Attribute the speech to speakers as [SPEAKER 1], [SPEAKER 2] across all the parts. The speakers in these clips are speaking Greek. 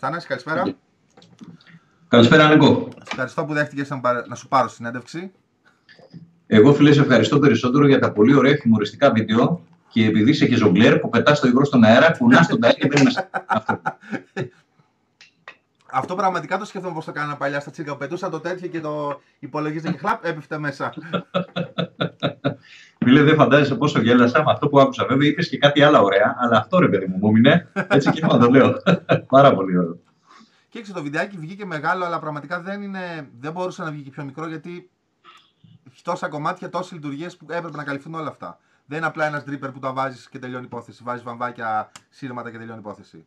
[SPEAKER 1] Θανάση, καλησπέρα.
[SPEAKER 2] Καλησπέρα, Νίκο.
[SPEAKER 1] Ευχαριστώ που δέχτηκες να, πάρε- να σου πάρω συνέντευξη.
[SPEAKER 2] Εγώ, φίλε, σε ευχαριστώ περισσότερο για τα πολύ ωραία χιουμοριστικά βίντεο και επειδή είσαι και ζογκλέρ που πετάς το υγρό στον αέρα, κουνάς τον ταΐ και δεν είναι αυτό.
[SPEAKER 1] Αυτό πραγματικά το σκέφτομαι πώ το έκανα παλιά στα τσίκα που πετούσα το τέτοιο και το υπολογίζα και χλαπ, έπεφτε μέσα.
[SPEAKER 2] Φίλε, δεν φαντάζεσαι πόσο γέλασα με αυτό που άκουσα. Βέβαια, είπες και κάτι άλλο ωραία, αλλά αυτό ρε παιδί μου μου έμεινε. Έτσι και είπα να το λέω. Πάρα πολύ ωραίο.
[SPEAKER 1] Και έξω το βιντεάκι βγήκε μεγάλο, αλλά πραγματικά δεν, είναι, δεν μπορούσε να βγει και πιο μικρό γιατί έχει τόσα κομμάτια, τόσες λειτουργίες που έπρεπε να καλυφθούν όλα αυτά. Δεν είναι απλά ένας dripper που τα βάζεις και τελειώνει η υπόθεση. Βάζεις βαμβάκια, σύρματα και τελειώνει η υπόθεση.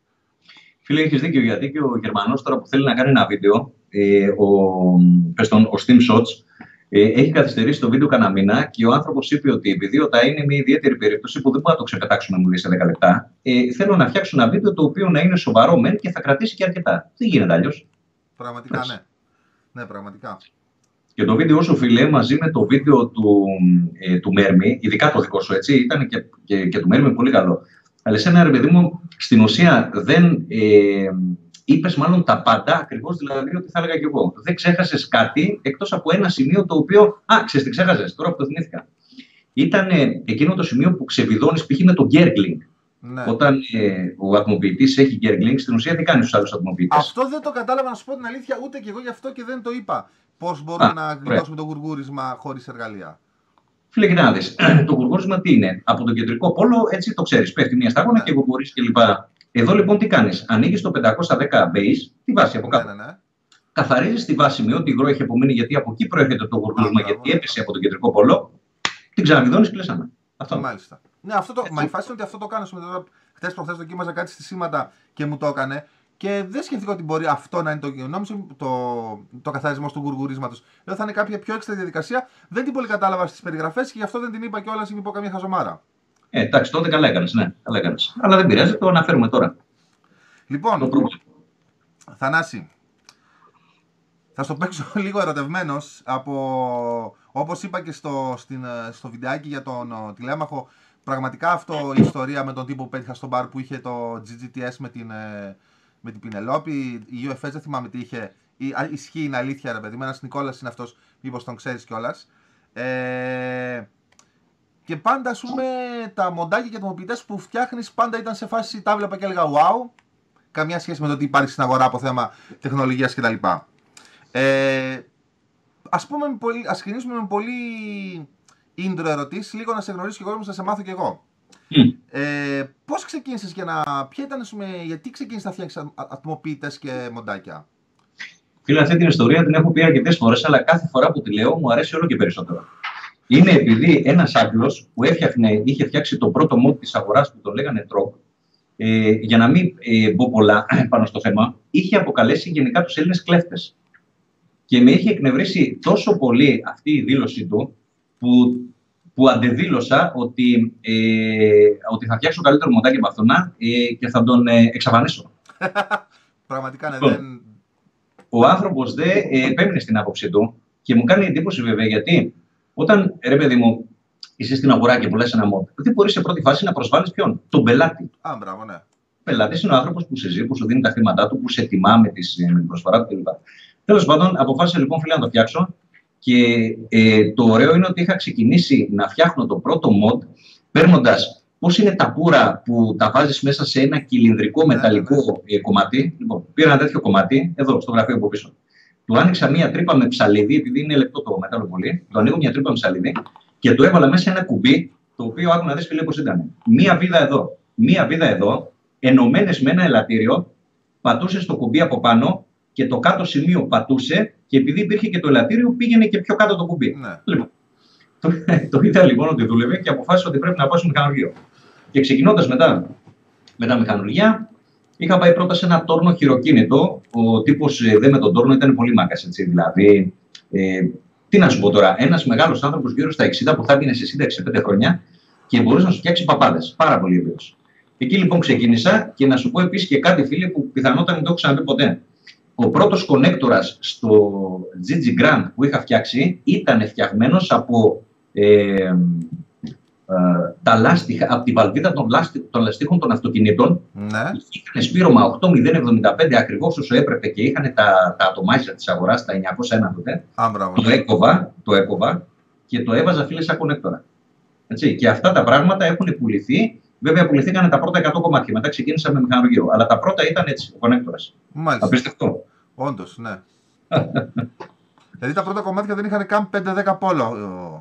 [SPEAKER 2] Φίλε, έχεις δίκιο γιατί και ο Γερμανός τώρα που θέλει να κάνει ένα βίντεο, ε, ο, πες τον, ο Steam Shots, ε, έχει καθυστερήσει το βίντεο κανένα μήνα και ο άνθρωπος είπε ότι επειδή ο ΤΑ είναι μια ιδιαίτερη περίπτωση που δεν μπορούμε να το ξεπετάξουμε, μου λέει σε 10 λεπτά, ε, θέλω να φτιάξω ένα βίντεο το οποίο να είναι σοβαρό μεν και θα κρατήσει και αρκετά. Δεν γίνεται αλλιώς.
[SPEAKER 1] Πραγματικά
[SPEAKER 2] Εντάξει.
[SPEAKER 1] ναι. Ναι, πραγματικά.
[SPEAKER 2] Και το βίντεο σου, φίλε, μαζί με το βίντεο του, ε, του Μέρμη, ειδικά το δικό σου, έτσι, ήταν και, και, και του Μέρμη πολύ καλό. Αλλά εσένα, ρε παιδί μου, στην ουσία δεν ε, είπες μάλλον τα πάντα, ακριβώς δηλαδή ότι θα έλεγα κι εγώ. Δεν ξέχασες κάτι εκτός από ένα σημείο το οποίο. Α, ξέρεις τι ξέχασες, τώρα που το θυμήθηκα. Ήταν ε, εκείνο το σημείο που ξεβιδώνει π.χ. με το gurgling.
[SPEAKER 1] Ναι.
[SPEAKER 2] Όταν ε, ο ατμοποιητή έχει gurgling, στην ουσία τι κάνεις στους άλλους ατμοποιητέ.
[SPEAKER 1] Αυτό δεν το κατάλαβα να σου πω την αλήθεια, ούτε και εγώ γι' αυτό και δεν το είπα. Πώς μπορούμε
[SPEAKER 2] Α,
[SPEAKER 1] να
[SPEAKER 2] ωραία.
[SPEAKER 1] γλιτώσουμε το γουργούρισμα χωρίς εργαλεία;
[SPEAKER 2] Φίλε, κοιτά να δεις. το γουργούρισμα τι είναι; Από τον κεντρικό πόλο, έτσι το ξέρεις. Πέφτει μία στάγωνα
[SPEAKER 1] Ναι.
[SPEAKER 2] και γουργουρεί κλπ. Εδώ λοιπόν τι κάνεις; Ανοίγεις το 510 base, τη βάση από
[SPEAKER 1] Ναι,
[SPEAKER 2] κάτω.
[SPEAKER 1] ναι, ναι.
[SPEAKER 2] Καθαρίζεις τη βάση με ό,τι υγρό έχει απομείνει, γιατί από εκεί προέρχεται το γουργούρισμα,
[SPEAKER 1] Α, μπράβο.
[SPEAKER 2] γιατί έπεσε από τον κεντρικό πόλο. Την ξαναβιδώνει και λες Αυτό.
[SPEAKER 1] Μάλιστα. Ναι, αυτό το,
[SPEAKER 2] Έτσι.
[SPEAKER 1] μα η φάση είναι ότι αυτό το κάνω. Χθες προχθές δοκίμαζα κάτι στη σήματα και μου το έκανε. Και δεν σκέφτηκα ότι μπορεί αυτό να είναι το. Νόμιζα το, το καθαρισμό του γουργουρίσματος. Λέω θα είναι κάποια πιο έξτρα διαδικασία. Δεν την πολύ κατάλαβα στις περιγραφές και γι' αυτό δεν την είπα κιόλας ή μην πω καμία χαζομάρα.
[SPEAKER 2] Ε, εντάξει, τότε καλά έκανες. Ναι, καλά έκανες. Αλλά δεν πειράζει, το αναφέρουμε τώρα. Το
[SPEAKER 1] Λοιπόν,
[SPEAKER 2] πρόβλημα.
[SPEAKER 1] Θανάση, θα στο παίξω λίγο ερωτευμένος από. Όπως είπα και στο, στην, ε, στο βιντεάκι για τον ε, τηλέμαχο, πραγματικά αυτό η ιστορία με τον τύπο που πέτυχα στο μπαρ που είχε το GGTS με την, ε, με την Πινελόπη, η UFS δεν θυμάμαι τι είχε. Η, α, ισχύει, είναι αλήθεια ρε παιδί μου. Ένας Νικόλας είναι αυτός, μήπως τον ξέρεις κιόλας. Ε, και πάντα, ας πούμε, τα μοντάκια και τομοποιητέ που φτιάχνεις πάντα ήταν σε φάση τα βλέπα και έλεγα wow. Καμιά σχέση με το τι υπάρχει στην αγορά από θέμα τεχνολογίας κτλ. Ε, ας, πούμε, με πολύ, ας ξεκινήσουμε με πολύ intro ερωτήσεις, λίγο να σε γνωρίσω και εγώ, όμως να σε μάθω και εγώ.
[SPEAKER 2] Μμ.
[SPEAKER 1] Ε, Πώς ξεκίνησες και να. Ποια ήταν, ας πούμε, γιατί ξεκίνησες να φτιάξεις ατμοποιητέ και μοντάκια;
[SPEAKER 2] Φίλε, αυτή την ιστορία την έχω πει αρκετές φορές, αλλά κάθε φορά που τη λέω μου αρέσει όλο και περισσότερο. Είναι επειδή ένας Άγγλος που έφτιαχνε, είχε φτιάξει το πρώτο mod της αγοράς που το λέγανε Drop, ε, για να μην ε, μπω πολλά πάνω στο θέμα, είχε αποκαλέσει γενικά τους Έλληνες κλέφτες. Και με είχε εκνευρίσει τόσο πολύ αυτή η δήλωσή του, που, που αντεδήλωσα ότι, ε, ότι θα φτιάξω καλύτερο μοντάκι από αυτόν ε, και θα τον ε, εξαφανίσω.
[SPEAKER 1] Πραγματικά ναι,
[SPEAKER 2] Λοιπόν.
[SPEAKER 1] δεν.
[SPEAKER 2] ο άνθρωπος δε ε, επέμεινε στην άποψή του και μου κάνει εντύπωση βέβαια γιατί όταν ρε παιδί μου είσαι στην αγορά και πουλάς ένα mod, δεν μπορείς σε πρώτη φάση να προσβάλλεις ποιον, τον πελάτη.
[SPEAKER 1] Α, μπράβο, ναι.
[SPEAKER 2] Ο πελάτης είναι ο άνθρωπος που σε ζει, που σου δίνει τα χρήματά του, που σε τιμά με, τις, με την προσφορά του κλπ. Τέλος πάντων, αποφάσισα λοιπόν φίλε να το φτιάξω και ε, το ωραίο είναι ότι είχα ξεκινήσει να φτιάχνω το πρώτο mod παίρνοντας πώς είναι τα πουρα που τα βάζεις μέσα σε ένα κυλινδρικό
[SPEAKER 1] Ναι,
[SPEAKER 2] μεταλλικό ε, κομμάτι. Λοιπόν, πήρα ένα τέτοιο κομμάτι, εδώ στο γραφείο από πίσω. Του άνοιξα μία τρύπα με ψαλίδι, επειδή είναι λεπτό το μετάλλο πολύ. Του ανοίγω μία τρύπα με ψαλίδι και του έβαλα μέσα ένα κουμπί, το οποίο άκου να δεις φίλε πώς ήταν. Μία βίδα εδώ, μία βίδα εδώ, ενωμένες με ένα ελαττήριο, πατούσε στο κουμπί από πάνω και το κάτω σημείο πατούσε και επειδή υπήρχε και το ελαττήριο πήγαινε και πιο κάτω το κουμπί.
[SPEAKER 1] ναι.
[SPEAKER 2] Λοιπόν, το, το είδα λοιπόν ότι δούλευε και αποφάσισα ότι πρέπει να πάω στο μηχανουργείο. Και ξεκινώντας μετά με τα μηχανουργία, είχα πάει πρώτα σε ένα τόρνο χειροκίνητο. Ο τύπος δε με τον τόρνο ήταν πολύ μάκα, έτσι. Δηλαδή, ε, τι να σου πω τώρα, ένας μεγάλος άνθρωπος γύρω στα 60 που θα έβγαινε σε σύνταξη σε 5 χρόνια και μπορούσε να σου φτιάξει παπάδες. Πάρα πολύ εμπειρό. Εκεί λοιπόν ξεκίνησα και να σου πω επίσης και κάτι, φίλε, που πιθανότατα δεν το έχω ξαναπεί ποτέ. Ο πρώτος κονέκτορας στο GG Grand που είχα φτιάξει ήταν φτιαγμένος από ε, ε, τα λάστιχα, από τη βαλβίδα των, λάστι, των λαστίχων των αυτοκινήτων
[SPEAKER 1] Ναι.
[SPEAKER 2] είχαν σπήρωμα 8.075 ακριβώς όσο έπρεπε και είχαν τα, τα ατομάζια της αγοράς, τα 901 τότε.
[SPEAKER 1] Α, μπράβο.
[SPEAKER 2] Το έκοβα, το έκοβα και το έβαζα φίλε σαν κονέκτορα. Έτσι, και αυτά τα πράγματα έχουν πουληθεί. Βέβαια, πουληθήκαν τα πρώτα 100 κομμάτια. Μετά ξεκίνησα με μηχανογείο. Αλλά τα πρώτα ήταν έτσι, ο κονέκτορας.
[SPEAKER 1] Μάλιστα.
[SPEAKER 2] Απίστευτο.
[SPEAKER 1] Όντως, ναι. δηλαδή τα πρώτα κομμάτια δεν είχαν καν 5-10 πόλο.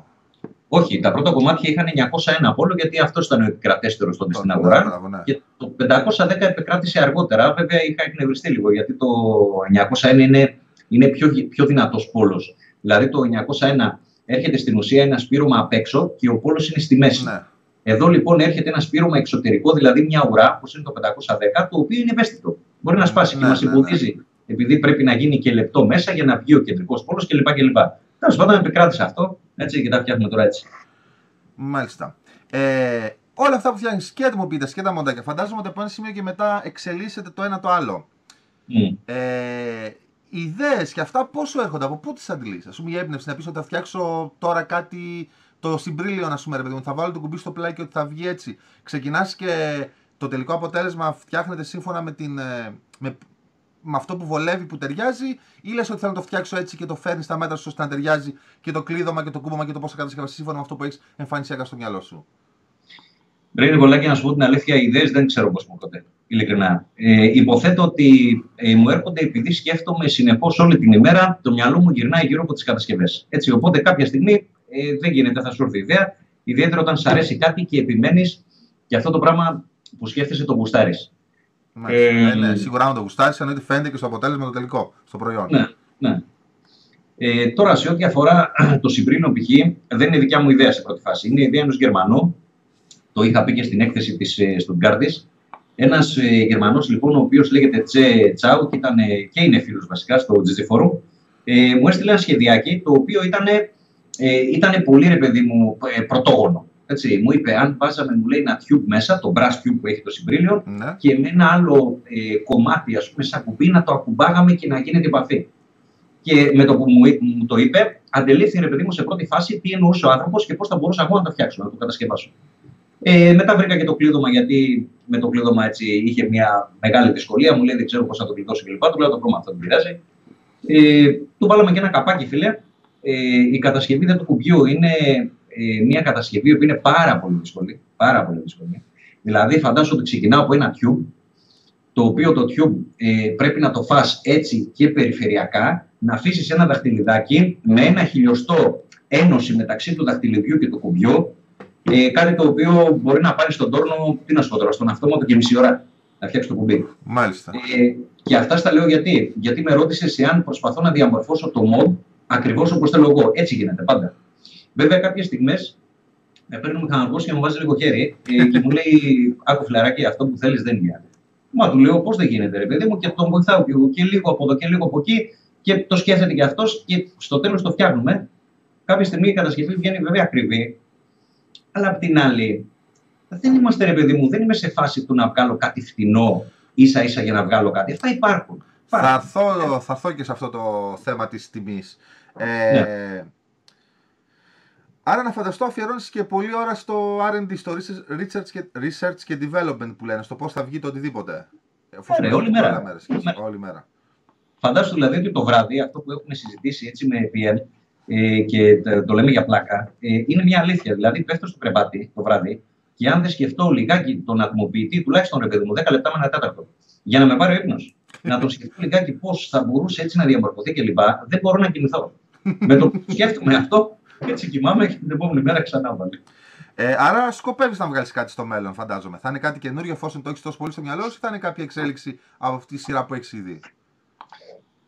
[SPEAKER 2] Όχι, τα πρώτα κομμάτια είχαν 901 από όλο γιατί αυτός ήταν ο επικρατέστερος τότε στην αγορά.
[SPEAKER 1] Μπράβο, ναι.
[SPEAKER 2] Και το 510 επικράτησε αργότερα. Βέβαια, είχα εκνευριστεί λίγο γιατί το 901 είναι, είναι πιο, πιο δυνατός πόλος. Δηλαδή, το 901 έρχεται στην ουσία ένα σπήρωμα απ' έξω και ο πόλος είναι στη μέση.
[SPEAKER 1] Ναι.
[SPEAKER 2] Εδώ λοιπόν έρχεται ένα σπήρωμα εξωτερικό, δηλαδή μια ουρά, όπως είναι το 510, το οποίο είναι ευαίσθητο. Μπορεί να σπάσει και
[SPEAKER 1] Ναι,
[SPEAKER 2] μας
[SPEAKER 1] ναι,
[SPEAKER 2] εμποδίζει, επειδή πρέπει να γίνει και λεπτό μέσα για να βγει ο κεντρικός πόλος κλπ. κλπ. Τέλος πάντων, επικράτησε αυτό έτσι, και τα φτιάχνουμε τώρα έτσι.
[SPEAKER 1] Μάλιστα. Ε, όλα αυτά που φτιάχνεις και ατμοποιητέ και τα μοντάκια, φαντάζομαι ότι από ένα σημείο και μετά εξελίσσεται το ένα το άλλο.
[SPEAKER 2] Μμ.
[SPEAKER 1] Ε, ιδέες και αυτά πόσο έρχονται, από πού τις αντιλήσει. Α πούμε, η έμπνευση να πεις ότι θα φτιάξω τώρα κάτι, το συμπρίλιο, να πούμε, ρε παιδί μου, θα βάλω το κουμπί στο πλάι και ότι θα βγει έτσι. Ξεκινάς και το τελικό αποτέλεσμα φτιάχνεται σύμφωνα με, την, ε, με, με αυτό που βολεύει, που ταιριάζει, ή λες ότι θέλω να το φτιάξω έτσι και το φέρνεις στα μέτρα σου ώστε να ταιριάζει και το κλείδωμα και το κούμπομα και το πώ θα κατασκευαστεί σύμφωνα με αυτό που έχεις εμφανισιακά στο μυαλό σου.
[SPEAKER 2] Πριν Νικολάκη, να σου πω την αλήθεια, οι ιδέες δεν ξέρω πώς μου έρχονται. Ειλικρινά. Ε, υποθέτω ότι ε, μου έρχονται επειδή σκέφτομαι συνεπώς όλη την ημέρα, το μυαλό μου γυρνάει γύρω από τις κατασκευές. Έτσι, οπότε κάποια στιγμή ε, δεν γίνεται, θα σου έρθει ιδέα. Ιδιαίτερα όταν σου αρέσει κάτι και επιμένεις και αυτό το πράγμα που σκέφτεσαι το γουστάρεις.
[SPEAKER 1] Μάλιστα.
[SPEAKER 2] Ε,
[SPEAKER 1] Ε, ναι, σίγουρα, αν το γουστάρει, εννοείται φαίνεται και στο αποτέλεσμα το τελικό, στο προϊόν.
[SPEAKER 2] Ναι, ναι. Ε, τώρα, σε ό,τι αφορά το Συμπρίνο π.χ., δεν είναι δικιά μου ιδέα σε πρώτη φάση. Είναι ιδέα ενός Γερμανού. Το είχα πει και στην έκθεση της ε, Στουτγκάρδη. Ένας ε, Γερμανός, λοιπόν, ο οποίος λέγεται Τσε Τσάου και, ήταν, ε, και είναι φίλος βασικά στο GG Forum, ε, μου έστειλε ένα σχεδιάκι το οποίο ήταν, ε, ήτανε πολύ ρε παιδί μου ε, πρωτόγονο. Έτσι, μου είπε, αν βάζαμε, μου λέει, ένα tube μέσα, το brass tube που έχει το Συμπρίλιο,
[SPEAKER 1] Ναι.
[SPEAKER 2] και με ένα άλλο ε, κομμάτι, ας πούμε, σαν κουμπί, να το ακουμπάγαμε και να γίνεται επαφή. Και με το που μου, μου το είπε, αντελήφθη ρε παιδί μου σε πρώτη φάση τι εννοούσε ο άνθρωπος και πώς θα μπορούσα εγώ να το φτιάξω, να το κατασκευάσω. Ε, μετά βρήκα και το κλείδωμα, γιατί με το κλείδωμα έτσι είχε μια μεγάλη δυσκολία. Μου λέει δεν ξέρω πώς θα το κλειδώσω κλπ. Του λέω το πρόβλημα αυτό δεν πειράζει. Ε, του βάλαμε και ένα καπάκι, φίλε. Ε, η κατασκευή του κουμπιού είναι ε, μια κατασκευή που είναι πάρα πολύ δύσκολη. Πάρα πολύ δύσκολη. Δηλαδή, φαντάσου ότι ξεκινάω από ένα tube, το οποίο το tube ε, πρέπει να το φας έτσι και περιφερειακά, να αφήσεις ένα δαχτυλιδάκι με ένα χιλιοστό ένωση μεταξύ του δαχτυλιδιού και του κουμπιού, ε, κάτι το οποίο μπορεί να πάρεις στον τόρνο, τι να σου πω τώρα, στον αυτόματο και μισή ώρα να φτιάξεις το κουμπί.
[SPEAKER 1] Μάλιστα.
[SPEAKER 2] Ε, και αυτά στα λέω γιατί. Γιατί με ρώτησες εάν προσπαθώ να διαμορφώσω το mod ακριβώς όπως θέλω εγώ. Έτσι γίνεται πάντα. Βέβαια, κάποιες στιγμές με παίρνει ο μηχανικό και μου βάζει λίγο χέρι ε, και μου λέει: Άκου φιλαράκι, αυτό που θέλεις δεν γίνεται. Μα του λέω: Πώς δεν γίνεται, ρε παιδί μου, και τον βοηθάω και, εγώ, και λίγο από εδώ και λίγο από εκεί και το σκέφτεται και αυτός και στο τέλος το φτιάχνουμε. Κάποια στιγμή η κατασκευή βγαίνει βέβαια ακριβή, αλλά απ' την άλλη, δεν είμαστε ρε παιδί μου, δεν είμαι σε φάση του να βγάλω κάτι φτηνό ίσα ίσα για να βγάλω κάτι. Αυτά υπάρχουν.
[SPEAKER 1] Θα
[SPEAKER 2] Υπάρχουν.
[SPEAKER 1] έρθω, θα έρθω και σε αυτό το θέμα της τιμής. Ε,
[SPEAKER 2] Ναι.
[SPEAKER 1] Άρα να φανταστώ αφιερώνεις και πολλή ώρα στο R&D, στο research και, research και development που λένε, στο πώς θα βγει το οτιδήποτε. Εφόσον
[SPEAKER 2] Ωραία,
[SPEAKER 1] είναι
[SPEAKER 2] όλη μέρα.
[SPEAKER 1] όλα μέρες,
[SPEAKER 2] Όλη μέρα.
[SPEAKER 1] Όλη μέρα.
[SPEAKER 2] Φαντάσου δηλαδή ότι το βράδυ, αυτό που έχουμε συζητήσει έτσι με PM ε, και το, το λέμε για πλάκα, ε, είναι μια αλήθεια. Δηλαδή, πέφτω στο κρεβάτι το βράδυ και αν δεν σκεφτώ λιγάκι τον ατμοποιητή, τουλάχιστον ρε παιδί μου, 10 λεπτά με ένα τέταρτο, για να με πάρει ο ύπνος, να τον σκεφτώ λιγάκι πώς θα μπορούσε έτσι να διαμορφωθεί κλπ. Δεν μπορώ να κοιμηθώ. με το που σκέφτομαι αυτό, έτσι κοιμάμαι και την επόμενη μέρα ξανά πάλι.
[SPEAKER 1] Ε, άρα σκοπεύεις να βγάλεις κάτι στο μέλλον, φαντάζομαι. Θα είναι κάτι καινούριο εφόσον το έχεις τόσο πολύ στο μυαλό σου ή θα είναι κάποια εξέλιξη από αυτή τη σειρά που έχεις ήδη;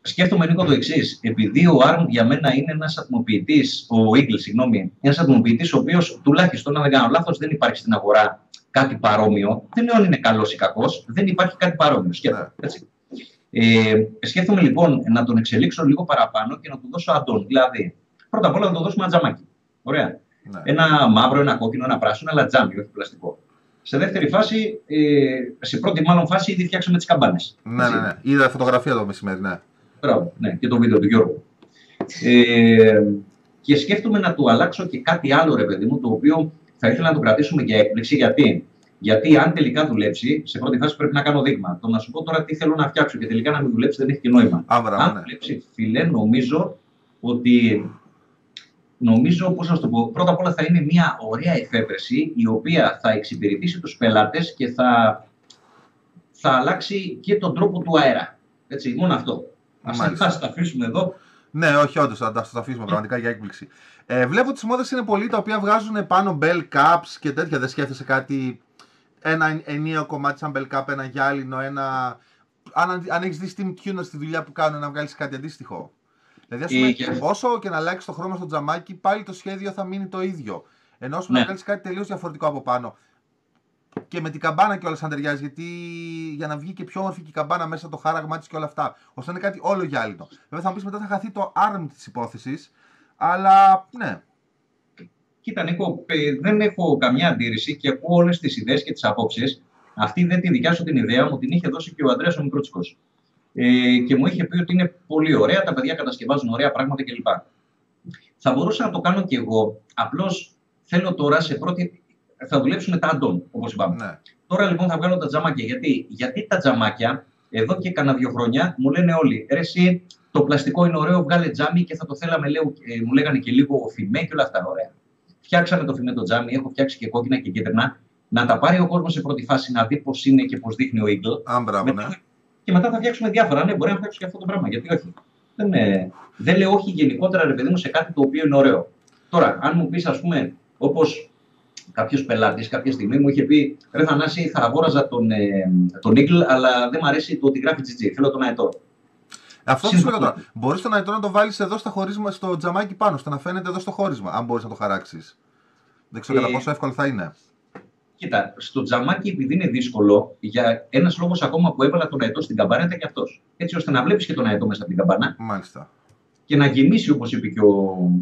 [SPEAKER 2] Σκέφτομαι λίγο το εξής. Επειδή ο Arm για μένα είναι ένας ατμοποιητής, ο Eagle, συγγνώμη, ένας ατμοποιητής ο οποίος τουλάχιστον, αν δεν κάνω λάθος, δεν υπάρχει στην αγορά κάτι παρόμοιο. Δεν λέω αν είναι καλός ή κακός, δεν υπάρχει κάτι παρόμοιο. Σκέφτομαι. Έτσι. Ε, σκέφτομαι λοιπόν να τον εξελίξω λίγο παραπάνω και να του δώσω αντών. Δηλαδή, πρώτα απ' όλα να του δώσουμε ένα τζαμάκι. Ωραία.
[SPEAKER 1] Ναι.
[SPEAKER 2] Ένα μαύρο, ένα κόκκινο, ένα πράσινο, αλλά τζάμι, όχι πλαστικό. Σε δεύτερη φάση, ε, σε πρώτη μάλλον φάση, ήδη φτιάξαμε τις καμπάνες.
[SPEAKER 1] ναι, ναι, ναι. Είδα φωτογραφία το μεσημέρι, ναι.
[SPEAKER 2] Μπράβο, ναι, και το βίντεο του Γιώργου. Ε, και σκέφτομαι να του αλλάξω και κάτι άλλο, ρε παιδί μου, το οποίο θα ήθελα να το κρατήσουμε για έκπληξη γιατί; Γιατί αν τελικά δουλέψει, σε πρώτη φάση πρέπει να κάνω δείγμα. Το να σου πω τώρα τι θέλω να φτιάξω και τελικά να μην δουλέψει δεν έχει και νόημα. αν ναι. δουλέψει, φιλέ, νομίζω ότι νομίζω, πώς να το πω, πρώτα απ' όλα θα είναι μια ωραία εφεύρεση η οποία θα εξυπηρετήσει τους πελάτες και θα, θα αλλάξει και τον τρόπο του αέρα. Έτσι, μόνο αυτό. Ας θα τα αφήσουμε εδώ.
[SPEAKER 1] Ναι, όχι, όντως θα τα αφήσουμε πραγματικά για έκπληξη. Ε, βλέπω τι μόδες είναι πολλοί τα οποία βγάζουν πάνω bell caps και τέτοια. Δεν σκέφτεσαι κάτι. Ένα ενίο κομμάτι σαν bell cap, ένα γυάλινο, ένα. Αν, αν έχεις δει Steam Tuner στη δουλειά που κάνουν, να βγάλεις κάτι αντίστοιχο. Δηλαδή, ας πούμε, όσο και να αλλάξει το χρώμα στο τζαμάκι, πάλι το σχέδιο θα μείνει το ίδιο. Ενώ σου ναι. να κάνει κάτι τελείως διαφορετικό από πάνω. Και με την καμπάνα κιόλας αν ταιριάζει, γιατί για να βγει και πιο όμορφη και η καμπάνα μέσα το χάραγμά της και όλα αυτά. ώστε να είναι κάτι όλο γυάλινο. Βέβαια θα μου πεις μετά θα χαθεί το arm της υπόθεσης, αλλά ναι.
[SPEAKER 2] Κοίτα, Νίκο, δεν έχω καμιά αντίρρηση και ακούω όλες τις ιδέες και τις απόψεις. Αυτή δεν τη δικιά σου την ιδέα μου, την είχε δώσει και ο Αντρέας ο Μικρότσικο ε, και μου είχε πει ότι είναι πολύ ωραία, τα παιδιά κατασκευάζουν ωραία πράγματα κλπ. Θα μπορούσα να το κάνω κι εγώ. Απλώς θέλω τώρα σε πρώτη. Θα δουλέψουμε τα αντών, όπως είπαμε. Ναι. Τώρα λοιπόν θα βγάλω τα τζαμάκια. Γιατί, Γιατί τα τζαμάκια, εδώ και κανένα δύο χρόνια, μου λένε όλοι, ρε εσύ, το πλαστικό είναι ωραίο, βγάλε τζάμι και θα το θέλαμε, λέω, ε, μου λέγανε και λίγο φημέ και όλα αυτά. Ωραία. Φτιάξαμε το φημέ το τζάμι, έχω φτιάξει και κόκκινα και κίτρινα. Να τα πάρει ο κόσμος σε πρώτη φάση να δει πώς είναι και πώς δείχνει ο Eagle.
[SPEAKER 1] Αν, μπράβο, ναι
[SPEAKER 2] και μετά θα φτιάξουμε διάφορα. Ναι, μπορεί να φτιάξουμε και αυτό το πράγμα. Γιατί όχι; Δεν, ε, δεν λέω όχι γενικότερα, ρε παιδί μου, σε κάτι το οποίο είναι ωραίο. Τώρα, αν μου πεις, ας πούμε, όπως κάποιος πελάτης κάποια στιγμή μου είχε πει: Ρε Θανάση, θα αγόραζα τον, ε, τον Eagle, αλλά δεν μου αρέσει το ότι γράφει GG. Θέλω τον αετό.
[SPEAKER 1] Αυτό σου λέω τώρα. Μπορείς τον αετό να το βάλεις εδώ στα χωρίσμα, στο τζαμάκι πάνω, στο να φαίνεται εδώ στο χώρισμα, αν μπορείς να το χαράξεις. Δεν ξέρω ε, κατά πόσο εύκολο θα είναι.
[SPEAKER 2] Κοίτα, στο τζαμάκι, επειδή είναι δύσκολο, για ένας λόγος ακόμα που έβαλα τον αετό στην καμπάνα ήταν και αυτός. Έτσι ώστε να βλέπεις και τον αετό μέσα από την καμπάνα.
[SPEAKER 1] Μάλιστα.
[SPEAKER 2] Και να γεμίσει, όπως είπε και ο,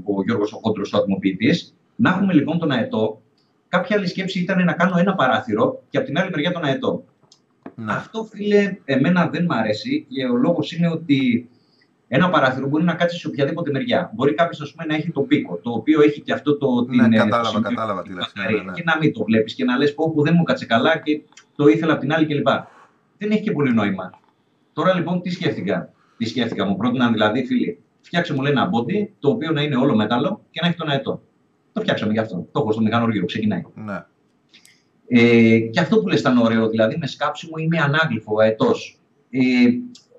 [SPEAKER 2] ο Γιώργος ο Χόντρο, ο ατμοποιητής. Να έχουμε λοιπόν τον αετό. Κάποια άλλη σκέψη ήταν να κάνω ένα παράθυρο και από την άλλη μεριά τον αετό. Να. Αυτό, φίλε, εμένα δεν μ' αρέσει και ο λόγος είναι ότι ένα παράθυρο μπορεί να κάτσει σε οποιαδήποτε μεριά. Μπορεί κάποιος να έχει το πίκο, το οποίο έχει και αυτό το.
[SPEAKER 1] Ναι, την, κατάλαβα, το κατάλαβα τι λες,
[SPEAKER 2] ναι, ναι, ναι. Και να μην το βλέπεις και να λες πω που δεν μου κάτσε καλά και το ήθελα από την άλλη κλπ. Δεν έχει και πολύ νόημα. Τώρα λοιπόν τι σκέφτηκα; Τι σκέφτηκα, μου; Πρότειναν δηλαδή φίλοι. Φτιάξε μου λέει ένα μπόντι το οποίο να είναι όλο μέταλλο και να έχει τον αετό. Το φτιάξαμε γι' αυτό. Το έχω στο μηχανόργιο, ξεκινάει.
[SPEAKER 1] Ναι.
[SPEAKER 2] Ε, και αυτό που λες ήταν ωραίο, δηλαδή με σκάψιμο ή με ανάγλυφο αετός. Ε,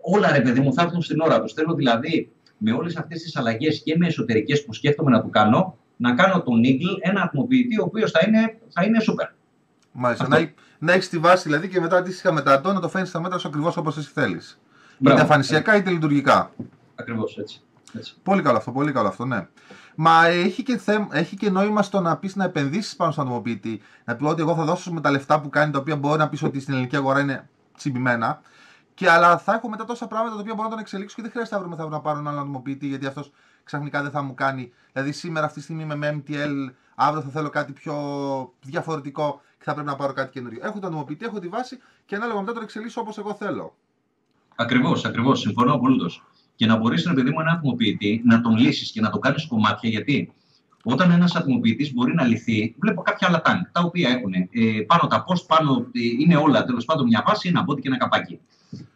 [SPEAKER 2] όλα ρε παιδί μου θα έρθουν στην ώρα τους. Θέλω δηλαδή με όλες αυτές τις αλλαγές και με εσωτερικές που σκέφτομαι να του κάνω, να κάνω τον Eagle ένα ατμοποιητή ο οποίος θα είναι, θα είναι super.
[SPEAKER 1] Μάλιστα. Να, να έχεις τη βάση δηλαδή και μετά αντίστοιχα μετά το να το φέρνει στα μέτρα σου ακριβώς όπως εσύ θέλεις. Είτε αφανισιακά είτε λειτουργικά.
[SPEAKER 2] Ακριβώς έτσι. έτσι.
[SPEAKER 1] Πολύ καλό αυτό, πολύ καλό αυτό, ναι. Μα έχει και, θέμ, έχει και νόημα στο να πεις να επενδύσεις πάνω στον ατμοποιητή. Να πει ότι εγώ θα δώσω με τα λεφτά που κάνει, τα οποία μπορεί να πεις ότι στην ελληνική αγορά είναι τσιμπημένα. Και αλλά θα έχω μετά τόσα πράγματα τα οποία μπορώ να τον εξελίξω και δεν χρειάζεται αύριο μεθαύριο να πάρω έναν ατμοποιητή γιατί αυτός ξαφνικά δεν θα μου κάνει. Δηλαδή σήμερα αυτή τη στιγμή με MTL, αύριο θα θέλω κάτι πιο διαφορετικό και θα πρέπει να πάρω κάτι καινούριο. Έχω τον ατμοποιητή, έχω τη βάση και ανάλογα μετά τον εξελίσσω όπως εγώ θέλω.
[SPEAKER 2] Ακριβώς, ακριβώς. Συμφωνώ απολύτως. Και να μπορείς, επειδή μου, ένα ατμοποιητή να τον λύσεις και να το κάνεις κομμάτια γιατί όταν ένας ατμοποιητή μπορεί να λυθεί, βλέπω κάποια άλλα τάγκ τα οποία έχουν ε, πάνω τα post, πάνω ε, είναι όλα τέλος πάντων μια βάση, ένα μπότι και ένα καπάκι.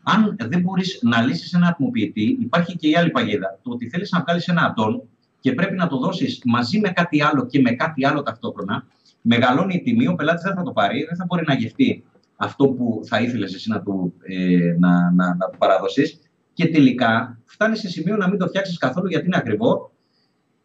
[SPEAKER 2] Αν δεν μπορείς να λύσεις ένα ατμοποιητή, υπάρχει και η άλλη παγίδα. Το ότι θέλεις να βγάλεις ένα ατόν και πρέπει να το δώσεις μαζί με κάτι άλλο και με κάτι άλλο ταυτόχρονα, μεγαλώνει η τιμή, ο πελάτης δεν θα το πάρει, δεν θα μπορεί να γευτεί αυτό που θα ήθελες εσύ να του, ε, να, να, να του παραδώσει. Και τελικά φτάνει σε σημείο να μην το φτιάξεις καθόλου γιατί είναι ακριβό.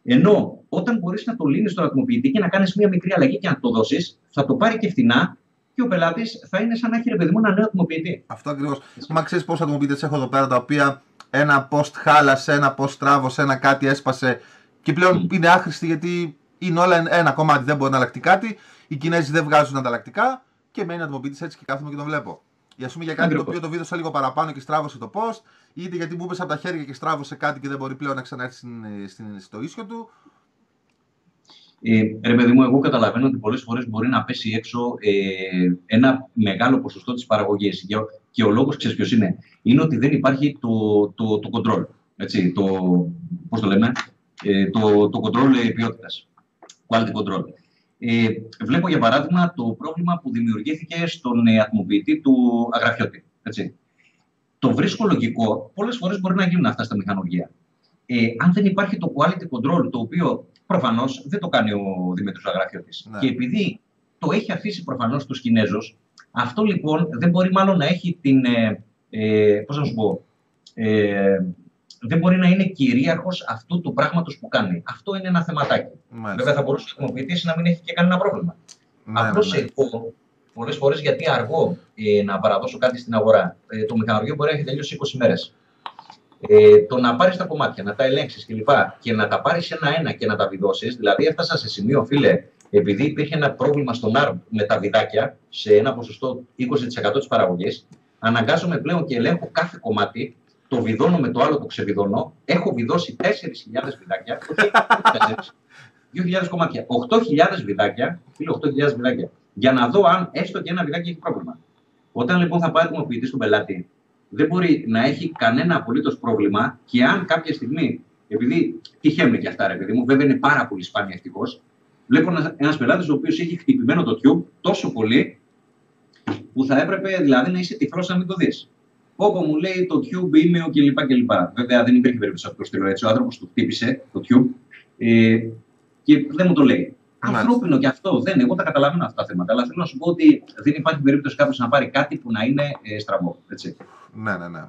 [SPEAKER 2] Ενώ όταν μπορείς να το λύνεις στον ατμοποιητή και να κάνεις μια μικρή αλλαγή και να το δώσεις, θα το πάρει και φθηνά και ο πελάτης θα είναι σαν να έχει ρε παιδί μου ένα νέο ατμοποιητή.
[SPEAKER 1] Αυτό ακριβώς. Μα ξέρεις πόσα ατμοποιητέ έχω εδώ πέρα τα οποία ένα post χάλασε, ένα post τράβωσε, ένα κάτι έσπασε και πλέον mm. είναι άχρηστη γιατί είναι όλα ένα κομμάτι, δεν μπορεί να αλλάξει κάτι. Οι Κινέζοι δεν βγάζουν ανταλλακτικά και μένει ατμοποιητή έτσι και κάθομαι και τον βλέπω. Για πούμε για κάτι το οποίο το βίδωσα λίγο παραπάνω και στράβωσε το post, είτε γιατί μου είπε από τα χέρια και στράβωσε κάτι και δεν μπορεί πλέον να ξανάρθει στο ίσιο του.
[SPEAKER 2] Ε, ρε παιδί μου, εγώ καταλαβαίνω ότι πολλές φορές μπορεί να πέσει έξω ε, ένα μεγάλο ποσοστό της παραγωγής. Και ο λόγος, ξέρεις ποιος είναι, είναι ότι δεν υπάρχει το, το, το control. Έτσι, το, πώς το λέμε, ε, το, το control ποιότητας. Quality control. Ε, βλέπω για παράδειγμα το πρόβλημα που δημιουργήθηκε στον ε, ατμοποιητή του Αγραφιώτη. Έτσι. Το βρίσκω λογικό. Πολλές φορές μπορεί να γίνουν αυτά στα μηχανουργία. Ε, αν δεν υπάρχει το quality control, το οποίο προφανώς δεν το κάνει ο Δημήτρης Αγραφιώτη. Ναι. Και επειδή το έχει αφήσει προφανώς τους Κινέζους, αυτό λοιπόν δεν μπορεί μάλλον να έχει την. Ε, ε, πώς να σου πω. Ε, δεν μπορεί να είναι κυρίαρχος αυτού του πράγματος που κάνει. Αυτό είναι ένα θεματάκι. Μάλιστα. Βέβαια, θα μπορούσε ο χρησιμοποιητή να μην έχει και κανένα πρόβλημα. Ναι, Απλώς ναι. εγώ πολλές φορές γιατί αργώ ε, να παραδώσω κάτι στην αγορά. Ε, το μηχανουργείο μπορεί να έχει τελειώσει 20 μέρες. Ε, το να πάρεις τα κομμάτια, να τα ελέγξεις κλπ. Και, και να τα πάρεις ένα-ένα και να τα βιδώσεις. Δηλαδή, έφτασα σε σημείο, φίλε, επειδή υπήρχε ένα πρόβλημα στον ARM με τα βιδάκια σε ένα ποσοστό 20% της παραγωγής, αναγκάζομαι πλέον και ελέγχω κάθε κομμάτι, το βιδώνω με το άλλο, το ξεβιδώνω. Έχω βιδώσει 4.000 βιδάκια, όχι 2.000 κομμάτια. 8.000 βιδάκια, φίλε, 8.000 βιδάκια, για να δω αν έστω και ένα βιδάκι έχει πρόβλημα. Όταν λοιπόν θα πάρει ο ποιητή στον πελάτη, δεν μπορεί να έχει κανένα απολύτως πρόβλημα και αν κάποια στιγμή, επειδή τυχαίνουν και αυτά, ρε παιδί μου, βέβαια είναι πάρα πολύ σπάνια ευτυχώς, βλέπω ένα πελάτης ο οποίος έχει χτυπημένο το tube τόσο πολύ που θα έπρεπε δηλαδή να είσαι τυφλός να μην το δεις. Όπω μου λέει το tube είμαι ο κλπ. κλπ. Βέβαια δεν υπήρχε περίπτωση να το στείλω έτσι. Ο άνθρωπος του χτύπησε το tube ε, και δεν μου το λέει. Ανθρώπινο και αυτό. Δεν, εγώ τα καταλαβαίνω αυτά τα θέματα. Αλλά θέλω να σου πω ότι δεν υπάρχει περίπτωση κάποιος να πάρει κάτι που να είναι ε, στραβό. Έτσι.
[SPEAKER 1] Ναι, ναι, ναι.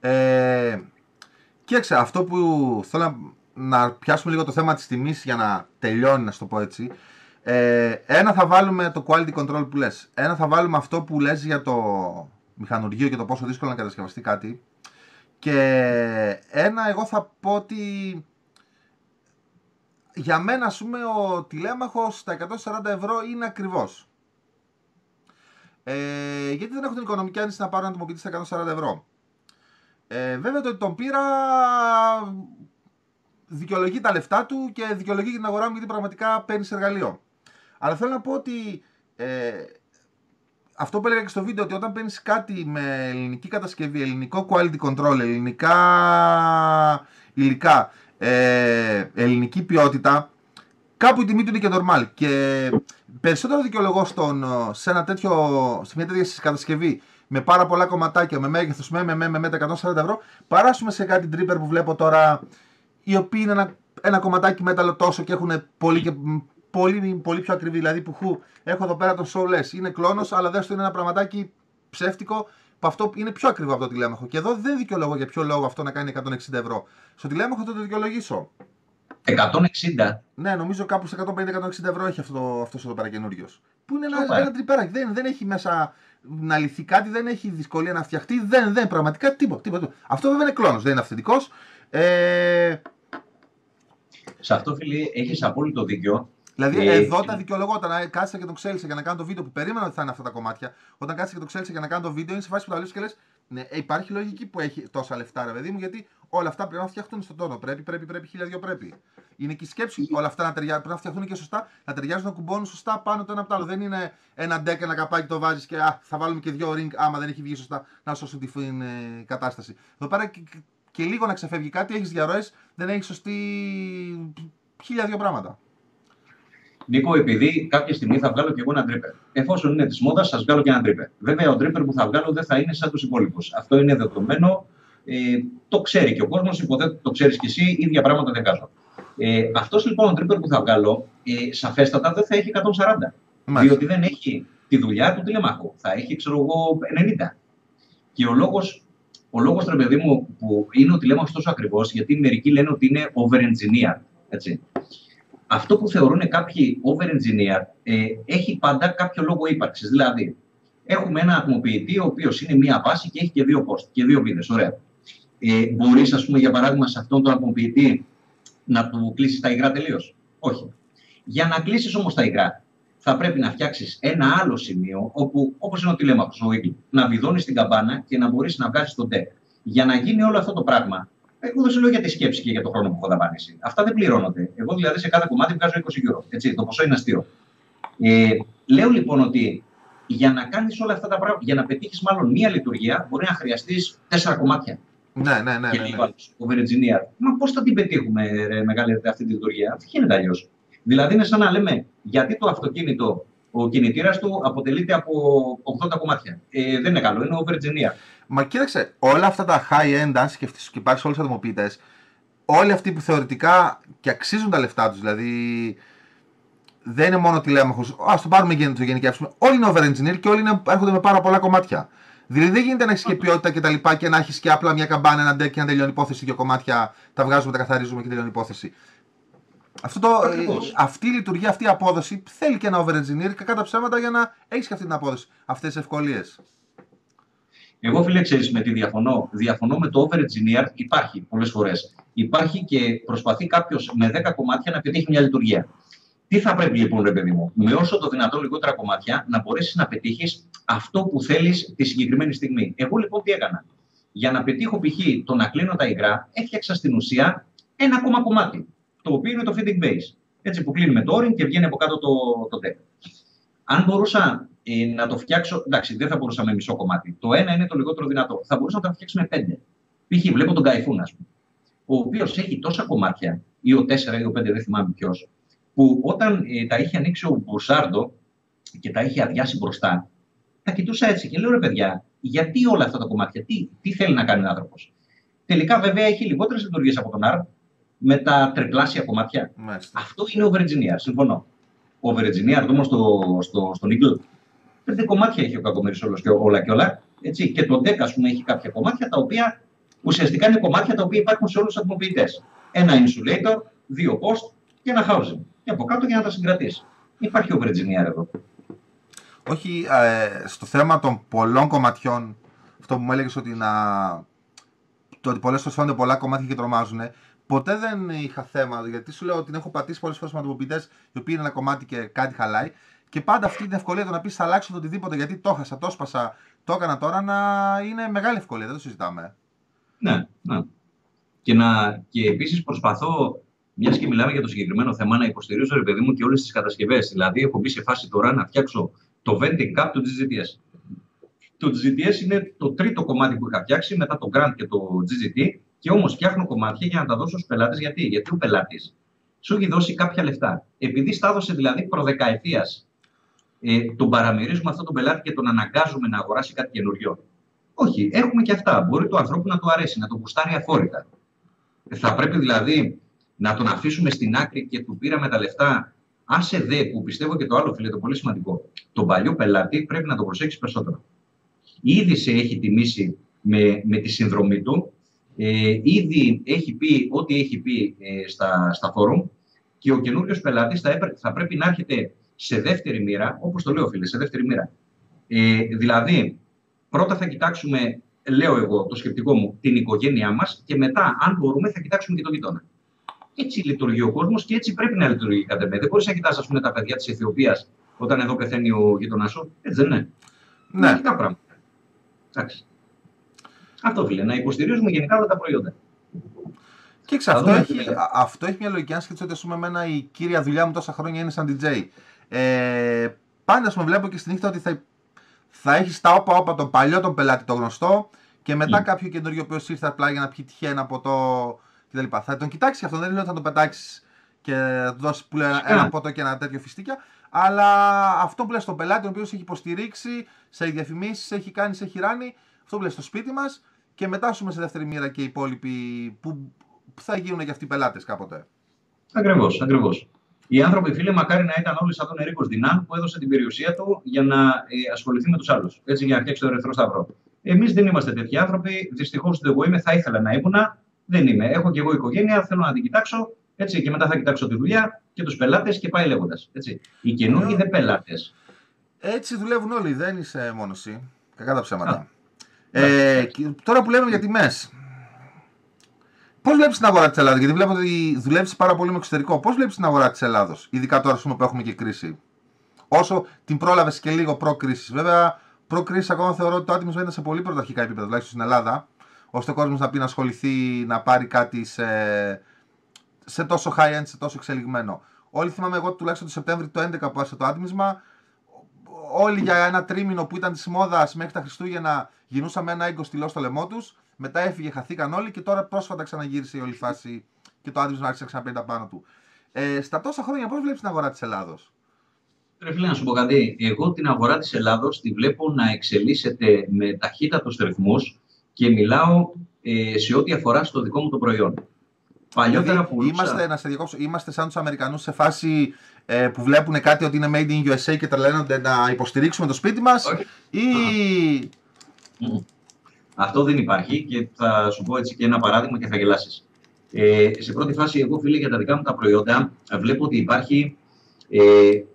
[SPEAKER 1] Ε, κοίταξε, αυτό που θέλω να να πιάσουμε λίγο το θέμα της τιμής για να τελειώνει, να σου το πω έτσι. Ε, ένα θα βάλουμε το quality control που λες. Ένα θα βάλουμε αυτό που λες για το μηχανουργείο και το πόσο δύσκολο να κατασκευαστεί κάτι. Και ένα εγώ θα πω ότι για μένα ας πούμε ο τηλέμαχος στα 140 ευρώ είναι ακριβώς. Ε, γιατί δεν έχω την οικονομική άνεση να πάρω ένα τομοποιητή στα 140 ευρώ. Ε, βέβαια το ότι τον πήρα δικαιολογεί τα λεφτά του και δικαιολογεί την αγορά μου γιατί πραγματικά παίρνει εργαλείο. Αλλά θέλω να πω ότι ε, αυτό που έλεγα και στο βίντεο ότι όταν παίρνεις κάτι με ελληνική κατασκευή, ελληνικό quality control, ελληνικά υλικά, ε, ελληνική ποιότητα, κάπου η τιμή του είναι και normal. Και περισσότερο δικαιολογώ στον, σε, ένα τέτοιο, σε μια τέτοια κατασκευή με πάρα πολλά κομματάκια, με μέγεθος με, με, με, με, 140 ευρώ, παράσουμε σε κάτι τρίπερ που βλέπω τώρα οι οποίοι είναι ένα, ένα κομματάκι μέταλλο τόσο και έχουν πολύ, και, πολύ, πολύ πιο ακριβή. Δηλαδή που χου, έχω εδώ πέρα τον Soulless, είναι κλόνος, αλλά δεν είναι ένα πραγματάκι ψεύτικο που αυτό είναι πιο ακριβό από το τηλέμαχο. Και εδώ δεν δικαιολογώ για ποιο λόγο αυτό να κάνει 160 ευρώ. Στο τηλέμαχο θα το δικαιολογήσω.
[SPEAKER 2] 160.
[SPEAKER 1] Ναι, νομίζω κάπου σε 150-160 ευρώ έχει αυτό, αυτός εδώ πέρα καινούριο. Που είναι ένα, ένα τριπέρακι. Δεν, δεν έχει μέσα να λυθεί κάτι, δεν έχει δυσκολία να φτιαχτεί. Δεν, δεν, πραγματικά τίποτα. τίποτα. Αυτό βέβαια είναι κλόνος, δεν είναι αυθεντικός. Ε...
[SPEAKER 2] Σε αυτό, φίλε, έχεις απόλυτο δίκιο.
[SPEAKER 1] Δηλαδή, ε, εδώ τα δικαιολογόταν. Κάτσε και το ξέλισε για να κάνω το βίντεο που περίμενα ότι θα είναι αυτά τα κομμάτια. Όταν κάτσε και το ξέλισε για να κάνω το βίντεο, είναι σε φάση που τα λες και λες: Ναι, ε, υπάρχει λογική που έχει τόσα λεφτά, ρε παιδί μου, γιατί όλα αυτά πρέπει να φτιαχτούν στον τόνο. Πρέπει, πρέπει, πρέπει, χίλια δυο πρέπει. Είναι και η σκέψη όλα αυτά να ταιριάζουν, πρέπει να φτιαχτούν και σωστά, να ταιριάζουν να κουμπώνουν σωστά πάνω το ένα από το άλλο. Δεν είναι ένα ντέκ, ένα καπάκι το βάζεις και α, θα βάλουμε και δύο ring άμα δεν έχει βγει σωστά να σώσουν την ε, κατάσταση. Εδώ πέρα και λίγο να ξεφεύγει κάτι, έχεις διαρροές, δεν έχεις σωστή. χίλια δύο πράγματα.
[SPEAKER 2] Νίκο, επειδή κάποια στιγμή θα βγάλω και εγώ ένα τρίπερ. Εφόσον είναι της μόδας, σας βγάλω και ένα τρίπερ. Βέβαια, ο τρίπερ που θα βγάλω δεν θα είναι σαν τους υπόλοιπους. Αυτό είναι δεδομένο. Ε, το ξέρει και ο κόσμος, υποθέτω το ξέρεις κι εσύ, ίδια πράγματα δεν κάνω. Ε, Αυτός λοιπόν ο τρίπερ που θα βγάλω, ε, σαφέστατα δεν θα έχει 140. Μάλιστα. Διότι δεν έχει τη δουλειά του τηλεμάχου. Θα έχει, ξέρω εγώ, 90. Και ο λόγος ο λόγος, ρε παιδί μου, που είναι ο τηλέμαχος τόσο ακριβώς, γιατί μερικοί λένε ότι είναι over-engineer. Έτσι. Αυτό που θεωρούν κάποιοι over-engineer ε, έχει πάντα κάποιο λόγο ύπαρξης. Δηλαδή, έχουμε ένα ατμοποιητή ο οποίος είναι μία βάση και έχει και δύο post και δύο βίδε. Ωραία. Ε, Μπορείς, ας πούμε, για παράδειγμα, σε αυτόν τον ατμοποιητή να του κλείσεις τα υγρά τελείως; Όχι. Για να κλείσεις όμως τα υγρά, θα πρέπει να φτιάξεις ένα άλλο σημείο, όπου, όπως είναι ο τηλέμαχος, ο Ίγκλ, να βιδώνεις την καμπάνα και να μπορείς να βγάλει τον deck. Για να γίνει όλο αυτό το πράγμα, εγώ δεν σου λέω για τη σκέψη και για τον χρόνο που έχω δαπάνησει. Αυτά δεν πληρώνονται. Εγώ δηλαδή σε κάθε κομμάτι βγάζω 20 ευρώ. Έτσι, το ποσό είναι αστείο. Ε, λέω λοιπόν ότι για να κάνεις όλα αυτά τα πράγματα, για να πετύχεις μάλλον μία λειτουργία, μπορεί να χρειαστείς τέσσερα κομμάτια.
[SPEAKER 1] Ναι, ναι, ναι.
[SPEAKER 2] Και ναι, ναι. Ο Virginia. Μα πώς θα την πετύχουμε, ρε, μεγάλη αυτή τη λειτουργία; Δεν γίνεται αλλιώς. Δηλαδή είναι σαν να λέμε γιατί το αυτοκίνητο, ο κινητήρας του αποτελείται από 80 κομμάτια. Ε, δεν είναι καλό, είναι over
[SPEAKER 1] Μα κοίταξε, όλα αυτά τα high-end, αν σκεφτείς και πάρει όλου του ατομοποιητέ, όλοι αυτοί που θεωρητικά και αξίζουν τα λεφτά τους, δηλαδή δεν είναι μόνο τηλέμαχος. Α το πάρουμε και το γενικεύσουμε. Όλοι είναι over engineer και όλοι είναι, έρχονται με πάρα πολλά κομμάτια. Δηλαδή δεν γίνεται να έχεις και ποιότητα και τα λοιπά και να έχεις και απλά μια καμπάνα, ένα deck και να τελειώνει υπόθεση και κομμάτια τα βγάζουμε, τα καθαρίζουμε και τελειώνει υπόθεση. Αυτό το, αυτή η λειτουργία, αυτή η απόδοση θέλει και ένα over engineer και κατά ψέματα για να έχεις και αυτή την απόδοση. Αυτές τι ευκολίες.
[SPEAKER 2] Εγώ, φίλε, ξέρεις με τι διαφωνώ. Διαφωνώ με το over engineer. Υπάρχει πολλές φορές. Υπάρχει και προσπαθεί κάποιος με 10 κομμάτια να πετύχει μια λειτουργία. Τι θα πρέπει λοιπόν, ρε παιδί μου, με όσο το δυνατόν λιγότερα κομμάτια να μπορέσεις να πετύχεις αυτό που θέλεις τη συγκεκριμένη στιγμή. Εγώ λοιπόν τι έκανα. Για να πετύχω π.χ. το να κλείνω τα υγρά, έφτιαξα στην ουσία ένα ακόμα κομμάτι. Το οποίο είναι το feeding base. Έτσι που κλείνει με το όριν και βγαίνει από κάτω το, το deck. Αν μπορούσα ε, να το φτιάξω. Εντάξει, δεν θα μπορούσα με μισό κομμάτι. Το ένα είναι το λιγότερο δυνατό. Θα μπορούσα να το φτιάξω με πέντε. Π.χ. βλέπω τον Καϊφούν, ας πούμε. Ο οποίος έχει τόσα κομμάτια, ή ο 4 ή ο 5, δεν θυμάμαι ποιος, που όταν ε, τα είχε ανοίξει ο Μπουρσάρντο και τα είχε αδειάσει μπροστά, τα κοιτούσα έτσι και λέω ρε παιδιά, γιατί όλα αυτά τα κομμάτια, τι, τι θέλει να κάνει ο άνθρωπος. Τελικά βέβαια έχει λιγότερες λειτουργίες από τον ARM με τα τριπλάσια κομμάτια. Μάλιστα. Αυτό είναι over-engineer, συμφωνώ. Over-engineer όμω στο, στο, στον Eagle, πέντε κομμάτια έχει ο κακομοίρη όλο και όλα και όλα. Έτσι. Και το 10, ας πούμε, έχει κάποια κομμάτια τα οποία ουσιαστικά είναι κομμάτια τα οποία υπάρχουν σε όλους τους ατμοποιητέ. Ένα insulator, δύο post και ένα housing και από κάτω για να τα συγκρατήσει. Υπάρχει ο Virginia εδώ.
[SPEAKER 1] Όχι, ε, στο θέμα των πολλών κομματιών, αυτό που μου έλεγες ότι, να... το ότι πολλές φορές φαίνονται πολλά κομμάτια και τρομάζουν, ποτέ δεν είχα θέμα. Γιατί σου λέω ότι την έχω πατήσει πολλές φορές με αντιμοποιητές, οι οποίοι είναι ένα κομμάτι και κάτι χαλάει. Και πάντα αυτή την ευκολία το να πεις θα αλλάξω το οτιδήποτε γιατί το έχασα, το σπασα, το έκανα τώρα να είναι μεγάλη ευκολία. Δεν το συζητάμε.
[SPEAKER 2] Ναι, ναι. Και, και επίσης προσπαθώ μιας και μιλάμε για το συγκεκριμένο θέμα, να υποστηρίζω ρε παιδί μου και όλες τις κατασκευές. Δηλαδή, έχω μπει σε φάση τώρα να φτιάξω το venting cap του GGTS. Το GGTS είναι το τρίτο κομμάτι που είχα φτιάξει μετά το Grand και το GGT. Και όμως φτιάχνω κομμάτια για να τα δώσω στους πελάτες. Γιατί; Γιατί ο πελάτης σου έχει δώσει κάποια λεφτά. Επειδή στα έδωσε δηλαδή προδεκαετία, ε, τον παραμερίζουμε αυτόν τον πελάτη και τον αναγκάζουμε να αγοράσει κάτι καινούριο. Όχι, έχουμε και αυτά. Μπορεί το ανθρώπου να του αρέσει, να το γουστάρει αφόρητα. Θα πρέπει δηλαδή να τον αφήσουμε στην άκρη και του πήραμε τα λεφτά. Άσε δε, που πιστεύω και το άλλο φίλε, το πολύ σημαντικό. Τον παλιό πελάτη πρέπει να το προσέξει περισσότερο. Ήδη σε έχει τιμήσει με, με τη συνδρομή του. Ε, ήδη έχει πει ό,τι έχει πει ε, στα, στα φόρουμ και ο καινούριος πελάτης θα, θα πρέπει να έρχεται σε δεύτερη μοίρα, όπως το λέω φίλε, σε δεύτερη μοίρα. Ε, δηλαδή, πρώτα θα κοιτάξουμε, λέω εγώ το σκεπτικό μου, την οικογένειά μας και μετά, αν μπορούμε, θα κοιτάξουμε και τον γειτόνα. Έτσι λειτουργεί ο κόσμος και έτσι πρέπει να λειτουργεί κατά Δεν μπορείς να κοιτάς, τα παιδιά της Αιθιοπίας όταν εδώ πεθαίνει ο γείτονά σου. Έτσι δεν είναι. Ναι. Είναι πράγματα. Εντάξει. Αυτό φίλε, να υποστηρίζουμε γενικά όλα τα προϊόντα.
[SPEAKER 1] Και αυτό, έχει, αυτό έχει μια λογική. Αν σκεφτείτε ότι πούμε, εμένα η κύρια δουλειά μου τόσα χρόνια είναι σαν DJ. Ε, πάντα με βλέπω και στη νύχτα ότι θα, θα έχεις τα όπα όπα τον παλιό τον πελάτη, το γνωστό, και μετά mm. κάποιο καινούριο που ήρθε απλά για να πιει τυχαία από το κτλ. Θα τον κοιτάξεις αυτό, δεν λέω ότι θα τον πετάξεις και θα του δώσεις που λέει, ένα ποτό και ένα τέτοιο φιστίκια. Αλλά αυτό που λέει στον πελάτη, ο οποίος έχει υποστηρίξει σε διαφημίσει, έχει κάνει, σε έχει ράνει, αυτό που λέει στο σπίτι μας και μετά σου σε δεύτερη μοίρα και οι υπόλοιποι που, θα γίνουν και αυτοί οι πελάτες κάποτε.
[SPEAKER 2] Ακριβώς, ακριβώς. Οι άνθρωποι, φίλοι, μακάρι να ήταν όλοι σαν τον Ερίκο Δινάν που έδωσε την περιουσία του για να ε, ασχοληθεί με τους άλλους. Έτσι, για να φτιάξει το Ερυθρό Σταυρό. Εμείς δεν είμαστε τέτοιοι άνθρωποι. Δυστυχώς εγώ είμαι, θα ήθελα να ήμουν. Δεν είμαι. Έχω και εγώ οικογένεια, θέλω να την κοιτάξω. Έτσι, και μετά θα κοιτάξω τη δουλειά και τους πελάτες και πάει λέγοντας. Οι καινούργοι δεν πελάτες.
[SPEAKER 1] Έτσι δουλεύουν όλοι, δεν είσαι μόνος εσύ. Κακά τα ψέματα. Ε, τώρα που λέμε για τιμές. Πώς βλέπεις την αγορά της Ελλάδα, Γιατί βλέπω ότι δουλεύεις πάρα πολύ με εξωτερικό. Πώς βλέπεις την αγορά της Ελλάδος, ειδικά τώρα που έχουμε και κρίση. Όσο την πρόλαβες και λίγο προ-κρίσης. Βέβαια, προ-κρίση ακόμα θεωρώ ότι το άτιμος ήταν σε πολύ πρωταρχικά επίπεδα, τουλάχιστον στην Ελλάδα ώστε ο κόσμος να πει να ασχοληθεί να πάρει κάτι σε, σε τόσο high-end, σε τόσο εξελιγμένο. Όλοι θυμάμαι εγώ τουλάχιστον το Σεπτέμβριο του 2011 που άρχισε το άτμισμα. Όλοι για ένα τρίμηνο που ήταν της μόδας μέχρι τα Χριστούγεννα γινούσαμε ένα έγκο στυλό στο λαιμό τους. Μετά έφυγε, χαθήκαν όλοι και τώρα πρόσφατα ξαναγύρισε η όλη φάση και το άτμισμα άρχισε να ξαναπέει τα πάνω του. Ε, στα τόσα χρόνια πώς βλέπεις την αγορά της Ελλάδος;
[SPEAKER 2] Πρέπει να σου πω κάτι. Εγώ την αγορά της Ελλάδος τη βλέπω να εξελίσσεται με ταχύτατους ρυθμούς και μιλάω ε, σε ό,τι αφορά στο δικό μου το προϊόν.
[SPEAKER 1] Παλιότερα δηλαδή, πουλούσα... είμαστε, να σε διακόψω, είμαστε σαν τους Αμερικανούς σε φάση ε, που βλέπουν κάτι ότι είναι made in USA και τρελαίνονται να υποστηρίξουμε το σπίτι μας ή...
[SPEAKER 2] Αυτό δεν υπάρχει και θα σου πω έτσι και ένα παράδειγμα και θα γελάσεις. Ε, σε πρώτη φάση, εγώ φίλε για τα δικά μου τα προϊόντα βλέπω ότι υπάρχει ε,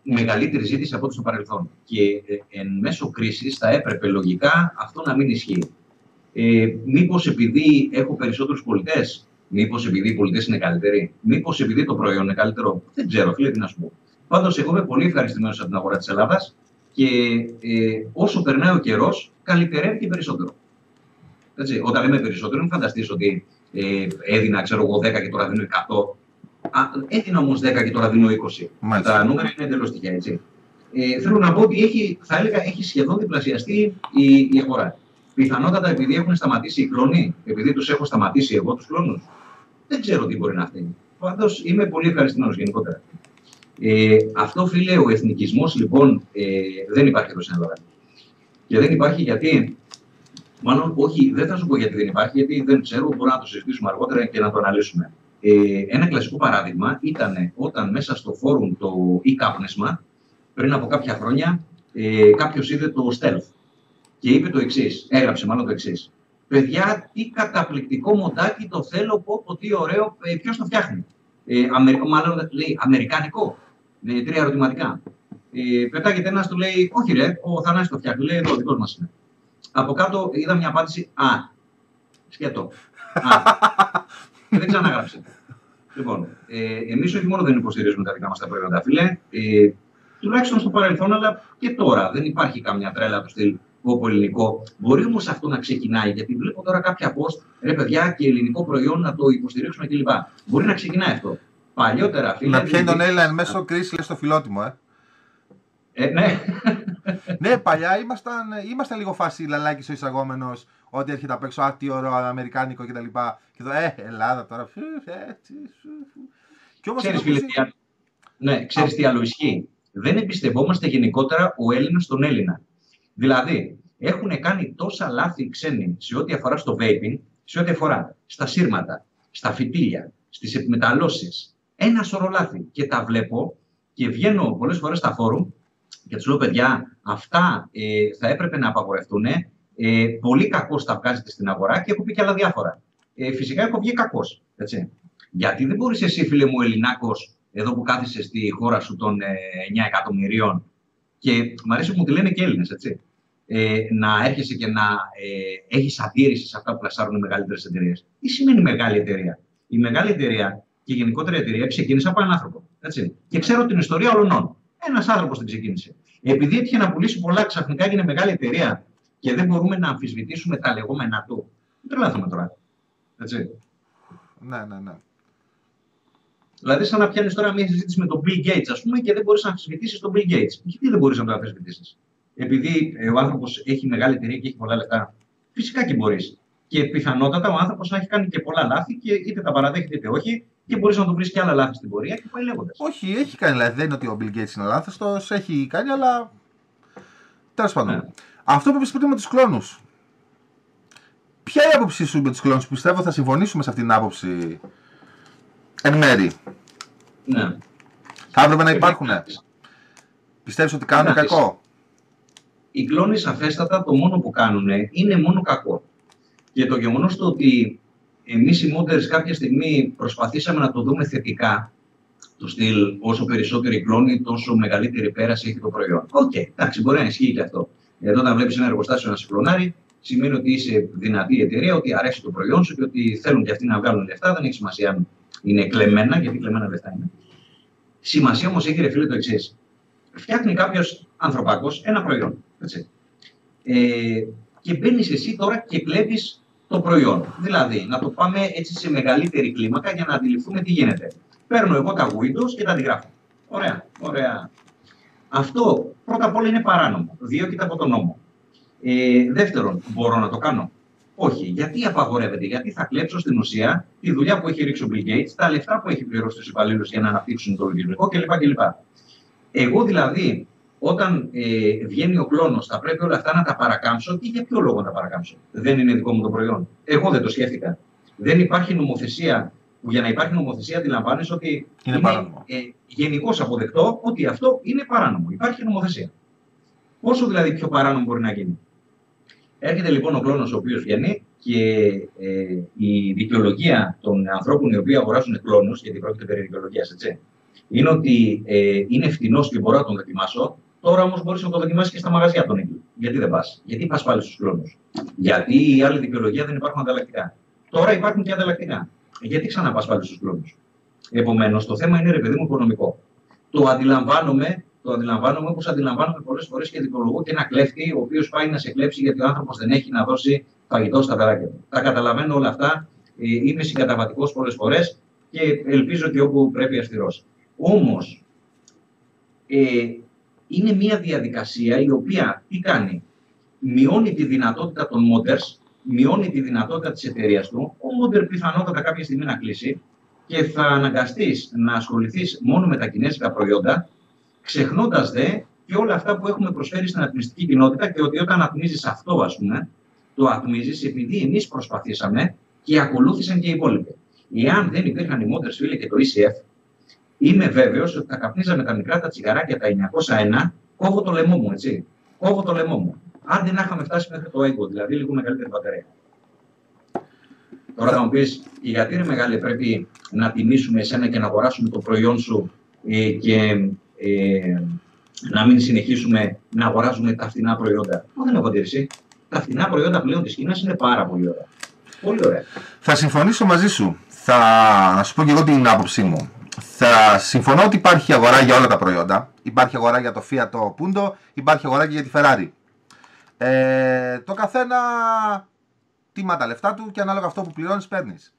[SPEAKER 2] μεγαλύτερη ζήτηση από ό,τι στο παρελθόν. Και ε, εν μέσω κρίσης θα έπρεπε λογικά αυτό να μην ισχύει. Ε, Μήπως επειδή έχω περισσότερους πολιτές, Μήπως επειδή οι πολιτές είναι καλύτεροι, Μήπως επειδή το προϊόν είναι καλύτερο. Δεν ξέρω, φίλε, τι να σου πω. Πάντως, εγώ είμαι πολύ ευχαριστημένος από την αγορά της Ελλάδας και ε, όσο περνάει ο καιρός, καλυτερεύει και περισσότερο. Έτσι, όταν λέμε περισσότερο, μην φανταστείς ότι ε, έδινα ξέρω εγώ 10 και τώρα δίνω 100. Α, έδινα όμως 10 και τώρα δίνω 20. Μάλιστα. Τα νούμερα είναι εντελώς τυχαία, έτσι. Ε, θέλω να πω ότι έχει, θα έλεγα, έχει σχεδόν διπλασιαστεί η, η αγορά. Πιθανότατα επειδή έχουν σταματήσει οι κλόνοι, επειδή τους έχω σταματήσει εγώ τους κλόνους. Δεν ξέρω τι μπορεί να φταίνει. Πάντως είμαι πολύ ευχαριστημένος γενικότερα. Ε, αυτό, φίλε, ο εθνικισμός λοιπόν ε, δεν υπάρχει εδώ στην Ελλάδα. Και δεν υπάρχει γιατί Μάλλον όχι, δεν θα σου πω γιατί δεν υπάρχει, γιατί δεν ξέρω, μπορούμε να το συζητήσουμε αργότερα και να το αναλύσουμε. Ε, ένα κλασικό παράδειγμα ήταν όταν μέσα στο φόρουμ το e-κάπνισμα, πριν από κάποια χρόνια, ε, κάποιος είδε το stealth και είπε το εξής, έγραψε μάλλον το εξής. Παιδιά, τι καταπληκτικό μοντάκι το θέλω, πω, πω τι ωραίο, ε, ποιος το φτιάχνει; Ε, μάλλον λέει Αμερικανικό. Ε, τρία ερωτηματικά. Ε, πετάγεται ένας, του λέει, Όχι, ρε, ο Θανάσης το φτιάχνει. Λέει, εδώ, δικό μας είναι. Από κάτω είδα μια απάντηση Α. Σκέτο. Α. και δεν ξανάγραψε. Λοιπόν, ε, εμείς όχι μόνο δεν υποστηρίζουμε τα δικά μας τα προϊόντα, φίλε, ε, τουλάχιστον στο παρελθόν, αλλά και τώρα. Δεν υπάρχει καμιά τρέλα του στυλ όπω ελληνικό. Μπορεί όμως αυτό να ξεκινάει, γιατί βλέπω τώρα κάποια post, ρε παιδιά, και ελληνικό προϊόν να το υποστηρίξουμε κλπ. Μπορεί να ξεκινάει αυτό. Παλιότερα, φίλε.
[SPEAKER 1] Να πιάνει τον Έλληνα εν μέσω κρίση, στο φιλότιμο, ε.
[SPEAKER 2] Ε, ναι.
[SPEAKER 1] ναι, παλιά ήμασταν, ήμασταν λίγο φάση λαλάκι ο εισαγόμενος ότι έρχεται απ' έξω, α, τι ωραίο, αμερικάνικο κτλ. Και, και εδώ, ε, Ελλάδα τώρα.
[SPEAKER 2] Και όμως ξέρεις, φίλε, τι, ναι, ξέρεις τι άλλο ισχύει; Δεν εμπιστευόμαστε γενικότερα ο Έλληνας τον Έλληνα. Δηλαδή, έχουν κάνει τόσα λάθη οι ξένοι σε ό,τι αφορά στο vaping, σε ό,τι αφορά στα σύρματα, στα φυτίλια, στις εκμεταλλώσεις. Ένα σωρό λάθη. Και τα βλέπω και βγαίνω πολλές φορές στα φόρουμ και του λέω, παιδιά, αυτά ε, θα έπρεπε να απαγορευτούν. Ε, πολύ κακό τα βγάζετε στην αγορά και έχω πει και άλλα διάφορα. Ε, φυσικά έχω βγει κακός. Γιατί δεν μπορείς εσύ, φίλε μου, Ελληνάκος, εδώ που κάθεσαι στη χώρα σου των ε, 9 εκατομμυρίων και μου αρέσει που μου τη λένε και Έλληνες, έτσι. Ε, να έρχεσαι και να ε, έχεις αντίρρηση σε αυτά που πλασάρουν οι μεγαλύτερες εταιρείες. Τι σημαίνει μεγάλη εταιρεία; Η μεγάλη εταιρεία και η γενικότερη εταιρεία ξεκίνησε από έναν άνθρωπο. Έτσι. Και ξέρω την ιστορία όλων. Ένας άνθρωπος την ξεκίνησε. Επειδή έτυχε να πουλήσει πολλά, ξαφνικά έγινε μεγάλη εταιρεία και δεν μπορούμε να αμφισβητήσουμε τα λεγόμενά του. Δεν τρελάθουμε τώρα. Έτσι.
[SPEAKER 1] Ναι, ναι, ναι.
[SPEAKER 2] Δηλαδή, σαν να πιάνεις τώρα μια συζήτηση με τον Bill Gates, ας πούμε, και δεν μπορείς να αμφισβητήσεις τον Bill Gates. Γιατί δεν μπορείς να το αμφισβητήσεις; Επειδή ε, ο άνθρωπος έχει μεγάλη εταιρεία και έχει πολλά λεφτά. Φυσικά και μπορείς. Και πιθανότατα ο άνθρωπος να έχει κάνει και πολλά λάθη και είτε τα παραδέχεται είτε όχι, και μπορείς να το βρεις και άλλα λάθη στην πορεία και πάει λέγοντας.
[SPEAKER 1] Όχι, έχει κάνει λάθη. Δεν είναι ότι ο Bill Gates είναι λάθος, έχει κάνει, αλλά. Τέλος πάντων. Ναι. Αυτό που είπες με τους κλώνους. Ποια είναι η άποψή σου με τους κλώνους, πιστεύω θα συμφωνήσουμε σε αυτή την άποψη εν μέρει;
[SPEAKER 2] Ναι.
[SPEAKER 1] Θα έπρεπε να υπάρχουν. Πιστεύεις ότι κάνουν κακό;
[SPEAKER 2] Οι κλώνοι σαφέστατα το μόνο που κάνουν είναι μόνο κακό. Και το γεγονός ότι εμείς οι modder κάποια στιγμή προσπαθήσαμε να το δούμε θετικά. Το στυλ, όσο περισσότεροι κλώνοι, τόσο μεγαλύτερη πέραση έχει το προϊόν. OK, okay, εντάξει, μπορεί να ισχύει και αυτό. Εδώ, όταν βλέπεις ένα εργοστάσιο να σε κλονάρει, σημαίνει ότι είσαι δυνατή εταιρεία, ότι αρέσει το προϊόν σου και ότι θέλουν και αυτοί να βγάλουν λεφτά. Δεν έχει σημασία αν είναι κλεμμένα, γιατί κλεμμένα λεφτά είναι. Σημασία όμως έχει, ρε φίλε, το εξής. Φτιάχνει κάποιος ανθρωπάκος ένα προϊόν. Έτσι. Ε, και μπαίνεις εσύ τώρα και κλέβει το προϊόν. Δηλαδή, να το πάμε έτσι σε μεγαλύτερη κλίμακα για να αντιληφθούμε τι γίνεται. Παίρνω εγώ τα Windows και τα αντιγράφω. Ωραία, ωραία. Αυτό πρώτα απ' όλα είναι παράνομο. Δύο, κοίτα από τον νόμο. Ε, δεύτερον, μπορώ να το κάνω; Όχι. Γιατί απαγορεύεται, Γιατί θα κλέψω στην ουσία τη δουλειά που έχει ρίξει ο Bill Gates, τα λεφτά που έχει πληρώσει τους υπαλλήλους για να αναπτύξουν το λογισμικό κλπ. Εγώ δηλαδή, όταν ε, βγαίνει ο κλόνος, θα πρέπει όλα αυτά να τα παρακάμψω και για ποιο λόγο να τα παρακάμψω. Δεν είναι δικό μου το προϊόν. Εγώ δεν το σκέφτηκα. Δεν υπάρχει νομοθεσία που για να υπάρχει νομοθεσία αντιλαμβάνει ότι
[SPEAKER 1] είναι, είναι ε,
[SPEAKER 2] γενικώς αποδεκτό ότι αυτό είναι παράνομο. Υπάρχει νομοθεσία. Πόσο δηλαδή πιο παράνομο μπορεί να γίνει. Έρχεται λοιπόν ο κλόνος ο οποίος βγαίνει και ε, η δικαιολογία των ανθρώπων οι οποίοι αγοράζουν κλόνους, γιατί πρόκειται περί δικαιολογίας, έτσι, είναι ότι ε, είναι φτηνός και μπορώ να τον δοκιμάσω. Τώρα όμως μπορείς να το δοκιμάσεις και στα μαγαζιά τον ίδιο. Γιατί δεν πας, Γιατί πας πάλι στους κλόνους; Γιατί η άλλη δικαιολογία δεν υπάρχουν ανταλλακτικά. Τώρα υπάρχουν και ανταλλακτικά. Γιατί ξαναπάς πάλι στους κλόνους; Επομένως, το θέμα είναι ρε παιδί μου οικονομικό. Το αντιλαμβάνομαι το αντιλαμβάνομαι όπως αντιλαμβάνομαι πολλές φορές και δικαιολογώ και ένα κλέφτη, ο οποίος πάει να σε κλέψει γιατί ο άνθρωπος δεν έχει να δώσει φαγητό στα παιδάκια του. Τα καταλαβαίνω όλα αυτά. Ε, είμαι συγκαταβατικός πολλές φορές και ελπίζω ότι όπου πρέπει αστηρό. Όμως, ε, είναι μια διαδικασία η οποία τι κάνει; Μειώνει τη δυνατότητα των modders, μειώνει τη δυνατότητα της εταιρείας του. Ο modder πιθανότατα κάποια στιγμή να κλείσει και θα αναγκαστείς να ασχοληθείς μόνο με τα κινέζικα προϊόντα ξεχνώντας δε και όλα αυτά που έχουμε προσφέρει στην ατμιστική κοινότητα και ότι όταν ατμίζεις αυτό, ας πούμε, το ατμίζεις επειδή εμείς προσπαθήσαμε και ακολούθησαν και οι υπόλοιποι. Εάν δεν υπήρχαν οι μόντε φίλοι και το ECF, είμαι βέβαιος ότι θα καπνίζαμε τα μικρά τα τσιγαράκια τα 901, κόβω το λαιμό μου, έτσι. Κόβω το λαιμό μου. Αν δεν είχαμε φτάσει μέχρι το έγκο, δηλαδή λίγο μεγαλύτερη μπαταρία. Τώρα θα μου πεις, γιατί είναι μεγάλη πρέπει να τιμήσουμε εσένα και να αγοράσουμε το προϊόν σου ε, και ε, να μην συνεχίσουμε να αγοράζουμε τα φθηνά προϊόντα. δεν έχω αντίρρηση. Τα φθηνά προϊόντα πλέον της Κίνας είναι πάρα πολύ ωραία. Πολύ ωραία.
[SPEAKER 1] Θα συμφωνήσω μαζί σου. Θα να σου πω και εγώ την άποψή μου. Θα συμφωνώ ότι υπάρχει αγορά για όλα τα προϊόντα. Υπάρχει αγορά για το Fiat το Punto, υπάρχει αγορά και για τη Ferrari. Ε, το καθένα τιμά τα λεφτά του και ανάλογα αυτό που πληρώνεις, παίρνεις.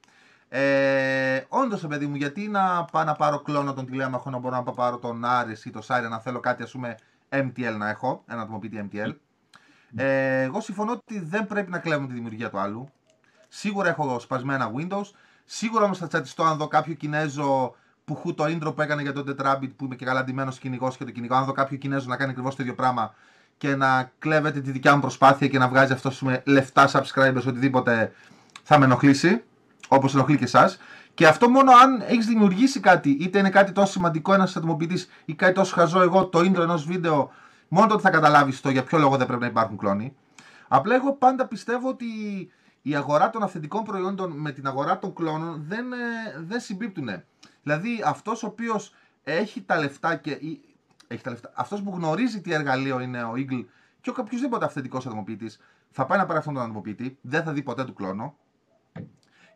[SPEAKER 1] Ε, Όντως, παιδί μου, γιατί να πάω να πάρω κλόνο τον τηλέμαχο, να μπορώ να πάρω τον Άρης ή τον Σάιρε, να θέλω κάτι, ας πούμε, MTL να έχω, ένα ατομοποιητή MTL. Ε, εγώ συμφωνώ ότι δεν πρέπει να κλέβουμε τη δημιουργία του άλλου. Σίγουρα έχω σπασμένα Windows. Σίγουρα όμως θα τσατιστώ αν δω κάποιο Κινέζο που χου το intro που έκανε για τον Tetrabit που είμαι και καλά ντυμένος κυνηγός και το κυνηγό. Αν δω κάποιο Κινέζο να κάνει ακριβώς το ίδιο πράγμα και να κλέβεται τη δικιά μου προσπάθεια και να βγάζει αυτός με λεφτά subscribers οτιδήποτε θα με ενοχλήσει όπως ενοχλεί και εσάς. Και αυτό μόνο αν έχεις δημιουργήσει κάτι, είτε είναι κάτι τόσο σημαντικό ένας ατομοποιητής ή κάτι τόσο χαζό εγώ, το intro ενός βίντεο, μόνο τότε θα καταλάβεις το για ποιο λόγο δεν πρέπει να υπάρχουν κλόνοι. Απλά εγώ πάντα πιστεύω ότι η αγορά των αυθεντικών προϊόντων με την αγορά των κλώνων δεν, ε, δεν συμπίπτουν. Δηλαδή αυτός ο οποίος έχει τα λεφτά και. Έχει τα λεφτά. Αυτός που γνωρίζει τι εργαλείο είναι ο Eagle και ο οποιοδήποτε αυθεντικός ατομοποιητή θα πάει να πάρει αυτόν τον ατομοποιητή, δεν θα δει ποτέ του κλόνο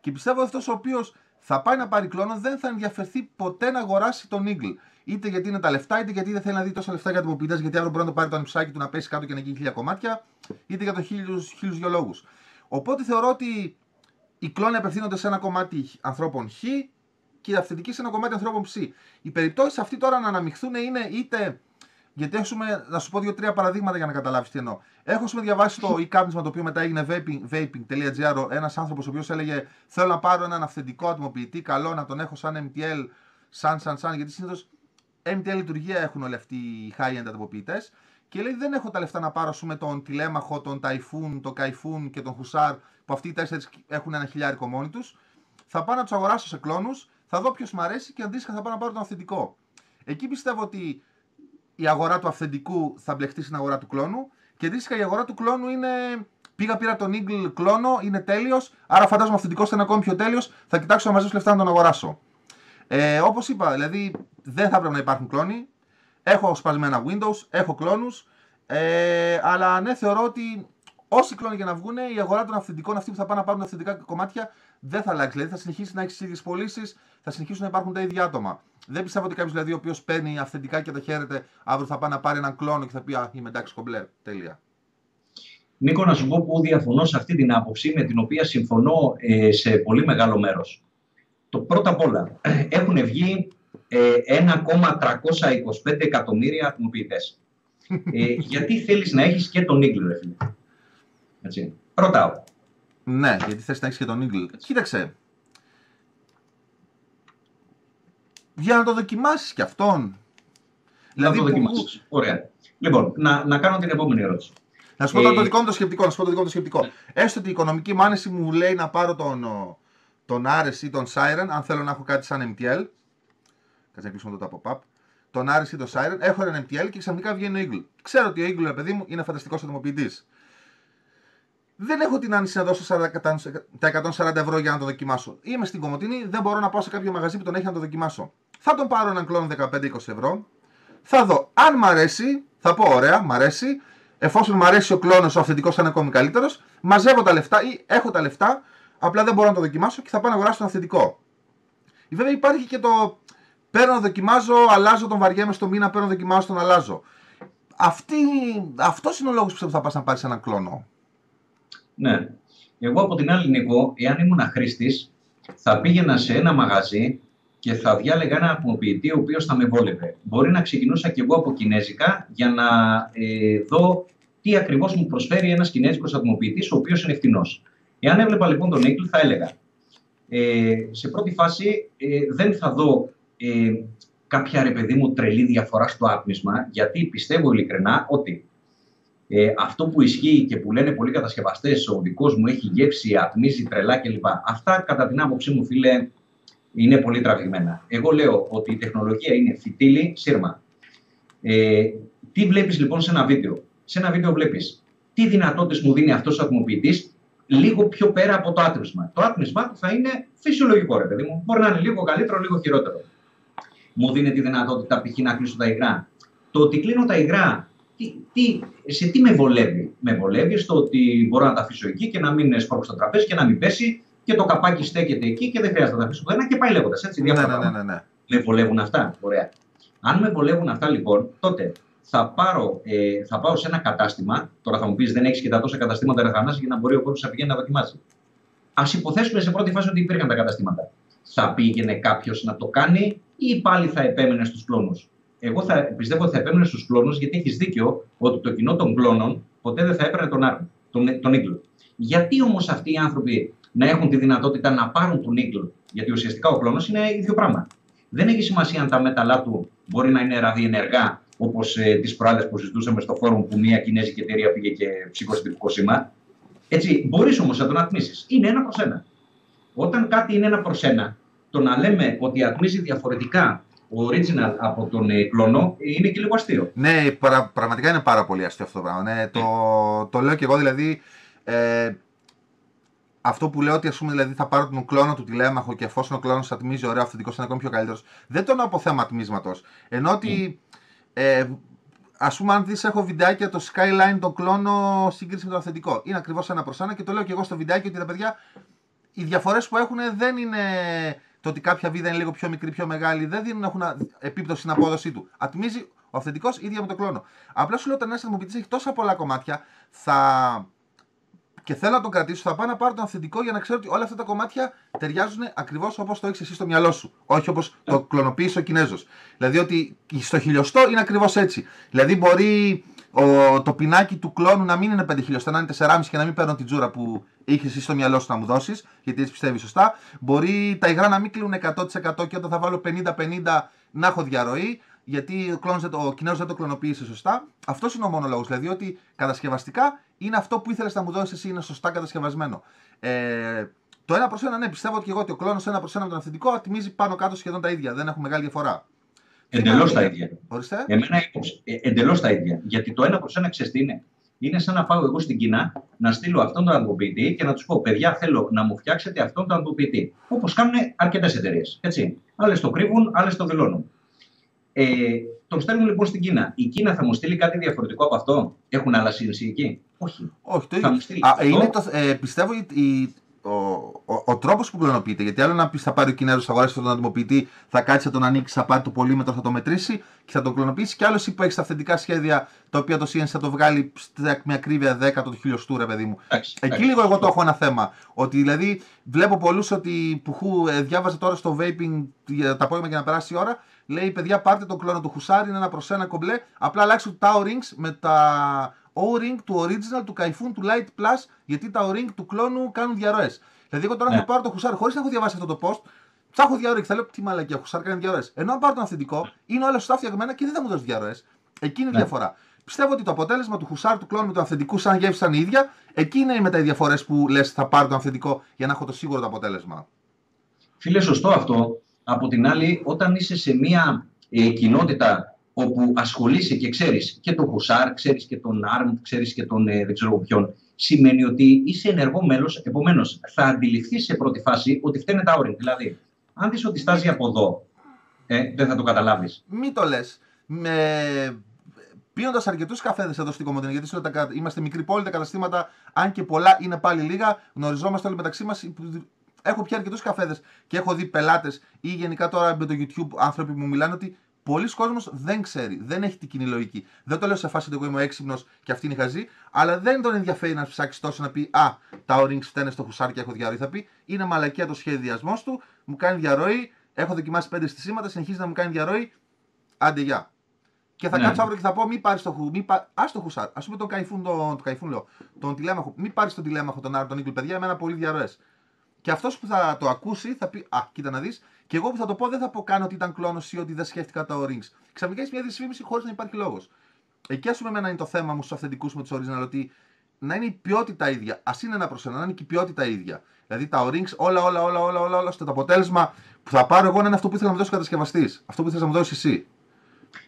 [SPEAKER 1] και πιστεύω ότι αυτός ο οποίος θα πάει να πάρει κλόνο δεν θα ενδιαφερθεί ποτέ να αγοράσει τον Eagle. Είτε γιατί είναι τα λεφτά, είτε γιατί δεν θέλει να δει τόσα λεφτά για τοποποιητέ, γιατί αύριο μπορεί να το πάρει το ανυψάκι του να πέσει κάτω και να γίνει χίλια κομμάτια, είτε για το χίλιους δυο λόγους. Οπότε θεωρώ ότι οι κλόνοι απευθύνονται σε ένα κομμάτι ανθρώπων Χ και η αυθεντική σε ένα κομμάτι ανθρώπων Ψ. Οι περιπτώσεις αυτοί τώρα να αναμειχθούν είναι είτε γιατί έχουμε, να σου πω δύο-τρία παραδείγματα για να καταλάβεις τι εννοώ. Έχω πούμε, διαβάσει το e-κάπνισμα το οποίο μετά έγινε vaping.gr. Ένας άνθρωπος ο οποίος έλεγε: Θέλω να πάρω έναν αυθεντικό ατμοποιητή, καλό να τον έχω σαν MTL, σαν, σαν, σαν. Γιατί συνήθως MTL λειτουργία έχουν όλοι αυτοί οι high-end ατμοποιητές. Και λέει: Δεν έχω τα λεφτά να πάρω πούμε, τον τηλέμαχο, τον Typhoon, τον Kaifun και τον Husar, που αυτοί οι τέσσερις έχουν ένα χιλιάρικο μόνοι τους. Θα πάω να τους αγοράσω σε κλόνους, θα δω ποιος μου αρέσει και αντίστοιχα θα πάω να πάρω τον αυθεντικό. Εκεί πιστεύω ότι η αγορά του αυθεντικού θα μπλεχτεί στην αγορά του κλόνου. Και αντίστοιχα η αγορά του κλόνου είναι. Πήγα, πήρα τον Eagle κλόνο, είναι τέλειος. Άρα φαντάζομαι αυθεντικός θα είναι ακόμη πιο τέλειος. Θα κοιτάξω να μαζέψω λεφτά να τον αγοράσω. Ε, Όπως είπα, δηλαδή δεν θα πρέπει να υπάρχουν κλόνοι. Έχω σπασμένα Windows, έχω κλόνους. Ε, αλλά ναι, θεωρώ ότι όσοι κλόνοι για να βγουν, η αγορά των αυθεντικών, αυτοί που θα πάνε να πάρουν αυθεντικά κομμάτια, δεν θα αλλάξει. Δηλαδή θα συνεχίσει να έχει τις ίδιες πωλήσεις, θα συνεχίσουν να υπάρχουν τα ίδια άτομα. Δεν πιστεύω ότι κάποιος δηλαδή ο οποίος παίρνει αυθεντικά και τα χαίρεται, αύριο θα πάει να πάρει έναν κλόνο και θα πει Α, είμαι εντάξει, κομπλέ. Τέλεια.
[SPEAKER 2] Νίκο, να σου πω που διαφωνώ σε αυτή την άποψη με την οποία συμφωνώ ε, σε πολύ μεγάλο μέρος. Το πρώτα απ' όλα, έχουν βγει ε, 1,325 εκατομμύρια ατμοποιητέ. ε, γιατί θέλεις να έχεις και τον Ίγκλ, ρε φίλε; Έτσι. Ρωτάω.
[SPEAKER 1] Ναι, γιατί θες να έχεις και τον Eagle. Κοίταξε. Για να το δοκιμάσεις κι αυτόν.
[SPEAKER 2] Δηλαδή, να το
[SPEAKER 1] που-
[SPEAKER 2] δοκιμάσεις. Ωραία. Λοιπόν, να, να κάνω την επόμενη ερώτηση.
[SPEAKER 1] Να σου πω τώρα
[SPEAKER 2] Ε,
[SPEAKER 1] το δικό μου το σκεπτικό. Να σου πω το δικό μου το σκεπτικό. Έστω ότι η οικονομική μου άνεση μου λέει να πάρω τον, ο, τον Ares ή τον Siren, αν θέλω να έχω κάτι σαν MTL. Κάτσε να κλείσουμε το pop-up. Τον Ares ή τον Siren, έχω έναν MTL και ξαφνικά βγαίνει ο Eagle. Ξέρω ότι ο Eagle, ρε παιδί μου, είναι φανταστικός ατομοποιητής. Δεν έχω την άνεση να δώσω 40 τα 140 ευρώ για να το δοκιμάσω. Είμαι στην Κομωτινή, δεν μπορώ να πάω σε κάποιο μαγαζί που τον έχει να το δοκιμάσω. Θα τον πάρω έναν κλόνο 15-20 ευρώ. Θα δω αν μ' αρέσει, θα πω ωραία, μ' αρέσει. Εφόσον μ' αρέσει ο κλόνος, ο αυθεντικός θα είναι ακόμη καλύτερος. Μαζεύω τα λεφτά ή έχω τα λεφτά, απλά δεν μπορώ να το δοκιμάσω και θα πάω να αγοράσω τον αυθεντικό. Βέβαια υπάρχει και το παίρνω, δοκιμάζω, αλλάζω, τον βαριέμαι στο μήνα, παίρνω, δοκιμάζω, τον αλλάζω. Αυτή, αυτός είναι ο λόγος που θα πας να πάρεις έναν κλόνο.
[SPEAKER 2] Ναι. Εγώ από την άλλη, Νίκο, εάν ήμουν χρήστη, θα πήγαινα σε ένα μαγαζί και θα διάλεγα ένα ατμοποιητή ο οποίος θα με βόλευε. Μπορεί να ξεκινούσα κι εγώ από κινέζικα για να ε, δω τι ακριβώς μου προσφέρει ένας κινέζικος ατμοποιητή, ο οποίος είναι φτηνός. Εάν έβλεπα λοιπόν τον Νίκλ, θα έλεγα. Ε, σε πρώτη φάση ε, δεν θα δω ε, κάποια ρε παιδί μου τρελή διαφορά στο άτμισμα, γιατί πιστεύω ειλικρινά ότι ε, αυτό που ισχύει και που λένε πολλοί κατασκευαστές, ο δικός μου έχει γεύση, ατμίζει τρελά κλπ. Αυτά κατά την άποψή μου, φίλε, είναι πολύ τραβηγμένα. Εγώ λέω ότι η τεχνολογία είναι φυτίλη, σύρμα. Ε, τι βλέπεις λοιπόν σε ένα βίντεο; Σε ένα βίντεο βλέπεις τι δυνατότητες μου δίνει αυτός ο ατμοποιητή λίγο πιο πέρα από το άτμισμα; Το άτμισμά του θα είναι φυσιολογικό, ρε παιδί μου. Μπορεί να είναι λίγο καλύτερο, λίγο χειρότερο. Μου δίνει τη δυνατότητα π.χ. να κλείσω τα υγρά. Το ότι κλείνω τα υγρά τι, τι, σε τι με βολεύει; Με βολεύει στο ότι μπορώ να τα αφήσω εκεί και να μην σπρώξω στο τραπέζι και να μην πέσει και το καπάκι στέκεται εκεί και δεν χρειάζεται να τα αφήσω πουθενά και πάει λέγοντας. Έτσι,
[SPEAKER 1] Ναι,
[SPEAKER 2] διάφορα
[SPEAKER 1] ναι, ναι,
[SPEAKER 2] πράγματα.
[SPEAKER 1] ναι, ναι.
[SPEAKER 2] Με βολεύουν αυτά; Ωραία. Αν με βολεύουν αυτά λοιπόν, τότε θα, πάρω, ε, θα πάω σε ένα κατάστημα. Τώρα θα μου πεις: Δεν έχεις και τα τόσα καταστήματα ρεθανά για να μπορεί ο κόσμος να πηγαίνει να δοκιμάζει. Α υποθέσουμε σε πρώτη φάση ότι υπήρχαν τα καταστήματα. Θα πήγαινε κάποιος να το κάνει ή πάλι θα επέμενε στους κλόνους; Εγώ θα, πιστεύω ότι θα επέμενε στους κλόνους γιατί έχεις δίκιο ότι το κοινό των κλόνων ποτέ δεν θα έπαιρνε τον Άρμ, τον, τον Ίγκλο. Γιατί όμως αυτοί οι άνθρωποι να έχουν τη δυνατότητα να πάρουν τον Ίγκλο, γιατί ουσιαστικά ο κλόνος είναι ίδιο πράγμα. Δεν έχει σημασία αν τα μέταλλά του μπορεί να είναι ραδιενεργά, όπως ε, τις προάλλες που συζητούσαμε στο φόρουμ που μια κινέζικη εταιρεία πήγε και ψήκωσε την Φουκουσίμα. Έτσι, μπορείς όμως να τον ατμίσεις. Είναι ένα προς ένα. Όταν κάτι είναι ένα προς ένα, το να λέμε ότι ατμίζει διαφορετικά ο original από τον ε, κλόνο είναι και λίγο αστείο.
[SPEAKER 1] Ναι, παρα- πραγματικά είναι πάρα πολύ αστείο αυτό το πράγμα. Ναι, το, το λέω και εγώ δηλαδή. Ε, αυτό που λέω ότι ας πούμε, δηλαδή, θα πάρω τον κλόνο του τηλέμαχο και εφόσον ο κλόνος ατμίζει ωραίο, αυθεντικός είναι ακόμη πιο καλύτερος. Δεν το εννοώ από θέμα ατμίσματο. Ενώ ότι. Ε, Α πούμε, αν δεις, έχω βιντεάκια το Skyline τον κλόνο σύγκριση με το αυθεντικό. Είναι ακριβώς ένα προς ένα και το λέω και εγώ στο βιντεάκι ότι τα παιδιά οι διαφορές που έχουν δεν είναι το ότι κάποια βίδα είναι λίγο πιο μικρή, πιο μεγάλη, δεν δίνουν, έχουν α- επίπτωση στην απόδοσή του. Ατμίζει ο αυθεντικός ίδια με το κλόνο. Απλά σου λέω ότι ένας ατμοποιητή έχει τόσα πολλά κομμάτια, θα. και θέλω να τον κρατήσω, θα πάω να πάρω τον αυθεντικό για να ξέρω ότι όλα αυτά τα κομμάτια ταιριάζουν ακριβώς όπως το έχεις εσύ στο μυαλό σου. Όχι όπως το κλωνοποίησε ο Κινέζος. Δηλαδή ότι στο χιλιοστό είναι ακριβώς έτσι. Δηλαδή μπορεί ο, το πινάκι του κλόνου να μην είναι 5 χιλιοστά, να είναι 4,5 και να μην παίρνω την τζούρα που είχες εσύ στο μυαλό σου να μου δώσεις, γιατί έτσι πιστεύεις σωστά. Μπορεί τα υγρά να μην κλείνουν 100% και όταν θα βάλω 50-50 να έχω διαρροή, γιατί ο, κλόνος δεν το- ο Κινέζος δεν το κλωνοποίησε σωστά. Αυτός είναι ο μόνος λόγος. Δηλαδή ότι κατασκευαστικά είναι αυτό που ήθελες να μου δώσεις εσύ, είναι σωστά κατασκευασμένο. Ε, το ένα προς ένα, ναι, πιστεύω ότι και εγώ ότι ο κλόνος ένα προς ένα με τον αυθεντικό ατμίζει πάνω κάτω σχεδόν τα ίδια. Δεν έχουν μεγάλη διαφορά.
[SPEAKER 2] Εντελώς τα ίδια.
[SPEAKER 1] Ορίστε.
[SPEAKER 2] Εμένα ε, εντελώς τα ίδια. Γιατί το ένα προς ένα ξέρεις τι είναι; Είναι σαν να πάω εγώ στην Κίνα να στείλω αυτόν τον αντιποποιητή και να τους πω: Παιδιά, θέλω να μου φτιάξετε αυτόν τον αντιποποιητή. Όπως κάνουν αρκετές εταιρείες. Άλλες το κρύβουν, άλλες το δηλώνουν. Ε, τον στέλνουν λοιπόν στην Κίνα. Η Κίνα θα μου στείλει κάτι διαφορετικό από αυτό; Έχουν άλλα CNC εκεί; Όχι.
[SPEAKER 1] Όχι, το
[SPEAKER 2] Θα
[SPEAKER 1] ίδιο.
[SPEAKER 2] μου στείλει
[SPEAKER 1] Α,
[SPEAKER 2] αυτό;
[SPEAKER 1] είναι το, ε, πιστεύω η, η- ο, ο, ο τρόπος που κλωνοποιείται. Γιατί άλλο να πεις θα πάρει ο Κινέζος, θα αγοράσει αυτόν τον αντιμοποιητή, θα κάτσει, θα τον ανοίξει, θα πάρει το πολύμετρο, θα το μετρήσει και θα τον κλωνοποιήσει. Και άλλος εσύ που έχεις τα αυθεντικά σχέδια τα οποία το CNC θα το βγάλει στα- με ακρίβεια 10 το χιλιοστού, ρε παιδί μου.
[SPEAKER 2] Εντάξει,
[SPEAKER 1] Εκεί
[SPEAKER 2] εντάξει.
[SPEAKER 1] λίγο εγώ το έχω ένα θέμα. Ότι δηλαδή βλέπω πολλούς ότι που χου, ε, διάβαζα τώρα στο vaping για τα απόγευμα για να περάσει η ώρα. Λέει παιδιά, πάρτε τον κλόνο του Χουσάρι, είναι ένα προς ένα κομπλέ. Απλά αλλάξτε το Tao Rings με τα O-ring του original του Kaifun του Light Plus, γιατί τα O-ring του κλόνου κάνουν διαρροές. Δηλαδή, εγώ τώρα
[SPEAKER 2] Ναι.
[SPEAKER 1] θα πάρω το χουσάρ χωρίς να έχω διαβάσει αυτό το post, ψάχνω διαρροή και θα λέω τι μαλακία, χουσάρ κάνει διαρροές. Ενώ αν πάρω τον αυθεντικό, είναι όλα σωστά φτιαγμένα και δεν θα μου δώσει διαρροές. Εκεί είναι η
[SPEAKER 2] Ναι.
[SPEAKER 1] διαφορά. Πιστεύω ότι το αποτέλεσμα του χουσάρ του κλόνου με του αυθεντικού, σαν γεύση σαν η ίδια, εκεί είναι μετά οι διαφορές που λες θα πάρω τον αυθεντικό για να έχω το σίγουρο το αποτέλεσμα.
[SPEAKER 2] Φίλε, σωστό αυτό. Από την άλλη, όταν είσαι σε μια ε, κοινότητα όπου ασχολείσαι και ξέρεις και τον Χουσάρ, ξέρεις και τον Άρμ, ξέρεις και τον ε, δεν ξέρω ποιον, σημαίνει ότι είσαι ενεργό μέλος, επομένως θα αντιληφθείς σε πρώτη φάση ότι φταίνε τα όρια. Δηλαδή, αν δεις ότι στάζει από εδώ, ε, δεν θα το καταλάβεις.
[SPEAKER 1] Μην το λες. Με... Πίνοντας αρκετούς καφέδες εδώ στην Κομωτινή, γιατί σου λέω, τα κα- είμαστε μικρή πόλη, τα καταστήματα, αν και πολλά είναι πάλι λίγα, γνωριζόμαστε όλοι μεταξύ μας. Έχω πια αρκετούς καφέδες και έχω δει πελάτες ή γενικά τώρα με το YouTube άνθρωποι που μου μιλάνε ότι πολλοί κόσμος δεν ξέρει, δεν έχει την κοινή λογική. Δεν το λέω σε φάση ότι εγώ είμαι έξυπνος και αυτή είναι η χαζή, αλλά δεν τον ενδιαφέρει να ψάξει τόσο να πει Α, τα O-rings φταίνε στο χουσάρι και έχω διαρροή. Θα πει Είναι μαλακία το σχεδιασμός του, μου κάνει διαρροή, έχω δοκιμάσει πέντε στισίματα, συνεχίζει να μου κάνει διαρροή. Άντε, γεια. Και θα
[SPEAKER 2] Ναι.
[SPEAKER 1] κάτσω αύριο και θα πω: Μην πάρεις το, χου, μη πα... ας το χουσάρ. Α πούμε τον καϊφούν, τον, το καϊφούν λέω. Τον τηλέμαχο. Μην πάρεις τον τηλέμαχο, τον Άρη, τον Νίκλ, παιδιά, εμένα πολύ διαρροές. Και αυτός που θα το ακούσει θα πει: Α, κοίτα να δεις. Και εγώ που θα το πω δεν θα πω καν ότι ήταν κλόνος ή ότι δεν σκέφτηκα τα O-rings. Ξαφνικά έχει μια δυσφήμιση χωρίς να υπάρχει λόγος. Εκεί ας πούμε εμένα είναι το θέμα μου στους αυθεντικούς με τους original ότι να είναι η ποιότητα ίδια. Α είναι ένα προς ένα, να είναι και η ποιότητα ίδια. Δηλαδή τα O-rings, όλα, όλα, όλα, όλα, όλα, όλα, ώστε το αποτέλεσμα που θα πάρω εγώ να είναι αυτό που ήθελα να μου δώσει ο κατασκευαστής. Αυτό που ήθελα να μου δώσεις εσύ.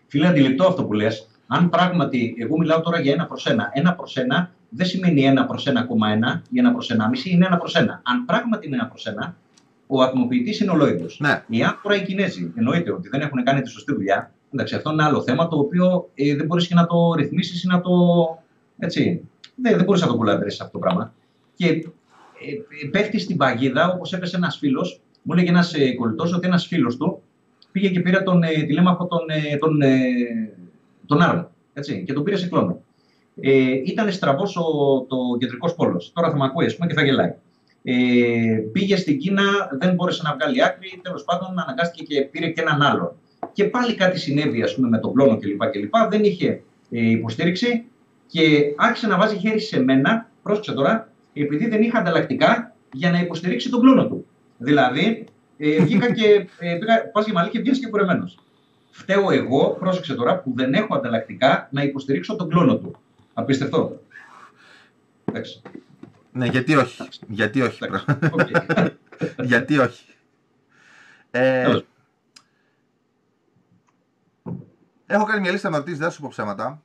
[SPEAKER 2] Φίλε, αντιληπτό αυτό που λες. Αν πράγματι, εγώ μιλάω τώρα για ένα προς ένα. Ένα προς ένα δεν σημαίνει ένα προς 1,1 ή ένα προς 1,5, είναι ένα προς ένα. Αν πράγματι είναι ένα προς ένα, ο ατμοποιητής είναι ολόιδος.
[SPEAKER 1] Ναι.
[SPEAKER 2] Εάν τώρα οι Κινέζοι εννοείται ότι δεν έχουν κάνει τη σωστή δουλειά, εντάξει, αυτό είναι άλλο θέμα το οποίο ε, δεν μπορείς και να το ρυθμίσεις ή να το. Έτσι. Δεν, δεν μπορείς να το κουλαντρέσεις αυτό το πράγμα. Και ε, ε, πέφτει στην παγίδα όπως έπεσε ένας φίλος, μου έλεγε ένας ε, κολλητός ότι ένας φίλος του πήγε και πήρε τον ε, τηλέμαχο τον, ε, τον, ε, τον Άρμ. Έτσι, και τον πήρε σε κλόνο. Ε, ήταν στραβός το κεντρικός πόλος. Τώρα θα με ακούει, ας πούμε, και θα γελάει. Ε, πήγε στην Κίνα, δεν μπόρεσε να βγάλει άκρη. Τέλος πάντων, αναγκάστηκε και πήρε και έναν άλλον. Και πάλι κάτι συνέβη, ας πούμε, με τον κλόνο κλπ. κλπ. Δεν είχε ε, υποστήριξη και άρχισε να βάζει χέρι σε μένα, πρόσεξε τώρα, επειδή δεν είχα ανταλλακτικά για να υποστηρίξει τον κλώνο του. Δηλαδή, ε, βγήκα και ε, πήγα, πας για μαλλί και βγαίνεις και κουρεμένος. Φταίω εγώ, πρόσεξε τώρα, που δεν έχω ανταλλακτικά να υποστηρίξω τον κλώνο του. Απίστευτο. Εντάξει.
[SPEAKER 1] Ναι, γιατί όχι. Γιατί όχι.
[SPEAKER 2] εντάξει. Οκ.
[SPEAKER 1] γιατί όχι. Ε,
[SPEAKER 2] Τέλος.
[SPEAKER 1] έχω κάνει μια λίστα με ερωτήσει, δεν θα σου πω ψέματα.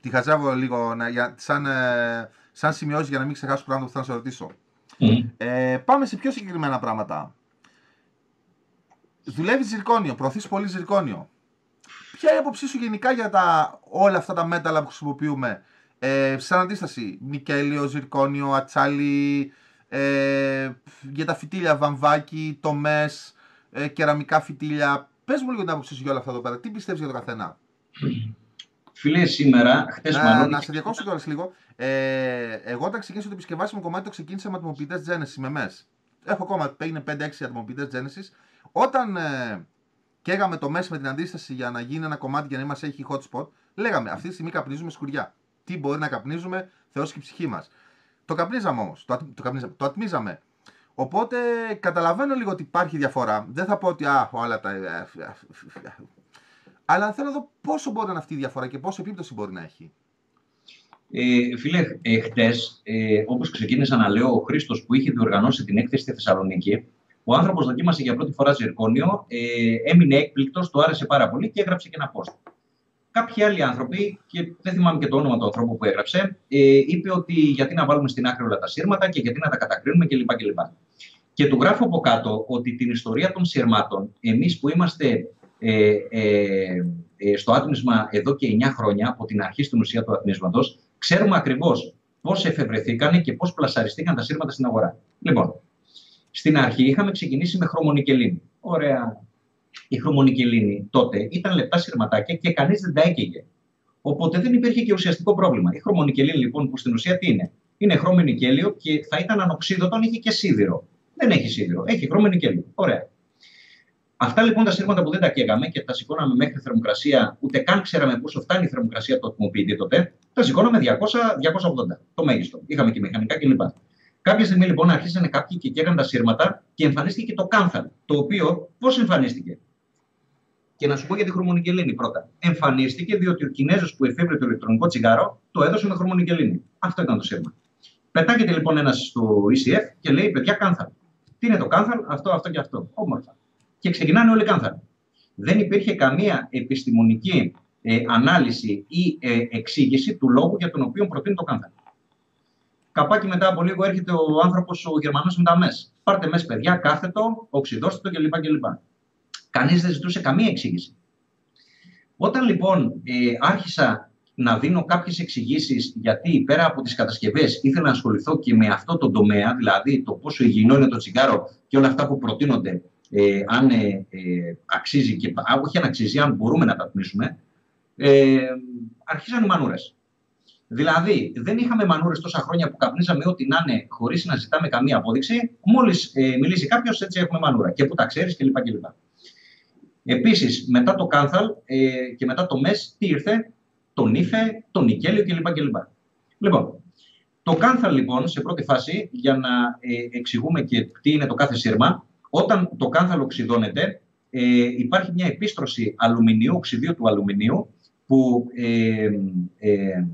[SPEAKER 1] Τη χαζεύω λίγο να, για, σαν, ε, σαν σημειώσεις για να μην ξεχάσω πράγματα που θα σε ρωτήσω.
[SPEAKER 2] Μμμ.
[SPEAKER 1] Ε, πάμε σε πιο συγκεκριμένα πράγματα. Δουλεύεις ζυρκόνιο, προωθείς πολύ ζυρκόνιο. Ποια είναι η άποψή σου γενικά για τα, όλα αυτά τα μέταλλα που χρησιμοποιούμε; Ε, σαν αντίσταση, νικέλιο, ζυρκόνιο, ατσάλι, ε, για τα φυτίλια, βαμβάκι, τομές, ε, κεραμικά φυτίλια. Πες μου λίγο την άποψή σου για όλα αυτά εδώ πέρα. Τι πιστεύεις για το καθένα;
[SPEAKER 2] Φίλε, σήμερα, χτε
[SPEAKER 1] Να,
[SPEAKER 2] μάλλον.
[SPEAKER 1] να σε διακόψω κιόλας λίγο. Ε, εγώ όταν ξεκίνησα το επισκευάσιμο κομμάτι το ξεκίνησα με ατμοποιητές Genesis, με MES. Έχω ακόμα, είναι 5-6 ατμοποιητές Genesis. Όταν ε, καίγαμε το MES με την αντίσταση για να γίνει ένα κομμάτι για να μας έχει hotspot, λέγαμε αυτή τη στιγμή καπνίζουμε σκουριά. Τι μπορεί να καπνίζουμε, Θεός και η ψυχή μας. Το καπνίζαμε όμως, το, ατ- το, καπνίζαμε, το ατμίζαμε. Οπότε καταλαβαίνω λίγο ότι υπάρχει διαφορά. Δεν θα πω ότι α, όλα τα. ε, Αλλά θέλω να δω πόσο μπορεί να είναι αυτή η διαφορά και πόσο επίπτωση μπορεί να έχει.
[SPEAKER 2] Ε, φίλε, ε, χτες, ε, όπως ξεκίνησα να λέω, ο Χρήστος που είχε διοργανώσει την έκθεση στη Θεσσαλονίκη, ο άνθρωπος δοκίμασε για πρώτη φορά ζυρκόνιο, ε, έμεινε έκπληκτος, του άρεσε πάρα πολύ και έγραψε και ένα post. Κάποιοι άλλοι άνθρωποι, και δεν θυμάμαι και το όνομα του ανθρώπου που έγραψε, ε, είπε ότι γιατί να βάλουμε στην άκρη όλα τα σύρματα και γιατί να τα κατακρίνουμε κλπ. κλπ. Και του γράφω από κάτω ότι την ιστορία των σύρματων, εμείς που είμαστε ε, ε, ε, στο άτμισμα εδώ και 9 χρόνια, από την αρχή στην ουσία του ατμίσματος, ξέρουμε ακριβώς πώς εφευρεθήκαν και πώς πλασαριστήκαν τα σύρματα στην αγορά. Λοιπόν, στην αρχή είχαμε ξεκινήσει με χρωμονικελίνη. Ωραία. Η χρωμονικελίνη τότε ήταν λεπτά σειρματάκια και κανείς δεν τα έκαιγε. Οπότε δεν υπήρχε και ουσιαστικό πρόβλημα. Η χρωμονικελίνη, λοιπόν, που στην ουσία τι είναι; Είναι χρώμο νικέλιο και θα ήταν ανοξίδωτο αν είχε και σίδηρο. Δεν έχει σίδηρο. Έχει χρώμο νικέλιο. Ωραία. Αυτά λοιπόν τα σύρματα που δεν τα καίγαμε και τα σηκώναμε μέχρι θερμοκρασία, ούτε καν ξέραμε πόσο φτάνει η θερμοκρασία του ατμοποιητή τότε, Τα σηκώναμε 200-280 το μέγιστο. Είχαμε και μηχανικά κλπ. Κάποια στιγμή λοιπόν αρχίσανε κάποιοι και καίγαν τα σύρματα και εμφανίστηκε και το κάνθαλ. Το οποίο πώς εμφανίστηκε; Και να σου πω για τη χρωμονικελίνη πρώτα. Εμφανίστηκε διότι ο Κινέζος που εφεύρε το ηλεκτρονικό τσιγάρο το έδωσε με χρωμονικελίνη. Αυτό ήταν το σύρμα. Πετάγεται λοιπόν ένας στο ECF και λέει: Παιδιά, κάνθαλ. Τι είναι το κάνθαλ, αυτό, αυτό και αυτό. Όμορφα. Και ξεκινάνε όλοι κάνθαλ. Δεν υπήρχε καμία επιστημονική ε, ανάλυση ή ε, εξήγηση του λόγου για τον οποίο προτείνει το κάνθαλ. Καπάκι μετά από λίγο έρχεται ο άνθρωπος, ο Γερμανός με τα μες. Πάρτε μες, παιδιά, κάθετο, οξυδώστε το κλπ. κλπ. Κανείς δεν ζητούσε καμία εξήγηση. Όταν λοιπόν ε, άρχισα να δίνω κάποιες εξηγήσεις γιατί πέρα από τις κατασκευές ήθελα να ασχοληθώ και με αυτό το τομέα, δηλαδή το πόσο υγιεινό είναι το τσιγάρο και όλα αυτά που προτείνονται, ε, αν ε, ε αξίζει και όχι αν αξίζει, αν μπορούμε να τα τμήσουμε, ε, αρχίσαν οι μανούρες. Δηλαδή, δεν είχαμε μανούρες τόσα χρόνια που καπνίζαμε ό,τι να είναι χωρίς να ζητάμε καμία απόδειξη. Μόλις ε, μιλήσει κάποιος, έτσι έχουμε μανούρα. Και πού τα ξέρεις κλπ. κλπ. Επίσης, μετά το Κάνθαλ ε, και μετά το ΜΕΣ, τι ήρθε, το Νίφε, το Νικέλιο κλπ. κλπ. Λοιπόν, το Κάνθαλ λοιπόν, σε πρώτη φάση, για να ε, εξηγούμε και τι είναι το κάθε σύρμα, όταν το Κάνθαλ οξυδώνεται, ε, υπάρχει μια επίστρωση αλουμινίου, οξυδίου του αλουμινίου, που ε, ε,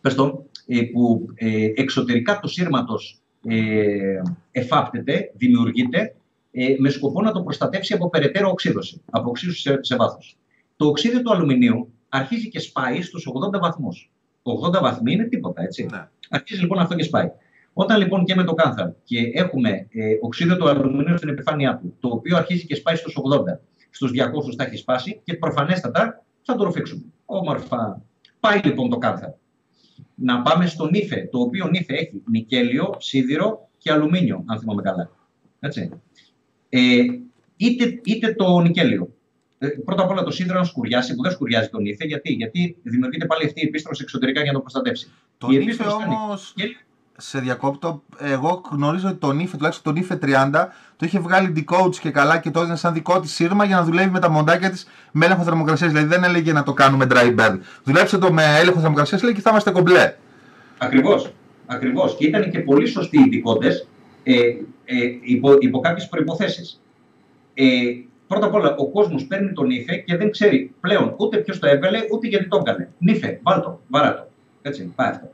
[SPEAKER 2] πες το, ε, που ε, εξωτερικά του σύρματος ε, εφάπτεται, δημιουργείται, ε, με σκοπό να το προστατεύσει από περαιτέρω οξύδωση, από οξύδωση σε, σε βάθος. Το οξύδιο του αλουμινίου αρχίζει και σπάει στους 80 βαθμούς. 80 βαθμοί είναι τίποτα, έτσι. Ναι. Αρχίζει λοιπόν αυτό και σπάει. Όταν λοιπόν και με το κάνθαρ και έχουμε ε, οξύδιο του αλουμινίου στην επιφάνειά του, το οποίο αρχίζει και σπάει στους 80, στους 200 θα έχει σπάσει και προφανέστατα θα το ροφήξουμε. Όμορφα. Πάει λοιπόν το κάνθαρ να πάμε στο νύφε, το οποίο νύφε έχει νικέλιο, σίδηρο και αλουμίνιο, αν θυμάμαι καλά. Έτσι. Ε, είτε, είτε το νικέλιο. Ε, πρώτα απ' όλα το σίδηρο να σκουριάσει, που δεν σκουριάζει τον νύφε. Γιατί, γιατί δημιουργείται πάλι αυτή η επίστρωση εξωτερικά για να το προστατεύσει.
[SPEAKER 1] Το νύφε όμως. Σε διακόπτω, εγώ γνωρίζω ότι το νύφε, τουλάχιστον το νύφε 30, το είχε βγάλει decode και καλά και το έδινε σαν δικό της σύρμα για να δουλεύει με τα μοντάκια της με έλεγχο θερμοκρασίας. Δηλαδή δεν έλεγε να το κάνουμε dry bed. Δουλέψτε το με έλεγχο θερμοκρασίας λέει και θα είμαστε κομπλέ.
[SPEAKER 2] Ακριβώς. Ακριβώς. Και ήταν και πολύ σωστοί οι ειδικότε ε, ε, υπό, υπό κάποιες προποθέσει. Ε, πρώτα απ' όλα, ο κόσμος παίρνει τον νύφε και δεν ξέρει πλέον ούτε ποιος το έβγαλε, ούτε γιατί το έβγαλε. Νύφε, βάλτο, βαράτο. Έτσι, πάει αυτό.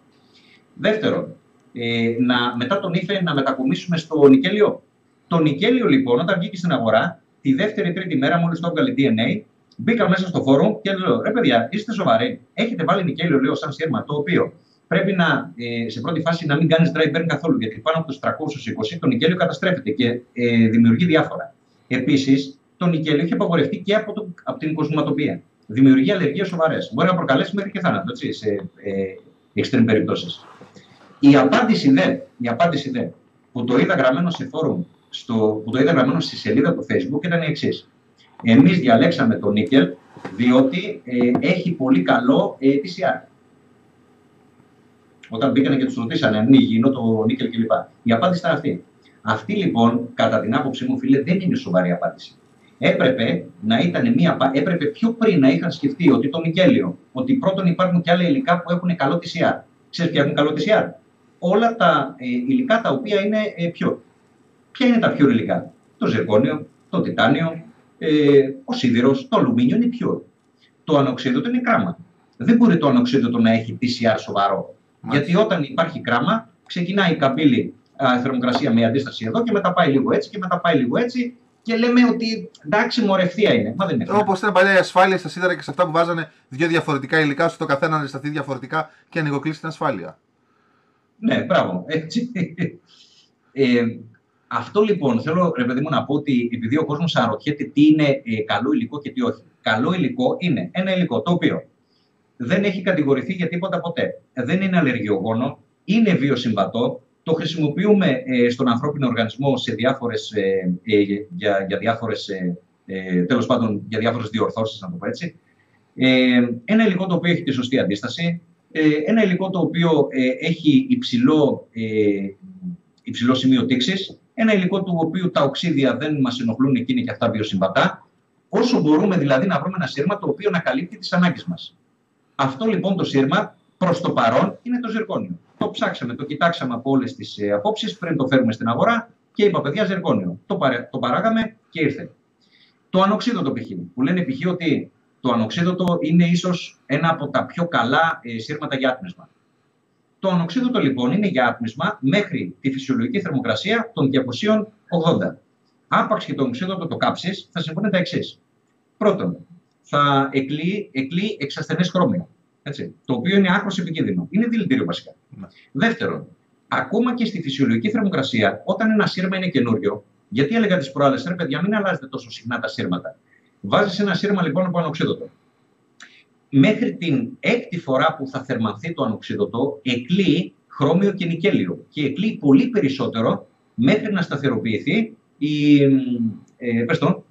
[SPEAKER 2] Δεύτερον, ε, να, μετά τον ύφε να μετακομίσουμε στο νικέλιο. Το νικέλιο λοιπόν, όταν βγήκε στην αγορά, τη δεύτερη-τρίτη μέρα, μόλις το έβγαλε DNA, μπήκα μέσα στο φόρουμ και λέω: Ρε παιδιά, είστε σοβαροί. Έχετε βάλει νικέλιο, λέω, σαν σύρμα, το οποίο πρέπει να, ε, σε πρώτη φάση να μην κάνεις dry burn καθόλου, γιατί πάνω από τους 320 το νικέλιο καταστρέφεται και ε, δημιουργεί διάφορα. Επίσης, το νικέλιο έχει απαγορευτεί και από, το, από την κοσμηματοπία. Δημιουργεί αλλεργίες σοβαρές. Μπορεί να προκαλέσει μέχρι και θάνατο, έτσι, σε ε, extreme περιπτώσεις. Η απάντηση δε, η απάντηση δε που το είδα γραμμένο σε φόρουμ, στο, που το είδα γραμμένο στη σελίδα του Facebook ήταν η εξής. Εμείς διαλέξαμε το νίκελ διότι ε, έχει πολύ καλό ε, PCR. Όταν μπήκανε και τους ρωτήσανε αν είναι υγιεινό το νίκελ κλπ. Η απάντηση ήταν αυτή. Αυτή λοιπόν, κατά την άποψή μου, φίλε, δεν είναι σοβαρή απάντηση. Έπρεπε, να ήταν μια, έπρεπε πιο πριν να είχαν σκεφτεί ότι το νικέλιο, ότι πρώτον υπάρχουν και άλλα υλικά που έχουν καλό TCR. Ξέρεις ποια έχουν καλό TCR όλα τα ε, υλικά τα οποία είναι ε, πιο. Ποια είναι τα πιο υλικά; Το ζερκόνιο, το τιτάνιο, ε, ο σίδηρος, το αλουμίνιο είναι πιο. Το ανοξίδωτο είναι κράμα. Δεν μπορεί το ανοξίδωτο να έχει PCR σοβαρό. Γιατί όταν υπάρχει κράμα, ξεκινάει η καμπύλη α, θερμοκρασία με αντίσταση εδώ και μετά πάει λίγο έτσι και μετά πάει λίγο έτσι και λέμε ότι εντάξει, μορευθεία είναι. Μα δεν είναι.
[SPEAKER 1] Όπω ήταν παλιά η ασφάλεια στα σίδερα και σε αυτά που βάζανε δύο διαφορετικά υλικά, ώστε το καθένα να σταθεί διαφορετικά και ανοιγοκλείσει την ασφάλεια.
[SPEAKER 2] Ναι, μπράβο. Έτσι. Ε, αυτό λοιπόν θέλω ρε παιδί μου να πω ότι επειδή ο κόσμος αναρωτιέται τι είναι ε, καλό υλικό και τι όχι. Καλό υλικό είναι ένα υλικό το οποίο δεν έχει κατηγορηθεί για τίποτα ποτέ. Δεν είναι αλλεργιογόνο, είναι βιοσυμβατό, το χρησιμοποιούμε ε, στον ανθρώπινο οργανισμό σε διάφορες, ε, ε, για, για διάφορες, τέλος πάντων, για διάφορες διορθώσεις, να το πω έτσι. ένα υλικό το οποίο έχει τη σωστή αντίσταση, ε, ένα υλικό το οποίο ε, έχει υψηλό, ε, υψηλό σημείο τήξης, ένα υλικό του οποίου τα οξύδια δεν μας ενοχλούν και είναι και αυτά βιοσυμβατά, όσο μπορούμε δηλαδή να βρούμε ένα σύρμα το οποίο να καλύπτει τις ανάγκες μας. Αυτό λοιπόν το σύρμα Προς το παρόν είναι το ζυρκόνιο. Το ψάξαμε, το κοιτάξαμε από όλες τις ε, απόψεις πριν το φέρουμε στην αγορά και είπα παιδιά ζυρκόνιο. Το, το παράγαμε και ήρθε. Το ανοξίδωτο π.χ. που λένε π.χ. ότι το ανοξίδωτο είναι ίσως ένα από τα πιο καλά ε, σύρματα για άτμισμα. Το ανοξίδωτο λοιπόν είναι για άτμισμα μέχρι τη φυσιολογική θερμοκρασία των 280. Άπαξ και το ανοξίδωτο το κάψεις, θα συμβούν τα εξής. Πρώτον, θα εκλείει, εκλείει εξασθενές χρώμιο. Έτσι, το οποίο είναι άκρος επικίνδυνο. Είναι δηλητήριο βασικά. Ναι. Δεύτερον, ακόμα και στη φυσιολογική θερμοκρασία, όταν ένα σύρμα είναι καινούριο, γιατί έλεγα τις προάλλες, ρε παιδιά, μην αλλάζετε τόσο συχνά τα σύρματα. Βάζεις ένα σύρμα λοιπόν από ανοξίδωτο. Μέχρι την έκτη φορά που θα θερμανθεί το ανοξίδωτο, εκλείει χρώμιο και νικέλιο. Και εκλείει πολύ περισσότερο μέχρι να σταθεροποιηθεί η. Ε, πες τον.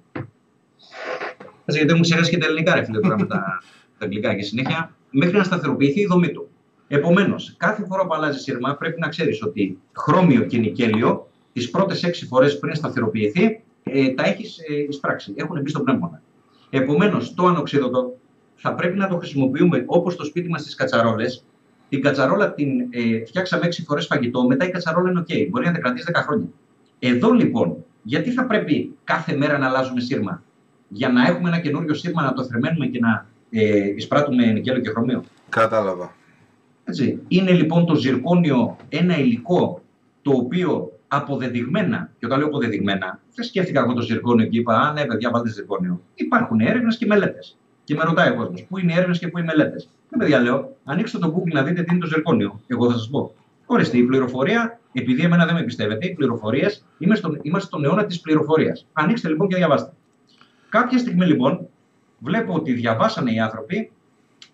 [SPEAKER 2] Γιατί μου ξεχάσει και τα ελληνικά, ρε φίλε, τώρα με τα, τα αγγλικά και συνέχεια μέχρι να σταθεροποιηθεί η δομή του. Επομένως, κάθε φορά που αλλάζει σύρμα πρέπει να ξέρεις ότι χρώμιο και νικέλιο τις πρώτες έξι φορές πριν σταθεροποιηθεί ε, τα έχεις ε, εισπράξει. Έχουν μπει στο πνεύμα. Επομένως, το ανοξίδωτο θα πρέπει να το χρησιμοποιούμε όπως το σπίτι μας στις κατσαρόλες. Την κατσαρόλα την ε, φτιάξαμε έξι φορές φαγητό, μετά η κατσαρόλα είναι OK. Μπορεί να την κρατήσει 10 χρόνια. Εδώ λοιπόν, γιατί θα πρέπει κάθε μέρα να αλλάζουμε σύρμα, για να έχουμε ένα καινούριο σύρμα να το θερμαίνουμε και να ε, εισπράττουμε νικέλο και χρωμίο.
[SPEAKER 1] Κατάλαβα.
[SPEAKER 2] Έτσι. Είναι λοιπόν το ζυρκόνιο ένα υλικό το οποίο αποδεδειγμένα, και όταν λέω αποδεδειγμένα, δεν σκέφτηκα εγώ το ζυρκόνιο και είπα Α, ναι, παιδιά, βάλτε ζυρκόνιο. Υπάρχουν έρευνες και μελέτες. Και με ρωτάει ο κόσμος, πού είναι οι έρευνες και πού οι μελέτες; Ναι, παιδιά, λέω, ανοίξτε το Google να δείτε τι είναι το ζυρκόνιο. Εγώ θα σας πω. Ορίστε, η πληροφορία, επειδή εμένα δεν με πιστεύετε, οι πληροφορίες, είμαστε στον αιώνα της πληροφορίας. Ανοίξτε λοιπόν και διαβάστε. Κάποια στιγμή λοιπόν βλέπω ότι διαβάσανε οι άνθρωποι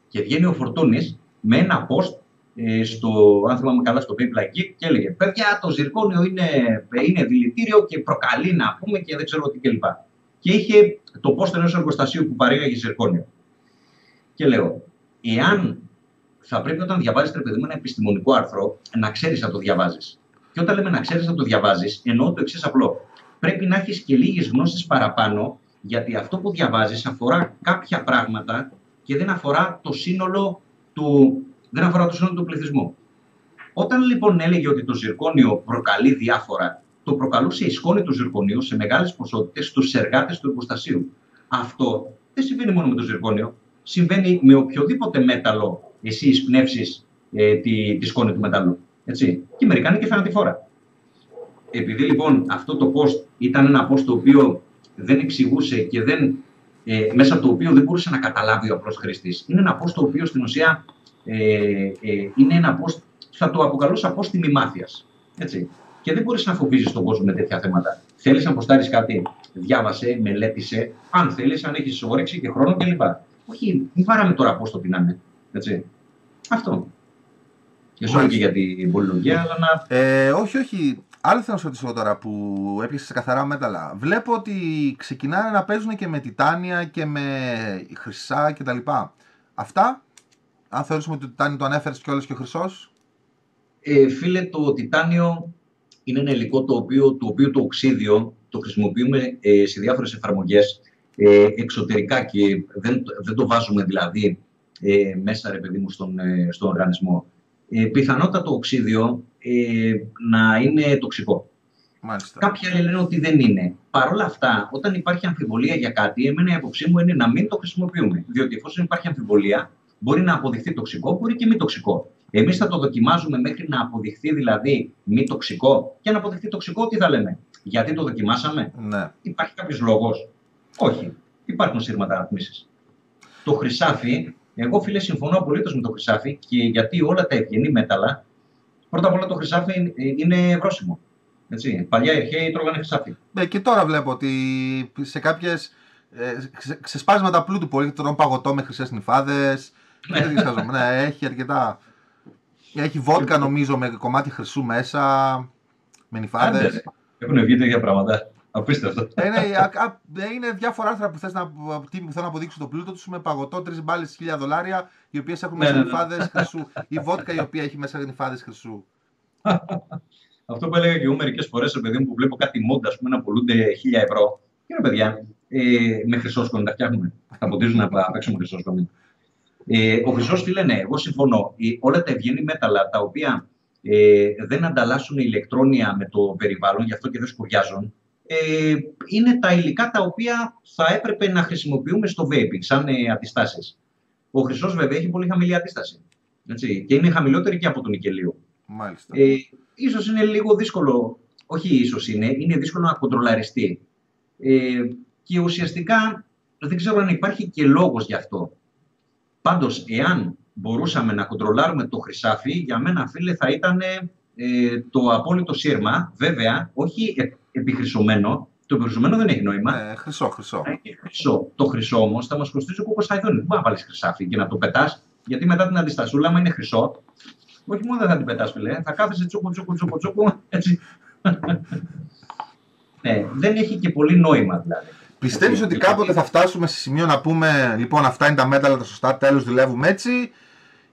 [SPEAKER 2] και βγαίνει ο Φορτούνης με ένα post ε, στο, αν θυμάμαι καλά, στο People Like Geek και έλεγε «Παιδιά, το ζυρκόνιο είναι, είναι δηλητήριο και προκαλεί να πούμε και δεν ξέρω τι κλπ». Και είχε το post ενός εργοστασίου που παρήγαγε ζυρκόνιο. Και λέω, εάν θα πρέπει όταν διαβάζεις ρε παιδί ένα επιστημονικό άρθρο, να ξέρεις να το διαβάζεις. Και όταν λέμε να ξέρεις να το διαβάζεις, εννοώ το εξής απλό. Πρέπει να έχεις και λίγες γνώσεις παραπάνω γιατί αυτό που διαβάζεις αφορά κάποια πράγματα και δεν αφορά το σύνολο του, δεν αφορά το σύνολο του πληθυσμού. Όταν λοιπόν έλεγε ότι το ζυρκόνιο προκαλεί διάφορα, το προκαλούσε η σκόνη του ζυρκονίου σε μεγάλες ποσότητες στους εργάτες του εργοστασίου. Αυτό δεν συμβαίνει μόνο με το ζυρκόνιο, συμβαίνει με οποιοδήποτε μέταλλο εσύ εισπνεύσεις ε, τη, τη σκόνη του μετάλλου. Έτσι. Και μερικά είναι και θανατηφόρα. Επειδή λοιπόν αυτό το post ήταν ένα post το οποίο δεν εξηγούσε και δεν, ε, μέσα από το οποίο δεν μπορούσε να καταλάβει ο απλός χρήστη. Είναι ένα post το οποίο στην ουσία ε, ε, είναι ένα post, θα το αποκαλούσα post τιμής μάθειας. Και δεν μπορείς να φοβίζεις τον κόσμο με τέτοια θέματα. Θέλεις να αποστάρει κάτι, διάβασε, μελέτησε, αν θέλεις, αν έχεις όρεξη και χρόνο κλπ. Όχι, μην βάραμε τώρα πώς το πεινάνε. Έτσι. Αυτό. Και sorry και για την πολυλογία, αλλά να.
[SPEAKER 1] Ε, όχι, όχι. Άλλο θέλω να σου ρωτήσω τώρα που έπιασες καθαρά μέταλλα. Βλέπω ότι ξεκινάνε να παίζουν και με τιτάνια και με χρυσά κτλ. Αυτά, αν θεωρήσουμε ότι το τιτάνιο το ανέφερες κιόλα και ο χρυσός.
[SPEAKER 2] Ε, φίλε, το τιτάνιο είναι ένα υλικό το οποίο το, οποίο το οξύδιο το χρησιμοποιούμε ε, σε διάφορες εφαρμογές ε, εξωτερικά και δεν, δεν το βάζουμε δηλαδή ε, μέσα ρε παιδί μου στον, ε, στον οργανισμό. Ε, πιθανότατο οξύδιο ε, να είναι τοξικό.
[SPEAKER 1] Μάλιστα.
[SPEAKER 2] Κάποιοι άλλοι λένε ότι δεν είναι. Παρ' όλα αυτά, όταν υπάρχει αμφιβολία για κάτι, εμένα η άποψή μου είναι να μην το χρησιμοποιούμε. Διότι εφόσον υπάρχει αμφιβολία, μπορεί να αποδειχθεί τοξικό, μπορεί και μη τοξικό. Εμείς θα το δοκιμάζουμε μέχρι να αποδειχθεί δηλαδή μη τοξικό. Και αν αποδειχθεί τοξικό, τι θα λέμε; Γιατί το δοκιμάσαμε,
[SPEAKER 1] ναι.
[SPEAKER 2] Υπάρχει κάποιος λόγος; Όχι. Υπάρχουν σύρματα αναθμίσει. Το χρυσάφι, εγώ φίλε συμφωνώ απολύτως με το χρυσάφι και γιατί όλα τα ευγενή μέταλλα Πρώτα απ' όλα το χρυσάφι είναι βρόσιμο. Έτσι. Παλιά οι αρχαίοι τρώγανε χρυσάφι.
[SPEAKER 1] Ναι, και τώρα βλέπω ότι σε κάποιες ε, ξεσπάσματα πλούτου πολύ τρώνε παγωτό με χρυσές νυφάδες. Ναι. ναι, έχει αρκετά. Έχει βότκα νομίζω με κομμάτι χρυσού μέσα. Με νυφάδες.
[SPEAKER 2] Έχουν βγει τέτοια πράγματα. Απίστευτο.
[SPEAKER 1] Ε, ναι, είναι διάφορα άρθρα που θες να, να αποδείξουν το πλούτο τους με παγωτό, τρεις μπάλες χίλια δολάρια, οι οποίες έχουν ναι, μέσα ναι, νυφάδες ναι. χρυσού. Η βότκα η οποία έχει μέσα νυφάδες χρυσού.
[SPEAKER 2] Αυτό που έλεγα και εγώ μερικές φορές, παιδί μου, που βλέπω κάτι μόντα πούμε, να πουλούνται χίλια ευρώ. Και ρε παιδιά, ε, με χρυσόσκονη τα φτιάχνουμε. Θα ποτίζουν να παίξουμε χρυσόσκονη. Ε, ο Χρυσός φίλε, ναι, εγώ συμφωνώ. Ε, όλα τα ευγενή μέταλλα τα οποία ε, δεν ανταλλάσσουν ηλεκτρόνια με το περιβάλλον, γι' αυτό και δεν σκουριάζουν, ε, είναι τα υλικά τα οποία θα έπρεπε να χρησιμοποιούμε στο vaping σαν ε, αντιστάσεις. Ο χρυσός βέβαια έχει πολύ χαμηλή αντίσταση έτσι, και είναι χαμηλότερη και από τον νικελίο.
[SPEAKER 1] Μάλιστα.
[SPEAKER 2] Ε, ίσως είναι λίγο δύσκολο, όχι ίσως είναι, είναι δύσκολο να κοντρολαριστεί. Ε, και ουσιαστικά δεν ξέρω αν υπάρχει και λόγος γι' αυτό. Πάντως, εάν μπορούσαμε να κοντρολάρουμε το χρυσάφι, για μένα φίλε θα ήταν ε, το απόλυτο σύρμα, βέβαια, όχι επιχρυσωμένο. Το επιχρυσωμένο δεν έχει νόημα.
[SPEAKER 1] Ε, χρυσό, χρυσό.
[SPEAKER 2] Ε, χρυσό. Το χρυσό όμως θα μας κοστίζει κόκο χαϊδόνι. Πού να βάλεις χρυσάφι και να το πετάς, γιατί μετά την αντιστασούλα, άμα είναι χρυσό, όχι μόνο δεν θα την πετάς, φιλέ, θα κάθεσαι τσούκου, τσούκου, τσούκου, τσούκου, έτσι. ναι, δεν έχει και πολύ νόημα δηλαδή.
[SPEAKER 1] Πιστεύεις ότι κάποτε θα φτάσουμε σε σημείο να πούμε λοιπόν αυτά είναι τα μέταλλα τα σωστά, τέλος δουλεύουμε έτσι,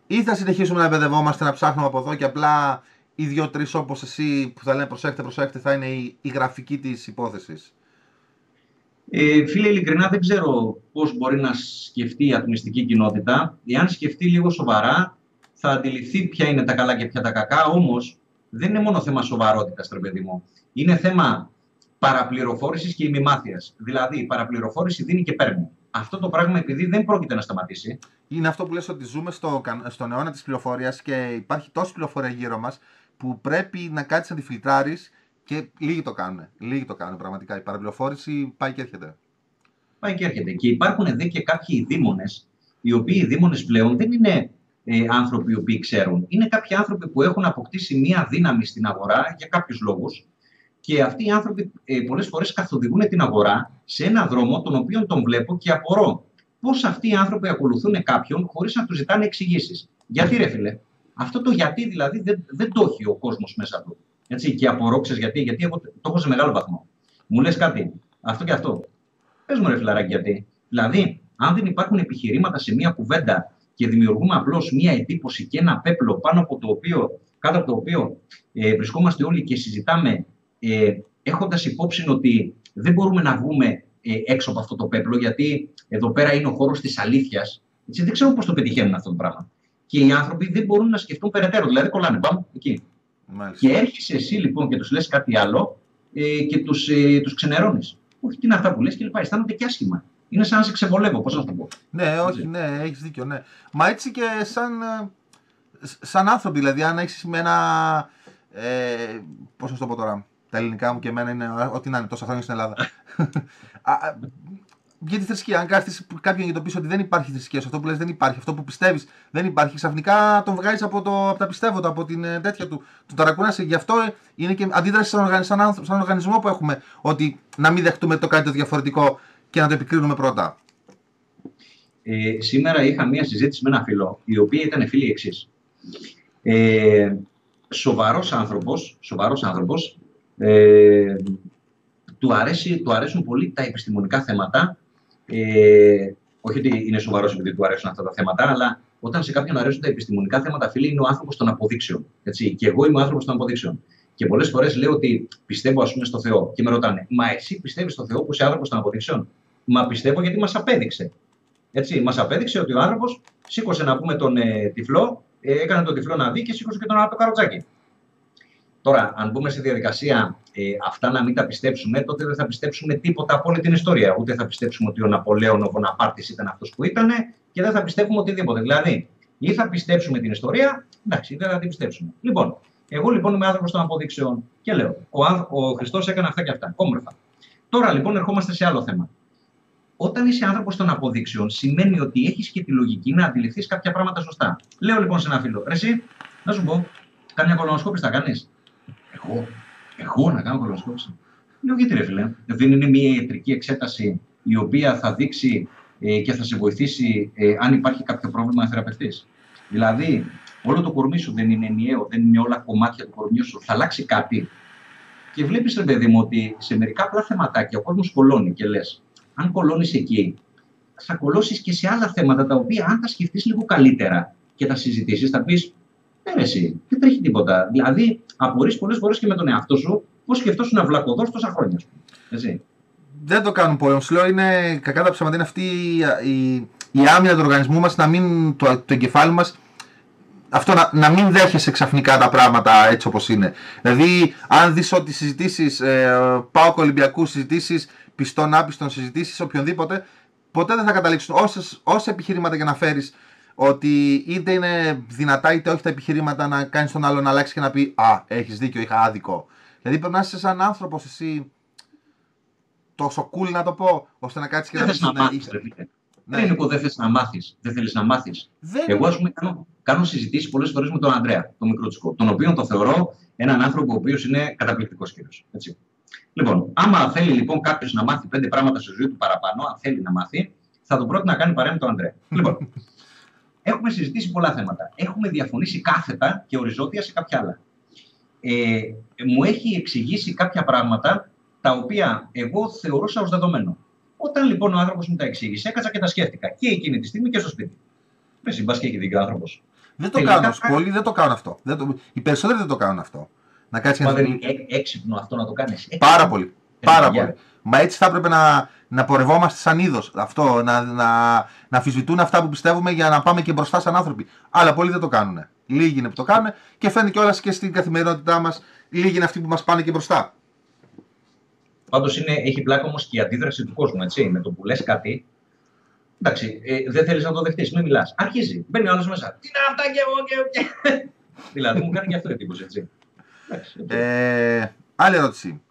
[SPEAKER 1] ή θα συνεχίσουμε να εμπεδευόμαστε να ψάχνουμε από εδώ και απλά οι δύο-τρει όπως εσύ που θα λένε προσέχτε, προσέχτε, θα είναι η, η γραφική της υπόθεσης.
[SPEAKER 2] Ε, φίλε, ειλικρινά δεν ξέρω πώς μπορεί να σκεφτεί η ατμιστική κοινότητα. Εάν σκεφτεί λίγο σοβαρά, θα αντιληφθεί ποια είναι τα καλά και ποια τα κακά. Όμως, δεν είναι μόνο θέμα σοβαρότητας, τρε μου. Είναι θέμα παραπληροφόρησης και ημιμάθειας. Δηλαδή, η παραπληροφόρηση δίνει και παίρνει. Αυτό το πράγμα, επειδή δεν πρόκειται να σταματήσει.
[SPEAKER 1] Είναι αυτό που λες ότι ζούμε στο, στον αιώνα της πληροφορίας και υπάρχει τόση πληροφορία γύρω μας που πρέπει να κάτσεις να τη φιλτράρεις και λίγοι το κάνουν. Λίγοι το κάνουν πραγματικά. Η παραπληροφόρηση πάει και έρχεται.
[SPEAKER 2] Πάει και έρχεται. Και υπάρχουν εδώ και κάποιοι δήμονες, οι οποίοι δήμονες πλέον δεν είναι ε, άνθρωποι οι οποίοι ξέρουν. Είναι κάποιοι άνθρωποι που έχουν αποκτήσει μία δύναμη στην αγορά για κάποιους λόγους. Και αυτοί οι άνθρωποι ε, πολλές φορές καθοδηγούν την αγορά σε ένα δρόμο τον οποίο τον βλέπω και απορώ. Πώς αυτοί οι άνθρωποι ακολουθούν κάποιον χωρίς να του ζητάνε εξηγήσεις. Γιατί, ρε φίλε, αυτό το γιατί δηλαδή δεν, δεν το έχει ο κόσμος μέσα του. Έτσι, και απορώ, γιατί, γιατί εγώ το έχω σε μεγάλο βαθμό. Μου λες κάτι, αυτό και αυτό. Πες μου, ρε φιλαράκι, γιατί. Δηλαδή, αν δεν υπάρχουν επιχειρήματα σε μία κουβέντα και δημιουργούμε απλώς μία εντύπωση και ένα πέπλο πάνω από το οποίο, κάτω από το οποίο ε, βρισκόμαστε όλοι και συζητάμε, ε, έχοντας υπόψη ότι δεν μπορούμε να βγούμε ε, έξω από αυτό το πέπλο, γιατί εδώ πέρα είναι ο χώρος της αλήθειας. Δεν ξέρω πώς το πετυχαίνουν αυτό το πράγμα και οι άνθρωποι δεν μπορούν να σκεφτούν περαιτέρω. Δηλαδή, κολλάνε, πάμε εκεί. Μάλιστα. Και έρχεσαι εσύ λοιπόν και τους λες κάτι άλλο ε, και τους ε, τους ξενερώνεις. Όχι, τι είναι αυτά που λες και λοιπά. Αισθάνονται και άσχημα. Είναι σαν να σε ξεβολεύω, πώς να το πω.
[SPEAKER 1] Ναι, όχι, ναι, έχεις δίκιο. Ναι. Μα έτσι και σαν, ε, σαν άνθρωποι, δηλαδή, αν έχεις με ένα. Ε, Πώς να το πω τώρα. Τα ελληνικά μου και εμένα είναι ό,τι να είναι τόσα χρόνια στην Ελλάδα. για τη θρησκεία. Αν κάθεσαι κάποιον ειδοποιήσει ότι δεν υπάρχει θρησκεία, αυτό που λες δεν υπάρχει, αυτό που πιστεύεις δεν υπάρχει, ξαφνικά τον βγάζεις από, το, από τα πιστεύοντα, από την ε, τέτοια του. Του ταρακουνάσει. Γι' αυτό είναι και αντίδραση σαν, σαν, σαν οργανισμό που έχουμε, ότι να μην δεχτούμε το κάτι το διαφορετικό και να το επικρίνουμε πρώτα.
[SPEAKER 2] Ε, σήμερα είχα μία συζήτηση με ένα φίλο, η οποία ήταν φίλη εξής. Ε, σοβαρός άνθρωπος, σοβαρός άνθρωπος ε, του, αρέσει, του αρέσουν πολύ τα επιστημονικά θέματα ε, όχι ότι είναι σοβαρός επειδή του αρέσουν αυτά τα θέματα, αλλά όταν σε κάποιον αρέσουν τα επιστημονικά θέματα, φίλοι, είναι ο άνθρωπος των αποδείξεων. Έτσι. Και εγώ είμαι ο άνθρωπος των αποδείξεων. Και πολλές φορές λέω ότι πιστεύω, ας πούμε, στο Θεό. Και με ρωτάνε, Μα εσύ πιστεύεις στο Θεό που είσαι άνθρωπος των αποδείξεων; Μα πιστεύω γιατί μας απέδειξε. Έτσι, μας απέδειξε ότι ο άνθρωπος σήκωσε να πούμε τον ε, τυφλό, ε, έκανε τον τυφλό να δει και σήκωσε και τον άλλο το καροτζάκι. Τώρα, αν μπούμε σε διαδικασία ε, αυτά να μην τα πιστέψουμε, τότε δεν θα πιστέψουμε τίποτα από όλη την ιστορία. Ούτε θα πιστέψουμε ότι ο Ναπολέον, ο Βοναπάρτης ήταν αυτός που ήταν και δεν θα πιστεύουμε οτιδήποτε. Δηλαδή, ή θα πιστέψουμε την ιστορία, εντάξει, δεν θα την πιστέψουμε. Λοιπόν, εγώ λοιπόν είμαι άνθρωπος των αποδείξεων και λέω: Ο, ο Χριστός έκανε αυτά και αυτά. Όμορφα. Τώρα λοιπόν ερχόμαστε σε άλλο θέμα. Όταν είσαι άνθρωπος των αποδείξεων, σημαίνει ότι έχεις και τη λογική να αντιληφθείς κάποια πράγματα σωστά. Λέω λοιπόν σε ένα φίλο: Εσύ, να σου πω, κάμια κολονοσκόπηση θα κάνεις. Εγώ, εγώ να κάνω κολοσκόπηση. Λέω γιατί ρε φίλε, δεν είναι μια ιατρική εξέταση η οποία θα δείξει ε, και θα σε βοηθήσει ε, αν υπάρχει κάποιο πρόβλημα να θεραπευτεί. Δηλαδή, όλο το κορμί σου δεν είναι ενιαίο, δεν είναι όλα κομμάτια του κορμιού σου. Θα αλλάξει κάτι. Και βλέπεις, ρε παιδί μου, ότι σε μερικά απλά θεματάκια ο κόσμος κολώνει και λες, αν κολώνεις εκεί, θα κολώσεις και σε άλλα θέματα τα οποία, αν τα σκεφτείς λίγο καλύτερα και τα συζητήσεις, θα πεις, Πέρασε, δεν τρέχει τίποτα. Δηλαδή, απορρεί πολλές φορές και με τον εαυτό σου πώς σκεφτόσουν να βλακωδώ τόσα χρόνια. Έτσι.
[SPEAKER 1] Δεν το κάνουν πολύ. Σου λέω είναι κακά τα ψέματα. Είναι αυτή η, η, η άμυνα του οργανισμού μας να μην. το, το εγκεφάλι μας αυτό να, να μην δέχεσαι ξαφνικά τα πράγματα έτσι όπως είναι. Δηλαδή, αν δεις ότι συζητήσεις, ε, πάω Ολυμπιακούς συζητήσεις, πιστών άπιστων συζητήσεις, οποιονδήποτε, ποτέ δεν θα καταλήξουν όσες, όσα επιχειρήματα και να φέρεις ότι είτε είναι δυνατά είτε όχι τα επιχειρήματα να κάνεις τον άλλο να αλλάξει και να πει «Α, έχεις δίκιο, είχα άδικο». Δηλαδή πρέπει να είσαι σαν άνθρωπος εσύ τόσο cool να το πω, ώστε να κάτσεις και
[SPEAKER 2] Δεν
[SPEAKER 1] να
[SPEAKER 2] θες
[SPEAKER 1] πεις
[SPEAKER 2] να
[SPEAKER 1] «Ναι,
[SPEAKER 2] μάθεις,
[SPEAKER 1] είχα-
[SPEAKER 2] ρε φίλε.
[SPEAKER 1] ναι,
[SPEAKER 2] Δεν είναι που δεν θες να μάθεις. Δεν θέλεις να μάθεις.
[SPEAKER 1] δεν
[SPEAKER 2] Εγώ,
[SPEAKER 1] είναι-
[SPEAKER 2] ας πούμε, κάνω, κάνω συζητήσεις πολλές φορές με τον Ανδρέα, τον μικρό τσικό, τον οποίο το θεωρώ έναν άνθρωπο ο οποίος είναι καταπληκτικός κύριος. Λοιπόν, άμα θέλει λοιπόν κάποιος να μάθει πέντε πράγματα στη ζωή του παραπάνω, αν θέλει να μάθει, θα τον πρότεινα να κάνει παρέα με τον Ανδρέα. λοιπόν, έχουμε συζητήσει πολλά θέματα. Έχουμε διαφωνήσει κάθετα και οριζόντια σε κάποια άλλα. Ε, μου έχει εξηγήσει κάποια πράγματα τα οποία εγώ θεωρούσα ω δεδομένο. Όταν λοιπόν ο άνθρωπος μου τα εξήγησε, έκατσα και τα σκέφτηκα και εκείνη τη στιγμή και στο σπίτι. Με συμπά και έχει δίκιο ο άνθρωπος.
[SPEAKER 1] Δεν το
[SPEAKER 2] Τελικά
[SPEAKER 1] κάνουν.
[SPEAKER 2] κάνει-
[SPEAKER 1] Πολλοί δεν το κάνουν αυτό. Δεν το... Οι περισσότεροι δεν το κάνουν αυτό. Να κάτσει
[SPEAKER 2] Μα
[SPEAKER 1] να
[SPEAKER 2] δεν είναι έ- έξυπνο αυτό να το κάνεις.
[SPEAKER 1] Πάρα πολύ. Πάρα
[SPEAKER 2] παιδιά.
[SPEAKER 1] πολύ. Μα έτσι θα έπρεπε να, να πορευόμαστε σαν είδος. Αυτό, να, να, να αφισβητούν αυτά που πιστεύουμε για να πάμε και μπροστά σαν άνθρωποι. Αλλά πολλοί δεν το κάνουν. Λίγοι είναι που το κάνουν και φαίνεται κιόλας και στην καθημερινότητά μας. Λίγοι είναι αυτοί που μας πάνε και μπροστά.
[SPEAKER 2] Πάντως έχει πλάκα όμως και η αντίδραση του κόσμου. Έτσι, με το που λες κάτι. Εντάξει, ε, δεν θέλεις να το δεχτείς, μην μιλάς. Αρχίζει. Μπαίνει ο άλλος μέσα. Τι είναι αυτά και εγώ και. και- δηλαδή μου κάνει και αυτό εντύπωση, έτσι. Εντάξει, έτσι.
[SPEAKER 1] Ε, άλλη ερώτηση.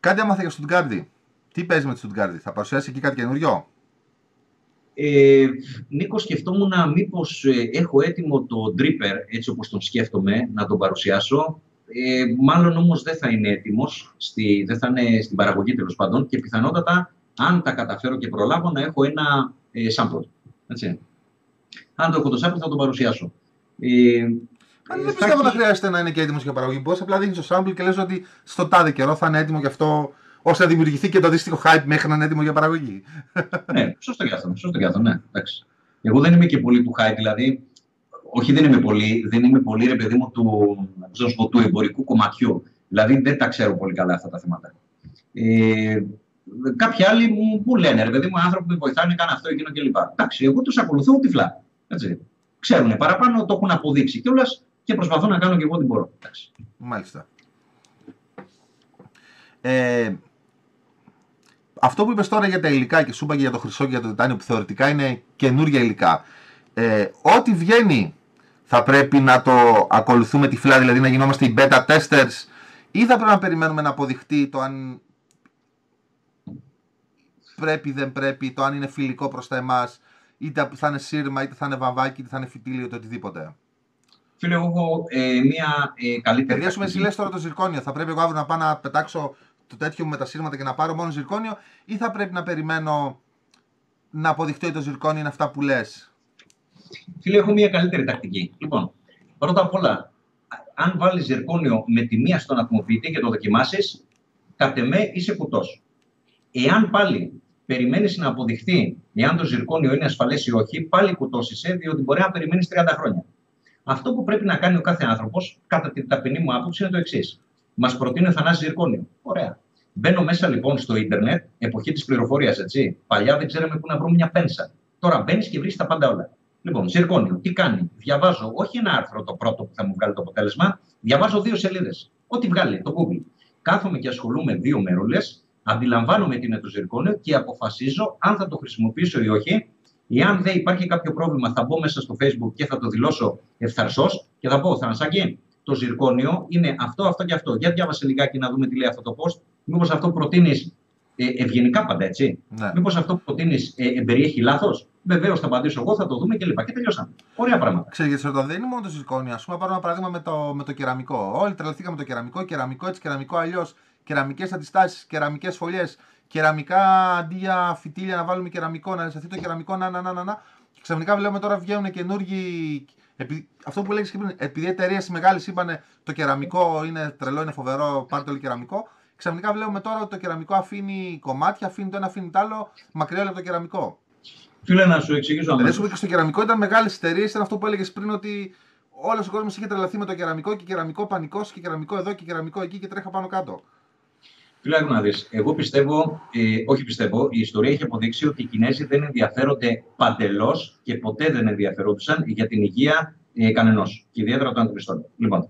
[SPEAKER 1] Κάτι άμαθα για Στουτγκάρδη. Τι παίζεις με τη Στουτγκάρδη, θα παρουσιάσεις εκεί κάτι καινούριο;
[SPEAKER 2] Ε, Νίκο, σκεφτόμουν μήπως έχω έτοιμο το Dripper, έτσι όπως τον σκέφτομαι, να τον παρουσιάσω. Ε, μάλλον όμως δεν θα είναι έτοιμος, στη, δεν θα είναι στην παραγωγή τέλος πάντων και πιθανότατα, αν τα καταφέρω και προλάβω, να έχω ένα ε, sample. Έτσι. Αν το έχω το sample θα το παρουσιάσω. Ε,
[SPEAKER 1] Αν
[SPEAKER 2] ε,
[SPEAKER 1] δεν
[SPEAKER 2] θα
[SPEAKER 1] πιστεύω να
[SPEAKER 2] έχει-
[SPEAKER 1] χρειάζεται να είναι και έτοιμος για παραγωγή. Μπορείς απλά δείχνεις το sample και λες ότι στο τάδε καιρό θα είναι έτοιμο γι' αυτό, ώστε να δημιουργηθεί και το αντίστοιχο hype μέχρι να είναι έτοιμο για παραγωγή.
[SPEAKER 2] ναι, σωστό και αυτό. Σωστό και αυτό, ναι. Εντάξει. Εγώ δεν είμαι και πολύ του hype, δηλαδή. Όχι, δεν είμαι πολύ, δεν είμαι πολύ ρε παιδί μου του, πώς να σου πω, του εμπορικού κομματιού. Δηλαδή δεν τα ξέρω πολύ καλά αυτά τα θέματα. Ε, κάποιοι άλλοι μου, μου λένε, ρε παιδί μου, άνθρωποι που με βοηθάνε, κάνε αυτό, εκείνο κλπ. Εντάξει, εγώ τους ακολουθώ τυφλά. Έτσι. Ξέρουν παραπάνω, το έχουν αποδείξει κιόλας και προσπαθώ να κάνω και εγώ ό,τι μπορώ. Εντάξει.
[SPEAKER 1] Μάλιστα. Ε, αυτό που είπες τώρα για τα υλικά και σου είπα και για το χρυσό και για το τιτάνιο που θεωρητικά είναι καινούργια υλικά. Ε, ό,τι βγαίνει θα πρέπει να το ακολουθούμε τυφλά, δηλαδή να γινόμαστε οι beta testers ή θα πρέπει να περιμένουμε να αποδειχτεί το αν πρέπει δεν πρέπει, το αν είναι φιλικό προς τα εμάς, είτε θα είναι σύρμα, είτε θα είναι βαμβάκι, είτε θα είναι φυτίλιο, είτε οτιδήποτε.
[SPEAKER 2] Φίλε, εγώ έχω ε, μία ε, καλύτερη.
[SPEAKER 1] Δηλαδή, α πούμε, εσύ
[SPEAKER 2] τακτική.
[SPEAKER 1] λες τώρα το ζυρκόνιο. Θα πρέπει εγώ αύριο να πάω να πετάξω το τέτοιο μου με τα σύρματα και να πάρω μόνο ζυρκόνιο, ή θα πρέπει να περιμένω να αποδειχτεί ότι το ζυρκόνιο είναι αυτά που λες;
[SPEAKER 2] Φίλε, έχω μια καλύτερη τακτική. Λοιπόν, πρώτα απ' όλα, αν βάλεις ζυρκόνιο με τη μία στον ατμοποιητή και το δοκιμάσεις, κατ' εμέ είσαι κουτός. Εάν πάλι περιμένεις να αποδειχθεί εάν το ζυρκόνιο είναι ασφαλές ή όχι, πάλι κουτός είσαι, διότι μπορεί να περιμένεις 30 χρόνια. Αυτό που πρέπει να κάνει ο κάθε άνθρωπος, κατά την ταπεινή μου άποψη, είναι το εξής. Μας προτείνει ο Θανάσης Ζυρκόνιο. Ωραία. Μπαίνω μέσα λοιπόν στο ίντερνετ, εποχή της πληροφορίας, έτσι. Παλιά δεν ξέραμε πού να βρούμε μια πένσα. Τώρα μπαίνεις και βρεις τα πάντα όλα. Λοιπόν, Ζυρκόνιο, τι κάνει; Διαβάζω όχι ένα άρθρο το πρώτο που θα μου βγάλει το αποτέλεσμα, διαβάζω δύο σελίδες. Ό,τι βγάλει το Google. Κάθομαι και ασχολούμαι δύο μέρουλε, αντιλαμβάνομαι τι είναι το ζυρκόνιο και αποφασίζω αν θα το χρησιμοποιήσω ή όχι. Εάν δεν υπάρχει κάποιο πρόβλημα, θα μπω μέσα στο Facebook και θα το δηλώσω ευθαρσώ και θα πω, Θανασάκη, το ζυρκόνιο είναι αυτό, αυτό και αυτό. Για διάβασε λιγάκι να δούμε τι λέει αυτό το post. Μήπως αυτό που προτείνεις ε, ευγενικά πάντα, έτσι.
[SPEAKER 1] Ναι.
[SPEAKER 2] Μήπως αυτό που προτείνεις ε, περιέχει λάθος. Βεβαίως θα απαντήσω εγώ, θα το δούμε κλπ. Και τελειώσαμε. Ωραία πράγματα.
[SPEAKER 1] Ξέρετε, γιατί σε ρωτάω, δεν είναι μόνο το ζυρκόνιο. Α πούμε, πάρω ένα παράδειγμα με το, με το κεραμικό. Όλοι τρελαθήκαμε με το κεραμικό, κεραμικό έτσι, κεραμικό αλλιώς. Κεραμικές αντιστάσεις, κεραμικές φωλιές, κεραμικά αντί για φυτίλια να βάλουμε κεραμικό, να ρευσταθεί το κεραμικό, να, να, να, να, να. Και ξαφνικά βλέπουμε τώρα βγαίνουν καινούργιοι. Επει... Αυτό που λέγεις και πριν, επειδή οι εταιρείες μεγάλες είπαν το κεραμικό είναι τρελό, είναι φοβερό, πάρτε όλοι κεραμικό. Ξαφνικά βλέπουμε τώρα ότι το κεραμικό αφήνει κομμάτια, αφήνει το ένα, αφήνει το άλλο, μακριά από το κεραμικό.
[SPEAKER 2] Φίλε, να σου εξηγήσω
[SPEAKER 1] Δηλαδή,
[SPEAKER 2] αμέσως.
[SPEAKER 1] σου και στο κεραμικό ήταν μεγάλες εταιρείες, ήταν αυτό που έλεγες πριν ότι όλος ο κόσμος είχε τρελαθεί με το κεραμικό και κεραμικό πανικός και κεραμικό εδώ και κεραμικό εκεί και τρέχα πάνω κάτω.
[SPEAKER 2] Φίλε, να δεις, εγώ πιστεύω, ε, όχι πιστεύω, η ιστορία έχει αποδείξει ότι οι Κινέζοι δεν ενδιαφέρονται παντελώς και ποτέ δεν ενδιαφερόντουσαν για την υγεία ε, κανενός και ιδιαίτερα των αντιπιστών. Λοιπόν,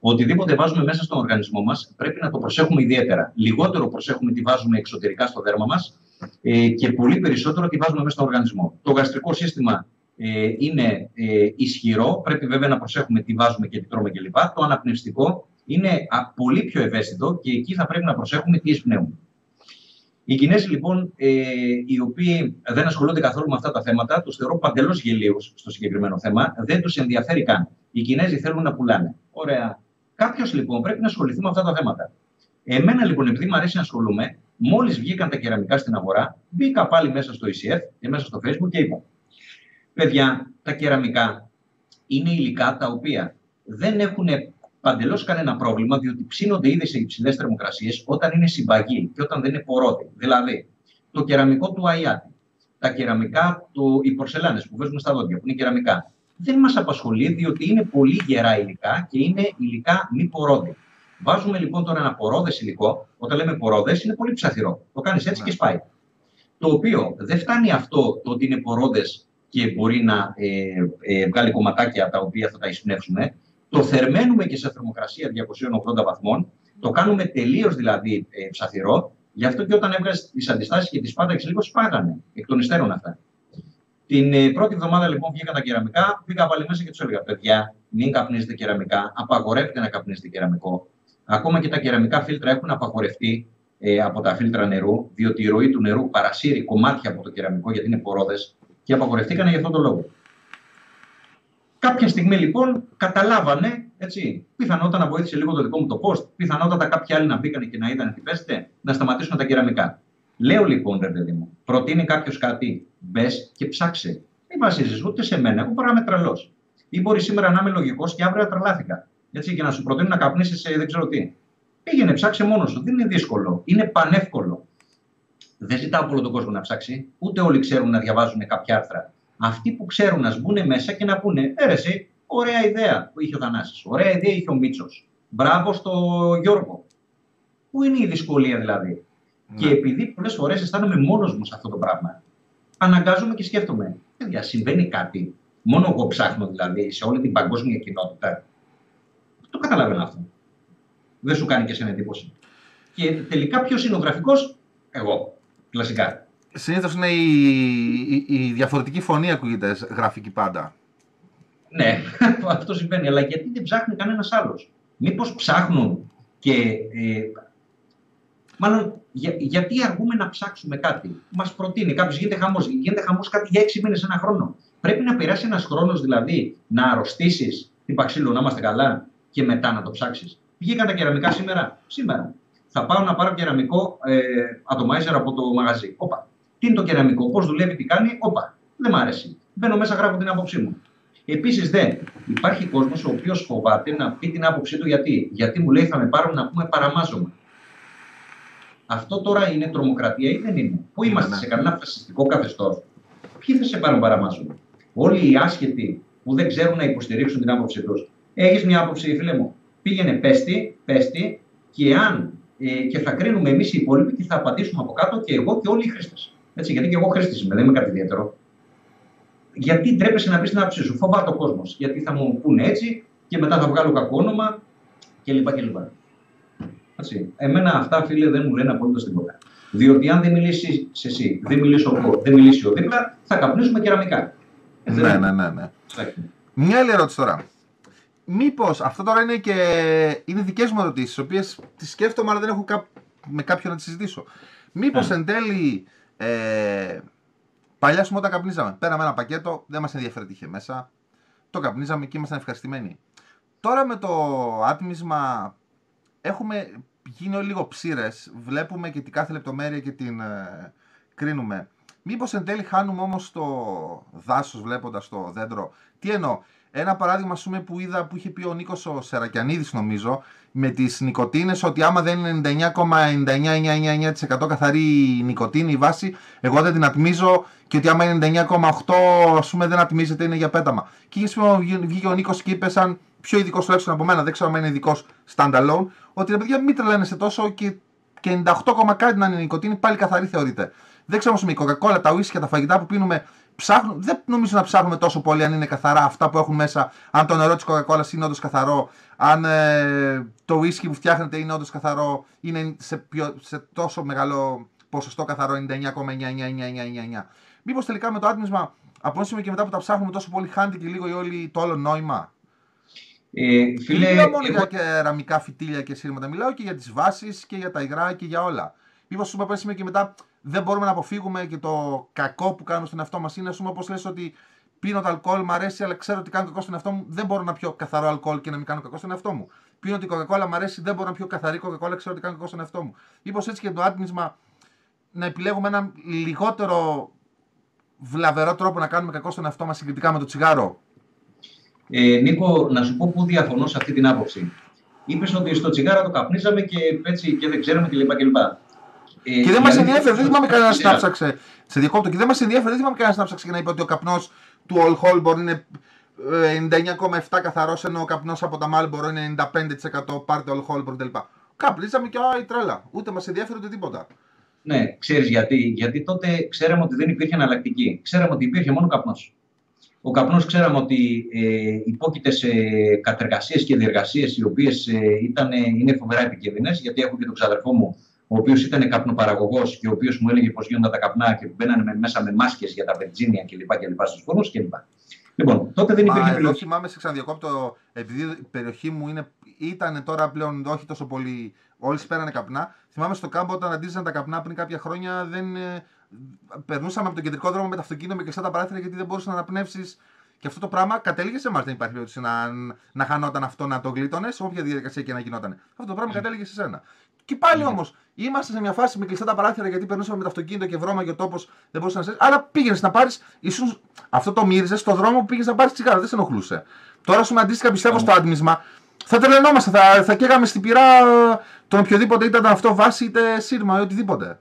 [SPEAKER 2] οτιδήποτε βάζουμε μέσα στον οργανισμό μας πρέπει να το προσέχουμε ιδιαίτερα. Λιγότερο προσέχουμε τι βάζουμε εξωτερικά στο δέρμα μας ε, και πολύ περισσότερο τι βάζουμε μέσα στον οργανισμό. Το γαστρικό σύστημα ε, είναι ε, ισχυρό, πρέπει βέβαια να προσέχουμε τι βάζουμε και τι τρώμε κλπ. Το αναπνευστικό είναι πολύ πιο ευαίσθητο και εκεί θα πρέπει να προσέχουμε τις εισπνέουμε. Οι Κινέζοι λοιπόν, ε, οι οποίοι δεν ασχολούνται καθόλου με αυτά τα θέματα, τους θεωρώ παντελώς γελίους στο συγκεκριμένο θέμα. Δεν τους ενδιαφέρει καν. Οι Κινέζοι θέλουν να πουλάνε. Ωραία. Κάποιος λοιπόν πρέπει να ασχοληθεί με αυτά τα θέματα. Εμένα λοιπόν, επειδή μου αρέσει να ασχολούμαι, μόλις βγήκαν τα κεραμικά στην αγορά, μπήκα πάλι μέσα στο ECF και μέσα στο Facebook και είπα: Παιδιά, τα κεραμικά είναι υλικά τα οποία δεν έχουν παντελώς κανένα πρόβλημα, διότι ψήνονται ήδη σε υψηλές θερμοκρασίες όταν είναι συμπαγή και όταν δεν είναι πορόδι. Δηλαδή, το κεραμικό του Αϊάτη, τα κεραμικά, του, οι πορσελάνες που βάζουμε στα δόντια, που είναι κεραμικά, δεν μας απασχολεί διότι είναι πολύ γερά υλικά και είναι υλικά μη πορόδι. Βάζουμε λοιπόν τώρα ένα πορόδες υλικό. Όταν λέμε πορόδες, είναι πολύ ψαθυρό. Το κάνεις έτσι και σπάει. Το οποίο δεν φτάνει αυτό το ότι είναι πορόδες και μπορεί να ε, ε, βγάλει κομματάκια τα οποία θα τα εισπνεύσουμε. Το θερμαίνουμε και σε θερμοκρασία 280 βαθμών. Το κάνουμε τελείως δηλαδή ε, ψαθυρό. Γι' αυτό και όταν έβγαζες τις αντιστάσεις και τις πάταξες λίγο, σπάγανε εκ των υστέρων αυτά. Την ε, πρώτη εβδομάδα λοιπόν βγήκαν τα κεραμικά, πήγα πάλι μέσα και τους έλεγα: Παιδιά, μην καπνίζετε κεραμικά, απαγορεύεται να καπνίζετε κεραμικό. Ακόμα και τα κεραμικά φίλτρα έχουν απαγορευτεί ε, από τα φίλτρα νερού, διότι η ροή του νερού παρασύρει κομμάτια από το κεραμικό γιατί είναι πορόδες και απαγορευτήκαν για αυτόν τον λόγο. Κάποια στιγμή λοιπόν καταλάβανε, έτσι, πιθανότατα να βοήθησε λίγο το δικό μου το post, πιθανότατα κάποιοι άλλοι να μπήκαν και να είδαν τι πέστε, να σταματήσουν τα κεραμικά. Λέω λοιπόν, ρε παιδί μου, προτείνει κάποιος κάτι, μπες και ψάξε. Μην βασίζεις ούτε σε μένα, εγώ μπορεί να είμαι τρελός. Ή μπορεί σήμερα να είμαι λογικός και αύριο να τρελάθηκα. Έτσι, και να σου προτείνω να καπνίσεις σε δεν ξέρω τι. Πήγαινε, ψάξε μόνος σου. Δεν είναι δύσκολο. Είναι πανεύκολο. Δεν ζητάω από όλο τον κόσμο να ψάξει. Ούτε όλοι ξέρουν να διαβάζουν κάποια άρθρα. Αυτοί που ξέρουν να σμπούν μέσα και να πούνε Έρεση, ωραία ιδέα που είχε ο Θανάσης. Ωραία ιδέα είχε ο Μίτσος. Μπράβο στο Γιώργο. Πού είναι η δυσκολία δηλαδή; Ναι. Και επειδή πολλές φορές αισθάνομαι μόνος μου σε αυτό το πράγμα, αναγκάζομαι και σκέφτομαι. Παιδιά, συμβαίνει κάτι. Μόνο εγώ ψάχνω δηλαδή σε όλη την παγκόσμια κοινότητα. Το καταλαβαίνω αυτό. Δεν σου κάνει και σε εντύπωση. Και τελικά ποιος είναι ο γραφικός, εγώ. Κλασικά.
[SPEAKER 1] Συνήθως είναι η, η, η, διαφορετική φωνή ακούγεται γραφική πάντα.
[SPEAKER 2] Ναι, αυτό συμβαίνει. Αλλά γιατί δεν ψάχνει κανένας άλλος; Μήπως ψάχνουν και. Ε, μάλλον για, γιατί αργούμε να ψάξουμε κάτι; Μας προτείνει κάποιος, γίνεται χαμός. Γίνεται χαμός κάτι για έξι μήνες, ένα χρόνο. Πρέπει να περάσει ένας χρόνος δηλαδή να αρρωστήσεις την παξίλο, να είμαστε καλά και μετά να το ψάξεις. Βγήκαν τα κεραμικά σήμερα. Σήμερα. Θα πάω να πάρω κεραμικό ε, ατομάιζερ από το μαγαζί. Όπα. Τι είναι το κεραμικό, πώς δουλεύει, τι κάνει. Όπα. Δεν μ' άρεσε. Μπαίνω μέσα, γράφω την άποψή μου. Επίσης, δεν. Υπάρχει κόσμος ο οποίος φοβάται να πει την άποψή του γιατί. Γιατί μου λέει θα με πάρουν να πούμε παραμάζωμα. Αυτό τώρα είναι τρομοκρατία ή δεν είναι; Πού είμαστε, ναι, ναι. σε κανένα φασιστικό καθεστώς; Ποιοι θα σε πάρουν παραμάζωμα; Όλοι οι άσχετοι που δεν ξέρουν να υποστηρίξουν την άποψή τους. Έχεις μια άποψη, φίλε μου; Πήγαινε, πέστη, πέστη και αν ε, και θα κρίνουμε εμείς οι υπόλοιποι και θα απαντήσουμε από κάτω και εγώ και όλοι οι χρήστες. Έτσι, γιατί και εγώ χρήστη είμαι, δεν είμαι κάτι ιδιαίτερο. Γιατί τρέπεσαι να πεις την άποψή σου, φοβάται ο κόσμος. Γιατί θα μου πούνε έτσι και μετά θα βγάλω κακό όνομα κλπ. κλπ. Έτσι. Εμένα αυτά, φίλε, δεν μου λένε απολύτως τίποτα. Διότι αν δεν μιλήσεις εσύ, δεν μιλήσω εγώ, δεν μιλήσει ο δίπλα, θα καπνίσουμε κεραμικά.
[SPEAKER 1] Ναι, ναι, ναι, ναι. Μια άλλη ερώτηση τώρα. Μήπως αυτό τώρα είναι και είναι δικές μου ερωτήσεις, τις οποίες τις σκέφτομαι, αλλά δεν έχω κά... με κάποιον να τις συζητήσω. Μήπως ναι. εν τέλει. Ε, παλιά σου όταν καπνίζαμε, πέραμε ένα πακέτο, δεν μας ενδιαφέρει τι είχε μέσα. Το καπνίζαμε και ήμασταν ευχαριστημένοι. Τώρα με το άτμισμα έχουμε γίνει όλοι λίγο ψήρες. Βλέπουμε και την κάθε λεπτομέρεια και την ε, κρίνουμε. Μήπως εν τέλει χάνουμε όμως το δάσος βλέποντας το δέντρο. Τι εννοώ. Ένα παράδειγμα πούμε, που είδα που είχε πει ο Νίκος ο Σερακιανίδης νομίζω με τις νικοτίνες ότι άμα δεν είναι 99,9999% καθαρή νικοτίνη η βάση εγώ δεν την ατμίζω και ότι άμα είναι 99,8% ας πούμε δεν ατμίζεται είναι για πέταμα. Και είχε βγήκε ο Νίκος και είπε σαν πιο ειδικό τουλάχιστον από μένα, δεν ξέρω αν είναι ειδικό standalone, ότι ρε παιδιά μην τρελαίνεστε τόσο και και 98, κάτι να είναι η νοικοτήνη, πάλι καθαρή θεωρείται. Δεν ξέρω όμω με η Coca-Cola, τα ουίσκια, τα φαγητά που πίνουμε, ψάχνουν, δεν νομίζω να ψάχνουμε τόσο πολύ αν είναι καθαρά αυτά που έχουν μέσα. Αν το νερό της Coca-Cola είναι όντως καθαρό, αν ε, το ουίσκι που φτιάχνεται είναι όντως καθαρό, είναι σε, πιο, σε τόσο μεγάλο ποσοστό καθαρό 99,99999. Μήπως τελικά με το άτμισμα από ένα και μετά που τα ψάχνουμε τόσο πολύ, χάνεται και λίγο ή όλη το όλο νόημα. Ε, φίλε, δεν μιλάω μόνο εγώ... για κεραμικά φυτίλια και σύρματα, μιλάω και για τις βάσεις και για τα υγρά και για όλα. Μήπως σου πούμε και μετά δεν μπορούμε να αποφύγουμε και το κακό που κάνουμε στον εαυτό μας. Είναι ας πούμε όπως λες ότι πίνω το αλκοόλ, μου αρέσει, αλλά ξέρω ότι κάνω κακό στον εαυτό μου. Δεν μπορώ να πιω καθαρό αλκοόλ και να μην κάνω κακό στον εαυτό μου. Πίνω την κοκακόλα, μου αρέσει, δεν μπορώ να πιω καθαρή κοκακόλα, ξέρω ότι κάνω κακό στον εαυτό μου. Μήπως έτσι και το άτμισμα να επιλέγουμε ένα λιγότερο βλαβερό τρόπο να κάνουμε κακό στον εαυτό μας συγκριτικά με το τσιγάρο;
[SPEAKER 2] Ε, Νίκο, να σου πω πού διαφωνώ σε αυτή την άποψη. Είπες ότι στο τσιγάρο το καπνίζαμε και έτσι και δεν ξέρουμε κλπ.
[SPEAKER 1] Ε, και δεν μας ενδιαφέρει, δεν θυμάμαι κανένας να ψάξε. Σε διακόπτω και δεν μας ενδιαφέρει, δεν θυμάμαι κανένας να ψάξε και να είπε ότι ο καπνός του All Holborn είναι 99,7 ε, καθαρός, ενώ ο καπνός από τα Marlboro είναι 95% πάρτε All Holborn κλπ. Καπνίζαμε και η τρέλα. Ούτε μας ενδιαφέρει ούτε τίποτα.
[SPEAKER 2] Ναι, ξέρεις γιατί. Γιατί τότε ξέραμε ότι δεν υπήρχε εναλλακτική. Ξέραμε ότι υπήρχε μόνο καπνός. Ο καπνός ξέραμε ότι ε, υπόκειται σε κατεργασίες και διεργασίες οι οποίες ε, είναι φοβερά επικίνδυνες. Γιατί έχω και τον ξαδερφό μου, ο οποίος ήταν καπνοπαραγωγός και ο οποίος μου έλεγε πώ γίνονταν τα καπνά και μπαίνανε μέσα με μάσκες για τα βενζίνια κλπ. κλπ στους φούρνου κλπ. Λοιπόν, τότε δεν υπήρχε
[SPEAKER 1] επιλογή. θυμάμαι σε ξαναδιακόπτω, επειδή η περιοχή μου είναι, ήταν τώρα πλέον όχι τόσο πολύ. Όλοι σπέρανε καπνά. Θυμάμαι στο κάμπο όταν αντίζαν τα καπνά πριν κάποια χρόνια, δεν, ε, περνούσαμε από τον κεντρικό δρόμο με το αυτοκίνητο με κλειστά τα παράθυρα γιατί δεν μπορούσες να αναπνεύσεις. Και αυτό το πράγμα κατέληγε σε εμάς. Δεν υπάρχει περίπτωση να, να χανόταν αυτό να το γλίτωνες, όποια διαδικασία και να γινόταν. Αυτό το πράγμα κατέληγε σε σένα. Και πάλι ναι. όμως είμαστε σε μια φάση με κλειστά τα παράθυρα γιατί περνούσαμε με το αυτοκίνητο και βρώμα και ο τόπος δεν μπορούσε να σε. Άρα πήγαινες να πάρεις. ίσως αυτό το μύριζες στο δρόμο που πήγες να πάρεις τσιγάρα. Δεν σε ενοχλούσε. Τώρα, σου αντίστοιχα πιστεύω στο άτμισμα, θα τρελαινόμαστε. Θα, θα καίγαμε στην πυρά τον οποιοδήποτε ήταν αυτό βάση είτε σύρμα ή οτιδήποτε.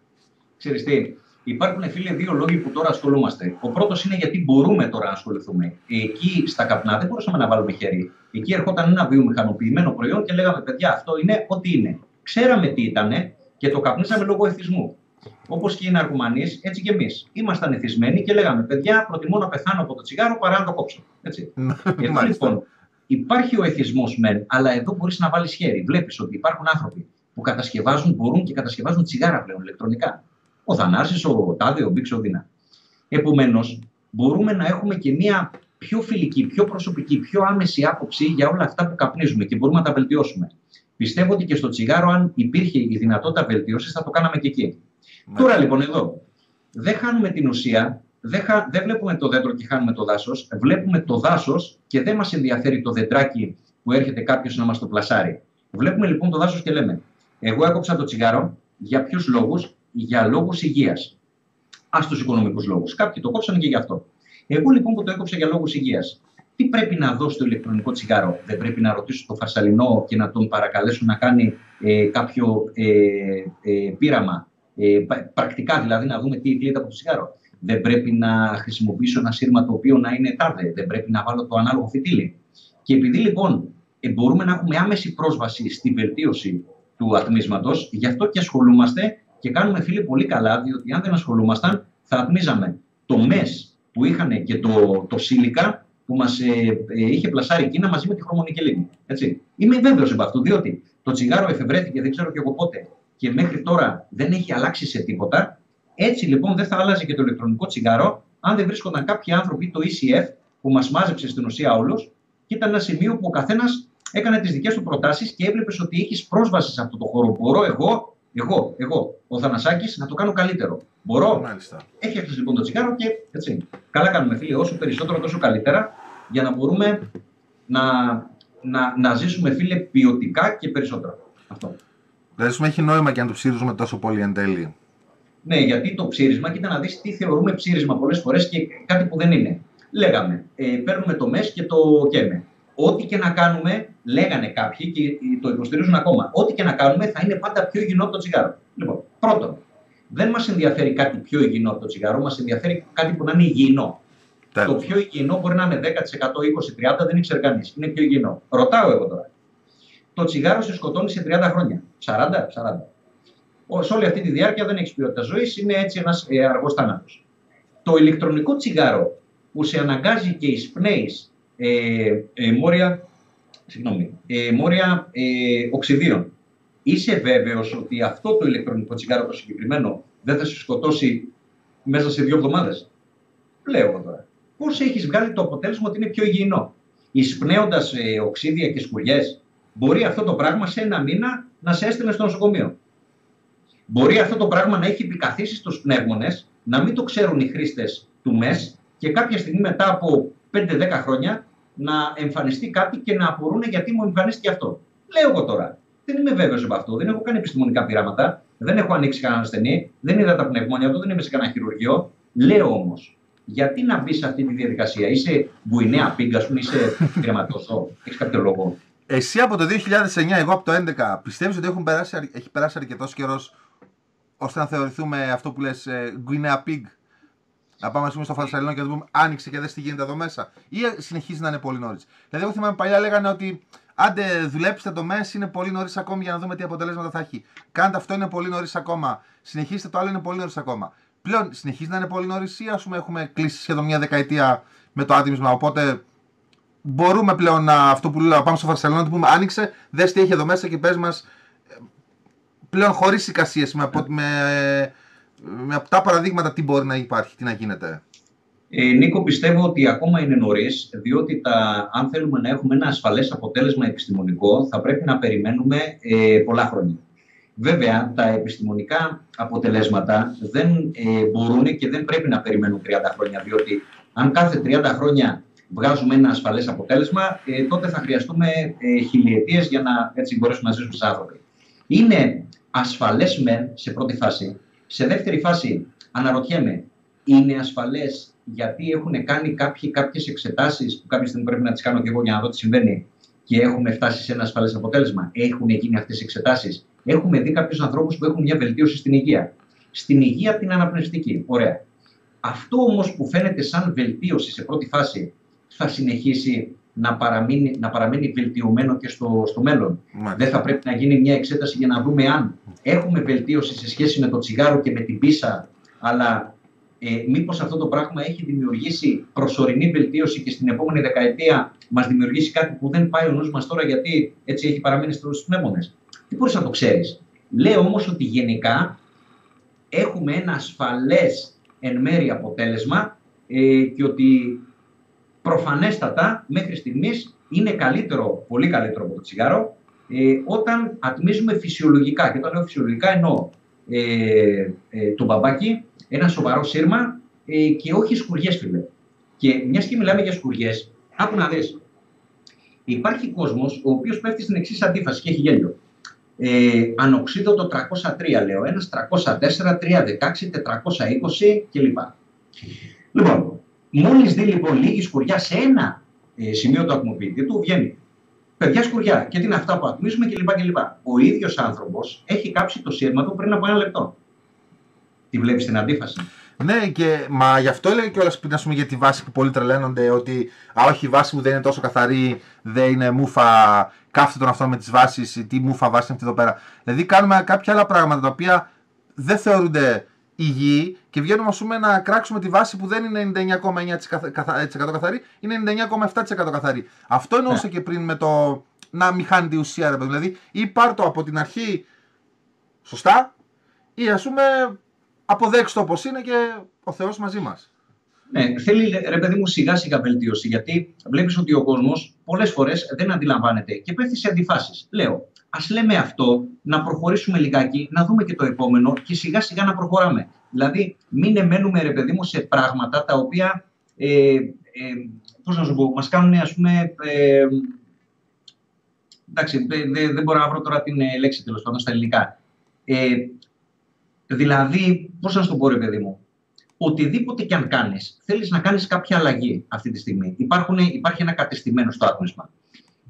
[SPEAKER 2] Ξέρεις τι, Υπάρχουν, φίλε, δύο λόγοι που τώρα ασχολούμαστε. Ο πρώτος είναι γιατί μπορούμε τώρα να ασχοληθούμε. Εκεί στα καπνά δεν μπορούσαμε να βάλουμε χέρι. Εκεί ερχόταν ένα βιομηχανοποιημένο προϊόν και λέγαμε, παιδιά, αυτό είναι ό,τι είναι. Ξέραμε τι ήταν και το καπνίσαμε λόγω εθισμού. Όπως και οι ναρκωμανείς, έτσι και εμείς. Ήμασταν εθισμένοι και λέγαμε, παιδιά, προτιμώ να πεθάνω από το τσιγάρο παρά να το κόψω. Έτσι. εδώ λοιπόν υπάρχει ο εθισμός μεν, αλλά εδώ μπορείς να βάλεις χέρι. Βλέπεις ότι υπάρχουν άνθρωποι που κατασκευάζουν, μπορούν και κατασκευάζουν τσιγάρα πλέον ηλεκτρονικά. Ο Θανάσης, ο Τάδε, ο Μπίξ, ο Δίνα. Επομένως, μπορούμε να έχουμε και μια πιο φιλική, πιο προσωπική, πιο άμεση άποψη για όλα αυτά που καπνίζουμε και μπορούμε να τα βελτιώσουμε. Πιστεύω ότι και στο τσιγάρο, αν υπήρχε η δυνατότητα βελτίωσης, θα το κάναμε και εκεί. Τώρα λοιπόν εδώ, δεν χάνουμε την ουσία, δεν, χα... δεν βλέπουμε το δέντρο και χάνουμε το δάσος. Βλέπουμε το δάσος και δεν μας ενδιαφέρει το δεντράκι που έρχεται κάποιος να μας το πλασάρει. Βλέπουμε λοιπόν το δάσος και λέμε, εγώ έκοψα το τσιγάρο για ποιους λόγους, για λόγους υγείας. Α τους οικονομικούς λόγους. Κάποιοι το κόψανε και γι' αυτό. Εγώ λοιπόν που το έκοψα για λόγους υγείας, τι πρέπει να δω στο ηλεκτρονικό τσιγάρο; Δεν πρέπει να ρωτήσω το φαρσαλινό και να τον παρακαλέσω να κάνει ε, κάποιο ε, ε, πείραμα. Ε, πρακτικά δηλαδή να δούμε τι εκλείεται από το τσιγάρο. Δεν πρέπει να χρησιμοποιήσω ένα σύρμα το οποίο να είναι τάδε. Δεν πρέπει να βάλω το ανάλογο φυτίλι. Και επειδή λοιπόν ε, μπορούμε να έχουμε άμεση πρόσβαση στη βελτίωση του ατμίσματος, γι' αυτό και ασχολούμαστε και κάνουμε φίλοι πολύ καλά, διότι αν δεν ασχολούμασταν, θα ατμίζαμε το ΜΕΣ που είχαν και το, το ΣΥΛΙΚΑ που μας ε, ε, είχε πλασάρει η Κίνα μαζί με τη χρωμονικελίνη. Έτσι. Είμαι βέβαιος επ' αυτού, διότι το τσιγάρο εφευρέθηκε δεν ξέρω και εγώ πότε και μέχρι τώρα δεν έχει αλλάξει σε τίποτα. Έτσι λοιπόν δεν θα άλλαζε και το ηλεκτρονικό τσιγάρο αν δεν βρίσκονταν κάποιοι άνθρωποι, το ECF, που μας μάζεψε στην ουσία όλους και ήταν ένα σημείο που ο καθένας έκανε τις δικές του προτάσεις και έβλεπες ότι έχεις πρόσβαση σε αυτό το χώρο. Μπορώ εγώ εγώ, εγώ, ο Θανασάκης, να το κάνω καλύτερο. Μπορώ. Μάλιστα. Έχει αυτό λοιπόν το τσιγάρο και έτσι. Καλά κάνουμε φίλοι, όσο περισσότερο τόσο καλύτερα για να μπορούμε να, να, να ζήσουμε φίλε ποιοτικά και περισσότερο. Αυτό.
[SPEAKER 1] Δηλαδή, έχει νόημα και αν το ψήριζουμε τόσο πολύ εν τέλει.
[SPEAKER 2] Ναι, γιατί το ψήρισμα, κοίτα να δεις τι θεωρούμε ψήρισμα πολλές φορές και κάτι που δεν είναι. Λέγαμε, ε, παίρνουμε το ΜΕΣ και το ΚΕΜΕ ό,τι και να κάνουμε, λέγανε κάποιοι και το υποστηρίζουν ακόμα, ό,τι και να κάνουμε θα είναι πάντα πιο υγιεινό από το τσιγάρο. Λοιπόν, πρώτον, δεν μας ενδιαφέρει κάτι πιο υγιεινό από το τσιγάρο, μας ενδιαφέρει κάτι που να είναι υγιεινό. Το πιο υγιεινό μπορεί να είναι 10%, 20%, δεν ήξερε κανείς. Είναι πιο υγιεινό. Ρωτάω εγώ τώρα. Το τσιγάρο σε σκοτώνει σε 30 χρόνια. 40, 40. σε όλη αυτή τη διάρκεια δεν έχεις ποιότητα ζωής, είναι έτσι ένας ε, αργός θάνατος. Το ηλεκτρονικό τσιγάρο που σε αναγκάζει και εισπνέεις ε, ε, μόρια, συγγνώμη, ε, μόρια ε, οξυδίων. Είσαι βέβαιος ότι αυτό το ηλεκτρονικό τσιγάρο το συγκεκριμένο δεν θα σε σκοτώσει μέσα σε δύο εβδομάδες; Λέω εγώ τώρα. Πώς έχεις βγάλει το αποτέλεσμα ότι είναι πιο υγιεινό; Εισπνέοντας ε, οξύδια και σκουριές, μπορεί αυτό το πράγμα σε ένα μήνα να σε έστειλε στο νοσοκομείο; Μπορεί αυτό το πράγμα να έχει επικαθίσει στους πνεύμονες, να μην το ξέρουν οι χρήστες του ΜΕΣ και κάποια στιγμή μετά από 5-10 χρόνια να εμφανιστεί κάτι και να απορούν γιατί μου εμφανίστηκε αυτό. Λέω εγώ τώρα. Δεν είμαι βέβαιος από αυτό. Δεν έχω κάνει επιστημονικά πειράματα. Δεν έχω ανοίξει κανένα ασθενή. Δεν είδα τα πνευμόνια του. Δεν είμαι σε κανένα χειρουργείο. Λέω όμως, γιατί να μπεις σε αυτή τη διαδικασία. Είσαι μπουινέα πίγκα, σου είσαι κρεματοσό. Έχεις κάποιο λόγο.
[SPEAKER 1] Εσύ από το 2009, εγώ από το 2011, πιστεύεις ότι έχουν περάσει, έχει περάσει αρκετός καιρός ώστε να θεωρηθούμε αυτό που λες Γκουινέα Pig να πάμε πούμε, στο Φαρσαλίνο και να πούμε άνοιξε και δες τι γίνεται εδώ μέσα. Ή συνεχίζει να είναι πολύ νωρίς. Δηλαδή, εγώ θυμάμαι παλιά λέγανε ότι άντε δουλέψτε το μέσα, είναι πολύ νωρίς ακόμη για να δούμε τι αποτελέσματα θα έχει. Κάντε αυτό, είναι πολύ νωρίς ακόμα. Συνεχίστε το άλλο, είναι πολύ νωρίς ακόμα. Πλέον συνεχίζει να είναι πολύ νωρίς ή ας πούμε έχουμε κλείσει σχεδόν μια δεκαετία με το άτιμισμα. Οπότε μπορούμε πλέον να, αυτό που λέω, πάμε στο Φαρσαλίνο να του πούμε άνοιξε, δες τι έχει εδώ μέσα και πες μας ε, πλέον χωρίς εικασίες με, με, με αυτά παραδείγματα τι μπορεί να υπάρχει, τι να γίνεται;
[SPEAKER 2] Ε, Νίκο, πιστεύω ότι ακόμα είναι νωρίς, διότι τα, αν θέλουμε να έχουμε ένα ασφαλές αποτέλεσμα επιστημονικό, θα πρέπει να περιμένουμε ε, πολλά χρόνια. Βέβαια, τα επιστημονικά αποτελέσματα δεν ε, μπορούν και δεν πρέπει να περιμένουν 30 χρόνια, διότι αν κάθε 30 χρόνια βγάζουμε ένα ασφαλές αποτέλεσμα, ε, τότε θα χρειαστούμε ε, χιλιετίες για να έτσι, μπορέσουμε να ζήσουμε σαν άνθρωποι. Είναι ασφαλές μεν σε πρώτη φάση, σε δεύτερη φάση, αναρωτιέμαι, είναι ασφαλές γιατί έχουν κάνει κάποιοι κάποιες εξετάσεις που κάποια στιγμή πρέπει να τις κάνω και εγώ για να δω τι συμβαίνει και έχουμε φτάσει σε ένα ασφαλές αποτέλεσμα. Έχουν γίνει αυτές οι εξετάσεις. Έχουμε δει κάποιους ανθρώπους που έχουν μια βελτίωση στην υγεία. Στην υγεία την αναπνευστική. Ωραία. Αυτό όμως που φαίνεται σαν βελτίωση σε πρώτη φάση θα συνεχίσει να παραμείνει, να παραμείνει βελτιωμένο και στο, στο μέλλον. Δεν θα πρέπει να γίνει μια εξέταση για να δούμε αν έχουμε βελτίωση σε σχέση με το τσιγάρο και με την πίσα, αλλά ε, μήπως αυτό το πράγμα έχει δημιουργήσει προσωρινή βελτίωση και στην επόμενη δεκαετία μας δημιουργήσει κάτι που δεν πάει ο νους μας τώρα γιατί έτσι έχει παραμείνει στους πνεύμονες. Τι μπορείς να το ξέρεις; Λέω όμως ότι γενικά έχουμε ένα ασφαλές εν μέρη αποτέλεσμα ε, και ότι προφανέστατα μέχρι στιγμής είναι καλύτερο, πολύ καλύτερο από το τσιγάρο ε, όταν ατμίζουμε φυσιολογικά. Και όταν λέω φυσιολογικά εννοώ ε, ε, το μπαμπάκι, ένα σοβαρό σύρμα ε, και όχι σκουριές, φίλε. Και μιας και μιλάμε για σκουριές, άκου να δεις. Υπάρχει κόσμος ο οποίος πέφτει στην εξής αντίφαση και έχει γέλιο. Ε, ανοξίδωτο 303 λέω, ένας 304, 316, 420 κλπ. Λοιπόν, μόλις δει λοιπόν λίγη σκουριά σε ένα ε, σημείο του ατμοποιητή του, βγαίνει παιδιά σκουριά. Και τι είναι αυτά που ατμίζουμε κλπ. κλπ. Ο ίδιος άνθρωπος έχει κάψει το σύρμα του πριν από ένα λεπτό. Τη βλέπεις την αντίφαση.
[SPEAKER 1] Ναι, και μα γι' αυτό έλεγα κιόλας πριν πούμε, για τη βάση που πολλοί τρελαίνονται ότι α, όχι, η βάση μου δεν είναι τόσο καθαρή, δεν είναι μούφα, κάφτε τον αυτό με τις βάσεις, τι μούφα βάση είναι αυτή εδώ πέρα. Δηλαδή κάνουμε κάποια άλλα πράγματα τα οποία δεν θεωρούνται υγιή και βγαίνουμε ας πούμε, να κράξουμε τη βάση που δεν είναι 99,9% καθαρή, είναι 99,7% καθαρή. Αυτό εννοούσα ναι. και πριν με το να μην χάνει τη ουσία, ρε Δηλαδή, ή πάρ το από την αρχή σωστά, ή ας πούμε αποδέξτε το όπως είναι και ο Θεός μαζί μας.
[SPEAKER 2] Ναι, θέλει ρε παιδί μου σιγά σιγά βελτίωση. Γιατί βλέπεις ότι ο κόσμος πολλές φορές δεν αντιλαμβάνεται και πέφτει σε αντιφάσεις. Λέω, Α λέμε αυτό, να προχωρήσουμε λιγάκι, να δούμε και το επόμενο και σιγά σιγά να προχωράμε. Δηλαδή, μην εμένουμε, ρε παιδί μου, σε πράγματα τα οποία, ε, ε, πώς να σου πω, μας κάνουν, ας πούμε, ε, εντάξει, δεν δε, μπορώ να βρω τώρα την ε, λέξη τέλος πάντων στα ελληνικά. Ε, δηλαδή, πώς να σου το πω, ρε παιδί μου, οτιδήποτε και αν κάνεις, θέλεις να κάνεις κάποια αλλαγή αυτή τη στιγμή. Υπάρχουν, υπάρχει ένα κατεστημένο στο άτμισμα.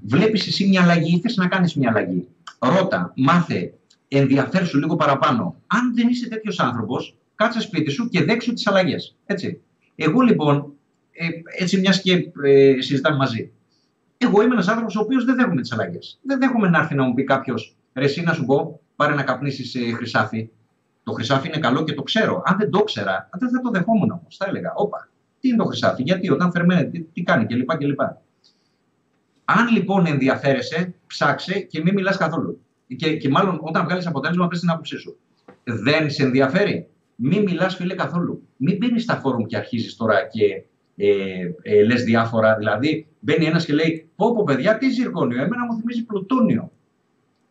[SPEAKER 2] Βλέπεις εσύ μια αλλαγή, θες να κάνεις μια αλλαγή. Ρώτα, μάθε, ενδιαφέρσου λίγο παραπάνω. Αν δεν είσαι τέτοιος άνθρωπος, κάτσε σπίτι σου και δέξου τις αλλαγές. Έτσι. Εγώ λοιπόν, ε, έτσι μιας και ε, συζητάμε μαζί. Εγώ είμαι ένας άνθρωπος ο οποίος δεν δέχομαι τις αλλαγές. Δεν δέχομαι να έρθει να μου πει κάποιος, ρε, εσύ να σου πω, πάρε να καπνίσεις ε, χρυσάφι. Το χρυσάφι είναι καλό και το ξέρω. Αν δεν το ξέρα, δεν θα το δεχόμουν όμως. Θα έλεγα, Όπα, τι είναι το χρυσάφι, γιατί όταν φερμένεται, τι, τι κάνει κλπ. κλπ. Αν λοιπόν ενδιαφέρεσαι, ψάξε και μην μιλάς καθόλου. Και, και μάλλον όταν βγάλεις αποτέλεσμα, πες την άποψή σου. Δεν σε ενδιαφέρει; Μην μιλάς, φίλε, καθόλου. Μην μπαίνεις στα φόρουμ και αρχίζεις τώρα και ε, ε, λες διάφορα. Δηλαδή, μπαίνει ένας και λέει: Πω, πω, παιδιά, τι ζυργόνιο. Εμένα μου θυμίζει πλουτόνιο.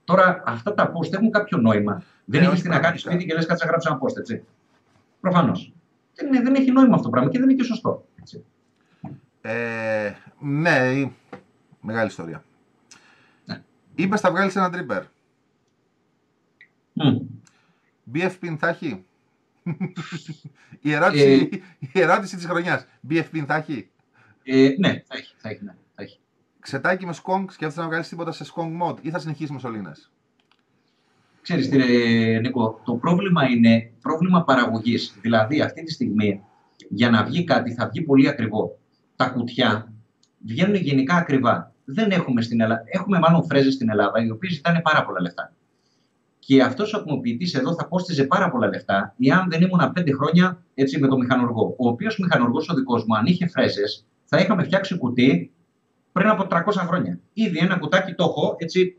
[SPEAKER 2] Τώρα, αυτά τα post έχουν κάποιο νόημα. Δεν ε, έχεις τι να κάνεις σπίτι και λες: Κάτσε να γράψει ένα post, έτσι. Προφανώς. Δεν, δεν έχει νόημα αυτό το πράγμα και δεν είναι και σωστό. Έτσι.
[SPEAKER 1] Ε, ναι, μεγάλη ιστορία. Ναι. Είπες θα βγάλεις ένα τρίπερ. Mm. BFP θα έχει; η, ερώτηση, ε, η ερώτηση της χρονιάς. BFP θα έχει;
[SPEAKER 2] Ε, ναι, θα έχει. Θα έχει, ναι, θα έχει.
[SPEAKER 1] Ξετάκι με σκόγκ, σκέφτεσαι να βγάλεις τίποτα σε σκόγκ mod ή θα συνεχίσεις με σωλήνες;
[SPEAKER 2] Ξέρεις τι, Νίκο, το πρόβλημα είναι πρόβλημα παραγωγής. Δηλαδή, αυτή τη στιγμή, για να βγει κάτι, θα βγει πολύ ακριβό. Τα κουτιά βγαίνουν γενικά ακριβά. Δεν έχουμε στην Ελλάδα, έχουμε μάλλον φρέζες στην Ελλάδα, οι οποίες ζητάνε πάρα πολλά λεφτά. Και αυτός ο ακτινοποιητή εδώ θα κόστιζε πάρα πολλά λεφτά, εάν δεν ήμουν πέντε χρόνια έτσι, με το μηχανοργό. Ο οποίος μηχανοργό ο δικός μου, αν είχε φρέζες, θα είχαμε φτιάξει κουτί πριν από 300 χρόνια. Ήδη ένα κουτάκι το έχω, έτσι,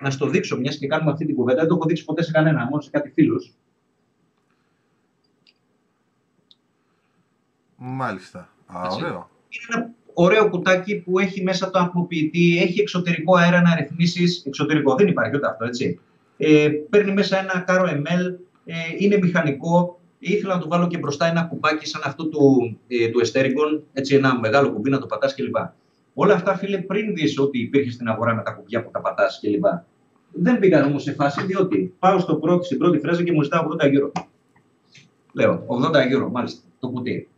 [SPEAKER 2] να στο δείξω, μιας και κάνουμε αυτή την κουβέντα. Δεν το έχω δείξει ποτέ σε κανένα, μόνο σε κάτι φίλους.
[SPEAKER 1] Μάλιστα. Α, ωραίο.
[SPEAKER 2] Είναι ένα ωραίο κουτάκι που έχει μέσα το ακτινοποιητή, έχει εξωτερικό αέρα να ρυθμίσεις. Εξωτερικό δεν υπάρχει ούτε αυτό, έτσι ε, παίρνει μέσα ένα κάρο ML, ε, είναι μηχανικό. Ήθελα να του βάλω και μπροστά ένα κουμπάκι σαν αυτό του, ε, του έτσι ένα μεγάλο κουμπί να το πατάς κλπ. Όλα αυτά, φίλε, πριν δεις ότι υπήρχε στην αγορά με τα κουμπιά που τα πατάς κλπ. Δεν πήγα όμως σε φάση, διότι πάω στο πρώτο, στην πρώτη φρέζα και μου ζητάω 80 ευρώ. Λέω, 80 ευρώ, μάλιστα, το κουτί.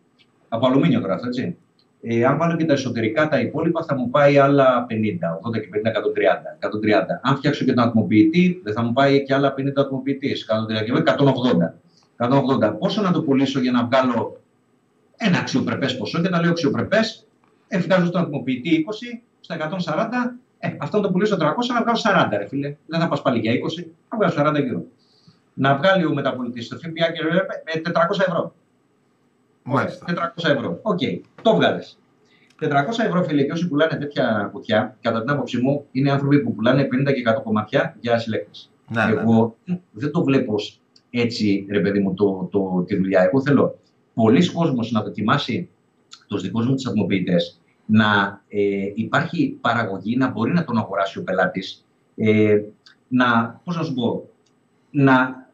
[SPEAKER 2] Από αλουμίνιο τώρα αυτό, έτσι. Ε, αν βάλω και τα εσωτερικά, τα υπόλοιπα θα μου πάει άλλα 50, 80 και 50, 130. 130. Αν φτιάξω και τον ατμοποιητή, δεν θα μου πάει και άλλα 50 ατμοποιητής. 180. 180. Πόσο να το πουλήσω για να βγάλω ένα αξιοπρεπές ποσό και τα λέω αξιοπρεπές, ε, βγάζω στον ατμοποιητή 20, στα 140, ε, αυτό να το πουλήσω 300, να βγάλω 40, ρε φίλε. Δεν θα πας πάλι για 20, θα βγάλω 40 ευρώ. Να βγάλει ο μεταπωλητής το ΦΠΑ και 400 ευρώ.
[SPEAKER 1] Μάλιστα.
[SPEAKER 2] 400 ευρώ. OK, okay. το 'βγαλες. 400 ευρώ, φίλε, και όσοι πουλάνε τέτοια κουτιά, κατά την άποψή μου, είναι άνθρωποι που πουλάνε 50 και 100 κομμάτια για συλλέκτες. Ναι, ναι, Εγώ ναι. δεν το βλέπω έτσι, ρε παιδί μου, το, το, τη δουλειά. Εγώ θέλω πολλοί κόσμοι να δοκιμάσει τους δικούς μου τους να ε, υπάρχει παραγωγή, να μπορεί να τον αγοράσει ο πελάτης, ε, να, πώς να σου πω, να,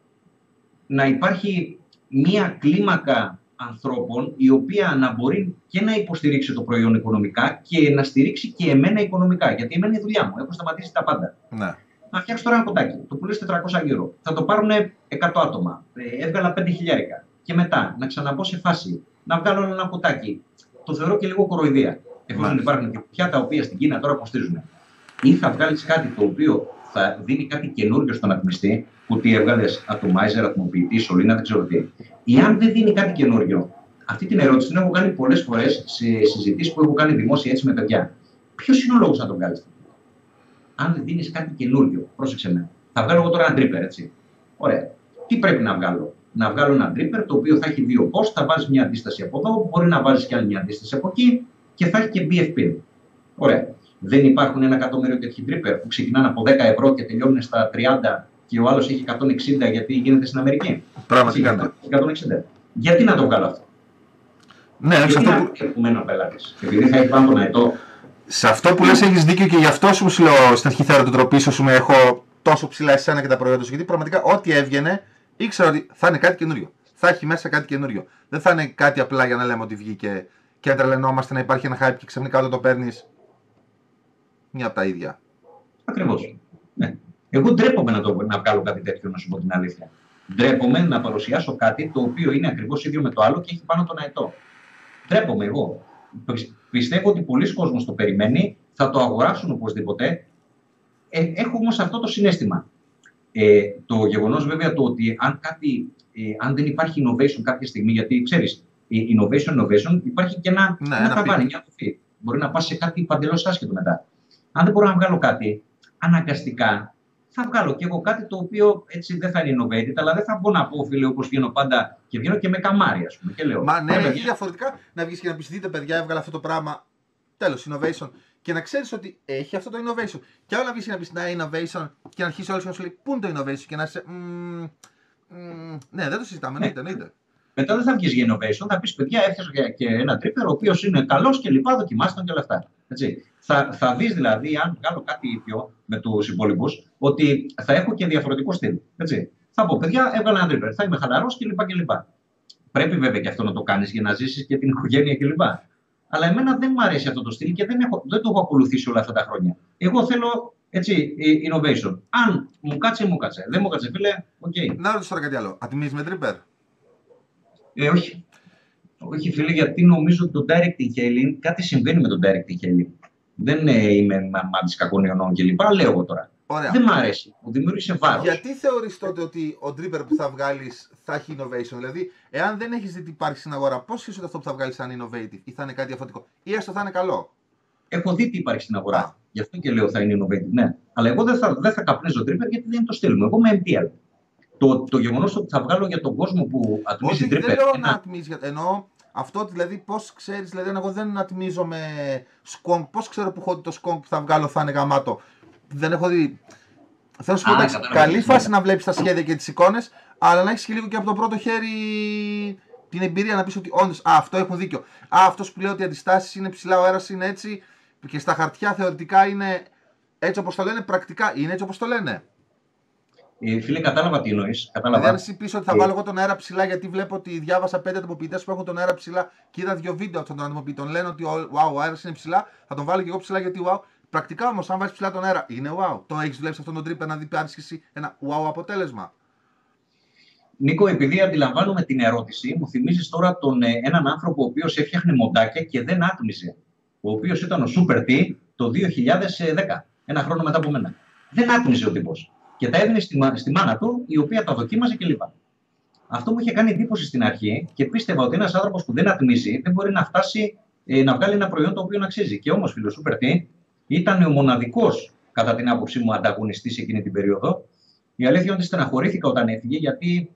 [SPEAKER 2] να υπάρχει μία κλίμακα ανθρώπων η οποία να μπορεί και να υποστηρίξει το προϊόν οικονομικά και να στηρίξει και εμένα οικονομικά. Γιατί εμένα είναι η δουλειά μου. Έχω σταματήσει τα πάντα.
[SPEAKER 1] Ναι.
[SPEAKER 2] Να φτιάξω τώρα ένα ποτάκι. Το πουλήσει 400 ευρώ. Θα το πάρουν 100 άτομα. Ε, έβγαλα 5 χιλιάρικα. Και μετά να ξαναμπω σε φάση να βγάλω ένα ποτάκι. Το θεωρώ και λίγο κοροϊδία. Εφόσον υπάρχουν και πια τα οποία στην Κίνα τώρα κοστίζουν. Ή θα βγάλεις κάτι το οποίο θα δίνει κάτι καινούργιο στον ατμιστή, που τι έβγαλες ατομάιζερ, ατμοποιητή, σωλήνα, δεν ξέρω τι. Εάν δεν δίνει κάτι καινούργιο, αυτή την ερώτηση την έχω κάνει πολλές φορές σε συζητήσεις που έχω κάνει δημόσια έτσι με παιδιά. Ποιος είναι ο λόγος να τον κάνει. Αν δεν δίνεις κάτι καινούργιο, πρόσεξε με. Θα βγάλω εγώ τώρα ένα τρίπερ, έτσι. Ωραία. Τι πρέπει να βγάλω; Να βγάλω ένα τρίπερ το οποίο θα έχει δύο πώ, θα βάζεις μια αντίσταση από εδώ, μπορεί να βάζεις και άλλη μια αντίσταση από εκεί και θα έχει και BFP. Ωραία. Δεν υπάρχουν ένα εκατομμύριο τέτοιοι τρίπερ που ξεκινάνε από 10 ευρώ και τελειώνουν στα 30 και ο άλλος έχει 160 γιατί γίνεται στην Αμερική.
[SPEAKER 1] Πραγματικά.
[SPEAKER 2] 160. Γιατί να το βγάλω αυτό;
[SPEAKER 1] Ναι,
[SPEAKER 2] γιατί
[SPEAKER 1] αυτό
[SPEAKER 2] που... έχουμε ένα πελάτης; Επειδή θα έχει πάνω τον αετό.
[SPEAKER 1] Σε αυτό που λες έχεις δίκιο και γι' αυτό σου σου λέω στην αρχή θέλω το σου με έχω τόσο ψηλά εσένα και τα προϊόντα σου. Γιατί πραγματικά ό,τι έβγαινε ήξερα ότι θα είναι κάτι καινούριο. Θα έχει μέσα κάτι καινούριο. Δεν θα είναι κάτι απλά για να λέμε ότι βγήκε και να τρελαινόμαστε να υπάρχει ένα hype και ξαφνικά όταν το παίρνεις μία από τα ίδια.
[SPEAKER 2] Ακριβώς. Ναι. Εγώ ντρέπομαι να, το, να βγάλω κάτι τέτοιο, να σου πω την αλήθεια. Ντρέπομαι να παρουσιάσω κάτι το οποίο είναι ακριβώς ίδιο με το άλλο και έχει πάνω τον αετό. Ντρέπομαι εγώ. Πιστεύω ότι πολλοί κόσμοι το περιμένει, θα το αγοράσουν οπωσδήποτε. Ε, έχω όμως αυτό το συνέστημα. Ε, το γεγονός βέβαια το ότι αν, κάτι, ε, αν δεν υπάρχει innovation κάποια στιγμή, γιατί ξέρεις, innovation, innovation υπάρχει και ένα, ναι, ένα, ένα μια Μπορεί να πας σε κάτι παντελώς άσχετο μετά. Αν δεν μπορώ να βγάλω κάτι, αναγκαστικά θα βγάλω και εγώ κάτι το οποίο έτσι δεν θα είναι innovative, αλλά δεν θα μπορώ να πω, φίλε, όπως βγαίνω πάντα και βγαίνω και με καμάρι, ας πούμε. Και λέω,
[SPEAKER 1] Μα ναι,
[SPEAKER 2] «Ρε,
[SPEAKER 1] έχει
[SPEAKER 2] παιδιά,
[SPEAKER 1] διαφορετικά να βγεις και να πεις: Δείτε, παιδιά, έβγαλα αυτό το πράγμα. Τέλος, innovation. Και να ξέρεις ότι έχει αυτό το innovation. Και άλλο να βγεις και να πεις: Ναι, innovation. Και να αρχίσει όλος να σου λέει: Πού είναι το innovation. Και να είσαι. «Μμμ, μμμ, Ναι, δεν το συζητάμε. Εννοείται, εννοείται.
[SPEAKER 2] Μετά δεν θα βγεις για innovation, θα πεις παιδιά, έφτιαξα και, και ένα τρίπερ ο οποίος είναι καλός και λοιπά, δοκιμάστε τον και όλα αυτά. Έτσι. Θα, θα δεις δηλαδή, αν βγάλω κάτι ίδιο με τους υπόλοιπους, ότι θα έχω και διαφορετικό στυλ. Έτσι. Θα πω, παιδιά, έβγαλα ένα τρίπερ, θα είμαι χαλαρός κλπ. κλπ. Πρέπει βέβαια και αυτό να το κάνεις για να ζήσεις και την οικογένεια κλπ. Αλλά εμένα δεν μου αρέσει αυτό το στυλ και δεν, έχω, δεν το έχω ακολουθήσει όλα αυτά τα χρόνια. Εγώ θέλω έτσι, ε, innovation. Αν μου κάτσε, μου κάτσε. Δεν μου κάτσε, φίλε, οκ.
[SPEAKER 1] Να ρωτήσω τώρα κάτι άλλο. Ατμίζεις με dripper.
[SPEAKER 2] Ε, όχι. Όχι, φίλε, γιατί νομίζω ότι το direct inhaling, κάτι συμβαίνει με το direct inhaling. Δεν ε, είμαι μάτι κακών κλπ. Λέω εγώ τώρα.
[SPEAKER 1] Ωραία.
[SPEAKER 2] Δεν μ' αρέσει. Μου δημιούργησε βάρος.
[SPEAKER 1] Γιατί θεωρείς τότε ότι ο dripper που θα βγάλεις θα έχει innovation, δηλαδή εάν δεν έχεις δει τι υπάρχει στην αγορά, πώς ξέρεις ότι αυτό που θα βγάλεις θα είναι innovative ή θα είναι κάτι διαφορετικό ή έστω θα είναι καλό;
[SPEAKER 2] Έχω δει τι υπάρχει στην αγορά.
[SPEAKER 1] Α.
[SPEAKER 2] Γι' αυτό και λέω θα είναι innovative. Ναι. Αλλά εγώ δεν θα, δεν θα καπνίζω tripper γιατί δεν είναι το στυλ μου. Εγώ είμαι MTL. Το, το γεγονός ότι θα βγάλω για τον κόσμο που ατμίζει
[SPEAKER 1] Όχι, δεν
[SPEAKER 2] tripper.
[SPEAKER 1] λέω
[SPEAKER 2] ένα-
[SPEAKER 1] να ατμίζεις, για- εννοώ αυτό δηλαδή πώς ξέρεις, δηλαδή αν εγώ δεν ατμίζω με σκόγκ, πώς ξέρω που έχω ότι το σκόγκ που θα βγάλω θα είναι γαμάτο. Δεν έχω δει. Θέλω να σου πω,
[SPEAKER 2] Α,
[SPEAKER 1] εντάξει,
[SPEAKER 2] κατάλαβα.
[SPEAKER 1] καλή φάση να βλέπεις τα σχέδια και τις εικόνες, αλλά να έχεις και λίγο και από το πρώτο χέρι την εμπειρία να πεις ότι όντως, α, αυτό έχουν δίκιο. Α, αυτός που λέει ότι οι αντιστάσεις είναι ψηλά, ο αέρας είναι έτσι και στα χαρτιά θεωρητικά είναι έτσι όπως το λένε, πρακτικά είναι έτσι όπως το λένε.
[SPEAKER 2] Ε, φίλε, κατάλαβα τι εννοείς.
[SPEAKER 1] Δηλαδή, αν
[SPEAKER 2] Κατάλαβα.
[SPEAKER 1] εσύ πεις ότι θα
[SPEAKER 2] Ε.
[SPEAKER 1] βάλω εγώ τον αέρα ψηλά, γιατί βλέπω ότι διάβασα πέντε ατμοποιητέ που έχουν τον αέρα ψηλά και είδα δύο βίντεο αυτών των ατμοποιητών. Λένε ότι ο, wow, ο αέρας είναι ψηλά, θα τον βάλω και εγώ ψηλά γιατί wow. Πρακτικά όμως, αν βάλει ψηλά τον αέρα, είναι wow. Το έχεις δουλέψει αυτόν τον τρίπ να δει πάρει και εσύ ένα wow αποτέλεσμα.
[SPEAKER 2] Νίκο, επειδή αντιλαμβάνομαι την ερώτηση, μου θυμίζεις τώρα τον, ε, έναν άνθρωπο ο οποίος έφτιαχνε μοντάκια και δεν άτμιζε. Ο οποίος ήταν ο Super T το 2010, ένα χρόνο μετά από μένα. Δεν άτμιζε ο τύπος. Και τα έδινε στη, μα- στη μάνα του, η οποία τα δοκίμαζε κλπ. Αυτό μου είχε κάνει εντύπωση στην αρχή και πίστευα ότι ένας άνθρωπος που δεν ατμίζει δεν μπορεί να φτάσει ε, να βγάλει ένα προϊόν το οποίο να αξίζει. Και όμως, φίλος Super T ήταν ο μοναδικός, κατά την άποψή μου, ανταγωνιστής εκείνη την περίοδο. Η αλήθεια είναι ότι στεναχωρήθηκα όταν έφυγε, γιατί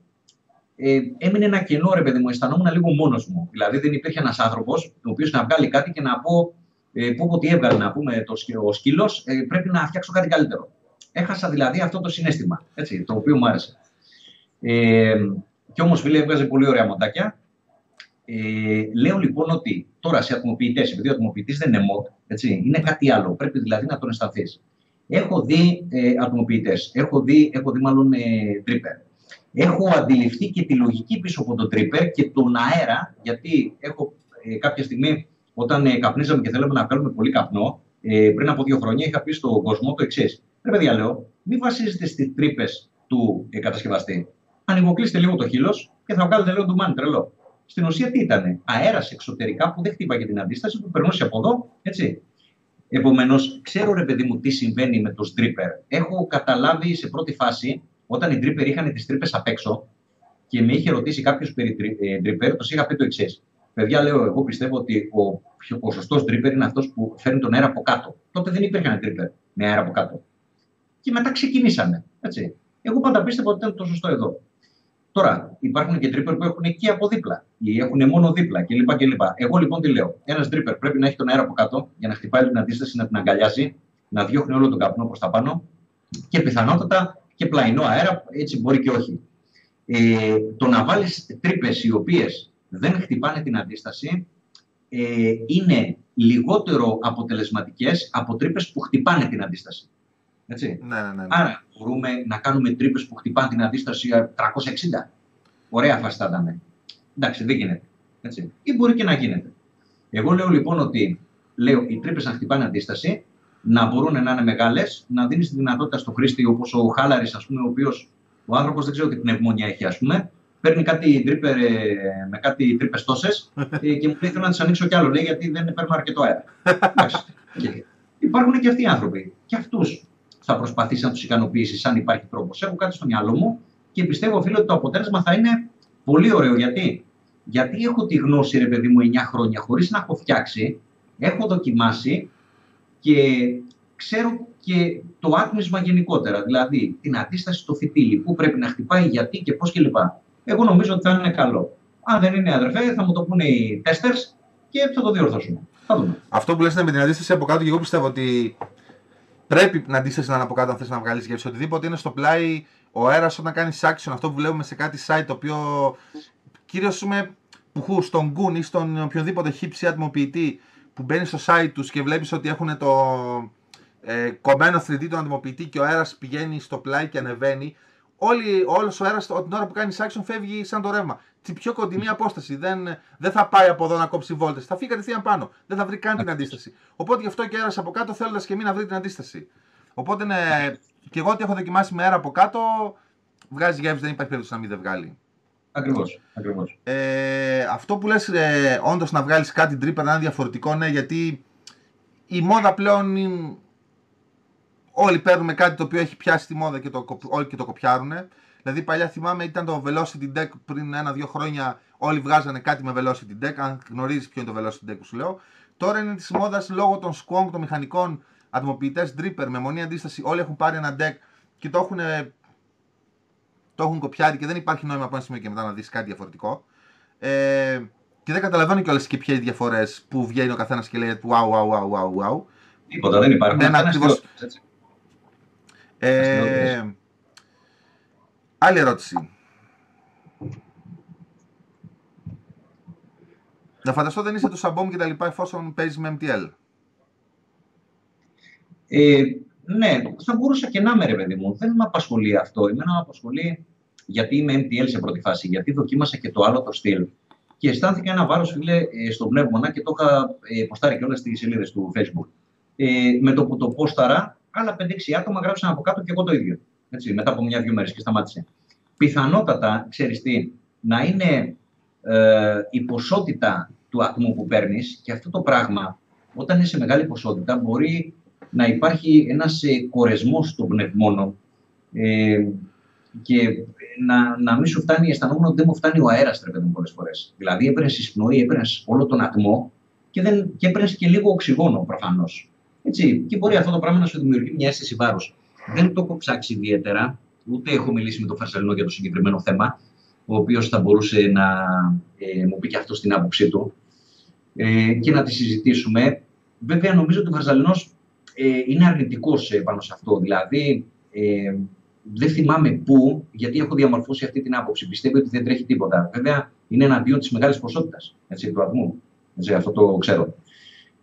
[SPEAKER 2] ε, έμεινε ένα κενό, ρε παιδί μου, αισθανόμουν λίγο μόνος μου. Δηλαδή δεν υπήρχε ένας άνθρωπος ο οποίος να βγάλει κάτι και να πω, ε, πω, πω τι έβγαλε να πούμε το, σκ- ο σκύλος, ε, πρέπει να φτιάξω κάτι καλύτερο. Έχασα δηλαδή αυτό το συνέστημα, έτσι, το οποίο μου άρεσε. Ε, και όμως, φίλε, έβγαζε πολύ ωραία μοντάκια. Ε, λέω λοιπόν ότι τώρα σε ατμοποιητές, επειδή ο ατμοποιητής δεν είναι mod, έτσι, είναι κάτι άλλο. Πρέπει δηλαδή να τον αισθανθείς. Έχω δει ε, ατμοποιητές, έχω δει, έχω δει μάλλον ε, τρίπερ. Έχω αντιληφθεί και τη λογική πίσω από τον τρίπερ και τον αέρα, γιατί έχω ε, κάποια στιγμή όταν ε, καπνίζαμε και θέλαμε να βγάλουμε πολύ καπνό, ε, πριν από δύο χρόνια είχα πει στον κόσμο το εξής. Ρε παιδιά, λέω, μην βασίζετε στις τρύπες του ε, κατασκευαστή. Ανοιγοκλείστε λίγο το χείλος και θα βγάλετε λίγο του μάνι τρελό. Στην ουσία τι ήταν, αέρας εξωτερικά που δεν χτύπαγε την αντίσταση, που περνούσε από εδώ, έτσι. Επομένως, ξέρω ρε παιδί μου τι συμβαίνει με το stripper. Έχω καταλάβει σε πρώτη φάση, όταν οι dripper είχαν τις τρύπες απ' έξω και με είχε ρωτήσει κάποιος περί τρι- ε, dripper, του είχα πει το εξής. Παιδιά, λέω, εγώ πιστεύω ότι ο, πιο- ο σωστός dripper είναι αυτός που φέρνει τον αέρα από κάτω. Τότε δεν υπήρχε dripper με αέρα από κάτω. Και μετά ξεκινήσανε. Έτσι. Εγώ πάντα πίστευα ότι ήταν το σωστό εδώ. Τώρα, υπάρχουν και τρίπερ που έχουν και από δίπλα ή έχουν μόνο δίπλα κλπ. κλπ. Εγώ λοιπόν τι λέω. Ένας τρίπερ πρέπει να έχει τον αέρα από κάτω για να χτυπάει την αντίσταση, να την αγκαλιάζει, να διώχνει όλο τον καπνό προς τα πάνω και πιθανότατα και πλαϊνό αέρα, έτσι μπορεί και όχι. Ε, το να βάλεις τρύπες οι οποίες δεν χτυπάνε την αντίσταση ε, είναι λιγότερο αποτελεσματικές από τρύπες που χτυπάνε την αντίσταση. Έτσι.
[SPEAKER 1] Ναι, ναι, ναι. ναι.
[SPEAKER 2] Άρα μπορούμε να κάνουμε τρύπες που χτυπάνε την αντίσταση ε, 360. Ωραία φάση θα ήταν. Εντάξει, δεν γίνεται. Έτσι. Ή μπορεί και να γίνεται. Εγώ λέω λοιπόν ότι λέω, οι τρύπες να χτυπάνε αντίσταση, να μπορούν να είναι μεγάλες, να δίνεις τη δυνατότητα στο χρήστη όπως ο Χάλαρης, ας πούμε, ο οποίος ο άνθρωπος δεν ξέρω τι πνευμόνια έχει, ας πούμε, παίρνει κάτι dripper, ε, με κάτι τρύπες τόσες ε, και μου λέει θέλω να τις ανοίξω κι άλλο, λέει, γιατί δεν παίρνω αρκετό αέρα. Εντάξει. Και Υπάρχουν και αυτοί οι άνθρωποι. Και αυτούς θα προσπαθήσει να τους ικανοποιήσει, αν υπάρχει τρόπος. Έχω κάτι στο μυαλό μου και πιστεύω, φίλε, ότι το αποτέλεσμα θα είναι πολύ ωραίο. Γιατί, Γιατί έχω τη γνώση, ρε παιδί μου, 9 χρόνια χωρίς να έχω φτιάξει, έχω δοκιμάσει και ξέρουν και το άτμισμα γενικότερα. Δηλαδή την αντίσταση στο φυτίλι, πού πρέπει να χτυπάει, γιατί και πώς κλπ. Εγώ νομίζω ότι θα είναι καλό. Αν δεν είναι αδερφέ, θα μου το πούνε οι τέστερ και θα το διορθώσουμε. Θα δούμε.
[SPEAKER 1] Αυτό που λες με την αντίσταση από κάτω, και εγώ πιστεύω ότι πρέπει να αντίσταση να είναι από κάτω αν θες να βγάλεις γεύση. Οτιδήποτε είναι στο πλάι, ο αέρας όταν κάνεις action, αυτό που βλέπουμε σε κάτι site το οποίο κυρίως που στον Γκουν ή στον οποιοδήποτε χύψη ατμοποιητή που μπαίνει στο site τους και βλέπεις ότι έχουν το ε, κομμένο 3D τον ατμοποιητή και ο αέρας πηγαίνει στο πλάι και ανεβαίνει. Όλος ο αέρας την ώρα που κάνεις action φεύγει σαν το ρεύμα. Την πιο κοντινή απόσταση. Δεν, δεν θα πάει από εδώ να κόψει βόλτες. Θα φύγει κατευθείαν πάνω. Δεν θα βρει καν την αντίσταση. Οπότε γι' αυτό και αέρας από κάτω θέλοντας και εμείς να βρει την αντίσταση. Οπότε ναι, και εγώ ότι έχω δοκιμάσει με αέρα από κάτω, βγάζει γεύση, δεν υπάρχει περίπτωση να μην δεν βγάλει.
[SPEAKER 2] Ακριβώς, ακριβώς.
[SPEAKER 1] Ε, αυτό που λες, ε, όντως να βγάλεις κάτι dripper να είναι διαφορετικό, ναι, γιατί η μόδα πλέον είναι... όλοι παίρνουμε κάτι το οποίο έχει πιάσει τη μόδα και το, όλοι και το κοπιάρουν. Δηλαδή παλιά θυμάμαι ήταν το Velocity Deck πριν ένα-δύο χρόνια όλοι βγάζανε κάτι με Velocity Deck, αν γνωρίζεις ποιο είναι το Velocity Deck που σου λέω. Τώρα είναι της μόδας λόγω των squonk των μηχανικών ατμοποιητές dripper με μονή αντίσταση. Όλοι έχουν πάρει ένα deck και το έχουν το έχουν κοπιάρει και δεν υπάρχει νόημα από ένα σημείο και μετά να δεις κάτι διαφορετικό. Ε, και δεν καταλαβαίνω κιόλας και ποιες διαφορές που βγαίνει ο καθένας και λέει wow, wow, wow, wow, wow.
[SPEAKER 2] Τίποτα, δεν υπάρχει.
[SPEAKER 1] Δεν ακριβώς... ε, άλλη ερώτηση. Να φανταστώ δεν είσαι το σαμπόμ και τα λοιπά εφόσον παίζεις με MTL.
[SPEAKER 2] Ε, ναι, θα μπορούσα και να είμαι ρε παιδί μου. Δεν με απασχολεί αυτό. Εμένα με απασχολεί γιατί είμαι MTL σε πρώτη φάση, γιατί δοκίμασα και το άλλο το στυλ. Και αισθάνθηκα ένα βάρος, φίλε, ε, στο πνεύμονα και το είχα ε, ποστάρει και όλα στι σελίδες του Facebook. Ε, με το που το πόσταρα, άλλα 5-6 άτομα γράψαν από κάτω και εγώ το ίδιο. Έτσι, μετά από μια-δύο μέρες και σταμάτησε. Πιθανότατα, ξέρεις τι, να είναι ε, η ποσότητα του άτομου που παίρνεις και αυτό το πράγμα, όταν είναι σε μεγάλη ποσότητα, μπορεί να υπάρχει ένας ε, κορεσμός των πνευμόνων ε, και να, να μην σου φτάνει, αισθανόμουν ότι δεν μου φτάνει ο αέρας, τρέπεται πολλές φορές. Δηλαδή έπαιρνες εισπνοή, έπαιρνες όλο τον ατμό και, δεν, και έπαιρνες και λίγο οξυγόνο προφανώς. Έτσι, και μπορεί αυτό το πράγμα να σου δημιουργεί μια αίσθηση βάρους. Δεν το έχω ψάξει ιδιαίτερα, ούτε έχω μιλήσει με τον Φαρσελινό για το συγκεκριμένο θέμα, ο οποίος θα μπορούσε να ε, μου πει και αυτό στην άποψή του ε, και να τη συζητήσουμε. Βέβαια, νομίζω ότι ο Φαρσαλινός ε, είναι αρνητικός ε, πάνω σε αυτό. Δηλαδή, ε, δεν θυμάμαι πού, γιατί έχω διαμορφώσει αυτή την άποψη. Πιστεύω ότι δεν τρέχει τίποτα. Βέβαια, είναι εναντίον της μεγάλης ποσότητας του ατμού. Έτσι, αυτό το ξέρω.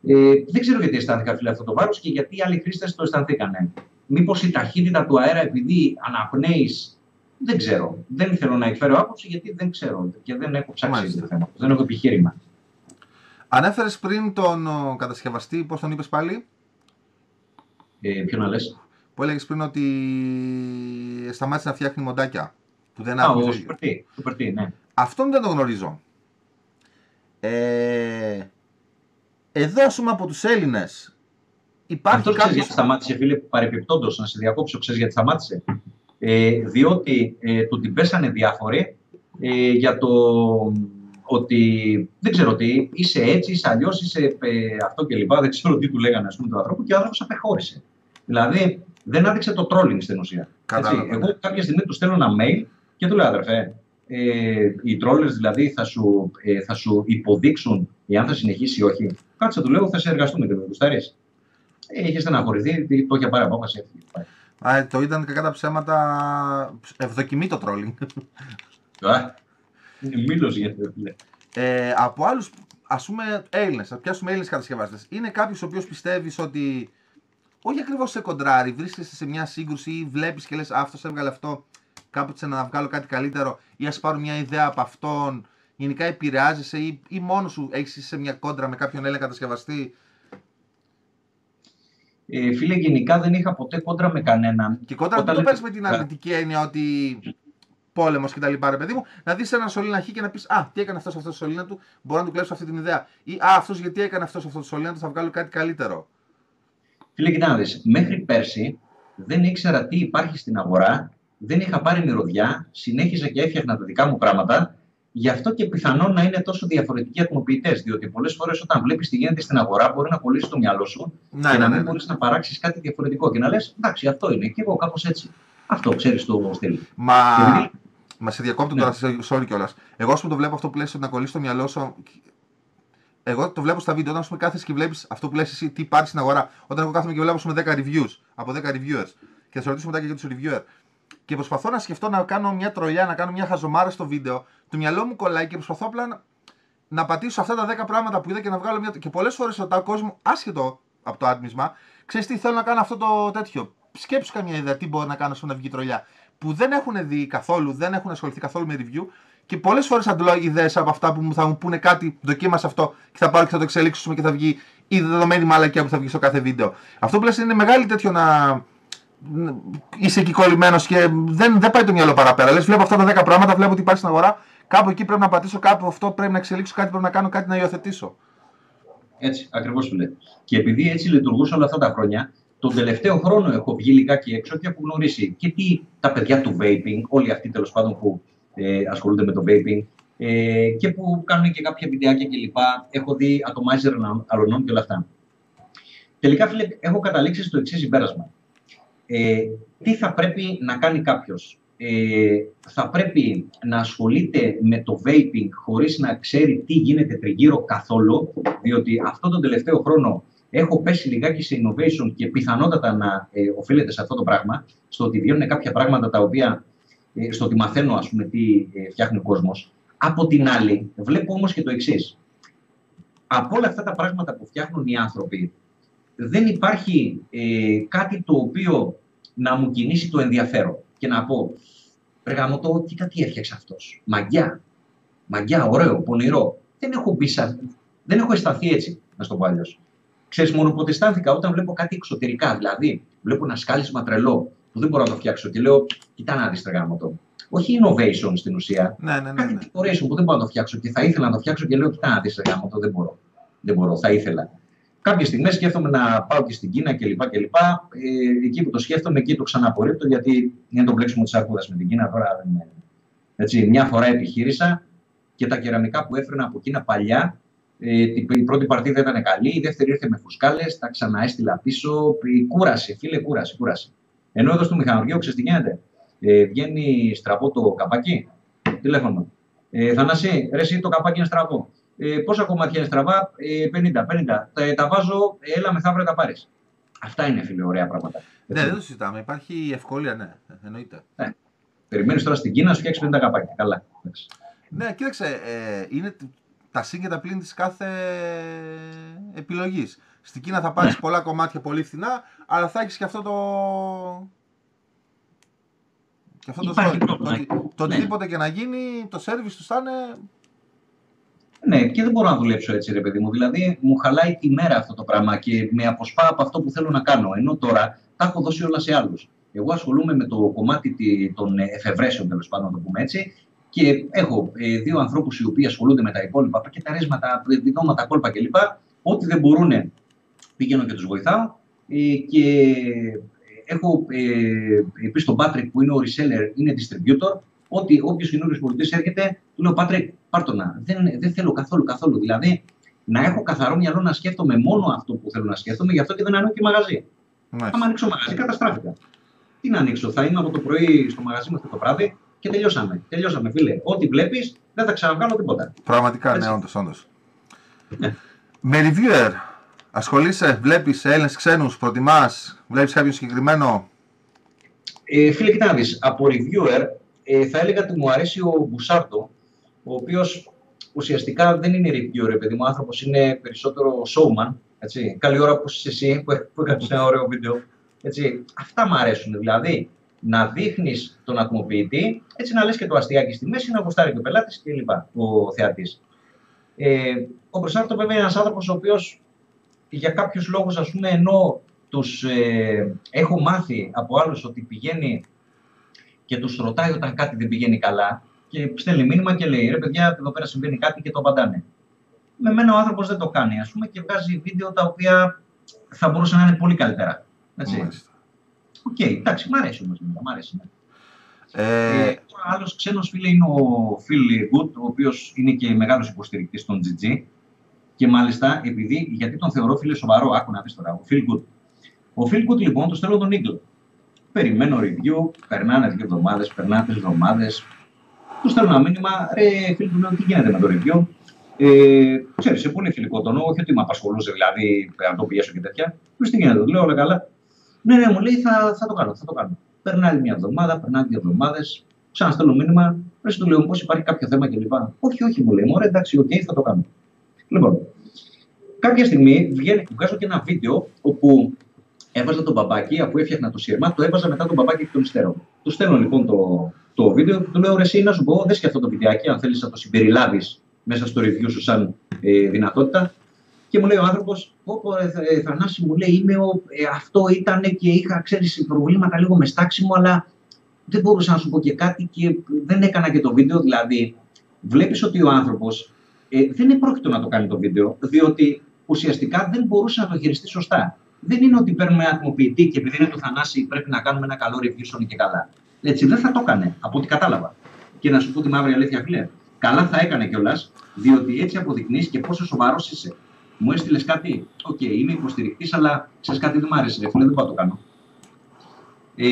[SPEAKER 2] Ε, δεν ξέρω γιατί αισθάνθηκα φίλε αυτό το βάρος και γιατί οι άλλοι χρήστες το αισθανθήκανε. Μήπως η ταχύτητα του αέρα, επειδή αναπνέεις. Δεν ξέρω. Δεν θέλω να εκφέρω άποψη γιατί δεν ξέρω και δεν έχω ψάξει το θέμα. Δεν έχω επιχείρημα.
[SPEAKER 1] Ανέφερες πριν τον κατασκευαστή, πώς τον είπες πάλι;
[SPEAKER 2] Ε, ποιο να λες;
[SPEAKER 1] Που έλεγες πριν ότι σταμάτησε να φτιάχνει μοντάκια. Που δεν
[SPEAKER 2] άκουσε. Ο Σουπερτή, Σουπερτή, ναι.
[SPEAKER 1] Αυτόν δεν το γνωρίζω. Ε, εδώ, α πούμε, από τους Έλληνες. Υπάρχει
[SPEAKER 2] Αυτό κάποιος... γιατί σταμάτησε, φίλε, παρεπιπτόντως, να σε διακόψω, ξέρεις γιατί σταμάτησε. Ε, διότι ε, του την πέσανε διάφοροι ε, για το ότι δεν ξέρω τι, είσαι έτσι, είσαι αλλιώς, είσαι ε, αυτό κλπ. Δεν ξέρω τι του λέγανε, ας πούμε, τον άνθρωπο και ο άνθρωπος απεχώρησε. Δηλαδή, δεν άδειξε το trolling στην ουσία. Έτσι. Εγώ κάποια στιγμή του στέλνω ένα mail και του λέω αδερφέ, ε, οι trollers δηλαδή θα σου, ε, θα σου υποδείξουν εάν θα συνεχίσει ή όχι. Κάτσε του λέω, θα σε εργαστούμε και το γουστάρεις. Ε, είχε στεναχωρηθεί, το είχε πάρει απόφαση.
[SPEAKER 1] Α, το ήταν κακά τα ψέματα. Ευδοκιμή το trolling.
[SPEAKER 2] Είναι μήλος για
[SPEAKER 1] ε, Από άλλους, ας πούμε, Έλληνες, ας πιάσουμε Έλληνες κατασκευάστε. Είναι κάποιος ο οποίος πιστεύεις ότι όχι ακριβώς σε κοντράρι, βρίσκεσαι σε μια σύγκρουση ή βλέπεις και λες αυτός έβγαλε αυτό, κάποτε να βγάλω κάτι καλύτερο ή ας πάρω μια ιδέα από αυτόν. Γενικά επηρεάζεσαι ή, ή μόνος σου έχεις σε μια κόντρα με κάποιον Έλληνα κατασκευαστή;
[SPEAKER 2] Ε, φίλε, γενικά δεν είχα ποτέ κόντρα με κανέναν.
[SPEAKER 1] Και κόντρα δεν το παίρνει με την αρνητική έννοια ότι πόλεμος και τα λοιπά, ρε παιδί μου, να δεις ένα σωλήνα χ και να πεις Α, τι έκανε αυτός αυτός το σωλήνα του, μπορώ να του κλέψω αυτή την ιδέα. Ή Α, αυτός γιατί έκανε αυτός αυτός το σωλήνα του, θα βγάλω κάτι καλύτερο.
[SPEAKER 2] Φίλε, κοιτάξτε, μέχρι πέρσι δεν ήξερα τι υπάρχει στην αγορά, δεν είχα πάρει μυρωδιά, συνέχιζα και έφτιαχνα τα δικά μου πράγματα Γι' αυτό και πιθανόν να είναι τόσο διαφορετικοί ατμοποιητές. Διότι πολλές φορές όταν βλέπεις τι γίνεται στην αγορά, μπορεί να κολλήσει το μυαλό σου
[SPEAKER 1] Ναι,
[SPEAKER 2] και
[SPEAKER 1] ναι,
[SPEAKER 2] να
[SPEAKER 1] ναι.
[SPEAKER 2] μην μπορείς να παράξεις κάτι διαφορετικό. Και να λες: Εντάξει, αυτό είναι. Και εγώ κάπως έτσι. Αυτό ξέρεις το στυλ.
[SPEAKER 1] Μα,
[SPEAKER 2] Και επειδή-
[SPEAKER 1] μα σε διακόπτω
[SPEAKER 2] Ναι.
[SPEAKER 1] τώρα, σε- sorry κιόλας. Εγώ, ας πούμε, το βλέπω αυτό που λες ότι να κολλήσει το μυαλό σου. Εγώ το βλέπω στα βίντεο. Όταν ας πούμε, κάθεσαι και βλέπεις αυτό που λες εσύ, τι υπάρχει στην αγορά. Όταν εγώ κάθομαι και βλέπω ας πούμε, 10 reviews από 10 reviewers και θα σε ρωτήσω μετά και για τους reviewer. Και προσπαθώ να σκεφτώ να κάνω μια τρολιά, να κάνω μια χαζομάρα στο βίντεο. Το μυαλό μου κολλάει και προσπαθώ απλά να, να πατήσω αυτά τα 10 πράγματα που είδα και να βγάλω μια. Και πολλές φορές ρωτάω κόσμο, άσχετο από το άτμισμα, ξέρεις τι θέλω να κάνω αυτό το τέτοιο. Σκέψου καμία ιδέα τι μπορώ να κάνω στο να βγει τρολιά. Που δεν έχουν δει καθόλου, δεν έχουν ασχοληθεί καθόλου με review και πολλές φορές αντλώ ιδέες από αυτά που μου θα μου πούνε κάτι, δοκίμασε αυτό και θα πάρω και θα το εξελίξουμε και θα βγει η δεδομένη μαλακία που θα βγει στο κάθε βίντεο. Αυτό που λες είναι μεγάλη τέτοιο να. Είσαι εκεί κολλημένος και δεν, δεν πάει το μυαλό παραπέρα. Λες, βλέπω αυτά τα 10 πράγματα, βλέπω ότι υπάρχει στην αγορά. Κάπου εκεί πρέπει να πατήσω, κάπου αυτό πρέπει να εξελίξω, κάτι πρέπει να κάνω, κάτι να υιοθετήσω.
[SPEAKER 2] Έτσι, ακριβώς σου λέει. Και επειδή έτσι λειτουργούσα όλα αυτά τα χρόνια, τον τελευταίο χρόνο έχω βγει λιγάκι έξω και έχω γνωρίσει και τι, τα παιδιά του vaping, όλοι αυτοί τέλος πάντων που ε, ασχολούνται με το vaping ε, και που κάνουν και κάποια βιντεάκια κλπ. Έχω δει atomizer αλωνών και όλα αυτά. Τελικά, φίλε, έχω καταλήξει στο εξής συμπέρασμα. Ε, τι θα πρέπει να κάνει κάποιος; Ε, θα πρέπει να ασχολείται με το vaping χωρίς να ξέρει τι γίνεται τριγύρω καθόλου, διότι αυτό τον τελευταίο χρόνο έχω πέσει λιγάκι σε innovation και πιθανότατα να ε, οφείλεται σε αυτό το πράγμα, στο ότι βγαίνουν κάποια πράγματα τα οποία, ε, στο ότι μαθαίνω ας πούμε τι ε, φτιάχνει ο κόσμος. Από την άλλη, βλέπω όμως και το εξής. Από όλα αυτά τα πράγματα που φτιάχνουν οι άνθρωποι, δεν υπάρχει ε, κάτι το οποίο να μου κινήσει το ενδιαφέρον και να πω Ρε γαμώτο, κοίτα τι έφτιαξε αυτός. Μαγιά. Μαγιά, ωραίο, πονηρό. Δεν έχω μπει σαν... Δεν έχω αισθανθεί έτσι, να στο πω αλλιώς. Ξέρεις, μόνο πότε αισθάνθηκα όταν βλέπω κάτι εξωτερικά. Δηλαδή, βλέπω ένα σκάλισμα τρελό που δεν μπορώ να το φτιάξω και λέω, κοιτά να δεις τρεγάμωτο. Όχι innovation στην ουσία.
[SPEAKER 1] Ναι, ναι, ναι.
[SPEAKER 2] Κάτι
[SPEAKER 1] ναι.
[SPEAKER 2] decoration που δεν μπορώ να το φτιάξω και θα ήθελα να το φτιάξω και λέω, κοιτά να δεις τρεγάμωτο. Δεν μπορώ. Δεν μπορώ, θα ήθελα. Κάποιες στιγμές σκέφτομαι να πάω και στην Κίνα κλπ. κλπ. Ε, εκεί που το σκέφτομαι, εκεί το ξαναπορρίπτω γιατί είναι το μπλέξιμο της αρκούδα με την Κίνα. Τώρα δεν είναι. Έτσι, μια φορά επιχείρησα και τα κεραμικά που έφερνα από Κίνα παλιά, ε, την- η πρώτη παρτίδα ήταν καλή, η δεύτερη ήρθε με φουσκάλες, τα ξαναέστειλα πίσω. Η κούραση, φίλε, κούραση, κούραση. Ενώ εδώ στο μηχανουργείο, ξέρεις τι γίνεται. Ε, βγαίνει στραβό το καπάκι, τηλέφωνο. Ε, Θανάση, ρε, εσύ το καπάκι είναι στραβό. Ε, πόσα κομμάτια είναι στραβά, ε, 50, 50. Τα, τα βάζω, έλα μεθαύριο τα πάρεις. Αυτά είναι, φίλε, ωραία πράγματα.
[SPEAKER 1] Ναι, δεν το συζητάμε. Υπάρχει ευκολία, ναι. Εννοείται.
[SPEAKER 2] Περιμένεις τώρα στην Κίνα να σου φτιάξεις 50 καπάκια. Καλά. εντάξει.
[SPEAKER 1] Ναι, κοίταξε, ε, είναι τ- τα συν και τα πλήν της κάθε επιλογής. Στην Κίνα θα πάρεις πολλά κομμάτια πολύ φθηνά, αλλά θα έχεις και αυτό το... Και αυτό το
[SPEAKER 2] Υπάρχει
[SPEAKER 1] ζόρι.
[SPEAKER 2] τρόπος
[SPEAKER 1] Το,
[SPEAKER 2] να-
[SPEAKER 1] ότι- το
[SPEAKER 2] ναι.
[SPEAKER 1] οτιδήποτε και να γίνει, το σέρβις τους θα είναι...
[SPEAKER 2] Ναι, και δεν μπορώ να δουλέψω έτσι, ρε παιδί μου. Δηλαδή, μου χαλάει τη μέρα αυτό το πράγμα και με αποσπά από αυτό που θέλω να κάνω. Ενώ τώρα τα έχω δώσει όλα σε άλλους. Εγώ ασχολούμαι με το κομμάτι τη- των εφευρέσεων, τέλος πάντων, να το πούμε έτσι. Και έχω ε, δύο ανθρώπους οι οποίοι ασχολούνται με τα υπόλοιπα πακεταρίσματα, διδώματα, κόλπα κλπ. Ό,τι δεν μπορούν, πηγαίνω και τους βοηθάω. Ε, και έχω ε, πει στον Πάτρικ που είναι ο reseller, είναι distributor, ότι όποιος καινούριος πολιτής έρχεται, του λέω Πάτρικ, πάρτονα. Δεν, δεν θέλω καθόλου, καθόλου. Δηλαδή, να έχω καθαρό μυαλό να σκέφτομαι μόνο αυτό που θέλω να σκέφτομαι, γι' αυτό και δεν ανοίγω και μαγαζί.
[SPEAKER 1] Μάλιστα.
[SPEAKER 2] Άμα ανοίξω μαγαζί, καταστράφηκα. Τι να ανοίξω, θα είμαι από το πρωί στο μαγαζί μέχρι το βράδυ και τελειώσαμε. Τελειώσαμε, φίλε. Ό,τι βλέπεις, δεν θα ξαναβγάλω τίποτα.
[SPEAKER 1] Πραγματικά,
[SPEAKER 2] Έτσι.
[SPEAKER 1] ναι, όντως, όντως.
[SPEAKER 2] Ναι.
[SPEAKER 1] Με reviewer, ασχολείσαι, βλέπεις Έλληνες ξένους, προτιμάς, βλέπεις κάποιο συγκεκριμένο...
[SPEAKER 2] Ε, φίλε, κοιτά να δεις, από reviewer ε, θα έλεγα ότι μου αρέσει ο Μπουσάρτο, ο οποίος ουσιαστικά δεν είναι reviewer, ρε παιδί μου, ο άνθρωπος είναι περισσότερο showman, έτσι. Καλή ώρα που είσαι εσύ, που, που έκανες ένα ωραίο βίντεο. Έτσι. Αυτά μου αρέσουν, δηλαδή να δείχνεις τον ατμοποιητή, έτσι να λες και το αστιάκι στη μέση, να γουστάρει και ο πελάτης κλπ. ο θεατής. Ε, ο Μπουσάρτο βέβαια είναι ένας άνθρωπος ο οποίος για κάποιους λόγους, ας πούμε, ενώ τους ε, έχω μάθει από άλλους ότι πηγαίνει και τους ρωτάει όταν κάτι δεν πηγαίνει καλά και στέλνει μήνυμα και λέει ρε παιδιά εδώ πέρα συμβαίνει κάτι και το απαντάνε. Με μένα ο άνθρωπος δεν το κάνει ας πούμε και βγάζει βίντεο τα οποία θα μπορούσαν να είναι πολύ καλύτερα. Έτσι.
[SPEAKER 1] Μάλιστα.
[SPEAKER 2] Οκ, εντάξει, μ' αρέσει όμως, μ' αρέσει. Ναι. Ε... Ε, άλλος ξένος φίλε είναι ο Phil Good, ο οποίος είναι και μεγάλος υποστηρικτής των GG. Και μάλιστα, επειδή, γιατί τον θεωρώ φίλε σοβαρό, άκου να πεις τώρα, ο Phil Good. Ο Phil Good λοιπόν το στέλνω τον Eagle. Περιμένω review, περνάνε δύο εβδομάδες, περνάνε τρεις εβδομάδες. Τους στέλνω ένα μήνυμα, ρε φίλ του τι γίνεται με το review; Ε, ξέρεις, σε πολύ φιλικό τόνο, όχι ότι με απασχολούσε δηλαδή, αν το πιέσω και τέτοια. Τους τι γίνεται, τους λέω όλα καλά. Ναι, ναι, μου λέει θα, θα το κάνω, θα το κάνω. Περνάει μια εβδομάδα, περνάει δύο εβδομάδες, ξαναστέλνω μήνυμα, πρέπει του λέω πώ υπάρχει κάποιο θέμα κλπ. Όχι, όχι, μου λέει, Μωρέ, εντάξει, ok, okay, θα το κάνω. Λοιπόν, κάποια στιγμή βγαίνει, βγάζω και ένα βίντεο όπου έβαζα τον μπαμπάκι, αφού έφτιαχνα το σύρμα, το έβαζα μετά τον μπαμπάκι εκ των υστέρων. Του στέλνω λοιπόν το, το βίντεο, του λέω ρε, εσύ να σου πω, δεν και αυτό το βιντεάκι, αν θέλεις να το συμπεριλάβεις μέσα στο review σου σαν ε, δυνατότητα. Και μου λέει ο άνθρωπος, Όπω ε, Θανάση μου λέει, είμαι ο, ε, αυτό ήταν και είχα ξέρεις προβλήματα λίγο με στάξιμο, αλλά δεν μπορούσα να σου πω και κάτι και δεν έκανα και το βίντεο. Δηλαδή, βλέπεις ότι ο άνθρωπος ε, δεν είναι πρόκειτο να το κάνει το βίντεο, διότι ουσιαστικά δεν μπορούσε να το χειριστεί σωστά. Δεν είναι ότι παίρνουμε ένα ατμοποιητή και επειδή είναι το Θανάση πρέπει να κάνουμε ένα καλό review και καλά. Έτσι, δεν θα το έκανε, από ό,τι κατάλαβα. Και να σου πω τη μαύρη αλήθεια, φίλε. Καλά θα έκανε κιόλας, διότι έτσι αποδεικνύεις και πόσο σοβαρός είσαι. Μου έστειλες κάτι. Ok, okay, είμαι υποστηρικτής, αλλά σε κάτι δεν μου άρεσε. Ρε, φίλε, δεν πάω το κάνω. Ε,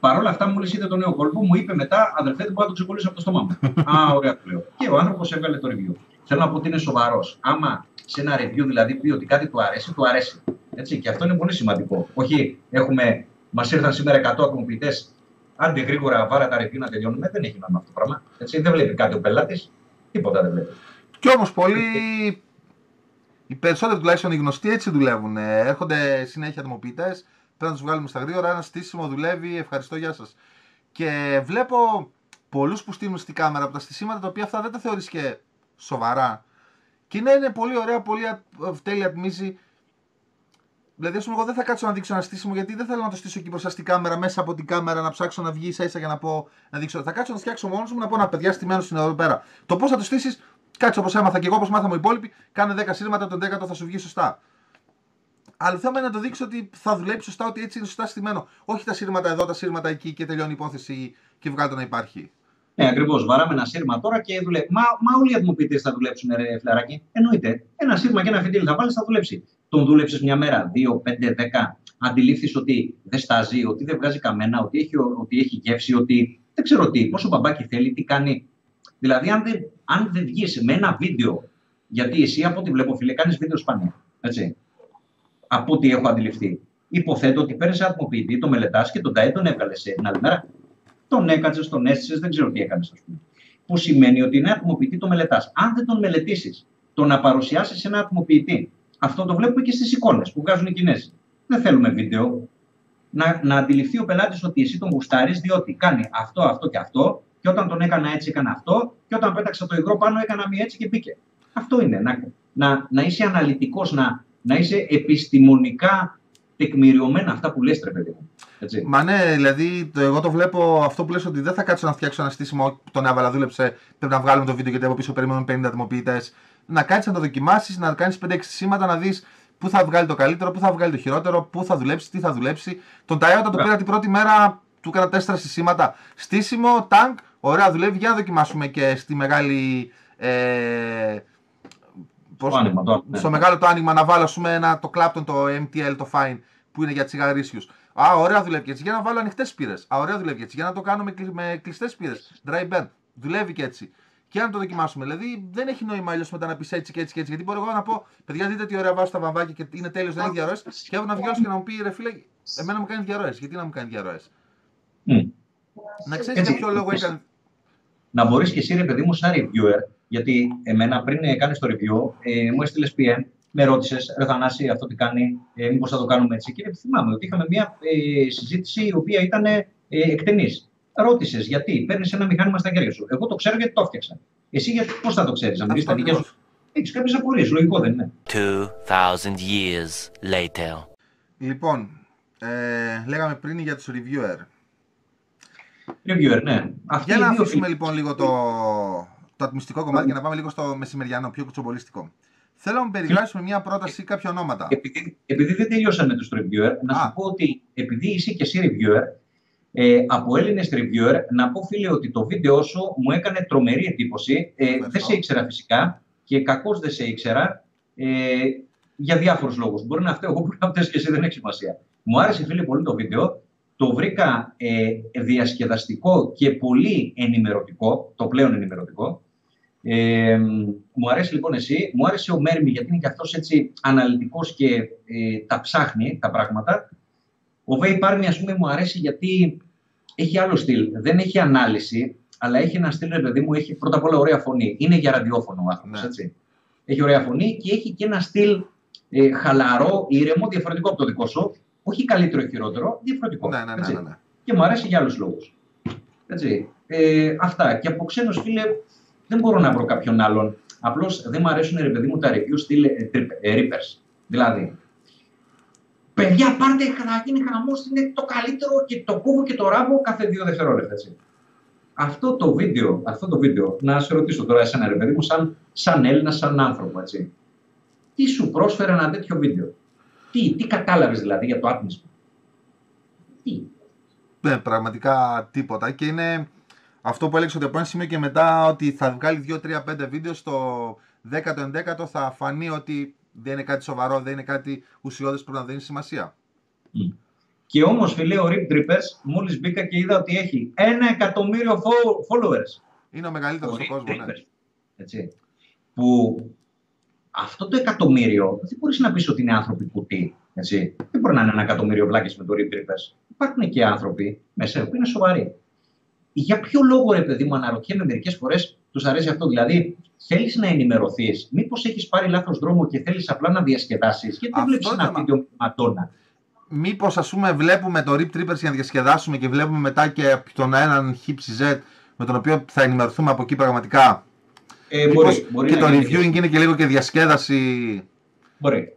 [SPEAKER 2] Παρ' όλα αυτά, μόλις είδε το νέο κόλπο, μου είπε μετά, αδερφέ, δεν μπορώ να το ξεκολλήσω από το στόμα μου. Α, ωραία, του λέω. Και ο άνθρωπος έβγαλε το review. Θέλω να πω ότι είναι σοβαρός. Άμα σε ένα review δηλαδή πει ότι κάτι του αρέσει, του αρέσει. Έτσι, και αυτό είναι πολύ σημαντικό. Όχι, έχουμε, μας ήρθαν σήμερα 100 ακροπητέ, άντε γρήγορα βάρα τα review να τελειώνουμε. Δεν έχει νόημα αυτό το πράγμα. Έτσι, δεν βλέπει κάτι ο πελάτης, τίποτα δεν βλέπει.
[SPEAKER 1] Κι όμως πολλοί, οι περισσότεροι τουλάχιστον οι γνωστοί έτσι δουλεύουν. Έρχονται συνέχεια δημοποιητές, πρέπει να τους βγάλουμε στα γρήγορα. Ένα στήσιμο δουλεύει, ευχαριστώ, γεια σας. Και βλέπω πολλούς που στείλουν στη κάμερα από τα στήσιματα τα οποία αυτά δεν τα θεωρείς και σοβαρά. Και ναι, είναι πολύ ωραία, πολύ τέλεια τμήση. Δηλαδή, ας πούμε, εγώ δεν θα κάτσω να δείξω ένα στήσιμο γιατί δεν θέλω να το στήσω εκεί μπροστά στην κάμερα, μέσα από την κάμερα, να ψάξω να βγει ίσα ίσα για να πω να δείξω. Θα κάτσω να φτιάξω μόνος μου να πω ένα παιδιά στημένος στην εδώ πέρα. Το πώς θα το στήσεις, κάτσε όπως έμαθα και εγώ, όπως μάθαμε οι υπόλοιποι, κάνε 10 σύρματα, τον 10 θα σου βγει σωστά. Αλλά το θέμα είναι να το δείξω ότι θα δουλέψει σωστά, ότι έτσι είναι σωστά στημένο. Όχι τα σύρματα εδώ, τα σύρματα εκεί και τελειώνει η υπόθεση και βγάλει το να υπάρχει.
[SPEAKER 2] Ναι, ακριβώς. Βαράμε ένα σύρμα τώρα και δουλεύει. Μα, μα όλοι οι ατμοποιητέ θα δουλέψουν, ρε φλαράκι. Εννοείται. Ένα σύρμα και ένα φιτίλ θα βάλεις, θα δουλέψει. Τον δούλεψες μια μέρα, δύο, πέντε, δέκα. Αντιλήφθη ότι δεν στάζει, ότι δεν βγάζει καμένα, ότι έχει, ότι έχει γεύση, ότι δεν ξέρω τι, πόσο μπαμπάκι θέλει, τι κάνει. Δηλαδή, αν δεν, αν δεν βγεις με ένα βίντεο, γιατί εσύ από ό,τι βλέπω, φίλε, κάνεις βίντεο σπάνια. Έτσι. Από ό,τι έχω αντιληφθεί. Υποθέτω ότι παίρνεις ένα ατμοποιητή, το μελετάς και τον ΤΑΕ τον έβγαλες σε την άλλη μέρα τον έκατσε, τον έστησε, δεν ξέρω τι έκανες, ας πούμε. Που σημαίνει ότι ένα ατμοποιητή το μελετάς. Αν δεν τον μελετήσεις, το να παρουσιάσεις ένα ατμοποιητή, αυτό το βλέπουμε και στις εικόνες που βγάζουν οι Κινέζοι. Δεν θέλουμε βίντεο. Να, να αντιληφθεί ο πελάτης ότι εσύ τον γουστάρεις, διότι κάνει αυτό, αυτό και αυτό, και όταν τον έκανα έτσι, έκανα αυτό, και όταν πέταξα το υγρό πάνω, έκανα μία έτσι και μπήκε. Αυτό είναι. Να, να, να είσαι αναλυτικός, να, να είσαι επιστημονικά τεκμηριωμένα αυτά που λες, παιδί μου.
[SPEAKER 1] Έτσι. Μα ναι, δηλαδή το, εγώ το βλέπω αυτό που λες ότι δεν θα κάτσω να φτιάξω ένα στήσιμο τον έβαλα, δούλεψε, πρέπει να βγάλουμε το βίντεο γιατί από πίσω περιμένουν 50 δημοποιητές. Να κάτσει να το δοκιμάσεις, να κάνεις 5-6 σήματα, να δεις πού θα βγάλει το καλύτερο, πού θα βγάλει το χειρότερο, πού θα δουλέψει, τι θα δουλέψει. Τον Toyota το πήρα την πρώτη μέρα, του έκανα 4 σήματα. Στήσιμο, τάγκ, ωραία δουλεύει, για να δοκιμάσουμε και στη μεγάλη. Ε,
[SPEAKER 2] Πώς, το άνοιγμα, το,
[SPEAKER 1] ναι. Στο μεγάλο το άνοιγμα να βάλω πούμε, ένα, το Clapton, το MTL, το Fine που είναι για τσιγαρίσιου. Α, ωραία δουλεύει έτσι. Για να βάλω ανοιχτές πύρε. Α, ωραία δουλεύει έτσι. Για να το κάνω με, με κλειστές πύρε. Dry bend. Δουλεύει και έτσι. Και να το δοκιμάσουμε. Δηλαδή δεν έχει νόημα αλλιώς μετά να πεις έτσι και έτσι και έτσι. Γιατί μπορώ εγώ να πω, παιδιά, δείτε τι ωραία βάζω τα βαμβάκια και είναι τέλειος, δεν έχει διαρροές. Και έχω να βγάλω και να μου πει ρε φίλε, εμένα μου κάνει διαρροές. Γιατί να μου κάνει διαρροές; Mm. Να ξέρεις για ποιο λόγο έκανε.
[SPEAKER 2] Να μπορείς και εσύ, ρε παιδί μου, σαν reviewer, γιατί εμένα πριν κάνει το review, ε, μου έστειλες PM, με ρώτησες, Ρε Θανάση, αυτό τι κάνει, ε, μήπως θα το κάνουμε έτσι; Και θυμάμαι ότι είχαμε μια ε, συζήτηση η οποία ήταν ε, εκτενής. Ρώτησες γιατί; Παίρνεις ένα μηχάνημα στα χέρια σου. Εγώ το ξέρω γιατί το έφτιαξα. Εσύ πώς θα το ξέρεις, αν δει τα δικιά σου. Έχει κάποιες απορίες, λογικό δεν είναι. 2000 years
[SPEAKER 1] later. Λοιπόν, ε, λέγαμε πριν για τους reviewer.
[SPEAKER 2] Reviewer, ναι.
[SPEAKER 1] Αυτή για να αφήσουμε λοιπόν λίγο το, το ατμιστικό κομμάτι και να πάμε λίγο στο μεσημεριανό, πιο κουτσομπολίστικο. Θέλω να μου περιγράψουμε μια πρόταση ή κάποια ονόματα.
[SPEAKER 2] Επειδή, επειδή δεν τελειώσαμε τους reviewer, να σου πω ότι επειδή είσαι και εσύ reviewer, Ε, από Έλληνες reviewer, να πω φίλε ότι το βίντεο σου μου έκανε τρομερή εντύπωση. Ε, δεν σε ήξερα φυσικά και κακώς δεν σε ήξερα ε, για διάφορους λόγους. Μπορεί να φταίω εγώ, μπορεί να φταίει και εσύ, δεν έχει σημασία. Μου άρεσε φίλε πολύ το βίντεο. Το βρήκα ε, διασκεδαστικό και πολύ ενημερωτικό, το πλέον ενημερωτικό. Ε, μου αρέσει λοιπόν εσύ, μου άρεσε ο Μέρμι γιατί είναι και αυτός έτσι αναλυτικός και ε, τα ψάχνει τα πράγματα. Ο Βέι Πάρμι ας πούμε μου αρέσει γιατί έχει άλλο στυλ, δεν έχει ανάλυση, αλλά έχει ένα στυλ, ρε παιδί μου, έχει πρώτα απ' όλα ωραία φωνή. Είναι για ραδιόφωνο ο άνθρωπος, ναι. έτσι. Έχει ωραία φωνή και έχει και ένα στυλ ε, χαλαρό, ήρεμο, διαφορετικό από το δικό σου. Όχι καλύτερο ή χειρότερο, διαφορετικό.
[SPEAKER 1] Ναι, ναι, ναι, ναι, ναι.
[SPEAKER 2] Και μου αρέσει για άλλους λόγους. Ε, αυτά. Και από ξένους φίλε, δεν μπορώ να βρω κάποιον άλλον. Απλώς δεν μου αρέσουν ρε παιδί μου τα reviews στυλ ε, ε, rippers. Δηλαδή, παιδιά πάρτε θα γίνει χαμός, είναι το καλύτερο και το κούβο και το ράμπο κάθε δύο δευτερόλεπτα. Έτσι. Αυτό το βίντεο, αυτό το βίντεο, να σε ρωτήσω τώρα εσένα ρε παιδί μου, σαν, σαν Έλληνα, σαν άνθρωπο, έτσι. Τι σου πρόσφερε ένα τέτοιο βίντεο; Τι, τι κατάλαβες δηλαδή για το άτμισμα; Τι;
[SPEAKER 1] Ναι, πραγματικά τίποτα. Και είναι αυτό που έλεγε ότι από ένα σημείο και μετά ότι θα βγάλει 2-3-5 βίντεο στο 10ο-11ο θα φανεί ότι δεν είναι κάτι σοβαρό, δεν είναι κάτι ουσιώδες που να δίνει σημασία.
[SPEAKER 2] Και όμως, φίλε, ο Rip Drippers, μόλις μπήκα και είδα ότι έχει ένα εκατομμύριο followers.
[SPEAKER 1] Είναι ο μεγαλύτερος στον κόσμο, ναι.
[SPEAKER 2] Έτσι. Που αυτό το εκατομμύριο δεν μπορείς να πεις ότι είναι άνθρωποι κουτί. Έτσι. Δεν μπορεί να είναι ένα εκατομμύριο βλάκες με το Rip Drippers. Υπάρχουν και άνθρωποι μέσα που είναι σοβαροί για ποιο λόγο, ρε παιδί μου, αναρωτιέμαι μερικές φορές τους αρέσει αυτό. Δηλαδή, θέλεις να ενημερωθείς, μήπως έχεις πάρει λάθος δρόμο και θέλεις απλά να διασκεδάσεις, γιατί δεν βλέπεις ένα βίντεο με ματώνα.
[SPEAKER 1] Μήπως, ας πούμε, βλέπουμε το Rip Trippers για να διασκεδάσουμε και βλέπουμε μετά και τον έναν Hipsy Z με τον οποίο θα ενημερωθούμε από εκεί πραγματικά;
[SPEAKER 2] Ε, μπορεί, μπορεί
[SPEAKER 1] και το reviewing είναι και λίγο και διασκέδαση.
[SPEAKER 2] Μπορεί.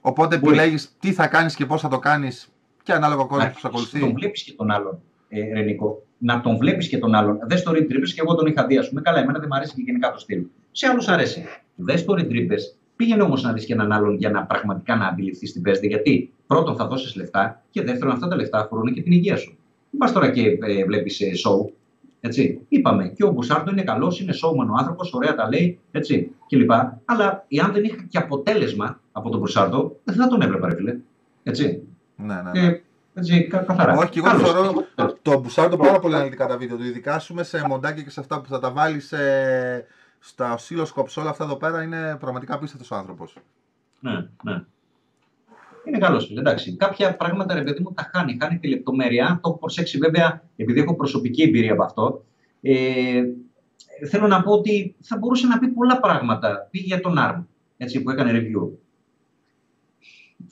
[SPEAKER 1] Οπότε επιλέγεις τι θα κάνεις και πώς θα το κάνεις και ανάλογα ο κόσμος που
[SPEAKER 2] θα
[SPEAKER 1] ακολουθεί.
[SPEAKER 2] Τον βλέπεις και τον άλλον, ε, Ρενικό να τον βλέπεις και τον άλλον. Δες το Retrievers και εγώ τον είχα δει, ας πούμε. Καλά, εμένα δεν μου αρέσει και γενικά το στυλ. Σε άλλους αρέσει. Δες το Retrievers, πήγαινε όμως να δεις και έναν άλλον για να πραγματικά να αντιληφθείς την πέστη. Γιατί πρώτον θα δώσεις λεφτά και δεύτερον αυτά τα λεφτά αφορούν και την υγεία σου. Δεν πας τώρα και ε, βλέπεις ε, show. Έτσι. Είπαμε, και ο Μπουσάρντο είναι καλός, είναι showman ο άνθρωπος, ωραία τα λέει, έτσι κλπ. Αλλά εάν δεν είχα και αποτέλεσμα από τον Μπουσάρντο, δεν θα τον έβλεπα, ρε φίλε. Έτσι.
[SPEAKER 1] Ναι, ναι, ναι.
[SPEAKER 2] Έτσι, καθαρά.
[SPEAKER 1] Όχι, και εγώ θεωρώ το Μπουσάρντο πάρα πολύ αναλυτικά τα βίντεο του. Ειδικά σου σε μοντάκια και σε αυτά που θα τα βάλεις ε, στα oscilloscopes όλα αυτά εδώ πέρα είναι πραγματικά απίστευτος άνθρωπος.
[SPEAKER 2] Ναι, ναι. Είναι καλός, εντάξει. Κάποια πράγματα ρε παιδί μου τα χάνει, χάνει τη λεπτομέρεια. Το έχω προσέξει βέβαια, επειδή έχω προσωπική εμπειρία από αυτό. Ε, θέλω να πω ότι θα μπορούσε να πει πολλά πράγματα. Πήγε για τον ARM, έτσι, που έκανε review.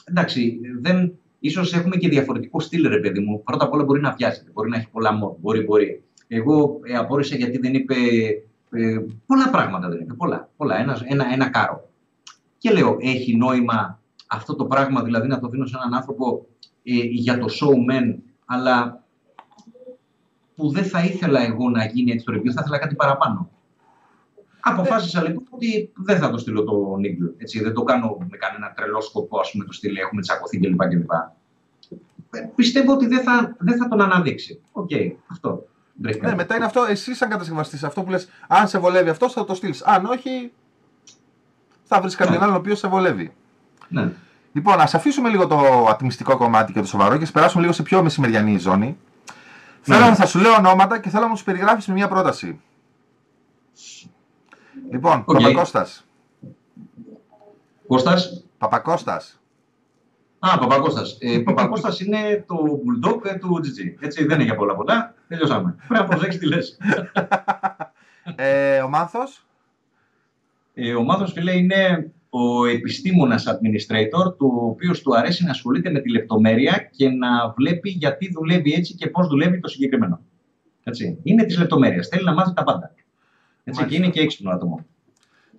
[SPEAKER 2] Εντάξει, δεν, Ίσως έχουμε και διαφορετικό στυλ, ρε παιδί μου. Πρώτα απ' όλα μπορεί να βιάζεται, μπορεί να έχει πολλά μόρ, μπορεί, μπορεί. Εγώ ε, απόρρισα γιατί δεν είπε ε, πολλά πράγματα, δεν είπε, πολλά, πολλά, ένας, ένα, ένα κάρο. Και λέω, έχει νόημα αυτό το πράγμα, δηλαδή να το δίνω σε έναν άνθρωπο ε, για το showman, αλλά που δεν θα ήθελα εγώ να γίνει έτσι το review, θα ήθελα κάτι παραπάνω. Αποφάσισα λοιπόν ότι δεν θα το στείλω το Νίγκλ. Έτσι, δεν το κάνω με κανένα τρελό σκοπό, ας πούμε, το στείλει, έχουμε τσακωθεί κλπ. κλπ. Ε, πιστεύω ότι δεν θα, δεν θα τον αναδείξει. Ok, okay, αυτό.
[SPEAKER 1] Ναι, μετά είναι αυτό, εσύ σαν κατασκευαστής, αυτό που λες, αν σε βολεύει αυτό, θα το στείλεις. Αν όχι, θα βρεις κάποιον ναι. άλλον ο οποίος σε βολεύει.
[SPEAKER 2] Ναι.
[SPEAKER 1] Λοιπόν, ας αφήσουμε λίγο το ατμιστικό κομμάτι και το σοβαρό και ας περάσουμε λίγο σε πιο μεσημεριανή ζώνη. Ναι. Θέλω να θα σου λέω ονόματα και θέλω να μου τους περιγράφεις με μια πρόταση. Λοιπόν, okay. Παπακώστας.
[SPEAKER 2] Κώστας.
[SPEAKER 1] Παπακώστας.
[SPEAKER 2] Α, Παπακώστας. Ε, Παπακώστας είναι το bulldog του GG. Έτσι δεν είναι για πολλά πολλά. Τελειώσαμε. Πρέπει να προσέξεις τι λες.
[SPEAKER 1] ε, ο Μάνθος.
[SPEAKER 2] Ε, ο Μάνθος, φίλε, είναι ο επιστήμονας administrator, του οποίου του αρέσει να ασχολείται με τη λεπτομέρεια και να βλέπει γιατί δουλεύει έτσι και πώς δουλεύει το συγκεκριμένο. Έτσι. Είναι της λεπτομέρειας. Θέλει να μάθει τα πάντα. Έτσι, και είναι και έξυπνο άτομο.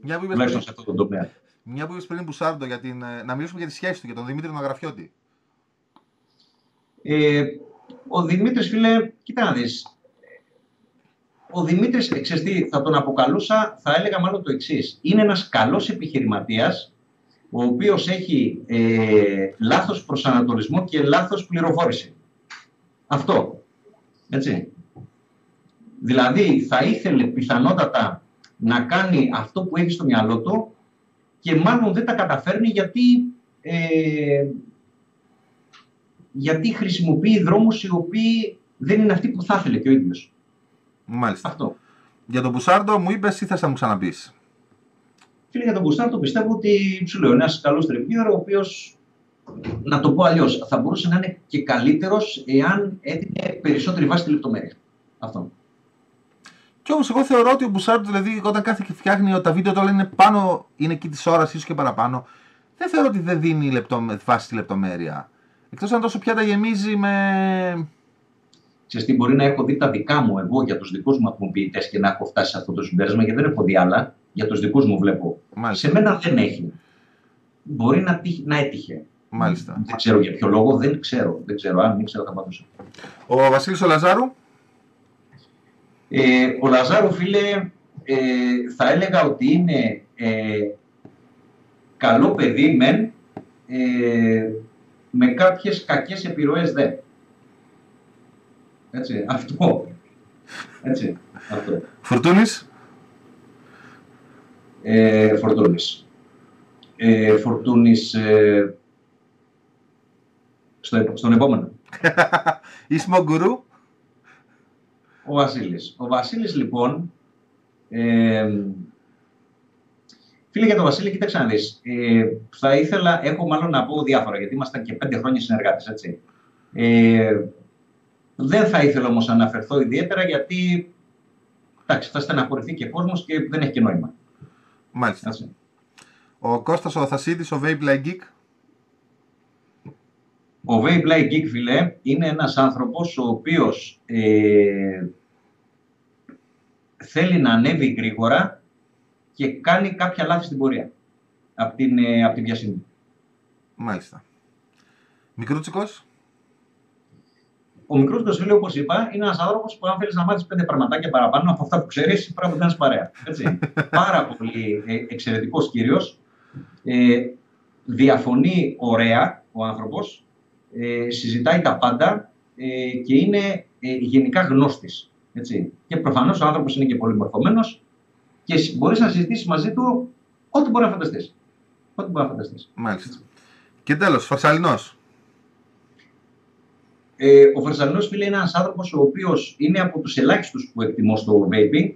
[SPEAKER 1] Μια που
[SPEAKER 2] Τουλάχιστον σε αυτό το τομέα.
[SPEAKER 1] Μια που είπες πριν Μπουσάρντο, για την, ε, να μιλήσουμε για τη σχέση του, για τον Δημήτρη Νογραφιώτη.
[SPEAKER 2] Ε, ο Δημήτρης, φίλε, κοίτα να δεις. Ο Δημήτρης, ξέρεις θα τον αποκαλούσα, θα έλεγα μάλλον το εξής. Είναι ένας καλός επιχειρηματίας, ο οποίος έχει ε, λάθος προσανατολισμό και λάθος πληροφόρηση. Αυτό. Έτσι. Δηλαδή θα ήθελε πιθανότατα να κάνει αυτό που έχει στο μυαλό του και μάλλον δεν τα καταφέρνει γιατί, ε, γιατί χρησιμοποιεί δρόμους οι οποίοι δεν είναι αυτοί που θα ήθελε και ο ίδιος.
[SPEAKER 1] Μάλιστα.
[SPEAKER 2] Αυτό.
[SPEAKER 1] Για τον Μπουσάρντο μου είπες ή θες να μου ξαναπείς;
[SPEAKER 2] Φίλε, για τον Μπουσάρντο πιστεύω ότι σου λέω ένας καλός τριβίωρο, ο οποίος να το πω αλλιώς, θα μπορούσε να είναι και καλύτερος εάν έδινε περισσότερη βάση στη λεπτομέρεια. Αυτό.
[SPEAKER 1] Και όμως, εγώ θεωρώ ότι ο Μπουσάρντο, δηλαδή, όταν κάθε και φτιάχνει τα βίντεο του όλα είναι πάνω, είναι εκεί της ώρας, ίσως και παραπάνω. Δεν θεωρώ ότι δεν δίνει λεπτο, βάση στη λεπτομέρεια. Εκτός αν τόσο πια τα γεμίζει με.
[SPEAKER 2] Ξέρεις τι, μπορεί να έχω δει τα δικά μου εγώ για τους δικούς μου ακουπητέ και να έχω φτάσει σε αυτό το συμπέρασμα, γιατί δεν έχω δει άλλα. Για τους δικούς μου βλέπω.
[SPEAKER 1] Μάλιστα.
[SPEAKER 2] Σε μένα δεν έχει. Μπορεί να, τύχει, να έτυχε.
[SPEAKER 1] Μάλιστα.
[SPEAKER 2] Δεν ξέρω για ποιο λόγο, δεν ξέρω. Δεν ξέρω, αν δεν ξέρω θα πατούσα.
[SPEAKER 1] Ο Βασίλης ο Λαζάρου.
[SPEAKER 2] Ε, ο Λαζάρου, φίλε, ε, θα έλεγα ότι είναι ε, καλό παιδί μεν, ε, με κάποιες κακές επιρροές δε. Έτσι, αυτό. Έτσι, αυτό.
[SPEAKER 1] Φουρτούνης.
[SPEAKER 2] Ε, Φορτούνης. Ε, Φορτούνης ε, στο, επ- στον επόμενο.
[SPEAKER 1] Ίσμο γκουρού;
[SPEAKER 2] Ο Βασίλης. Ο Βασίλης λοιπόν, ε, φίλε για τον Βασίλη, κοίταξε να δεις. Ε, θα ήθελα, έχω μάλλον να πω διάφορα, γιατί ήμασταν και πέντε χρόνια συνεργάτες, έτσι. Ε, δεν θα ήθελα όμως να αναφερθώ ιδιαίτερα, γιατί εντάξει, θα στεναχωρηθεί και κόσμος και δεν έχει και νόημα.
[SPEAKER 1] Μάλιστα.
[SPEAKER 2] Έτσι.
[SPEAKER 1] Ο Κώστας ο Θασίδης, ο Vape Like Geek.
[SPEAKER 2] Ο Vape Like Geek, φίλε, είναι ένας άνθρωπος ο οποίος ε, θέλει να ανέβει γρήγορα και κάνει κάποια λάθη στην πορεία από την, ε, απ' την βιασύνη. του.
[SPEAKER 1] Μάλιστα. Μικρούτσικος;
[SPEAKER 2] Ο μικρό του φίλε, όπως είπα, είναι ένας άνθρωπος που αν θέλεις να μάθεις πέντε πραγματάκια παραπάνω από αυτά που ξέρεις, πρέπει να το κάνεις παρέα. Έτσι. Πάρα πολύ ε, εξαιρετικός κύριος. Ε, διαφωνεί ωραία ο άνθρωπος. Ε, συζητάει τα πάντα ε, και είναι ε, γενικά γνώστης. Και προφανώς ο άνθρωπος είναι και πολύ μορφωμένο και μπορείς να συζητήσεις μαζί του ό,τι μπορεί να φανταστείς. Ό,τι μπορεί να φανταστείς.
[SPEAKER 1] Μάλιστα. Και τέλος, Φαρσαλινός.
[SPEAKER 2] Ε, ο Φερσαλινός φίλε είναι ένας άνθρωπος ο οποίος είναι από τους ελάχιστους που εκτιμώ στο vaping.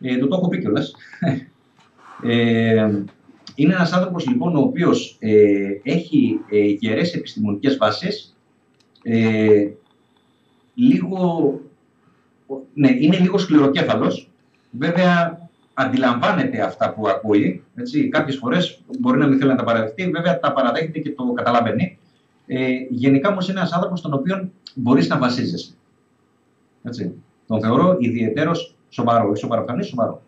[SPEAKER 2] Ε, το το έχω πει κιόλας. ε, είναι ένας άνθρωπος λοιπόν ο οποίος ε, έχει ε, γερές επιστημονικές βάσεις. Ε, λίγο, ναι, είναι λίγο σκληροκέφαλος. Βέβαια αντιλαμβάνεται αυτά που ακούει. Έτσι. Κάποιες φορές μπορεί να μην θέλει να τα παραδεχτεί. Βέβαια τα παραδέχεται και το καταλαβαίνει. Ε, γενικά όμως είναι ένας άνθρωπος στον οποίο μπορείς να βασίζεσαι. Έτσι. Τον θεωρώ ιδιαίτερο σοβαρό, όχι σοβαροφανή, σοβαρό.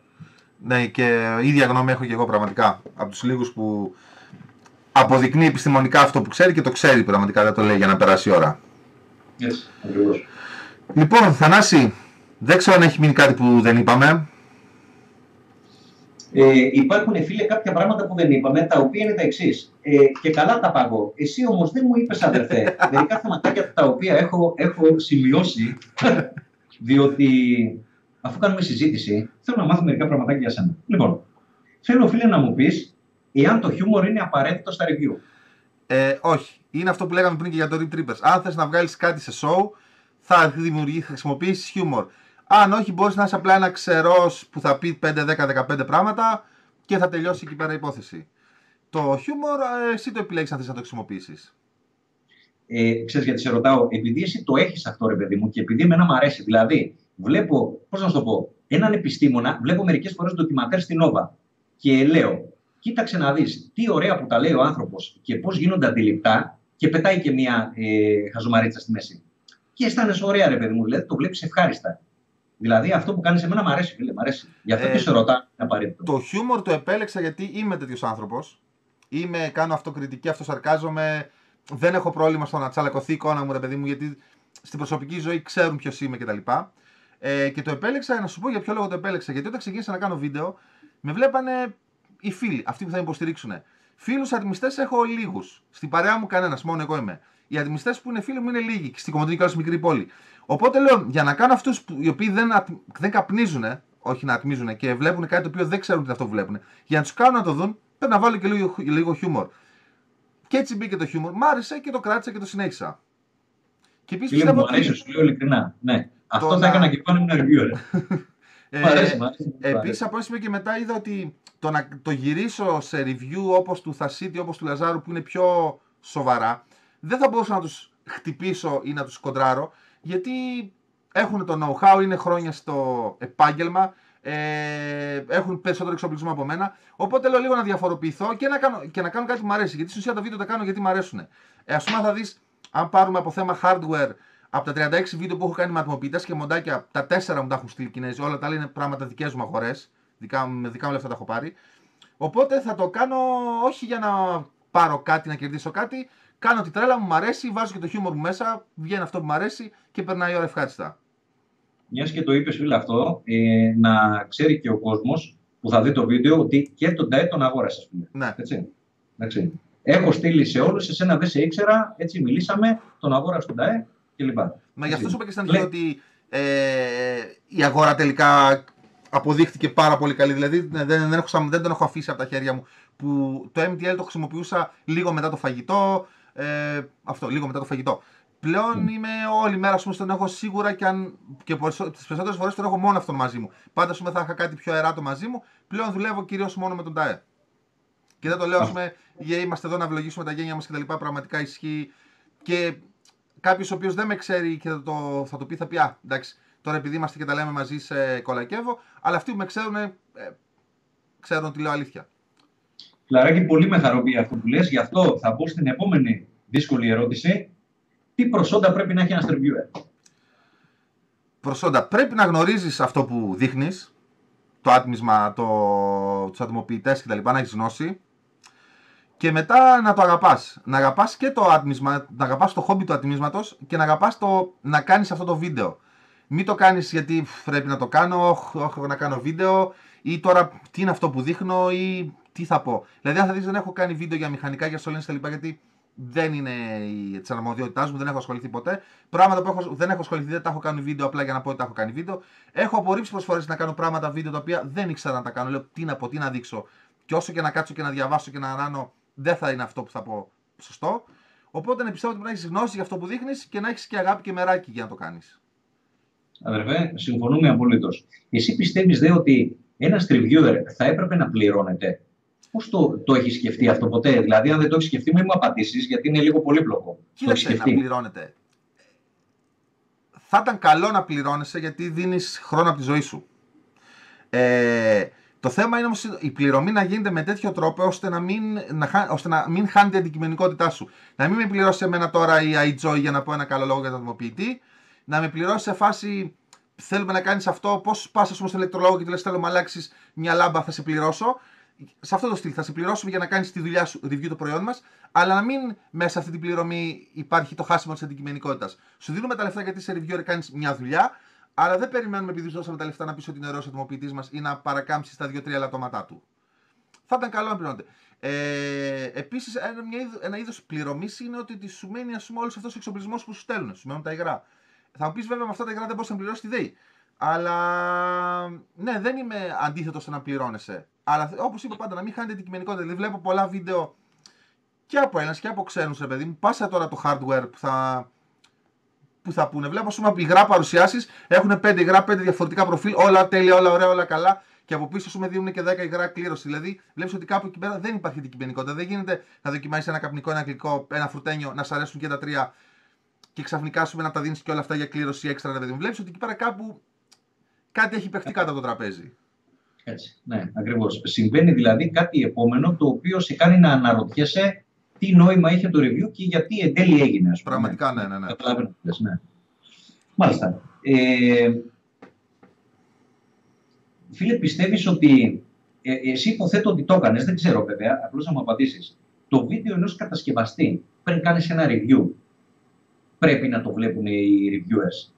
[SPEAKER 1] Ναι, και ίδια γνώμη έχω και εγώ πραγματικά. Από τους λίγους που αποδεικνύει επιστημονικά αυτό που ξέρει και το ξέρει πραγματικά, δεν το λέει για να περάσει η ώρα.
[SPEAKER 2] Έτσι, ακριβώς.
[SPEAKER 1] Λοιπόν, Θανάση, δεν ξέρω αν έχει μείνει κάτι που δεν είπαμε.
[SPEAKER 2] Ε, υπάρχουν, φίλε, κάποια πράγματα που δεν είπαμε, τα οποία είναι τα εξής. Ε, και καλά τα παγώ. Εσύ όμως δεν μου είπες, αδερφέ, μερικά θεματάκια τα οποία έχω, έχω σημειώσει, διότι αφού κάνουμε συζήτηση, θέλω να μάθω μερικά πραγματάκια για σένα. Λοιπόν, θέλω, φίλε, να μου πεις εάν το χιούμορ είναι απαραίτητο στα review.
[SPEAKER 1] Ε, όχι. Είναι αυτό που λέγαμε πριν και για το Rip Trippers. Αν θες να βγάλεις κάτι σε show, θα δημιουργεί, θα χρησιμοποιήσεις χιούμορ. Αν όχι, μπορείς να είσαι απλά ένα ξερός που θα πει 5, 10, 15 πράγματα και θα τελειώσει εκεί πέρα η υπόθεση. Το χιούμορ, ε, εσύ το επιλέγεις αν θες να το χρησιμοποιήσεις.
[SPEAKER 2] Ε, ξέρεις γιατί σε ρωτάω, επειδή εσύ το έχεις αυτό ρε παιδί μου και επειδή εμένα μου αρέσει. Δηλαδή, βλέπω, πώς να σου το πω, έναν επιστήμονα, βλέπω μερικές φορές ντοκιματέρ στην Νόβα και λέω, κοίταξε να δεις τι ωραία που τα λέει ο άνθρωπος και πώς γίνονται αντιληπτά και πετάει και μια ε, χαζομαρίτσα στη μέση. Και αισθάνεσαι ωραία ρε παιδί μου, δηλαδή το βλέπεις ευχάριστα. Δηλαδή αυτό που κάνεις σε μένα μου αρέσει, φίλε, μου αρέσει. Γι' αυτό
[SPEAKER 1] Ε,
[SPEAKER 2] και σε ρωτάω, είναι απαραίτητο.
[SPEAKER 1] Το χιούμορ το επέλεξα γιατί είμαι τέτοιος άνθρωπος. Είμαι, κάνω αυτοκριτική, αυτοσαρκάζομαι. Δεν έχω πρόβλημα στο να τσαλακωθεί η εικόνα μου, ρε παιδί μου, γιατί στην προσωπική ζωή ξέρουν ποιος είμαι κτλ. Ε, και το επέλεξα, να σου πω για ποιο λόγο το επέλεξα. Γιατί όταν ξεκίνησα να κάνω βίντεο, με βλέπανε οι φίλοι, αυτοί που θα με υποστηρίξουν. Φίλους ατμιστές έχω λίγους. Στην παρέα μου κανένας, μόνο εγώ είμαι. Οι ατμιστές που είναι φίλοι μου είναι λίγοι. Στην κομμωτική κιόλα μικρή πόλη. Οπότε λέω, για να κάνω αυτούς οι οποίοι δεν, δεν καπνίζουν, όχι να ατμίζουν και βλέπουν κάτι το οποίο δεν ξέρουν τι αυτό που βλέπουν, για να τους κάνουν να το δουν, πρέπει να βάλω και λίγο, λίγο χιούμορ. Και έτσι μπήκε το χιούμορ. Μ' άρεσε και το κράτησα και το συνέχισα.
[SPEAKER 2] Και επίσης πιστεύω. Μου αρέσει, σου λέω ειλικρινά. Ναι. Αυτό θα έκανα και πάνω με ένα reviewer.
[SPEAKER 1] Ε, Επίσης, από όσο και μετά είδα ότι το να το γυρίσω σε review όπως του Θασίτη, όπως του Λαζάρου που είναι πιο σοβαρά, δεν θα μπορούσα να τους χτυπήσω ή να τους κοντράρω γιατί έχουν το know-how, είναι χρόνια στο επάγγελμα, ε, έχουν περισσότερο εξοπλισμό από μένα. Οπότε λέω λίγο να διαφοροποιηθώ και να κάνω, και να κάνω κάτι που μου αρέσει. Γιατί στην ουσία τα βίντεο τα κάνω γιατί μου αρέσουν. Ε, Α πούμε, θα δεις, αν πάρουμε από θέμα hardware, από τα 36 βίντεο που έχω κάνει με ατμοποιητές και μοντάκια, τα 4 μου τα έχουν στείλει Κινέζοι. Όλα τα άλλα είναι πράγματα δικές μου αγορές. Με δικά μου λεφτά τα έχω πάρει. Οπότε θα το κάνω όχι για να πάρω κάτι, να κερδίσω κάτι. Κάνω τη τρέλα μου, μου αρέσει, βάζω και το χιούμορ μου μέσα, βγαίνει αυτό που μου αρέσει και περνάει η ώρα ευχάριστα.
[SPEAKER 2] Μιας και το είπες, φίλε, αυτό, ε, να ξέρει και ο κόσμος που θα δει το βίντεο ότι και τον ΤΑΕ τον αγόρασε.
[SPEAKER 1] Ναι.
[SPEAKER 2] Έτσι. Εντάξει. Έχω στείλει σε όλους, εσένα δεν σε ήξερα, έτσι μιλήσαμε, τον αγόρασε τον ΤΑΕ κλπ.
[SPEAKER 1] Μα γι' αυτό σου είπα και στην αρχή ότι ε, η αγορά τελικά αποδείχτηκε πάρα πολύ καλή. Δηλαδή δεν, δεν, έχω, δεν τον έχω αφήσει από τα χέρια μου. Που το MTL το χρησιμοποιούσα λίγο μετά το φαγητό. Ε, αυτό, λίγο μετά το φαγητό. Πλέον mm. είμαι όλη μέρα, πούμε, τον έχω σίγουρα και, αν, και τις περισσότερες φορές τον έχω μόνο αυτόν μαζί μου. Πάντα πούμε, θα είχα κάτι πιο αεράτο μαζί μου. Πλέον δουλεύω κυρίως μόνο με τον ΤΑΕ. Και δεν το λέω, πούμε, για είμαστε εδώ να ευλογήσουμε τα γένια μας και τα λοιπά. Πραγματικά ισχύει. Και κάποιος ο οποίος δεν με ξέρει και θα το, θα το πει, θα πει Α, εντάξει, τώρα επειδή είμαστε και τα λέμε μαζί σε κολακεύω. Αλλά αυτοί που με ξέρουν, ε, ξέρουν ότι λέω αλήθεια.
[SPEAKER 2] Κλαράκι, πολύ με χαροποιεί αυτό που λες. Γι' αυτό θα πω στην επόμενη δύσκολη ερώτηση. Τι προσόντα πρέπει να έχει ένας reviewer.
[SPEAKER 1] Προσόντα. Πρέπει να γνωρίζεις αυτό που δείχνεις. Το άτμισμα, το, τους ατμοποιητές κτλ. Να έχεις γνώση. Και μετά να το αγαπάς. Να αγαπάς και το άτμισμα, να αγαπάς το χόμπι του ατμίσματος και να αγαπάς το να κάνεις αυτό το βίντεο. Μην το κάνεις γιατί πρέπει να το κάνω, όχι να κάνω βίντεο ή τώρα τι είναι αυτό που δείχνω ή τι θα πω. Δηλαδή, αν θα δεις, δεν έχω κάνει βίντεο για μηχανικά, για σωλήνες κλπ. Γιατί δεν είναι της αρμοδιότητάς μου, δεν έχω ασχοληθεί ποτέ. Πράγματα που έχω, δεν έχω ασχοληθεί, δεν τα έχω κάνει βίντεο απλά για να πω ότι τα έχω κάνει βίντεο. Έχω απορρίψει προσφορέ να κάνω πράγματα βίντεο τα οποία δεν ήξερα να τα κάνω. Λέω τι να πω, τι να δείξω. Και όσο και να κάτσω και να διαβάσω και να ανάνω, δεν θα είναι αυτό που θα πω σωστό. Οπότε να πιστεύω ότι πρέπει να έχεις γνώση για αυτό που δείχνεις και να έχεις και αγάπη και μεράκι για να το κάνεις.
[SPEAKER 2] Αδερφέ, συμφωνούμε απολύτως. Εσύ πιστεύεις δε ότι ένα reviewer θα έπρεπε να πληρώνεται; Πώς το, το έχεις σκεφτεί αυτό ποτέ, Δηλαδή, αν δεν το έχεις σκεφτεί, μην μου απαντήσεις, γιατί είναι λίγο πολύπλοκο.
[SPEAKER 1] Κοίταξε να πληρώνεται. Θα ήταν καλό να πληρώνεσαι γιατί δίνεις χρόνο από τη ζωή σου. Ε, το θέμα είναι όμως η πληρωμή να γίνεται με τέτοιο τρόπο ώστε να μην, να, ώστε να μην χάνει την αντικειμενικότητά σου. Να μην με πληρώσει εμένα τώρα η iJoy για να πω ένα καλό λόγο για τον δημοποιητή, να με πληρώσει σε φάση θέλουμε να κάνεις αυτό, πώς πας, ας πούμε, στον ηλεκτρολόγο και του λες: Θέλω να αλλάξεις μια λάμπα, θα σε πληρώσω σε αυτό το στυλ θα σε πληρώσουμε για να κάνεις τη δουλειά σου review το προϊόν μας, αλλά να μην μέσα σε αυτή την πληρωμή υπάρχει το χάσιμο της αντικειμενικότητας. Σου δίνουμε τα λεφτά γιατί σε reviewer κάνεις μια δουλειά, αλλά δεν περιμένουμε επειδή σου δώσαμε τα λεφτά να πεις ότι είναι ωραίος ατομοποιητή μας ή να παρακάμψεις τα δύο-τρία λατώματά του. Θα ήταν καλό να πληρώνεται. Ε, Επίσης, ένα, ένα είδος πληρωμής είναι ότι σου μένει όλος αυτός ο εξοπλισμός που σου στέλνουν. Σου μένουν τα υγρά. Θα μου πεις βέβαια με αυτά τα υγρά δεν μπορείς να πληρώσεις τη ΔΕΗ. Αλλά ναι, δεν είμαι αντίθετος στο να πληρώνεσαι. Αλλά όπως είπα πάντα, να μην χάνετε αντικειμενικότητα. Δηλαδή, βλέπω πολλά βίντεο και από ένας και από ξένους, ρε παιδί μου. Πάσα τώρα το hardware που θα, που θα πούνε. Βλέπω, ας πούμε, υγρά παρουσιάσεις έχουν 5 υγρά, 5 διαφορετικά προφίλ, όλα τέλεια, όλα ωραία, όλα καλά. Και από πίσω, ας πούμε, δίνουν και 10 υγρά κλήρωση. Δηλαδή, βλέπεις ότι κάπου εκεί πέρα δεν υπάρχει αντικειμενικότητα. Δεν γίνεται να δοκιμάσεις ένα καπνικό, ένα γλυκό, ένα φρουτένιο, να σ' αρέσουν και τα τρία και ξαφνικά σου να τα δίνεις και όλα αυτά για κλήρωση έξτρα, ρε παιδί μου. Βλέπεις ότι εκεί πέρα κάπου κάτι έχει παιχτεί κάτω από το τραπέζι.
[SPEAKER 2] Έτσι, ναι, ακριβώς. Συμβαίνει δηλαδή κάτι επόμενο το οποίο σε κάνει να αναρωτιέσαι τι νόημα είχε το review και γιατί εν τέλει έγινε. Ας
[SPEAKER 1] πούμε. Πραγματικά, ναι, ναι. ναι.
[SPEAKER 2] Καταλαβαίνετε, ναι. Μάλιστα. Ε, φίλε, πιστεύεις ότι. Ε, εσύ υποθέτω ότι το έκανες, δεν ξέρω βέβαια, απλώς να μου απαντήσεις. Το βίντεο ενός κατασκευαστή, πριν κάνεις ένα review, πρέπει να το βλέπουν οι reviewers;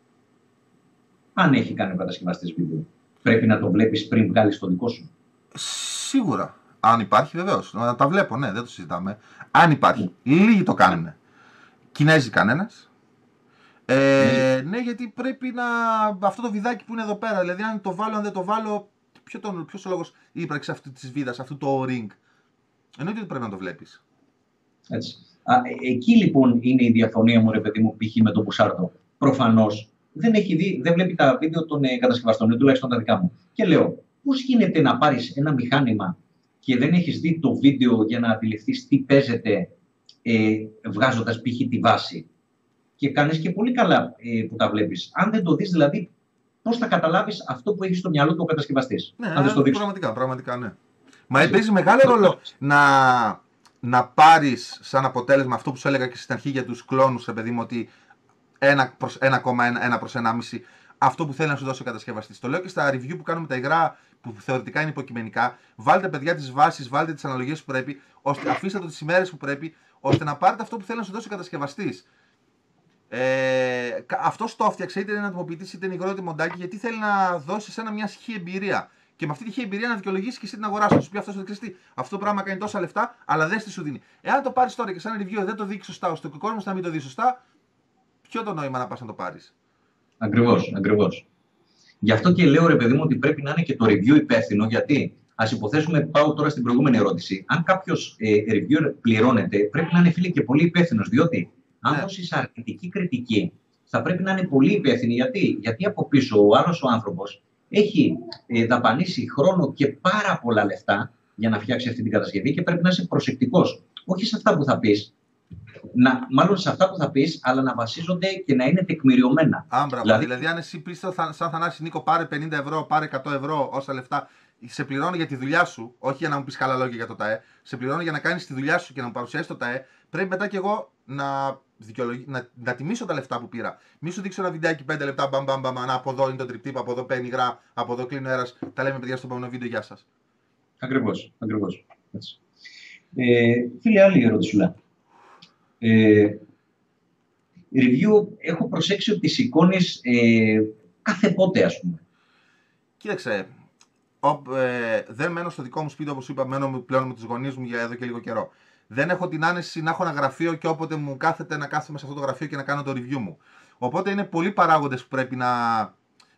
[SPEAKER 2] Αν έχει κάνει ο κατασκευαστής βίντεο πρέπει να το βλέπεις πριν βγάλεις το δικό σου;
[SPEAKER 1] Σίγουρα. Αν υπάρχει, βεβαίως. Να τα βλέπω, ναι, δεν το συζητάμε. Αν υπάρχει. Λίγοι το κάνουν. Κινέζοι κανένας. Ε, ναι, γιατί πρέπει να. Αυτό το βιδάκι που είναι εδώ πέρα, δηλαδή αν το βάλω, αν δεν το βάλω. Ποιο ποιος ο λόγος ύπαρξης αυτή της βίδας, αυτού το ring. Εννοείται ότι πρέπει να το βλέπεις.
[SPEAKER 2] Έτσι. Α, ε, εκεί λοιπόν είναι η διαφωνία μου, ρε παιδί μου, π.χ. με τον Μπουσάρτο. Προφανώς δεν, έχει δει, δεν βλέπει τα βίντεο των ε, κατασκευαστών, τουλάχιστον τα δικά μου. Και λέω, πώς γίνεται να πάρεις ένα μηχάνημα και δεν έχεις δει το βίντεο για να αντιληφθείς τι παίζεται ε, βγάζοντας π.χ. τη βάση. Και κάνεις και πολύ καλά ε, που τα βλέπεις. Αν δεν το δεις, δηλαδή, πώς θα καταλάβεις αυτό που έχεις στο μυαλό του ο κατασκευαστής;
[SPEAKER 1] Ναι, αν δεν το δείξεις. Πραγματικά, πραγματικά, ναι. Μα παίζει μεγάλο ρόλο να, να πάρεις σαν αποτέλεσμα αυτό που σου έλεγα και στην αρχή για τους κλόνους, παιδί μου, ότι 1 προς 1,1 προς 1,5 αυτό που θέλει να σου δώσει ο κατασκευαστής. Το λέω και στα review που κάνουμε τα υγρά που θεωρητικά είναι υποκειμενικά. Βάλτε παιδιά τις βάσεις, βάλτε τις αναλογίες που πρέπει, ώστε, αφήστε το τις ημέρες που πρέπει, ώστε να πάρετε αυτό που θέλει να σου δώσει ο κατασκευαστής. Ε, αυτό το έφτιαξε είτε είναι ένα ατμοποιητή είτε είναι υγρό είτε μοντάκι, γιατί θέλει να δώσει ένα μια σχή εμπειρία. Και με αυτή τη χή εμπειρία να δικαιολογήσει και εσύ την αγορά σου. Σου πει αυτός ότι ξέρεις αυτό το πράγμα κάνει τόσα λεφτά, αλλά δεν στη σου δίνει. Εάν το πάρεις τώρα και σαν review δεν το δείξει σωστά, ώστε ο κόσμος να μην το δει σωστά, ποιο το νόημα να πας να το πάρεις.
[SPEAKER 2] Ακριβώς, ακριβώς. Γι' αυτό και λέω ρε παιδί μου ότι πρέπει να είναι και το review υπεύθυνο, γιατί ας υποθέσουμε, πάω τώρα στην προηγούμενη ερώτηση. Αν κάποιος ε, reviewer πληρώνεται, πρέπει να είναι φίλε και πολύ υπεύθυνος, διότι αν ναι. δώσεις αρνητική κριτική, θα πρέπει να είναι πολύ υπεύθυνη. Γιατί, γιατί από πίσω ο άλλος ο άνθρωπος έχει ε, δαπανίσει χρόνο και πάρα πολλά λεφτά για να φτιάξει αυτή την κατασκευή και πρέπει να είσαι προσεκτικός. Όχι σε αυτά που θα πεις, να, μάλλον σε αυτά που θα πεις, αλλά να βασίζονται και να είναι τεκμηριωμένα.
[SPEAKER 1] Άμπρα, δηλαδή, δηλαδή, αν εσύ πεις σαν Θανάση Νίκο, πάρε 50 ευρώ, πάρε 100 ευρώ, όσα λεφτά, σε πληρώνει για τη δουλειά σου, όχι για να μου πεις καλά λόγια για το ΤΑΕ, σε πληρώνει για να κάνεις τη δουλειά σου και να μου παρουσιάσεις το ΤΑΕ, πρέπει μετά και εγώ να, να, να τιμήσω τα λεφτά που πήρα. Μη σου δείξω ένα βιντεάκι 5 λεπτά, μπαμ, μπαμ, μπαμ, από εδώ είναι το τριπτύπ, από εδώ παίρνει γρά, από εδώ κλείνει ο αέρα. Τα λέμε παιδιά στο επόμενο βίντεο, γεια σας.
[SPEAKER 2] Ακριβώς, ακριβώς. Ε, φίλε, άλλη ερώτηση σου ε, review έχω προσέξει ότι τις εικόνες ε, κάθε πότε ας πούμε.
[SPEAKER 1] Κοίταξε, ε, δεν μένω στο δικό μου σπίτι όπως είπα, μένω πλέον με τους γονείς μου για εδώ και λίγο καιρό. Δεν έχω την άνεση να έχω ένα γραφείο και όποτε μου κάθεται να κάθομαι σε αυτό το γραφείο και να κάνω το review μου. Οπότε είναι πολλοί παράγοντες που πρέπει να,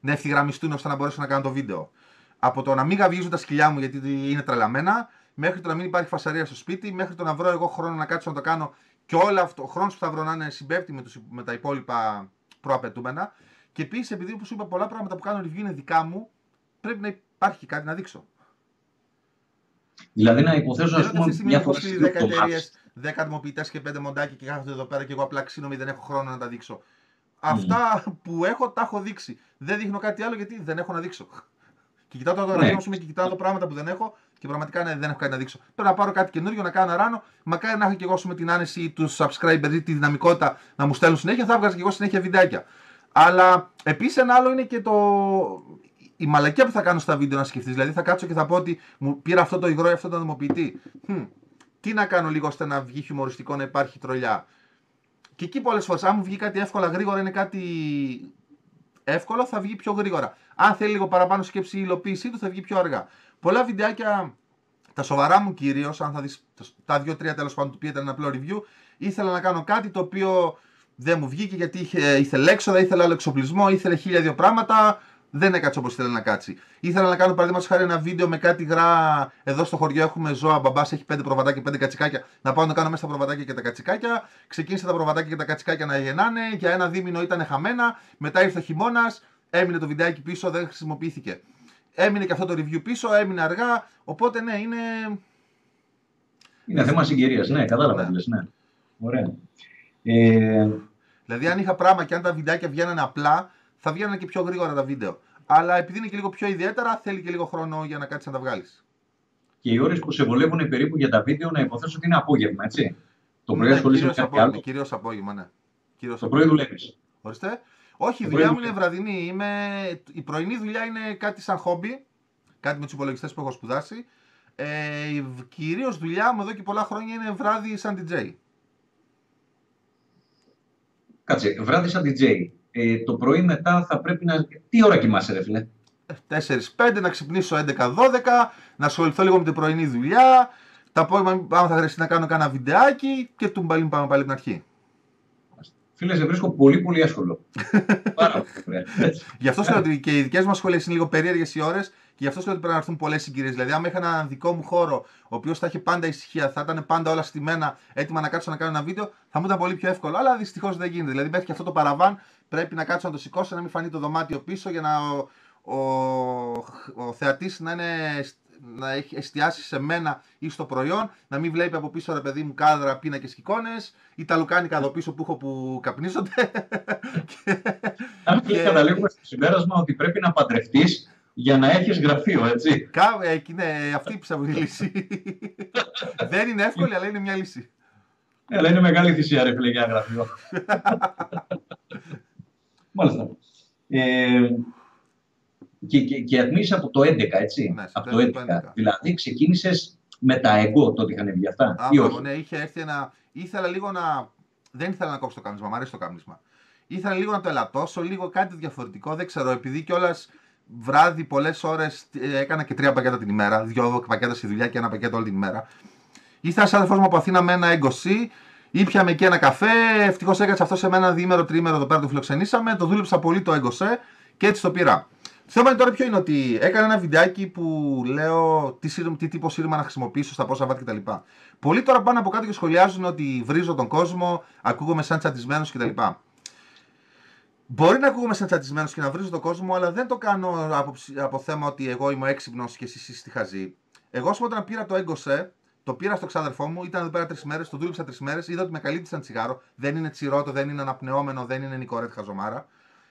[SPEAKER 1] να ευθυγραμμιστούν ώστε να μπορέσω να κάνω το βίντεο. Από το να μην γαβγίζω τα σκυλιά μου γιατί είναι τρελαμένα, μέχρι το να μην υπάρχει φασαρία στο σπίτι, μέχρι το να βρω εγώ χρόνο να κάτσω να το κάνω και όλο αυτό, ο χρόνος που θα βρω να είναι συμπέφτει με, τους, με τα υπόλοιπα προαπαιτούμενα. Και επίσης, επειδή όπως σου είπα, πολλά πράγματα που κάνω review είναι δικά μου, πρέπει να υπάρχει κάτι να δείξω.
[SPEAKER 2] Δηλαδή να υποθέσω, ας πούμε, μια φορά 10
[SPEAKER 1] εταιρείες, 10 ατμοποιητέ και 5 μοντάκια και κάθονται εδώ πέρα και εγώ απλά ξύνομαι δεν έχω χρόνο να τα δείξω. Αυτά που έχω τα έχω δείξει. Δεν δείχνω κάτι άλλο γιατί δεν έχω να δείξω. Και κοιτάω το ναι. και κοιτάω τα πράγματα που δεν έχω και πραγματικά ναι, δεν έχω κάτι να δείξω. Πρέπει να πάρω κάτι καινούριο, να κάνω ένα ράνο. Μακάρι να έχω και εγώ με την άνεση τους subscribers ή τη δυναμικότητα να μου στέλνουν συνέχεια, θα έβγαζα και εγώ συνέχεια βιντεάκια. Αλλά επίσης ένα άλλο είναι και το. Η μαλακία που θα κάνω στα βίντεο να σκεφτείς. Δηλαδή θα κάτσω και θα πω ότι μου πήρα αυτό το υγρό ή αυτό το δημοποιητή. Hm, τι να κάνω λίγο ώστε να βγει χιουμοριστικό, να υπάρχει τρολιά. Και εκεί πολλές φορές, αν μου βγει κάτι εύκολα γρήγορα, είναι κάτι εύκολο, θα βγει πιο γρήγορα. Αν θέλει λίγο παραπάνω σκέψη η υλοποίησή του, θα βγει πιο αργά. Πολλά βιντεάκια, τα σοβαρά μου κυρίως, αν θα δεις τα δύο-τρία τέλος πάντων του ήταν ένα απλό review, ήθελα να κάνω κάτι το οποίο δεν μου βγήκε γιατί είχε, ήθελε έξοδα, ήθελε άλλο εξοπλισμό, ήθελε χίλια δύο πράγματα. Δεν έκατσε όπως ήθελε να κάτσει. Ήθελα να κάνω παραδείγματος χάρη ένα βίντεο με κάτι γρά. Εδώ στο χωριό έχουμε ζώα. Μπαμπάς έχει πέντε προβατάκια, πέντε κατσικάκια. Να πάω να κάνω μέσα τα προβατάκια και τα κατσικάκια. Ξεκίνησε τα προβατάκια και τα κατσικάκια να γεννάνε. Για ένα δίμηνο ήταν χαμένα. Μετά ήρθε ο χειμώνας. Έμεινε το βιντεάκι πίσω, δεν χρησιμοποιήθηκε. Έμεινε και αυτό το review πίσω, έμεινε αργά. Οπότε ναι, είναι.
[SPEAKER 2] Είναι θέμα συγκυρίας. Ναι, κατάλαβα ναι. ναι. Ωραία. Ε...
[SPEAKER 1] Δηλαδή, αν είχα πράγμα και αν τα βιντεάκια βγαίνανε απλά, θα βγαίνανε και πιο γρήγορα τα βίντεο. Αλλά επειδή είναι και λίγο πιο ιδιαίτερα, θέλει και λίγο χρόνο για να κάτσεις να τα βγάλεις.
[SPEAKER 2] Και οι ώρες που σε βολεύουν περίπου για τα βίντεο, να υποθέσω ότι είναι απόγευμα, έτσι. Το πρωί ναι, ασχολείσαι με
[SPEAKER 1] κάτι άλλο. Κυρίως απόγευμα, ναι.
[SPEAKER 2] Κυρίως το πρωί δουλεύεις.
[SPEAKER 1] Ορίστε. Όχι, η δουλειά μου είναι βραδινή. Είμαι... Η πρωινή δουλειά είναι κάτι σαν χόμπι. Κάτι με τους υπολογιστές που έχω σπουδάσει. Ε, η κυρίως δουλειά μου εδώ και πολλά χρόνια είναι βράδυ σαν DJ.
[SPEAKER 2] Κάτσε, βράδυ σαν DJ. Ε, το πρωί μετά θα πρέπει να. Τι ώρα κοιμάσαι, ρε φίλε;
[SPEAKER 1] 4-5, να ξυπνήσω 11-12, να ασχοληθώ λίγο με την πρωινή δουλειά. Τα απόγευμα, άμα θα χρειαστεί να κάνω κάνα βιντεάκι και του μπαλίν πάμε πάλι από την αρχή.
[SPEAKER 2] Φίλε, σε βρίσκω πολύ πολύ άσχολο. Πάρα πολύ.
[SPEAKER 1] Γι' αυτό λέω ότι και οι δικές μας σχολές είναι λίγο περίεργες οι ώρες και γι' αυτό λέω ότι πρέπει να έρθουν πολλές συγκυρίες. Δηλαδή, άμα είχα έναν δικό μου χώρο, ο οποίος θα είχε πάντα ησυχία, θα ήταν πάντα όλα στημένα, έτοιμα να κάτσω να κάνω ένα βίντο, θα μου ήταν πολύ πιο εύκολο. Αλλά δυστυχώς δεν γίνεται. Δηλαδή, μέχρι και αυτό το παραβάν πρέπει να κάτσω να το σηκώσω, να μην φανεί το δωμάτιο πίσω για να ο, ο, ο θεατής να είναι να έχει εστιάσει σε μένα ή στο προϊόν, να μην βλέπει από πίσω ρε παιδί μου κάδρα, πίνακες και εικόνες ή τα λουκάνικα εδώ πίσω που έχω που καπνίζονται.
[SPEAKER 2] Αν και καταλήγουμε στο συμπέρασμα ότι πρέπει να παντρευτείς για να έχεις γραφείο, έτσι.
[SPEAKER 1] Κα, ε, είναι αυτή η ψαβή λύση. Δεν είναι εύκολη, αλλά είναι μια λύση.
[SPEAKER 2] Ε, αλλά είναι μεγάλη θυσία, ρε φίλε, για γραφείο. Μάλιστα. Ε, και, και, και από το 11, έτσι.
[SPEAKER 1] Ναι,
[SPEAKER 2] από το 11. 11. Δηλαδή ξεκίνησες με τα εγώ τότε είχαν βγει αυτά.
[SPEAKER 1] Α, ή όχι; Ναι, είχε έρθει ένα. Ήθελα λίγο να. Δεν ήθελα να κόψω το κάμνισμα, μου αρέσει το κάμνισμα. Ήθελα λίγο να το ελαττώσω, λίγο κάτι διαφορετικό. Δεν ξέρω, επειδή κιόλας βράδυ πολλές ώρες ε, έκανα και τρία πακέτα την ημέρα. Δύο πακέτα στη δουλειά και ένα πακέτο όλη την ημέρα. Ήρθε ένας αδερφό μου από Αθήνα με ένα έγκοσι. Ήπιαμε και ένα καφέ. Ευτυχώς έκατσε αυτό σε μένα διήμερο, τρίμερο εδώ πέρα το φιλοξενήσαμε. Το δούλεψα πολύ το έγκοσέ και έτσι το πήρα. Το θέμα είναι τώρα ποιο είναι ότι έκανα ένα βιντεάκι που λέω τι, τι τύπο σύρμα να χρησιμοποιήσω, στα πόσα βάτ κτλ. Πολλοί τώρα πάνε από κάτω και σχολιάζουν ότι βρίζω τον κόσμο, ακούγομαι σαν τσατισμένος κτλ. Μπορεί να ακούγομαι σαν τσατισμένος και να βρίζω τον κόσμο, αλλά δεν το κάνω από, από θέμα ότι εγώ είμαι έξυπνος και εσείς είστε χαζοί. Εγώ, όταν πήρα το έγκοσε, το πήρα στο ξάδερφό μου, ήταν εδώ πέρα τρεις μέρες, το δούλεψα τρεις μέρες, είδα ότι με καλύπτει σαν τσιγάρο. Δεν είναι τσιρότο, δεν είναι αναπνεώμενο, δεν είναι νικορέτ χαζομάρα.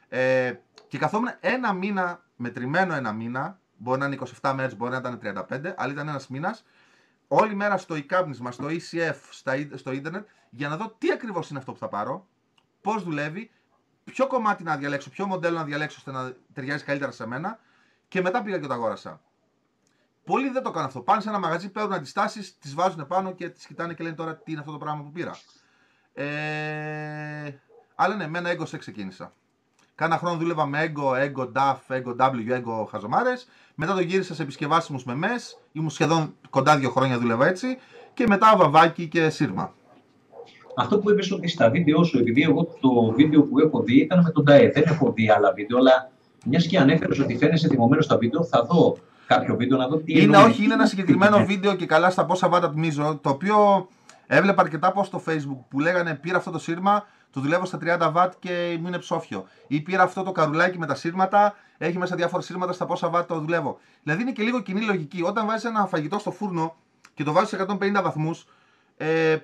[SPEAKER 1] Ε, και καθόμουν ένα μήνα, μετρημένο ένα μήνα, μπορεί να είναι 27 μέρες, μπορεί να ήταν 35, αλλά ήταν ένας μήνας, όλη μέρα στο e στο ECF, στο ίντερνετ, για να δω τι ακριβώς είναι αυτό που θα πάρω, πώς δουλεύει, ποιο κομμάτι να διαλέξω, ποιο μοντέλο να διαλέξω ώστε να ταιριάζει καλύτερα σε μένα και μετά πήγα και το αγόρασα. Πολλοί δεν το κάνουν αυτό. Πάνε σε ένα μαγαζί, παίρνουν αντιστάσεις, τις βάζουν πάνω και τις κοιτάνε και λένε τώρα τι είναι αυτό το πράγμα που πήρα. Ε... Αλλά ναι, με ένα Ego ξεκίνησα. Κάνα χρόνο δούλευα με Ego, Ego DAF, Ego W, Ego χαζομάρες. Μετά το γύρισα σε επισκευάσιμους με MES. Ήμουν σχεδόν κοντά δύο χρόνια δούλευα έτσι. Και μετά βαβάκι και σύρμα.
[SPEAKER 2] Αυτό που είπες ότι στα βίντεο σου, επειδή εγώ το βίντεο που έχω δει ήταν με τον ΤΑΕ, δεν έχω δει άλλα βίντεο, αλλά μιας και ανέφερες ότι φαίνεσαι θυμωμένος στα βίντεο, θα δω κάποιο βίντεο να δω τι
[SPEAKER 1] είναι. Όχι, είναι ένα συγκεκριμένο βίντεο και καλά στα πόσα βάτα τμίζω, το οποίο έβλεπα αρκετά πώ στο Facebook που λέγανε πήρα αυτό το σύρμα, το δουλεύω στα 30 βατ και μου είναι ψόφιο. Ή πήρα αυτό το καρουλάκι με τα σύρματα, έχει μέσα διάφορα σύρματα στα πόσα βατ το δουλεύω. Δηλαδή είναι και λίγο κοινή λογική. Όταν βάζεις ένα φαγητό στο φούρνο και το βάζεις σε 150 βαθμούς, ε,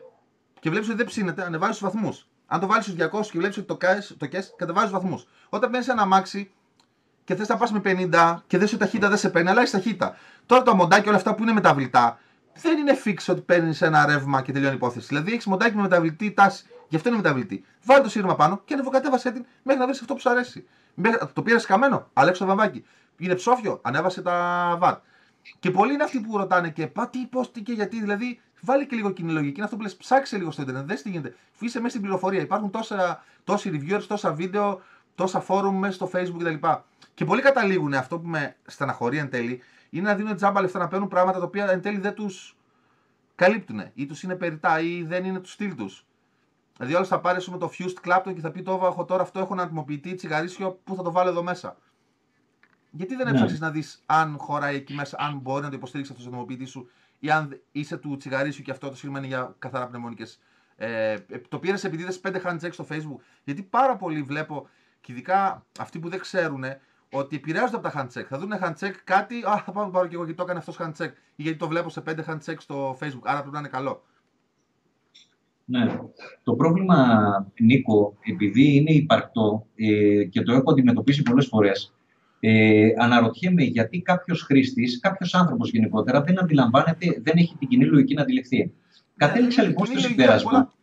[SPEAKER 1] και βλέπεις ότι δεν ψήνεται, ανεβάζεις τους βαθμούς. Αν το βάλεις στους 200 και βλέπεις ότι το, κες, το κες, κατεβάζεις τους βαθμούς. Όταν παίρνεις ένα μάξι και θες να πας με 50 και δεν σου ταχύτητα δεν σε παίρνει, αλλάζει ταχύτητα. Τώρα το μοντάκι, όλα αυτά που είναι μεταβλητά, δεν είναι fix ότι παίρνεις ένα ρεύμα και τελειώνει η υπόθεση. Δηλαδή έχεις μοντάκι με μεταβλητή τάση, γι' αυτό είναι μεταβλητή. Βάλει το σύρμα πάνω και ανεβοκατέβασε την μέχρι να βρεις αυτό που σου αρέσει. Το πήρες καμένο, αλλάξε το βαμβάκι. Είναι ψόφιο, ανέβασε τα βατ. Και πολλοί είναι αυτοί που ρωτάνε και πά τι, πώ, τι και γιατί. Δηλαδή Βάλει και λίγο κοινή λογική. Είναι αυτό που λες, ψάξε λίγο στο Ιντερνετ. Δες τι γίνεται. Φύσε μέσα στην πληροφορία. Υπάρχουν τόσα, τόσοι reviewers, τόσα βίντεο, τόσα forum μέσα στο Facebook κτλ. Και πολλοί καταλήγουν αυτό που με στεναχωρεί εν τέλει είναι να δίνουν τζάμπα λεφτά να παίρνουν πράγματα τα οποία εν τέλει δεν τους καλύπτουν ή τους είναι περιτά ή δεν είναι του στυλ τους. Δηλαδή, όλο θα πάρει με το Fused Clapton και θα πει: Το έχω τώρα, αυτό έχω ένα ατμοποιητή τσιγαρίσιο, πού θα το βάλω εδώ μέσα. Γιατί δεν έψαξες ναι. να δεις αν χωράει εκεί μέσα, αν μπορεί να το υποστηρίξει αυτός το ατμοποιητή σου ή αν είσαι του τσιγαρίσιου και αυτό το σύγχρονο είναι για καθαρά πνευμονικές. Ε, το πήρες επειδή είδες 5 handshakes στο Facebook. Γιατί πάρα πολλοί βλέπω, και ειδικά αυτοί που δεν ξέρουν, ότι επηρεάζονται από τα handshake. Θα δουν handshake κάτι, Α, θα πάω να πάρω και εγώ γιατί το έκανε αυτός handshake. Ή γιατί το βλέπω σε 5 handshake στο Facebook. Άρα πρέπει να είναι καλό.
[SPEAKER 2] Ναι. Το πρόβλημα, Νίκο, επειδή είναι υπαρκτό ε, και το έχω αντιμετωπίσει πολλές φορές, ε, αναρωτιέμαι γιατί κάποιος χρήστης, κάποιος άνθρωπος γενικότερα δεν αντιλαμβάνεται, δεν έχει την κοινή λογική να αντιληφθεί. Κατέληξα ναι, λοιπόν στο συμπέρασμα.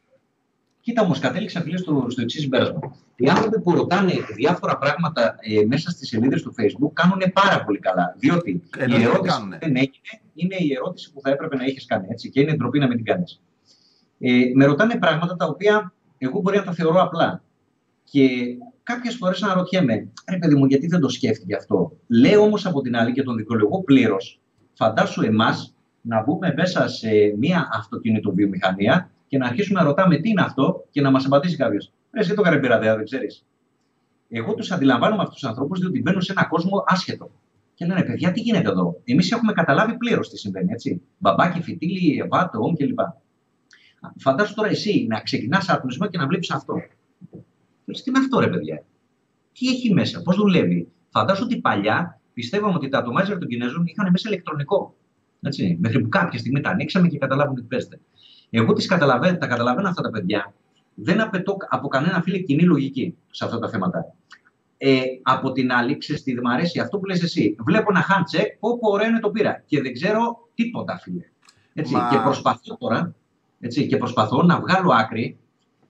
[SPEAKER 2] Κοίτα όμως, κατέληξα φίλε στο, στο εξής συμπέρασμα. Οι άνθρωποι που ρωτάνε διάφορα πράγματα ε, μέσα στις σελίδες του Facebook κάνουν πάρα πολύ καλά. Διότι η ερώτηση που δεν έγινε είναι η ερώτηση που θα έπρεπε να έχει κάνει. Έτσι, και είναι ντροπή να μην την κάνεις. Ε, με ρωτάνε πράγματα τα οποία εγώ μπορεί να τα θεωρώ απλά. Και κάποιες φορές αναρωτιέμαι, ρε παιδί μου, γιατί δεν το σκέφτηκε αυτό; Λέω όμως από την άλλη και τον δικαιολογώ πλήρως, φαντάσου εμάς να μπούμε μέσα σε μία αυτοκινητοβιομηχανία και να αρχίσουμε να ρωτάμε τι είναι αυτό και να μας απαντήσει κάποιος. Ρε, εσύ το έκανε δεν ξέρεις. Εγώ τους αντιλαμβάνομαι αυτούς τους ανθρώπους διότι μπαίνουν σε έναν κόσμο άσχετο. Και λένε, παιδιά, τι γίνεται εδώ; Εμείς έχουμε καταλάβει πλήρως τι συμβαίνει, έτσι. Μπαμπάκι, φιτίλι, ευάτο, όμ κλπ. Φαντάσου τώρα εσύ να ξεκινάς ατμισμό και να βλέπεις αυτό. τι είναι αυτό, ρε παιδιά; Τι έχει μέσα, πώς δουλεύει; Φαντάσου ότι παλιά πιστεύαμε ότι τα ατομάζια των Κινέζων είχαν μέσα ηλεκτρονικό. Έτσι, μέχρι που κάποια στιγμή τα ανοίξαμε και καταλάβουν τι παίζεται. Εγώ τις καταλαβαίνω, τα καταλαβαίνω αυτά τα παιδιά. Δεν απαιτώ από κανένα φίλο κοινή λογική σε αυτά τα θέματα. Ε, από την άλλη, ξέρεις τι μου αρέσει αυτό που λες εσύ. Βλέπω ένα hand check, όπου ωραίο είναι το πήρα και δεν ξέρω τίποτα, φίλε. Έτσι, Μα... Και προσπαθώ τώρα έτσι, και προσπαθώ να βγάλω άκρη.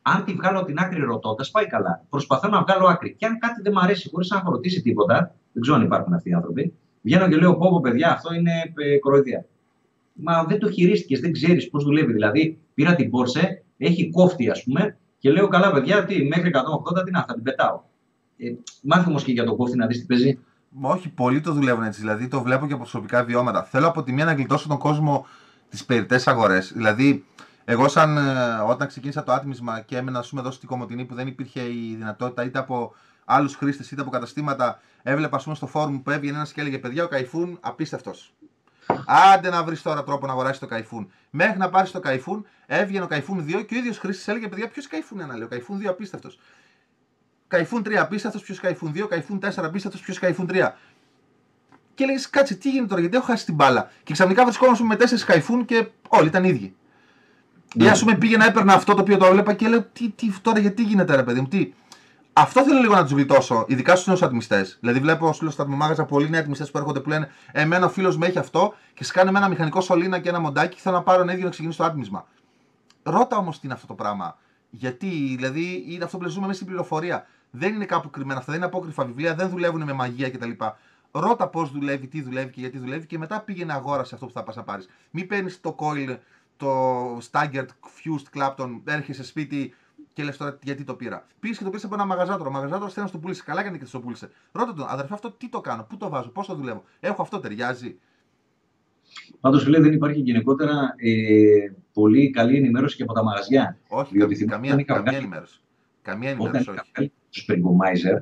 [SPEAKER 2] Αν τη βγάλω την άκρη ρωτώντας, πάει καλά. Προσπαθώ να βγάλω άκρη. Και αν κάτι δεν μου αρέσει χωρίς να έχω ρωτήσει τίποτα, δεν ξέρω αν υπάρχουν αυτοί οι άνθρωποι, βγαίνω και λέω: Πω, παιδιά, αυτό είναι ε, κοροϊδία. Μα δεν το χειρίστηκες, δεν ξέρεις πώς δουλεύει. Δηλαδή, πήρα την Porsche, έχει κόφτη, ας πούμε, και λέω: Καλά, παιδιά, τι, μέχρι 180 τι να θα την πετάω. Ε, μάθε όμως και για τον κόφτη να δεις τι παίζει.
[SPEAKER 1] Μα όχι, πολλοί το δουλεύουν έτσι. Δηλαδή, το βλέπω και από προσωπικά βιώματα. Θέλω από τη μία να γλιτώσω τον κόσμο τις περιττές αγορές. Δηλαδή, εγώ, σαν ε, όταν ξεκίνησα το άτμισμα και έμενα πούμε, εδώ στην Κομωτινή που δεν υπήρχε η δυνατότητα είτε από άλλους χρήστες είτε από καταστήματα, έβλεπα πούμε, στο φόρουμ που έβγαινε ένας και έλεγε Παιδιά, ο Καϊφούν απίστευτος. Άντε να βρεις τώρα τρόπο να αγοράσεις το Καϊφούν. Μέχρι να πάρεις το Καϊφούν, έβγαινε ο Καϊφούν 2 και ο ίδιος χρήστης έλεγε: Παιδιά, ποιος Καϊφούν ένα, λέει. Ο Καϊφούν 2 απίστευτος. Καϊφούν 3 απίστευτος, ποιος Καϊφούν 2, Καϊφούν 4 απίστευτος, ποιος Καϊφούν 3. Και λέει: Κάτσε, τι γίνεται τώρα, γιατί έχω χάσει την μπάλα. Και ξαφνικά βρισκόμαστε με 4 Καϊφούν και όλοι ήταν ίδιοι. Ναι. Ή ας πούμε πήγαινα, έπαιρνα αυτό το οποίο το έβλεπα και λέω: Τι, τι τώρα, γιατί γίνεται, ρε παιδί μου, τι. Αυτό θέλω λίγο να τους γλιτώσω, ειδικά στους νέους ατμιστές. Δηλαδή, βλέπω στου στα μάγαζα πολλοί νέοι ατμιστές που έρχονται που λένε Εμένα ο φίλος με έχει αυτό και σκάνε με ένα μηχανικό σωλήνα και ένα μοντάκι και θέλω να πάρω ένα ίδιο να ξεκινήσω το άτμισμα. Ρώτα όμως τι είναι αυτό το πράγμα. Γιατί, δηλαδή, είναι αυτό που ζούμε μέσα στην πληροφορία. Δεν είναι κάπου κρυμμένα αυτά, δεν είναι απόκριφα βιβλία, δεν δουλεύουν με μαγεία κτλ. Ρώτα πώς δουλεύει, τι δουλεύει και γιατί δουλεύει και μετά πήγαινε αγόρασε αυτό που θα πας να πάρεις. Μην παίρνεις το coil, το staggered fused clapton, έρχεσαι σπίτι, και λες τώρα γιατί το πήρα. Πήγε και το πήρες από ένα μαγαζάτρο. Ο μαγαζάτρο θέλει να το πουλήσει. Καλά έκανε και το πούλησε. Ρώτα τον, αδερφέ, αυτό τι το κάνω, πού το βάζω, πώς το δουλεύω. Έχω αυτό, ταιριάζει.
[SPEAKER 2] Πάντως, φίλε, δεν υπάρχει γενικότερα ε, πολύ καλή ενημέρωση και από τα μαγαζιά.
[SPEAKER 1] Όχι, διότι καμία, καμία ενημέρωση. Καμία ενημέρωση. Όταν
[SPEAKER 2] όχι. Το Springomizer,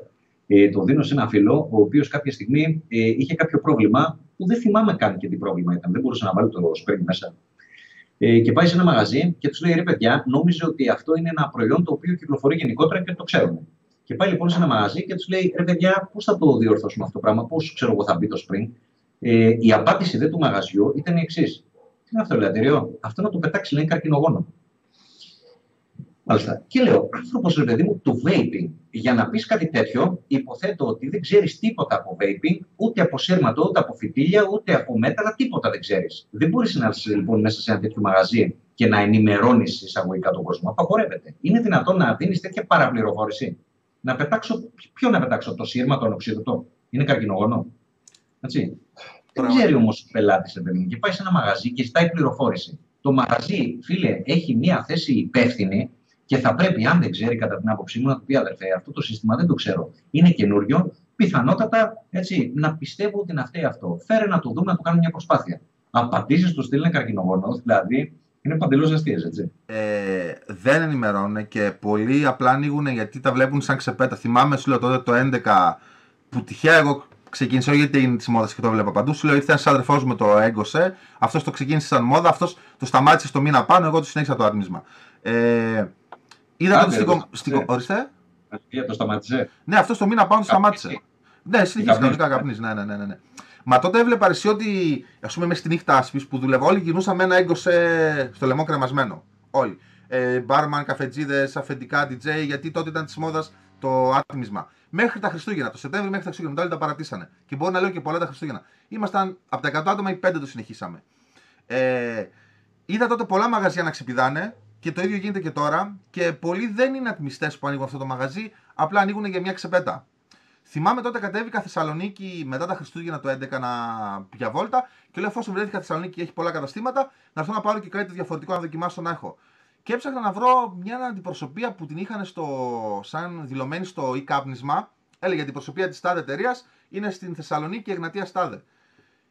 [SPEAKER 2] ε, το δίνω σε ένα φίλο, ο οποίος κάποια στιγμή ε, είχε κάποιο πρόβλημα που δεν θυμάμαι καν και τι πρόβλημα ήταν. Δεν μπορούσε να βάλει το Spring μέσα. Ε, και πάει σε ένα μαγαζί και τους λέει: Ρε παιδιά, νόμιζε ότι αυτό είναι ένα προϊόν το οποίο κυκλοφορεί γενικότερα και το ξέρουμε. Και πάει λοιπόν σε ένα μαγαζί και τους λέει: Ρε παιδιά, πώς θα το διορθώσουμε αυτό το πράγμα, πώς ξέρω εγώ θα μπει το spring. Ε, η απάντηση δε του μαγαζιού ήταν η εξής. Τι είναι αυτό, ελευθερίο, αυτό να το πετάξει λέει καρκινογόνο. Μάλιστα. Και λέω, άνθρωπος, ρε παιδί μου, του vaping. Για να πεις κάτι τέτοιο, υποθέτω ότι δεν ξέρεις τίποτα από vaping, ούτε από σέρματο, ούτε από φυτίλια, ούτε από μέταλλα, τίποτα δεν ξέρεις. Δεν μπορείς να είσαι λοιπόν μέσα σε ένα τέτοιο μαγαζί και να ενημερώνεις εισαγωγικά τον κόσμο. Απαγορεύεται. Είναι δυνατόν να δίνεις τέτοια παραπληροφόρηση; Να πετάξω, ποιο να πετάξω, το σύρμα, το ανοξίδωτο. Είναι καρκινογόνο; Έτσι. Δεν ξέρει όμως ο πελάτης, και πάει σε ένα μαγαζί και ζητάει πληροφόρηση. Το μαγαζί, φίλε, έχει μία θέση υπεύθυνη και θα πρέπει, αν δεν ξέρει κατά την άποψή μου, να του πει αδερφέ, αυτό το σύστημα δεν το ξέρω. Είναι καινούριο. Πιθανότατα έτσι, να πιστεύω ότι είναι αυτό αυτό. Φέρε να το δούμε, να το κάνουμε μια προσπάθεια. Απαντήσεις τους στείλουν καρκινογόνος, δηλαδή είναι παντελώς αστείες, έτσι.
[SPEAKER 1] Ε, δεν ενημερώνουν και πολλοί απλά ανοίγουν γιατί τα βλέπουν σαν ξεπέτα. Θυμάμαι, σου λέω τότε το 11 που τυχαία εγώ ξεκίνησα, γιατί είναι της μόδας και το βλέπα παντού. Σου λέω ήρθε ένας αδερφός μου το έγκωσε, αυτός το ξεκίνησε σαν μόδα, αυτός το σταμάτησε στο μήνα πάνω, εγώ το συνέχισα το άτμισμα. Ε, Είδα το στην. στην... Ορίστε.
[SPEAKER 2] Για το σταμάτησε.
[SPEAKER 1] Ναι, αυτό το μήνα πάνω το σταμάτησε. Ναι, συνεχίζει κανονικά καπνίζει. Ναι, ναι, ναι, ναι. Μα τότε έβλεπα εσύ ότι, ας πούμε, μες στη νύχτα άσπης που δουλεύω, όλοι γυρνούσαμε ένα έγκοσε στο λαιμό κρεμασμένο. Όλοι. Ε, μπάρμαν, καφετζίδες, αφεντικά, DJ, γιατί τότε ήταν της μόδας το άτμισμα. Μέχρι τα Χριστούγεννα, το Σεπτέμβριο μέχρι τα Χριστούγεννα, όλοι τα παρατήσανε. Και μπορώ να λέω και πολλά τα Χριστούγεννα. Ήμασταν από τα 100 άτομα οι 5 το συνεχίσαμε. Ε, είδα τότε πολλά μαγαζιά να ξεπηδάνε και το ίδιο γίνεται και τώρα. Και πολλοί δεν είναι ατμιστές που ανοίγουν αυτό το μαγαζί, απλά ανοίγουν για μια ξεπέτα. Θυμάμαι τότε κατέβηκα Θεσσαλονίκη μετά τα Χριστούγεννα το 11 να για βόλτα και λέω εφόσον βρέθηκα Θεσσαλονίκη και έχει πολλά καταστήματα, να έρθω να πάρω και κάτι διαφορετικό να δοκιμάσω να έχω. και έψαχνα να βρω μια αντιπροσωπεία που την είχαν στο, σαν δηλωμένη στο e-κάπνισμα. Έλεγε αντιπροσωπεία της τάδε εταιρείας είναι στην Θεσσαλονίκη Εγνατία Στάδε.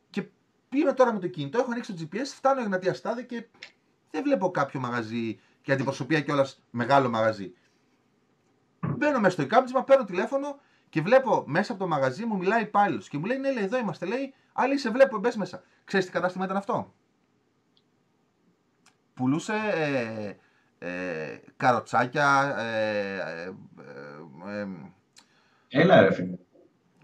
[SPEAKER 1] Και πήγα τώρα με το κινητό, έχω ανοίξει το GPS, φτάνω Εγνατία Στάδε και δεν βλέπω κάποιο μαγαζί και αντιπροσωπεία κιόλας μεγάλο μαγαζί. Μπαίνω μέσα στο e-κάπνισμα, παίρνω τηλέφωνο και βλέπω μέσα από το μαγαζί μου μιλάει υπάλληλος και μου λέει: Ναι, λέει, εδώ είμαστε. Λέει: Άλλη σε βλέπω, μπες μέσα. Ξέρεις τι κατάστημα ήταν αυτό; Πουλούσε ε, ε, καροτσάκια. Ε, ε,
[SPEAKER 2] ε Έλα, ρε φίλε.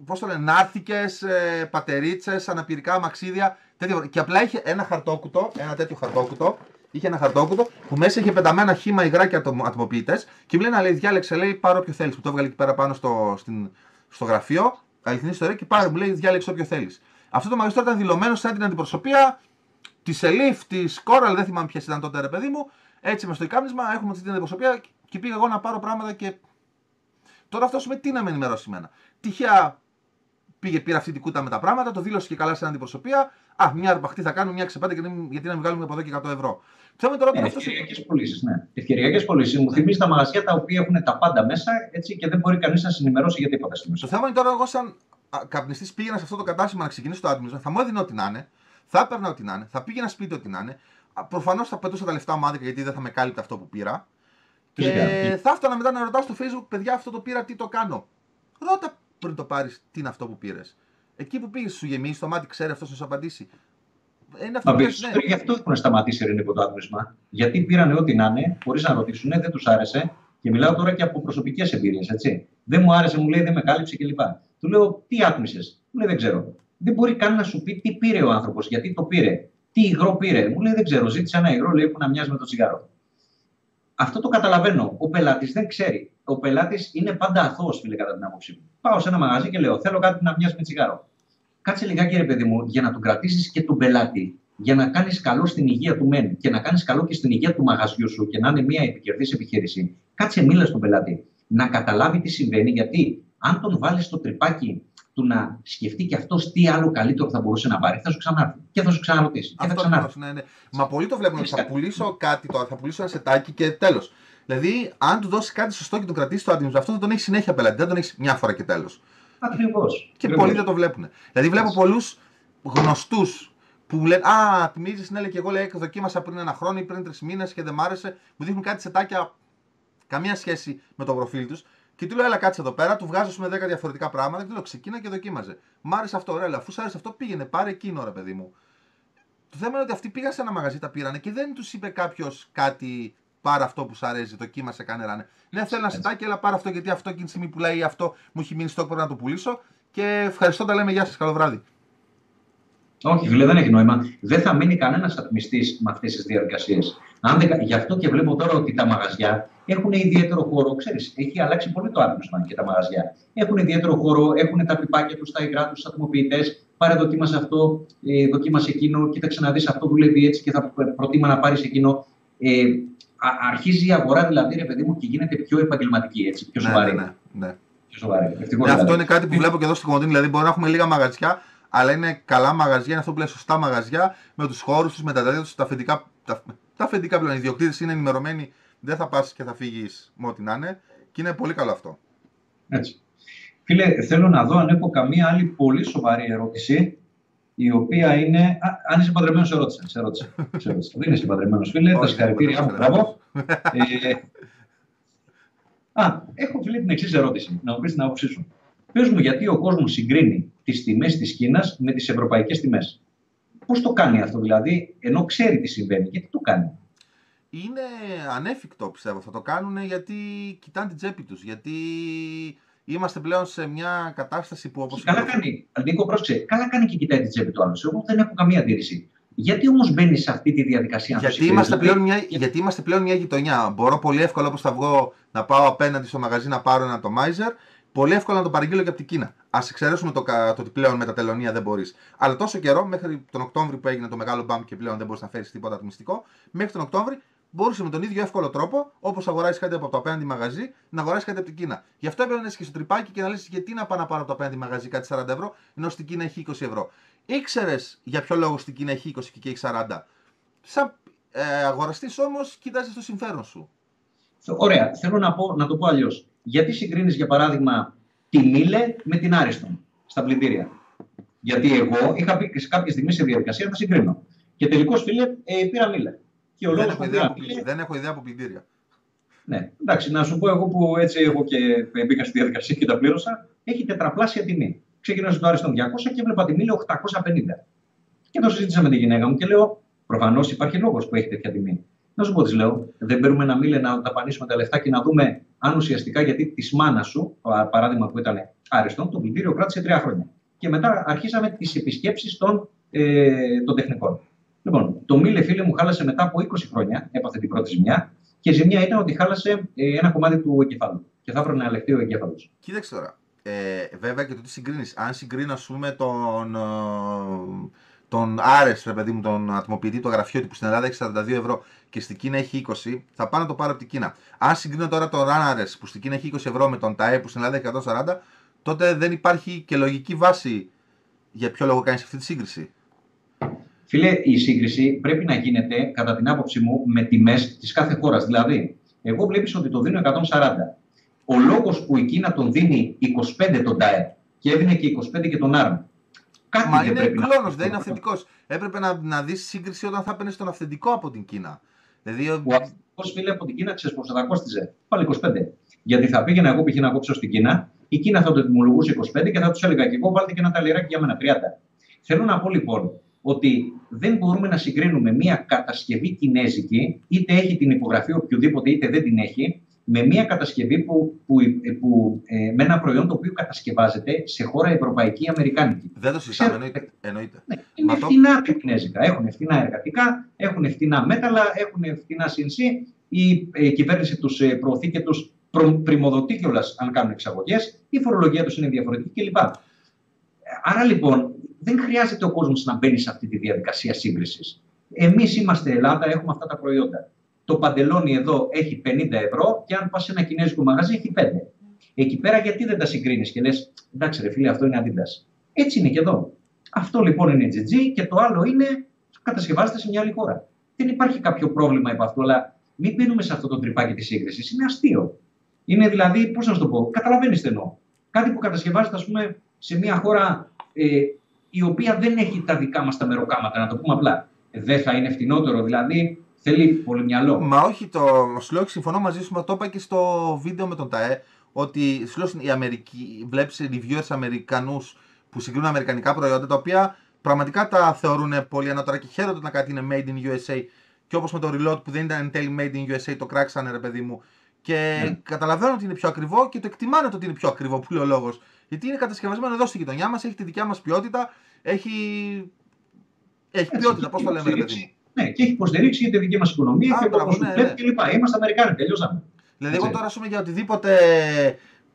[SPEAKER 1] Πώς το λένε, νάρθικε, ε, πατερίτσες, αναπηρικά μαξίδια. Τέτοιο. Και απλά είχε ένα χαρτόκουτο, ένα τέτοιο χαρτόκουτο. Είχε ένα χαρτόκουτο που μέσα είχε πεταμένα χήμα υγρά ατομοποιητέ. Και μου λέει να λέει, διάλεξε, λέει, πάρω όποιο θέλεις. Που το έβγαλε εκεί πέρα πάνω στο, στην, στο γραφείο. Αληθινή ιστορία και πάρε, μου λέει, διάλεξε όποιο θέλεις. Αυτό το μαγαζί ήταν δηλωμένο σαν την αντιπροσωπεία της Ελίφ, της Κόραλ, δεν θυμάμαι ποιες ήταν τότε, ρε παιδί μου. Έτσι με στο ικάμισμα έχουμε αυτή την αντιπροσωπεία και πήγα εγώ να πάρω πράγματα και. Τώρα αυτός με τι να με ενημερώσει εμένα. Τυχαία πήγε, πήρε αυτή την κούτα με τα πράγματα, το δήλωσε και καλά στην αντιπροσωπεία. Α, μια αρπαχτή θα κάνω, μια ξεπάτε γιατί να βγάλουμε από εδώ και 100 ευρώ.
[SPEAKER 2] Θέλω τώρα ε, Ευκαιριακές πωλήσεις, ναι. Ευκαιριακές πωλήσεις. Μου θυμίζει τα μαγαζιά τα οποία έχουν τα πάντα μέσα έτσι, και δεν μπορεί κανείς να συνημερώσει για τίποτα
[SPEAKER 1] στην Το θέμα είναι τώρα, εγώ σαν καπνιστής πήγαινα σε αυτό το κατάστημα να ξεκινήσω το άτομο, θα μου έδινε ό,τι να είναι, θα έπαιρνα ό,τι να είναι, θα πήγαινα σπίτι ό,τι να είναι. Προφανώς θα πετούσα τα λεφτά μου άδικα γιατί δεν θα με κάλυπτε αυτό που πήρα. Και θα έφτανα μετά να ρωτάω στο Facebook, παιδιά, αυτό το πήρα, τι το κάνω. Ρώτα πριν το πάρεις, τι είναι αυτό που πήρες. Εκεί που πήγες, σου γεμίσει το μάτι, ξέρει αυτός να σου απαντήσει.
[SPEAKER 2] Είναι αυτό Μα ναι. γι' αυτό έχουν σταματήσει ειρηνικό το άτμισμα. Γιατί πήραν ό,τι να είναι, χωρίς να ρωτήσουν, δεν τους άρεσε. Και μιλάω τώρα και από προσωπικές εμπειρίες, έτσι. Δεν μου άρεσε, μου λέει, δεν με κάλυψε κλπ. Του λέω, τι άτμισε. Μου λέει, δεν ξέρω. Δεν μπορεί καν να σου πει τι πήρε ο άνθρωπος, γιατί το πήρε. Τι υγρό πήρε. Μου λέει, δεν ξέρω. Ζήτησε ένα υγρό, λέει, που να μοιάζει με το τσιγάρο. Αυτό το καταλαβαίνω. Ο πελάτης δεν ξέρει. Ο πελάτης είναι πάντα αθώος, φίλε, κατά την άποψή μου. Πάω σε ένα μαγαζί και λέω: Θέλω κάτι να μοιάζει με τσιγάρο. Κάτσε λιγάκι, ρε παιδί μου, για να τον κρατήσεις και τον πελάτη, για να κάνεις καλό στην υγεία του μεν και να κάνεις καλό και στην υγεία του μαγαζιού σου και να είναι μια επικερδής επιχείρηση. Κάτσε μίλα στον πελάτη να καταλάβει τι συμβαίνει, γιατί αν τον βάλεις στο τρυπάκι του να σκεφτεί και αυτός τι άλλο καλύτερο θα μπορούσε να πάρει, θα σου ξανάρθει και θα σου ξαναρωτήσει. Και θα ξανάρθει.
[SPEAKER 1] Ναι, ναι. Μα πολλοί το βλέπουν. Θα πουλήσω κάτι τώρα, θα πουλήσω ένα σετάκι και τέλος. Δηλαδή, αν του δώσει κάτι σωστό και τον κρατήσει το άτιμο, αυτό θα τον έχει συνέχεια πελάτη. Δεν τον έχει μια φορά και τέλος.
[SPEAKER 2] Ακριβώς.
[SPEAKER 1] Και πολλοί δεν το βλέπουν. Δηλαδή, βλέπω πολλούς γνωστούς που λένε Α, θυμίζει, ναι, λέει και εγώ λέει, δοκίμασα πριν ένα χρόνο ή πριν τρεις μήνες και δεν μ' άρεσε. Μου δείχνουν κάτι σετάκια καμία σχέση με το προφίλ τους. Και του λέω, Έλα, κάτσε εδώ πέρα, του βγάζω με 10 διαφορετικά πράγματα και του λέω, Ξεκίνα και δοκίμαζε. Μ' άρεσε αυτό, ωραία, αφού σ' άρεσε αυτό, πήγαινε, πάρε εκείνο, ρε παιδί μου. Το θέμα είναι ότι αυτοί πήγαν σε ένα μαγαζί, τα πήρανε και δεν τους είπε κάποιος κάτι, πάρε αυτό που σου αρέσει, δοκίμασε, κάνε ράνε. Ναι, θέλω ένα σετάκι, έλα πάρε αυτό γιατί αυτό εκείνη τη στιγμή πουλάει αυτό, μου έχει μείνει στο πρέπει να το πουλήσω. Και ευχαριστώ, τα λέμε, γεια σας, καλό βράδυ.
[SPEAKER 2] Όχι, φίλε, δεν έχει νόημα. Δεν θα μείνει κανένας ατμιστής με αυτές τις διαδικασίες. Γι' αυτό και βλέπω τώρα ότι τα μαγαζιά έχουν ιδιαίτερο χώρο. Ξέρεις, έχει αλλάξει πολύ το άτμισμα και τα μαγαζιά. Έχουν ιδιαίτερο χώρο, έχουν τα πιπάκια τους, τα υγρά τους, τους ατμοποιητές. Πάρε δοκίμασε αυτό, ε, δοκίμασε εκείνο, κοίταξε να δεις αυτό δουλεύει έτσι και θα προτίμα να πάρεις εκείνο. Ε, αρχίζει η αγορά δηλαδή, ρε παιδί μου, και γίνεται πιο επαγγελματική, έτσι, πιο ναι, σοβαρή.
[SPEAKER 1] Ναι, ναι, ναι. Πιο σοβαρή. Ναι, αυτό δηλαδή. είναι κάτι που βλέπω και εδώ στην Κομωτίνη. Δηλαδή, μπορεί να έχουμε λίγα μαγαζιά, αλλά είναι καλά μαγαζιά, είναι αυτό που λέει σωστά μαγαζιά, με τους χώρους τους, με τα τέτοια τους, τα αφεντικά. Τα, τα αφεντικά πλέον. Οι ιδιοκτήτες είναι ενημερωμένοι, δεν θα πας και θα φύγεις με ό,τι να είναι. Και είναι πολύ καλό αυτό.
[SPEAKER 2] Έτσι. Φίλε, θέλω να δω αν έχω καμία άλλη πολύ σοβαρή ερώτηση. Η οποία είναι. Α, αν είσαι παντρεμένος, σε ρώτησα. Σε ρώτησα. Δεν είσαι παντρεμένος, φίλε. Τα συγχαρητήριά μου. Μπράβο. ε, α, έχω φίλε την εξής ερώτηση. Να μου πεις την άποψή σου. Πες μου, γιατί ο κόσμος συγκρίνει τις τιμές της Κίνας με τις ευρωπαϊκές τιμές. Πώς το κάνει αυτό, δηλαδή, ενώ ξέρει τι συμβαίνει, γιατί το κάνει;
[SPEAKER 1] Είναι ανέφικτο, πιστεύω. Θα το κάνουν γιατί κοιτάνε την τσέπη τους. Γιατί είμαστε πλέον σε μια κατάσταση που όπως.
[SPEAKER 2] Καλά κάνει. Νίκο, πρόσεξε. Καλά κάνει και κοιτάει την τσέπη του άλλου. Εγώ δεν έχω καμία αντίρρηση. Γιατί όμως μπαίνει σε αυτή τη διαδικασία
[SPEAKER 1] γιατί είμαστε, δηλαδή... πλέον μια, γιατί είμαστε πλέον μια γειτονιά. Μπορώ πολύ εύκολα όπως θα βγω να πάω απέναντι στο μαγαζί να πάρω ένα atomizer Πολύ εύκολο να το παραγγείλω και από την Κίνα. Α εξαιρέσουμε το, το ότι πλέον με τα τελωνία δεν μπορείς. Αλλά τόσο καιρό, μέχρι τον Οκτώβριο που έγινε το μεγάλο μπαμ και πλέον δεν μπορείς να φέρεις τίποτα ατμιστικό, μέχρι τον Οκτώβριο μπορούσε με τον ίδιο εύκολο τρόπο, όπως αγοράζεις κάτι από το απέναντι μαγαζί, να αγοράσει κάτι από την Κίνα. Γι' αυτό έπρεπε να είσαι και στο τρυπάκι και να λες: Γιατί να πάω να πάρω από το απέναντι μαγαζί κάτι 40 ευρώ, ενώ στην Κίνα έχει 20 ευρώ. Ήξερες για ποιο λόγο στην Κίνα έχει 20 και έχει 40. Σαν ε, αγοραστής όμως κοίταζε το συμφέρον σου.
[SPEAKER 2] Ωραία. Θέλω να, πω, να το πω αλλιώς. Γιατί συγκρίνεις, για παράδειγμα, τη Μίλε με την Άριστον στα πλυντήρια; Γιατί εγώ είχα πει σε κάποια στιγμή σε διαδικασία να συγκρίνω. Και τελικώς, φίλε, ε, πήρα Μίλε. Και ο
[SPEAKER 1] Δεν
[SPEAKER 2] λόγο
[SPEAKER 1] έχω,
[SPEAKER 2] που
[SPEAKER 1] ιδέα
[SPEAKER 2] πήρα
[SPEAKER 1] από,
[SPEAKER 2] Μίλε.
[SPEAKER 1] δεν έχω ιδέα από πλυντήρια.
[SPEAKER 2] Ναι, εντάξει, να σου πω εγώ που έτσι εγώ και μπήκα στη διαδικασία και τα πλήρωσα, έχει τετραπλάσια τιμή. Ξεκινάω το Άριστον 200 και έβλεπα τη Μίλε 850. Και το συζήτησα με τη γυναίκα μου και λέω: Προφανώς υπάρχει λόγος που έχει τέτοια τιμή. Να σου πω τι λέω. Δεν παίρνουμε ένα μήλε να δαπανίσουμε τα λεφτά και να δούμε αν ουσιαστικά γιατί της μάνας σου, πα- παράδειγμα που ήταν άριστον, το πλυντήριο κράτησε τρία χρόνια. Και μετά αρχίσαμε τις επισκέψεις των, ε, των τεχνικών. Λοιπόν, το μήλε φίλε μου χάλασε μετά από 20 χρόνια, έπαθε την πρώτη ζημιά. Και η ζημιά ήταν ότι χάλασε ε, ένα κομμάτι του εγκεφάλου. Και θα έπρεπε να ελεγχθεί ο εγκέφαλος.
[SPEAKER 1] Κοίταξε τώρα. Ε, βέβαια και το τι συγκρίνεις. Αν συγκρίνω, α πούμε, τον, ε, τον Άρες, ρε παιδί μου, τον ατμοποιητή, το γραφειότη που στην Ελλάδα έχει 42 ευρώ και στην Κίνα έχει 20, θα πάω να το πάρω από την Κίνα. Αν συγκρίνω τώρα τον Άρες που στην Κίνα έχει 20 ευρώ με τον ΤΑΕ που στην Ελλάδα έχει 140, τότε δεν υπάρχει και λογική βάση για ποιο λόγο κάνεις αυτή τη σύγκριση.
[SPEAKER 2] Φίλε, η σύγκριση πρέπει να γίνεται, κατά την άποψή μου, με τιμές της κάθε χώρας. Δηλαδή, εγώ βλέπεις ότι το δίνω 140. Ο λόγος που η Κίνα τον δίνει 25 τον ΤΑΕ και έδινε και 25 και τον ΑΡΜ. Κάτι
[SPEAKER 1] Μα
[SPEAKER 2] δεν
[SPEAKER 1] είναι
[SPEAKER 2] πρέπει να-
[SPEAKER 1] κλόνος, δεν είναι αυθεντικός. Έπρεπε να, να δεις σύγκριση όταν θα έπαιρνε τον αυθεντικό από την Κίνα. Δηλαδή, ο-
[SPEAKER 2] Ο αυθεντικός φίλε από την Κίνα, ξέρεις πόσο θα κόστιζε; Πάλι 25. Γιατί θα πήγαινα εγώ π.χ. να κόψω στην Κίνα, η Κίνα θα το τιμολογούσε 25 και θα τους έλεγα και εγώ βάλτε και ένα ταλιράκι για μένα 30. Θέλω να πω λοιπόν ότι δεν μπορούμε να συγκρίνουμε μια κατασκευή κινέζικη, είτε έχει την υπογραφή οποιοδήποτε είτε δεν την έχει, με μια κατασκευή που, που, που, ε, με ένα προϊόν το οποίο κατασκευάζεται σε χώρα ευρωπαϊκή ή αμερικάνικη.
[SPEAKER 1] δεν το συζητάμε,
[SPEAKER 2] Ξέρω.
[SPEAKER 1] εννοείται. εννοείται.
[SPEAKER 2] Ναι, είναι
[SPEAKER 1] Μα το-
[SPEAKER 2] φτηνά τα κινέζικα. Έχουν φτηνά εργατικά, έχουν φτηνά μέταλλα, έχουν φτηνά CNC. Η ε, κυβέρνηση τους ε, προωθεί και τους πρημοδοτεί κιόλας αν κάνουν εξαγωγές. Η φορολογία τους είναι διαφορετική κλπ. Άρα λοιπόν δεν χρειάζεται ο κόσμος να μπαίνει σε αυτή τη διαδικασία σύγκρισης. Εμείς είμαστε Ελλάδα, έχουμε αυτά τα προϊόντα. Το παντελόνι εδώ έχει 50 ευρώ και αν πας σε ένα κινέζικο μαγαζί έχει 5. Εκεί πέρα γιατί δεν τα συγκρίνεις και λες, εντάξει ρε φίλε, αυτό είναι Adidas. Έτσι είναι και εδώ. Αυτό λοιπόν είναι GG και το άλλο είναι κατασκευάζεται σε μια άλλη χώρα. Δεν υπάρχει κάποιο πρόβλημα επ' αυτού, αλλά μην μπαίνουμε σε αυτό το τρυπάκι της σύγκρισης. Είναι αστείο. Είναι δηλαδή, πώς να σου το πω, καταλαβαίνεις τι εννοώ. Κάτι που κατασκευάζεται, ας πούμε, σε μια χώρα ε, η οποία δεν έχει τα δικά μας τα μεροκάματα, να το πούμε απλά. Δεν θα είναι φτηνότερο, δηλαδή θέλει πολύ μυαλό.
[SPEAKER 1] Μα όχι, το, σου λέω, συμφωνώ μαζί σου, μα το είπα και στο βίντεο με τον ΤΑΕ, ότι σου λέω, στην- η Αμερική, βλέπεις reviewers Αμερικανούς που συγκρίνουν αμερικανικά προϊόντα, τα οποία πραγματικά τα θεωρούν πολύ ανώτερα και χαίρονται να κάτι είναι made in USA. Και όπως με το Reload που δεν ήταν εν τέλει made in USA, το κράξανε ρε παιδί μου. Και
[SPEAKER 2] Ναι.
[SPEAKER 1] καταλαβαίνουν ότι είναι πιο ακριβό και το εκτιμάνε το ότι είναι πιο ακριβό, που λέει ο λόγος. Γιατί είναι κατασκευασμένο εδώ στη γειτονιά μας, έχει τη δικιά μας ποιότητα, έχει, έχει
[SPEAKER 2] Έτσι,
[SPEAKER 1] ποιότητα,
[SPEAKER 2] και
[SPEAKER 1] πώς
[SPEAKER 2] έχει
[SPEAKER 1] το λέμε ρε παιδί μου.
[SPEAKER 2] υποστηρίξει- Ναι, και έχει υποστηρίξει για τη δική μας οικονομία
[SPEAKER 1] Α,
[SPEAKER 2] και
[SPEAKER 1] μπράβο,
[SPEAKER 2] το
[SPEAKER 1] ναι,
[SPEAKER 2] ναι,
[SPEAKER 1] ναι.
[SPEAKER 2] κλπ. Είμαστε Αμερικάνοι, τελειώσαμε.
[SPEAKER 1] Δηλαδή, εγώ
[SPEAKER 2] Έτσι.
[SPEAKER 1] τώρα, ας πούμε, για οτιδήποτε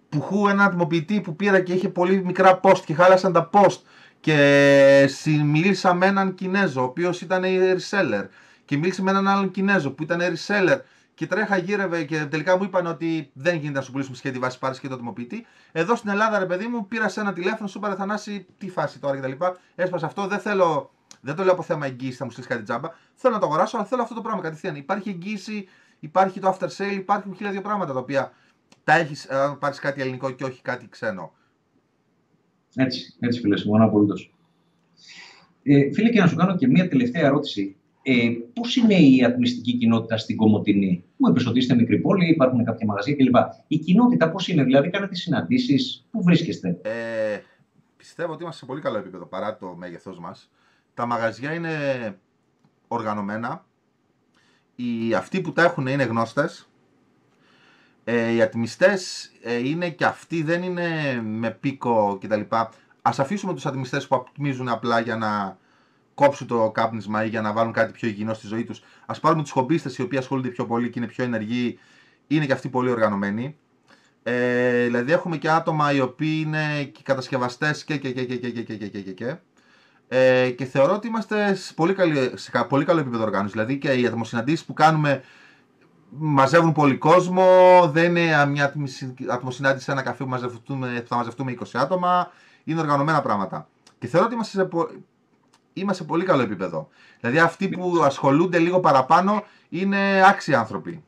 [SPEAKER 1] πουχού ένα ατμοποιητή που πήρα και είχε πολύ μικρά post και χάλασαν τα post και συ- μίλησα με έναν Κινέζο, ο οποίος ήταν reseller και μίλησε με έναν άλλον Κινέζο που ήταν reseller και τρέχα γύρευε και τελικά μου είπαν ότι δεν γίνεται να σου πουλήσουμε σχέδι βάση πάρει και το ατμοποιητή. Εδώ στην Ελλάδα, ρε παιδί μου, πήρα σε ένα τηλέφωνο, σου είπα ρε Θανάση, τι φάση τώρα κτλ. Έσπασε αυτό, δεν θέλω. Δεν το λέω από θέμα εγγύηση, θα μου στείλεις κάτι τζάμπα. Θέλω να το αγοράσω, αλλά θέλω αυτό το πράγμα κατευθείαν. Υπάρχει εγγύηση, υπάρχει το after sale, υπάρχουν χίλια δύο πράγματα τα οποία τα έχεις αν πάρεις κάτι ελληνικό και όχι κάτι ξένο.
[SPEAKER 2] Έτσι, έτσι φίλε, συμφωνώ απολύτως. Ε, φίλε, και να σου κάνω και μία τελευταία ερώτηση. Ε, Πώς είναι η ατμιστική κοινότητα στην Κομωτινή, Μου είπες ότι είστε μικρή πόλη, υπάρχουν κάποια μαγαζιά κλπ. Η κοινότητα πώς είναι, δηλαδή, κάνετε συναντήσεις, πού βρίσκεστε;
[SPEAKER 1] Ε, πιστεύω ότι είμαστε σε πολύ καλό επίπεδο παρά το μέγεθός μας. Τα μαγαζιά είναι οργανωμένα. Οι, αυτοί που τα έχουν είναι γνώστες. Ε, οι ατμιστές ε, είναι και αυτοί, δεν είναι με πίκο κτλ. Ας αφήσουμε τους ατμιστές που ατμίζουν απλά για να κόψουν το κάπνισμα ή για να βάλουν κάτι πιο υγιεινό στη ζωή τους. Ας πάρουμε τους χομπίστες οι οποίοι ασχολούνται πιο πολύ και είναι πιο ενεργοί. Είναι και αυτοί πολύ οργανωμένοι. Ε, δηλαδή έχουμε και άτομα οι οποίοι είναι και κατασκευαστές και και και και και και και και και και και. Ε, και θεωρώ ότι είμαστε σε πολύ, καλή, σε κα- πολύ καλό επίπεδο οργάνωσης. Δηλαδή και οι ατμοσυναντήσεις που κάνουμε μαζεύουν πολύ κόσμο. Δεν είναι μια ατμισυ- ατμοσυνάντηση σε ένα καφέ που μαζευτούμε, θα μαζευτούμε 20 άτομα. Είναι οργανωμένα πράγματα. Και θεωρώ ότι είμαστε σε πο- είμαστε σε πολύ καλό επίπεδο. Δηλαδή αυτοί που ασχολούνται λίγο παραπάνω είναι άξιοι άνθρωποι.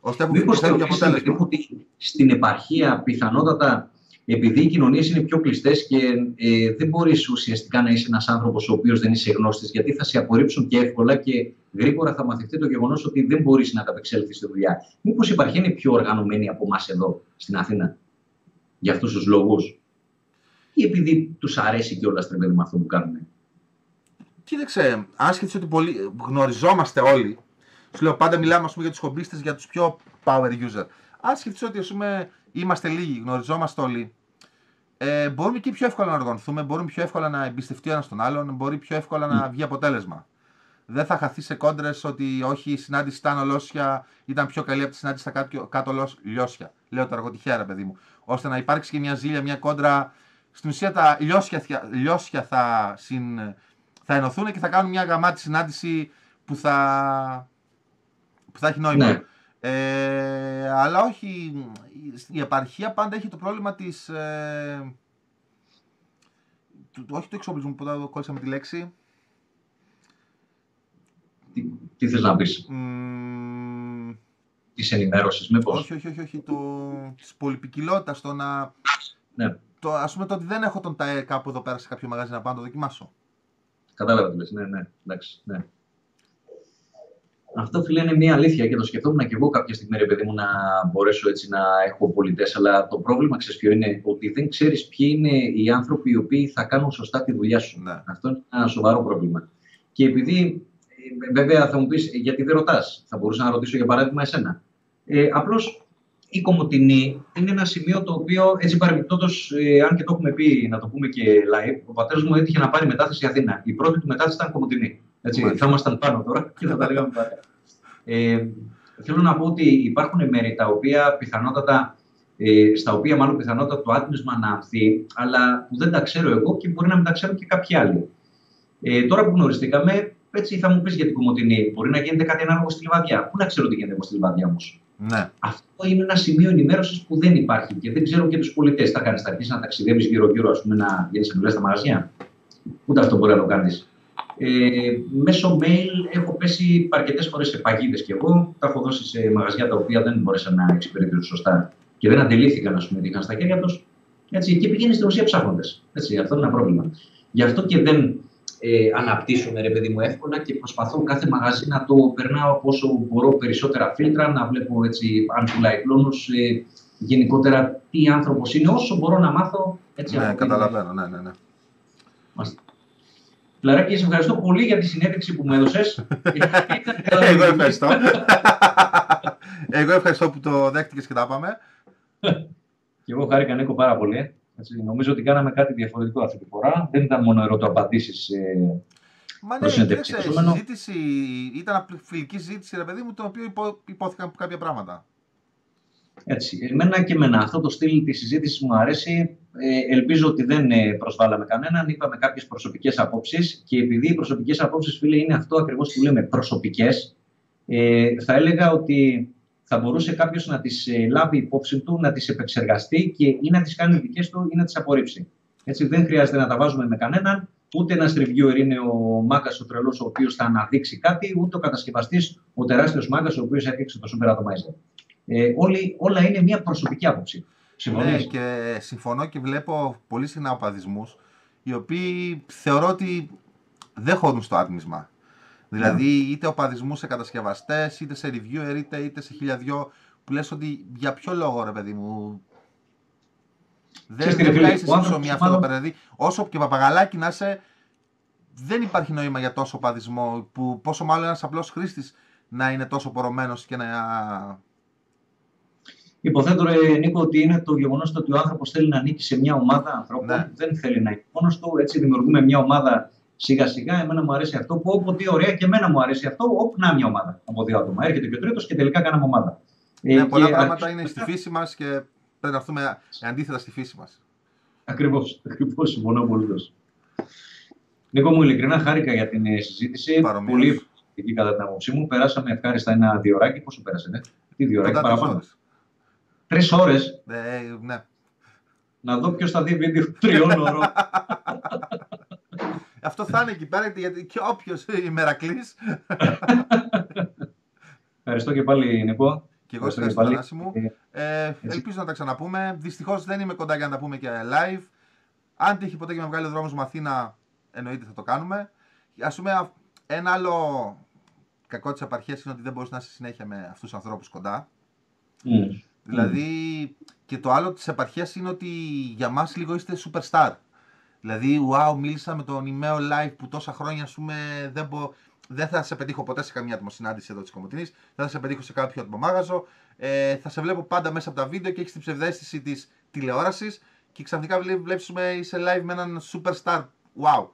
[SPEAKER 1] Ώστε έχουν
[SPEAKER 2] Μήπως
[SPEAKER 1] θέλουν και
[SPEAKER 2] θεωρείς
[SPEAKER 1] αποτέλεσμα.
[SPEAKER 2] ότι στην επαρχία πιθανότατα επειδή οι κοινωνίες είναι πιο κλειστές και ε, δεν μπορείς ουσιαστικά να είσαι ένας άνθρωπος ο οποίος δεν είσαι γνώστης, γιατί θα σε απορρίψουν και εύκολα και γρήγορα θα μαθευτεί το γεγονός ότι δεν μπορείς να ανταπεξέλθεις στη δουλειά. Μήπως η επαρχία είναι πιο οργανωμένη από εμάς εδώ στην Αθήνα για αυτούς τους λόγους, ή επειδή τους αρέσει κιόλας τρεβαίνει με αυτό που κάνουν.
[SPEAKER 1] Κοίταξε, αν σκεφτείς ότι πολύ, γνωριζόμαστε όλοι, σου λέω πάντα μιλάμε ας πούμε, για τους χομπίστες, για τους πιο power user. Αν σκεφτείς ότι ας πούμε, είμαστε λίγοι, γνωριζόμαστε όλοι, ε, μπορούμε και πιο εύκολα να οργανωθούμε, μπορούμε πιο εύκολα να εμπιστευτεί ο ένας τον άλλον, μπορεί πιο εύκολα να βγει αποτέλεσμα. Δεν θα χαθεί σε κόντρες ότι όχι η συνάντηση ήταν ολόσια, ήταν πιο καλή από τη συνάντηση στα κάτω, κάτω λος- λιώσια. Λέω τώρα εγώ τυχαία, ρε παιδί μου. ώστε να υπάρξει και μια ζήλια, μια κόντρα. Στην ουσία τα λιώσια, θια- λιώσια θα, συν, θα ενωθούν και θα κάνουν μια γαμάτη συνάντηση που θα, που θα έχει νόημα.
[SPEAKER 2] Ναι.
[SPEAKER 1] Ε, αλλά όχι, η επαρχία πάντα έχει το πρόβλημα της... Ε, του, όχι του εξοπλισμού που εδώ κόλλησα με τη λέξη.
[SPEAKER 2] Τι, τι θες να πεις,
[SPEAKER 1] Μ,
[SPEAKER 2] της ενημέρωσης, μήπως;
[SPEAKER 1] όχι, όχι, όχι, όχι, το, της πολυπικιλότητας, το να...
[SPEAKER 2] Ναι.
[SPEAKER 1] Το, ας πούμε το ότι δεν έχω τον ΤΑΕ κάπου εδώ πέρα σε κάποιο μαγαζί να πάω να το δοκιμάσω.
[SPEAKER 2] Κατάλαβα τι λες. Ναι, ναι, εντάξει, ναι. Αυτό φίλε είναι μια αλήθεια και το σκεφτόμουν και εγώ κάποια στιγμή, ρε παιδί μου, να μπορέσω έτσι να έχω πολιτές. Αλλά το πρόβλημα, ξέρεις ποιο είναι, ότι δεν ξέρεις ποιοι είναι οι άνθρωποι οι οποίοι θα κάνουν σωστά τη δουλειά σου.
[SPEAKER 1] Ναι.
[SPEAKER 2] Αυτό είναι ένα σοβαρό πρόβλημα. Και επειδή, ε, βέβαια, θα μου πεις, γιατί δεν ρωτάς, θα μπορούσα να ρωτήσω για παράδειγμα εσένα. Ε, Απλώς η Κομωτινή είναι ένα σημείο το οποίο έτσι παρεμπιπτόντως, ε, αν και το έχουμε πει να το πούμε και live, ο πατέρας μου έτυχε να πάρει μετάθεση Αθήνα. Η πρώτη του μετάθεση ήταν Κομωτινή. Έτσι,
[SPEAKER 1] Μάλιστα.
[SPEAKER 2] θα ήμασταν πάνω τώρα και θα τα λέγαμε παρέα. Ε, θέλω να πω ότι υπάρχουν μέρη τα οποία πιθανότατα, ε, στα οποία μάλλον πιθανότατα το άτμισμα να ανθεί, αλλά που δεν τα ξέρω εγώ και μπορεί να μην τα ξέρουν και κάποιοι άλλοι. Ε, τώρα που γνωριστήκαμε, έτσι θα μου πεις για την Κομωτινή, μπορεί να γίνεται κάτι ανάλογο στη Λιβαδιά. Πού να ξέρω τι γίνεται εγώ στη Λιβαδιά όμως;
[SPEAKER 1] Ναι.
[SPEAKER 2] Αυτό είναι ένα σημείο ενημέρωσης που δεν υπάρχει και δεν ξέρω και τους πολιτές. Θα κάνεις, θα αρχίσεις να ταξιδεύεις γύρω-γύρω, ας πούμε, να βγαίνεις να δουλεύει στα μαγαζιά. Ούτε αυτό μπορεί να το κάνεις. Ε, μέσω mail έχω πέσει αρκετές φορές σε παγίδες κι εγώ. Τα έχω δώσει σε μαγαζιά τα οποία δεν μπόρεσαν να εξυπηρετήσουν σωστά και δεν αντιλήφθηκαν, ας πούμε, τι είχαν στα χέρια τους. Έτσι, και πηγαίνεις στην ουσία ψάχνοντας. Αυτό είναι ένα πρόβλημα. Γι' αυτό και δεν ε, αναπτύσσουμε, ρε παιδί μου, εύκολα και προσπαθώ κάθε μαγαζί να το περνάω όσο μπορώ περισσότερα φίλτρα, να βλέπω έτσι αν πουλάει κλόνους, ε, γενικότερα τι άνθρωπος είναι, όσο μπορώ να μάθω. Έτσι,
[SPEAKER 1] Ναι,
[SPEAKER 2] από την-
[SPEAKER 1] καταλαβαίνω, ναι, ναι, ναι.
[SPEAKER 2] Μάλιστα. Λαράκη, σε ευχαριστώ πολύ για τη συνέντευξη που μου έδωσες.
[SPEAKER 1] Εγώ ευχαριστώ. Εγώ ευχαριστώ που το δέχτηκες και τα πάμε.
[SPEAKER 2] Και εγώ χάρηκα Νίκο πάρα πολύ. Ε. Έτσι, νομίζω ότι κάναμε κάτι διαφορετικό αυτή τη φορά. Δεν ήταν μόνο ερωτοαπαντήσεις. Ε,
[SPEAKER 1] Μα ναι,
[SPEAKER 2] Προς συνέντευξη.
[SPEAKER 1] κοίταξε, η
[SPEAKER 2] Εξόμενο.
[SPEAKER 1] συζήτηση ήταν απλή φιλική συζήτηση, ρε παιδί μου, το οποίο υπό, υπόθηκαν κάποια πράγματα.
[SPEAKER 2] Έτσι, εμένα και εμένα αυτό το στυλ της συζήτησης μου αρέσει. Ε, ελπίζω ότι δεν ε, προσβάλαμε κανέναν. Είπαμε κάποιες προσωπικές απόψεις και επειδή οι προσωπικές απόψεις, φίλε, είναι αυτό ακριβώς που λέμε προσωπικές, ε, θα έλεγα ότι θα μπορούσε κάποιος να τις ε, λάβει υπόψη του, να τις επεξεργαστεί και ή να τις κάνει δικές του ή να τις απορρίψει. Έτσι, δεν χρειάζεται να τα βάζουμε με κανέναν. Ούτε ένας reviewer είναι ο μάγκας ο τρελός ο οποίος θα αναδείξει κάτι, ούτε ο κατασκευαστής ο τεράστιος μάγκας ο οποίος έφτιαξε το super atomizer. Ε, όλοι, όλα είναι μια προσωπική άποψη. Συμφωνείς;
[SPEAKER 1] Ναι, και συμφωνώ και βλέπω πολύ συχνά οπαδισμούς, οι οποίοι θεωρώ ότι δεν χωρούν στο άτμισμα. Δηλαδή, είτε οπαδισμούς σε κατασκευαστές, είτε σε reviewer, είτε, είτε σε χίλια δυο, που λες ότι για ποιο λόγο, ρε παιδί μου. Δεν,
[SPEAKER 2] Ξέρεις τι,
[SPEAKER 1] δεν
[SPEAKER 2] ρε φίλε,
[SPEAKER 1] βγάζει
[SPEAKER 2] ο άνθρωπος
[SPEAKER 1] ψωμί αυτό το
[SPEAKER 2] μάλλον-
[SPEAKER 1] παιδί. Όσο και παπαγαλάκι να είσαι, δεν υπάρχει νόημα για τόσο οπαδισμό. Που πόσο μάλλον ένας απλός χρήστης να είναι τόσο πορωμένος και να.
[SPEAKER 2] Υποθέτω, ρε, Νίκο, ότι είναι το γεγονός ότι ο άνθρωπος θέλει να ανήκει σε μια ομάδα ανθρώπων.
[SPEAKER 1] Ναι.
[SPEAKER 2] Δεν θέλει να είναι μόνος του. Έτσι δημιουργούμε μια ομάδα σιγά-σιγά. Εμένα μου αρέσει αυτό που όπου τι ωραία και εμένα μου αρέσει αυτό. Όπου να μια ομάδα από δύο άτομα. Έρχεται και ο τρίτος και τελικά κάναμε ομάδα. Ε,
[SPEAKER 1] Ναι, πολλά
[SPEAKER 2] και
[SPEAKER 1] πράγματα
[SPEAKER 2] αρχίζουμε-
[SPEAKER 1] είναι στη φύση μας και πρέπει να έρθουμε αντίθετα στη φύση μας.
[SPEAKER 2] Ακριβώς, ακριβώς συμφωνώ πολύ. Νίκο μου, ειλικρινά χάρηκα για την ε, συζήτηση.
[SPEAKER 1] Παρομοίως.
[SPEAKER 2] Πολύ ευχαριστική κατά την άποψή μου. Περάσαμε ευχάριστα ένα δύο ώρακι. Πόσο πέρασε, ναι; Τι δύο ώρακι παραπάνω; Τρεις ώρες;
[SPEAKER 1] Ε, ναι.
[SPEAKER 2] να δω ποιος θα δει βίντεο τριών ώρων.
[SPEAKER 1] Αυτό αυτό θα είναι εκεί πέρα γιατί και όποιος ημερακλή.
[SPEAKER 2] Ευχαριστώ και πάλι, Νικό.
[SPEAKER 1] Και εγώ ευχαριστώ, Θανάση μου. Ε, ελπίζω να τα ξαναπούμε. Δυστυχώς δεν είμαι κοντά για να τα πούμε και live. Αν τύχει ποτέ και με βγάλει ο δρόμος μου Αθήνα, εννοείται θα το κάνουμε. Α πούμε, ένα άλλο κακό της επαρχία είναι ότι δεν μπορείς να είσαι συνέχεια με αυτούς τους ανθρώπους κοντά. Mm. Δηλαδή, και το άλλο της επαρχία είναι ότι για μας λίγο είστε superstar. Δηλαδή, wow, μίλησα με τον Ιμαίο Live που τόσα χρόνια, ας πούμε, δεν, μπο... δεν θα σε πετύχω ποτέ σε καμία συνάντηση εδώ της Κομωτινής. Δεν θα σε πετύχω σε κάποιο ατμομάγαζο. Ε, θα σε βλέπω πάντα μέσα από τα βίντεο και έχεις την ψευδέστηση της τηλεόρασης και ξαφνικά βλέπεις είσαι live με έναν superstar. Wow.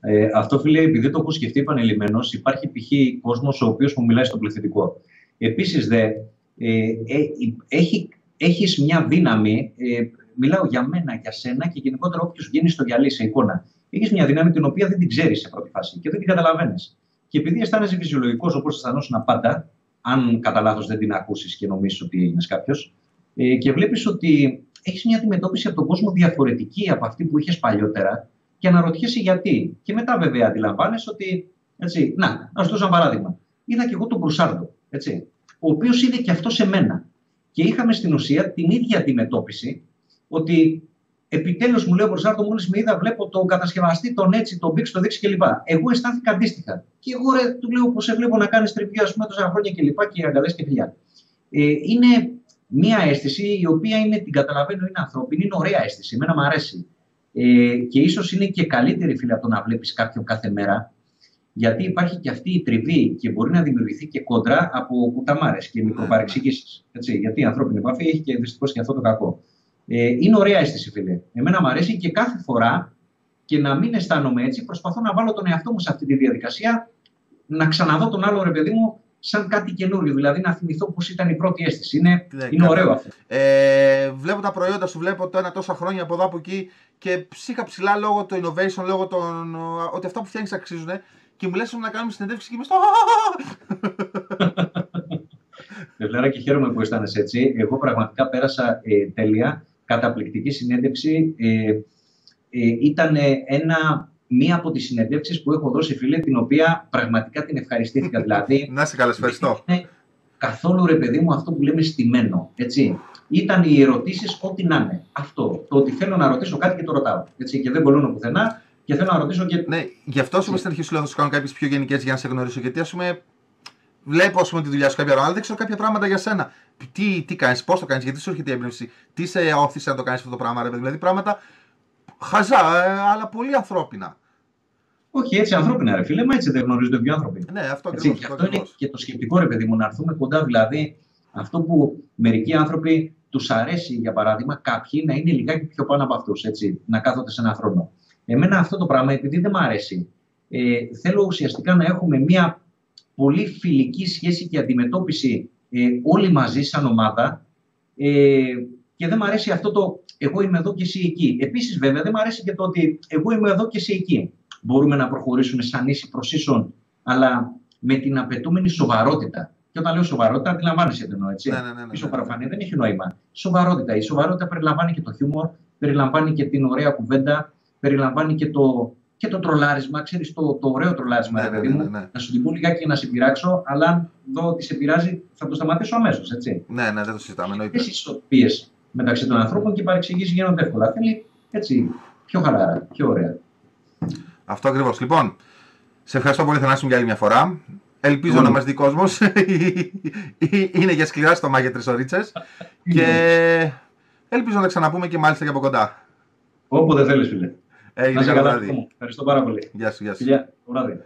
[SPEAKER 2] Ε, αυτό, φίλε, επειδή το έχω σκεφτεί επανειλημμένω, υπάρχει π.χ. κόσμος ο οποίος μου μιλάει στο πληθυντικό. Επίσης, δε, ε, ε, έχει, έχεις μια δύναμη, ε, μιλάω για μένα, για σένα και γενικότερα όποιος βγαίνει στο γυαλί σε εικόνα. Έχεις μια δύναμη την οποία δεν την ξέρεις σε πρώτη φάση και δεν την καταλαβαίνεις. Και επειδή αισθάνεσαι φυσιολογικός όπως αισθανόσουν πάντα, αν κατά λάθος δεν την ακούσεις και νομίζεις ότι είναι κάποιος, ε, και βλέπεις ότι έχεις μια αντιμετώπιση από τον κόσμο διαφορετική από αυτή που είχες παλιότερα και αναρωτιέσαι γιατί. Και μετά, βέβαια, αντιλαμβάνεσαι ότι. Έτσι, να, να σου δώσω ένα παράδειγμα. Είδα και εγώ τον Μπρουσάρντο, έτσι, ο οποίος είδε και αυτό σε μένα. Και είχαμε στην ουσία την ίδια αντιμετώπιση ότι επιτέλους μου λέει ο Μπρουσάρντο, μόλις με είδα, βλέπω τον κατασκευαστή, τον έτσι, τον μπήξ, τον δείξει κλπ. Εγώ αισθάνθηκα αντίστοιχα. Και εγώ ρε, του λέω πώ σε βλέπω να κάνεις τριβία, ας πούμε, τόσα χρόνια κλπ. Και, και αγκαλέ και φιλιά. Ε, είναι μία αίσθηση η οποία είναι, την καταλαβαίνω, είναι ανθρώπινη, είναι ωραία αίσθηση. Εμένα μου αρέσει. Ε, και ίσως είναι και καλύτερη φίλε από το να βλέπεις κάποιον κάθε μέρα, γιατί υπάρχει και αυτή η τριβή και μπορεί να δημιουργηθεί και κόντρα από κουταμάρες και μικροπαρεξηγήσεις. Γιατί η ανθρώπινη επαφή έχει και δυστυχώς και αυτό το κακό. Ε, είναι ωραία αίσθηση, φίλε. Εμένα μου αρέσει και κάθε φορά και να μην αισθάνομαι έτσι, προσπαθώ να βάλω τον εαυτό μου σε αυτή τη διαδικασία, να ξαναδώ τον άλλο ρε παιδί μου σαν κάτι καινούριο. Δηλαδή να θυμηθώ πώς ήταν η πρώτη αίσθηση. Είναι, ναι, είναι ωραίο αυτό.
[SPEAKER 1] Ε, βλέπω τα προϊόντα σου, βλέπω το ένα τόσα χρόνια από εδώ από εκεί και ψήκα ψηλά λόγω του innovation, λόγω των. ότι αυτά που φτιάχνεις αξίζουν. Και μου λες να κάνουμε συνεντεύξεις και είμαι στο.
[SPEAKER 2] Βέβαια και χαίρομαι που αισθάνεσαι έτσι. Εγώ πραγματικά πέρασα ε, τέλεια. Καταπληκτική συνέντευξη. Ε, ε, ήταν ένα μία από τις συνεντεύξεις που έχω δώσει, φίλε, την οποία πραγματικά την ευχαριστήθηκα. δηλαδή,
[SPEAKER 1] να σε καλά, ευχαριστώ.
[SPEAKER 2] Είναι καθόλου ρε παιδί μου αυτό που λέμε στημένο. Έτσι. Ήταν οι ερωτήσεις ό,τι να είναι. Αυτό. Το ότι θέλω να ρωτήσω κάτι και το ρωτάω. Έτσι. Και δεν κολλώνω πουθενά και θέλω να ρωτήσω και.
[SPEAKER 1] Ναι, γι' αυτό σου στην αρχή σου λέω θα σου κάνω κάποιες πιο γενικές για να σε γνωρίσω. Γιατί ας πούμε, βλέπω ας πούμε, τη δουλειά σου κάποια αλλά δεν ξέρω κάποια πράγματα για σένα. Τι, τι κάνεις, πώς το κάνεις, γιατί σου έρχεται η έμπνευση, τι σε όθησε να το κάνεις αυτό το πράγμα, ρε, δηλαδή πράγματα χαζά, ε, αλλά πολύ ανθρώπινα.
[SPEAKER 2] Όχι, έτσι ανθρώπινα, ρε φίλε, μα έτσι δεν γνωρίζονται δύο άνθρωποι.
[SPEAKER 1] Ναι, αυτό, ακριβώς,
[SPEAKER 2] και αυτό είναι και το σκεπτικό, ρε παιδί μου, να έρθουμε κοντά. Δηλαδή, αυτό που μερικοί άνθρωποι τους αρέσει, για παράδειγμα, κάποιοι να είναι λιγάκι πιο πάνω από αυτούς, να κάθονται σε ένα χρόνο. Εμένα αυτό το πράγμα, επειδή δεν μου αρέσει, ε, θέλω ουσιαστικά να έχουμε μια πολύ φιλική σχέση και αντιμετώπιση ε, όλοι μαζί σαν ομάδα ε, και δεν μου αρέσει αυτό το εγώ είμαι εδώ και εσύ εκεί. Επίσης, βέβαια, δεν μου αρέσει και το ότι εγώ είμαι εδώ και εσύ εκεί. Μπορούμε να προχωρήσουμε σαν ίση προς ίσον, αλλά με την απαιτούμενη σοβαρότητα. Και όταν λέω σοβαρότητα, αντιλαμβάνεσαι τι εννοώ, έτσι.
[SPEAKER 1] Ναι, ναι, ναι, ναι,
[SPEAKER 2] η σοβαροφανία δεν έχει νόημα. Σοβαρότητα. Η σοβαρότητα περιλαμβάνει και το χιούμορ, περιλαμβάνει και την ωραία κουβέντα, περιλαμβάνει και το, και το τρολάρισμα. Ξέρεις το, το ωραίο τρολάρισμα, ναι, ναι, ναι, ναι, Να σου την πω λιγάκι να σε πειράξω, αλλά αν δω ότι σε πειράζει, θα το σταματήσω αμέσως, έτσι.
[SPEAKER 1] Ναι, ναι, δεν το συζητάμε.
[SPEAKER 2] Αυτές οι ισορροπίε μεταξύ των ανθρώπων και οι παρεξηγήσεις γίνονται εύκολα. Θέλει έτσι πιο χαλάρα, πιο ωραία.
[SPEAKER 1] Αυτό ακριβώς. Λοιπόν, σε ευχαριστώ πολύ, Θανάση, για άλλη μια φορά. Ελπίζω να μας δει κόσμος. Είναι για σκληρά στο μάγια τρεις ωρίτσε. και ελπίζω να ξαναπούμε και μάλιστα και από κοντά.
[SPEAKER 2] Όποτε θέλεις, φίλε.
[SPEAKER 1] Έγινε, καλό βράδυ.
[SPEAKER 2] Ευχαριστώ πάρα πολύ.
[SPEAKER 1] Γεια σου, γεια σου.
[SPEAKER 2] Φιλιά, βράδυ.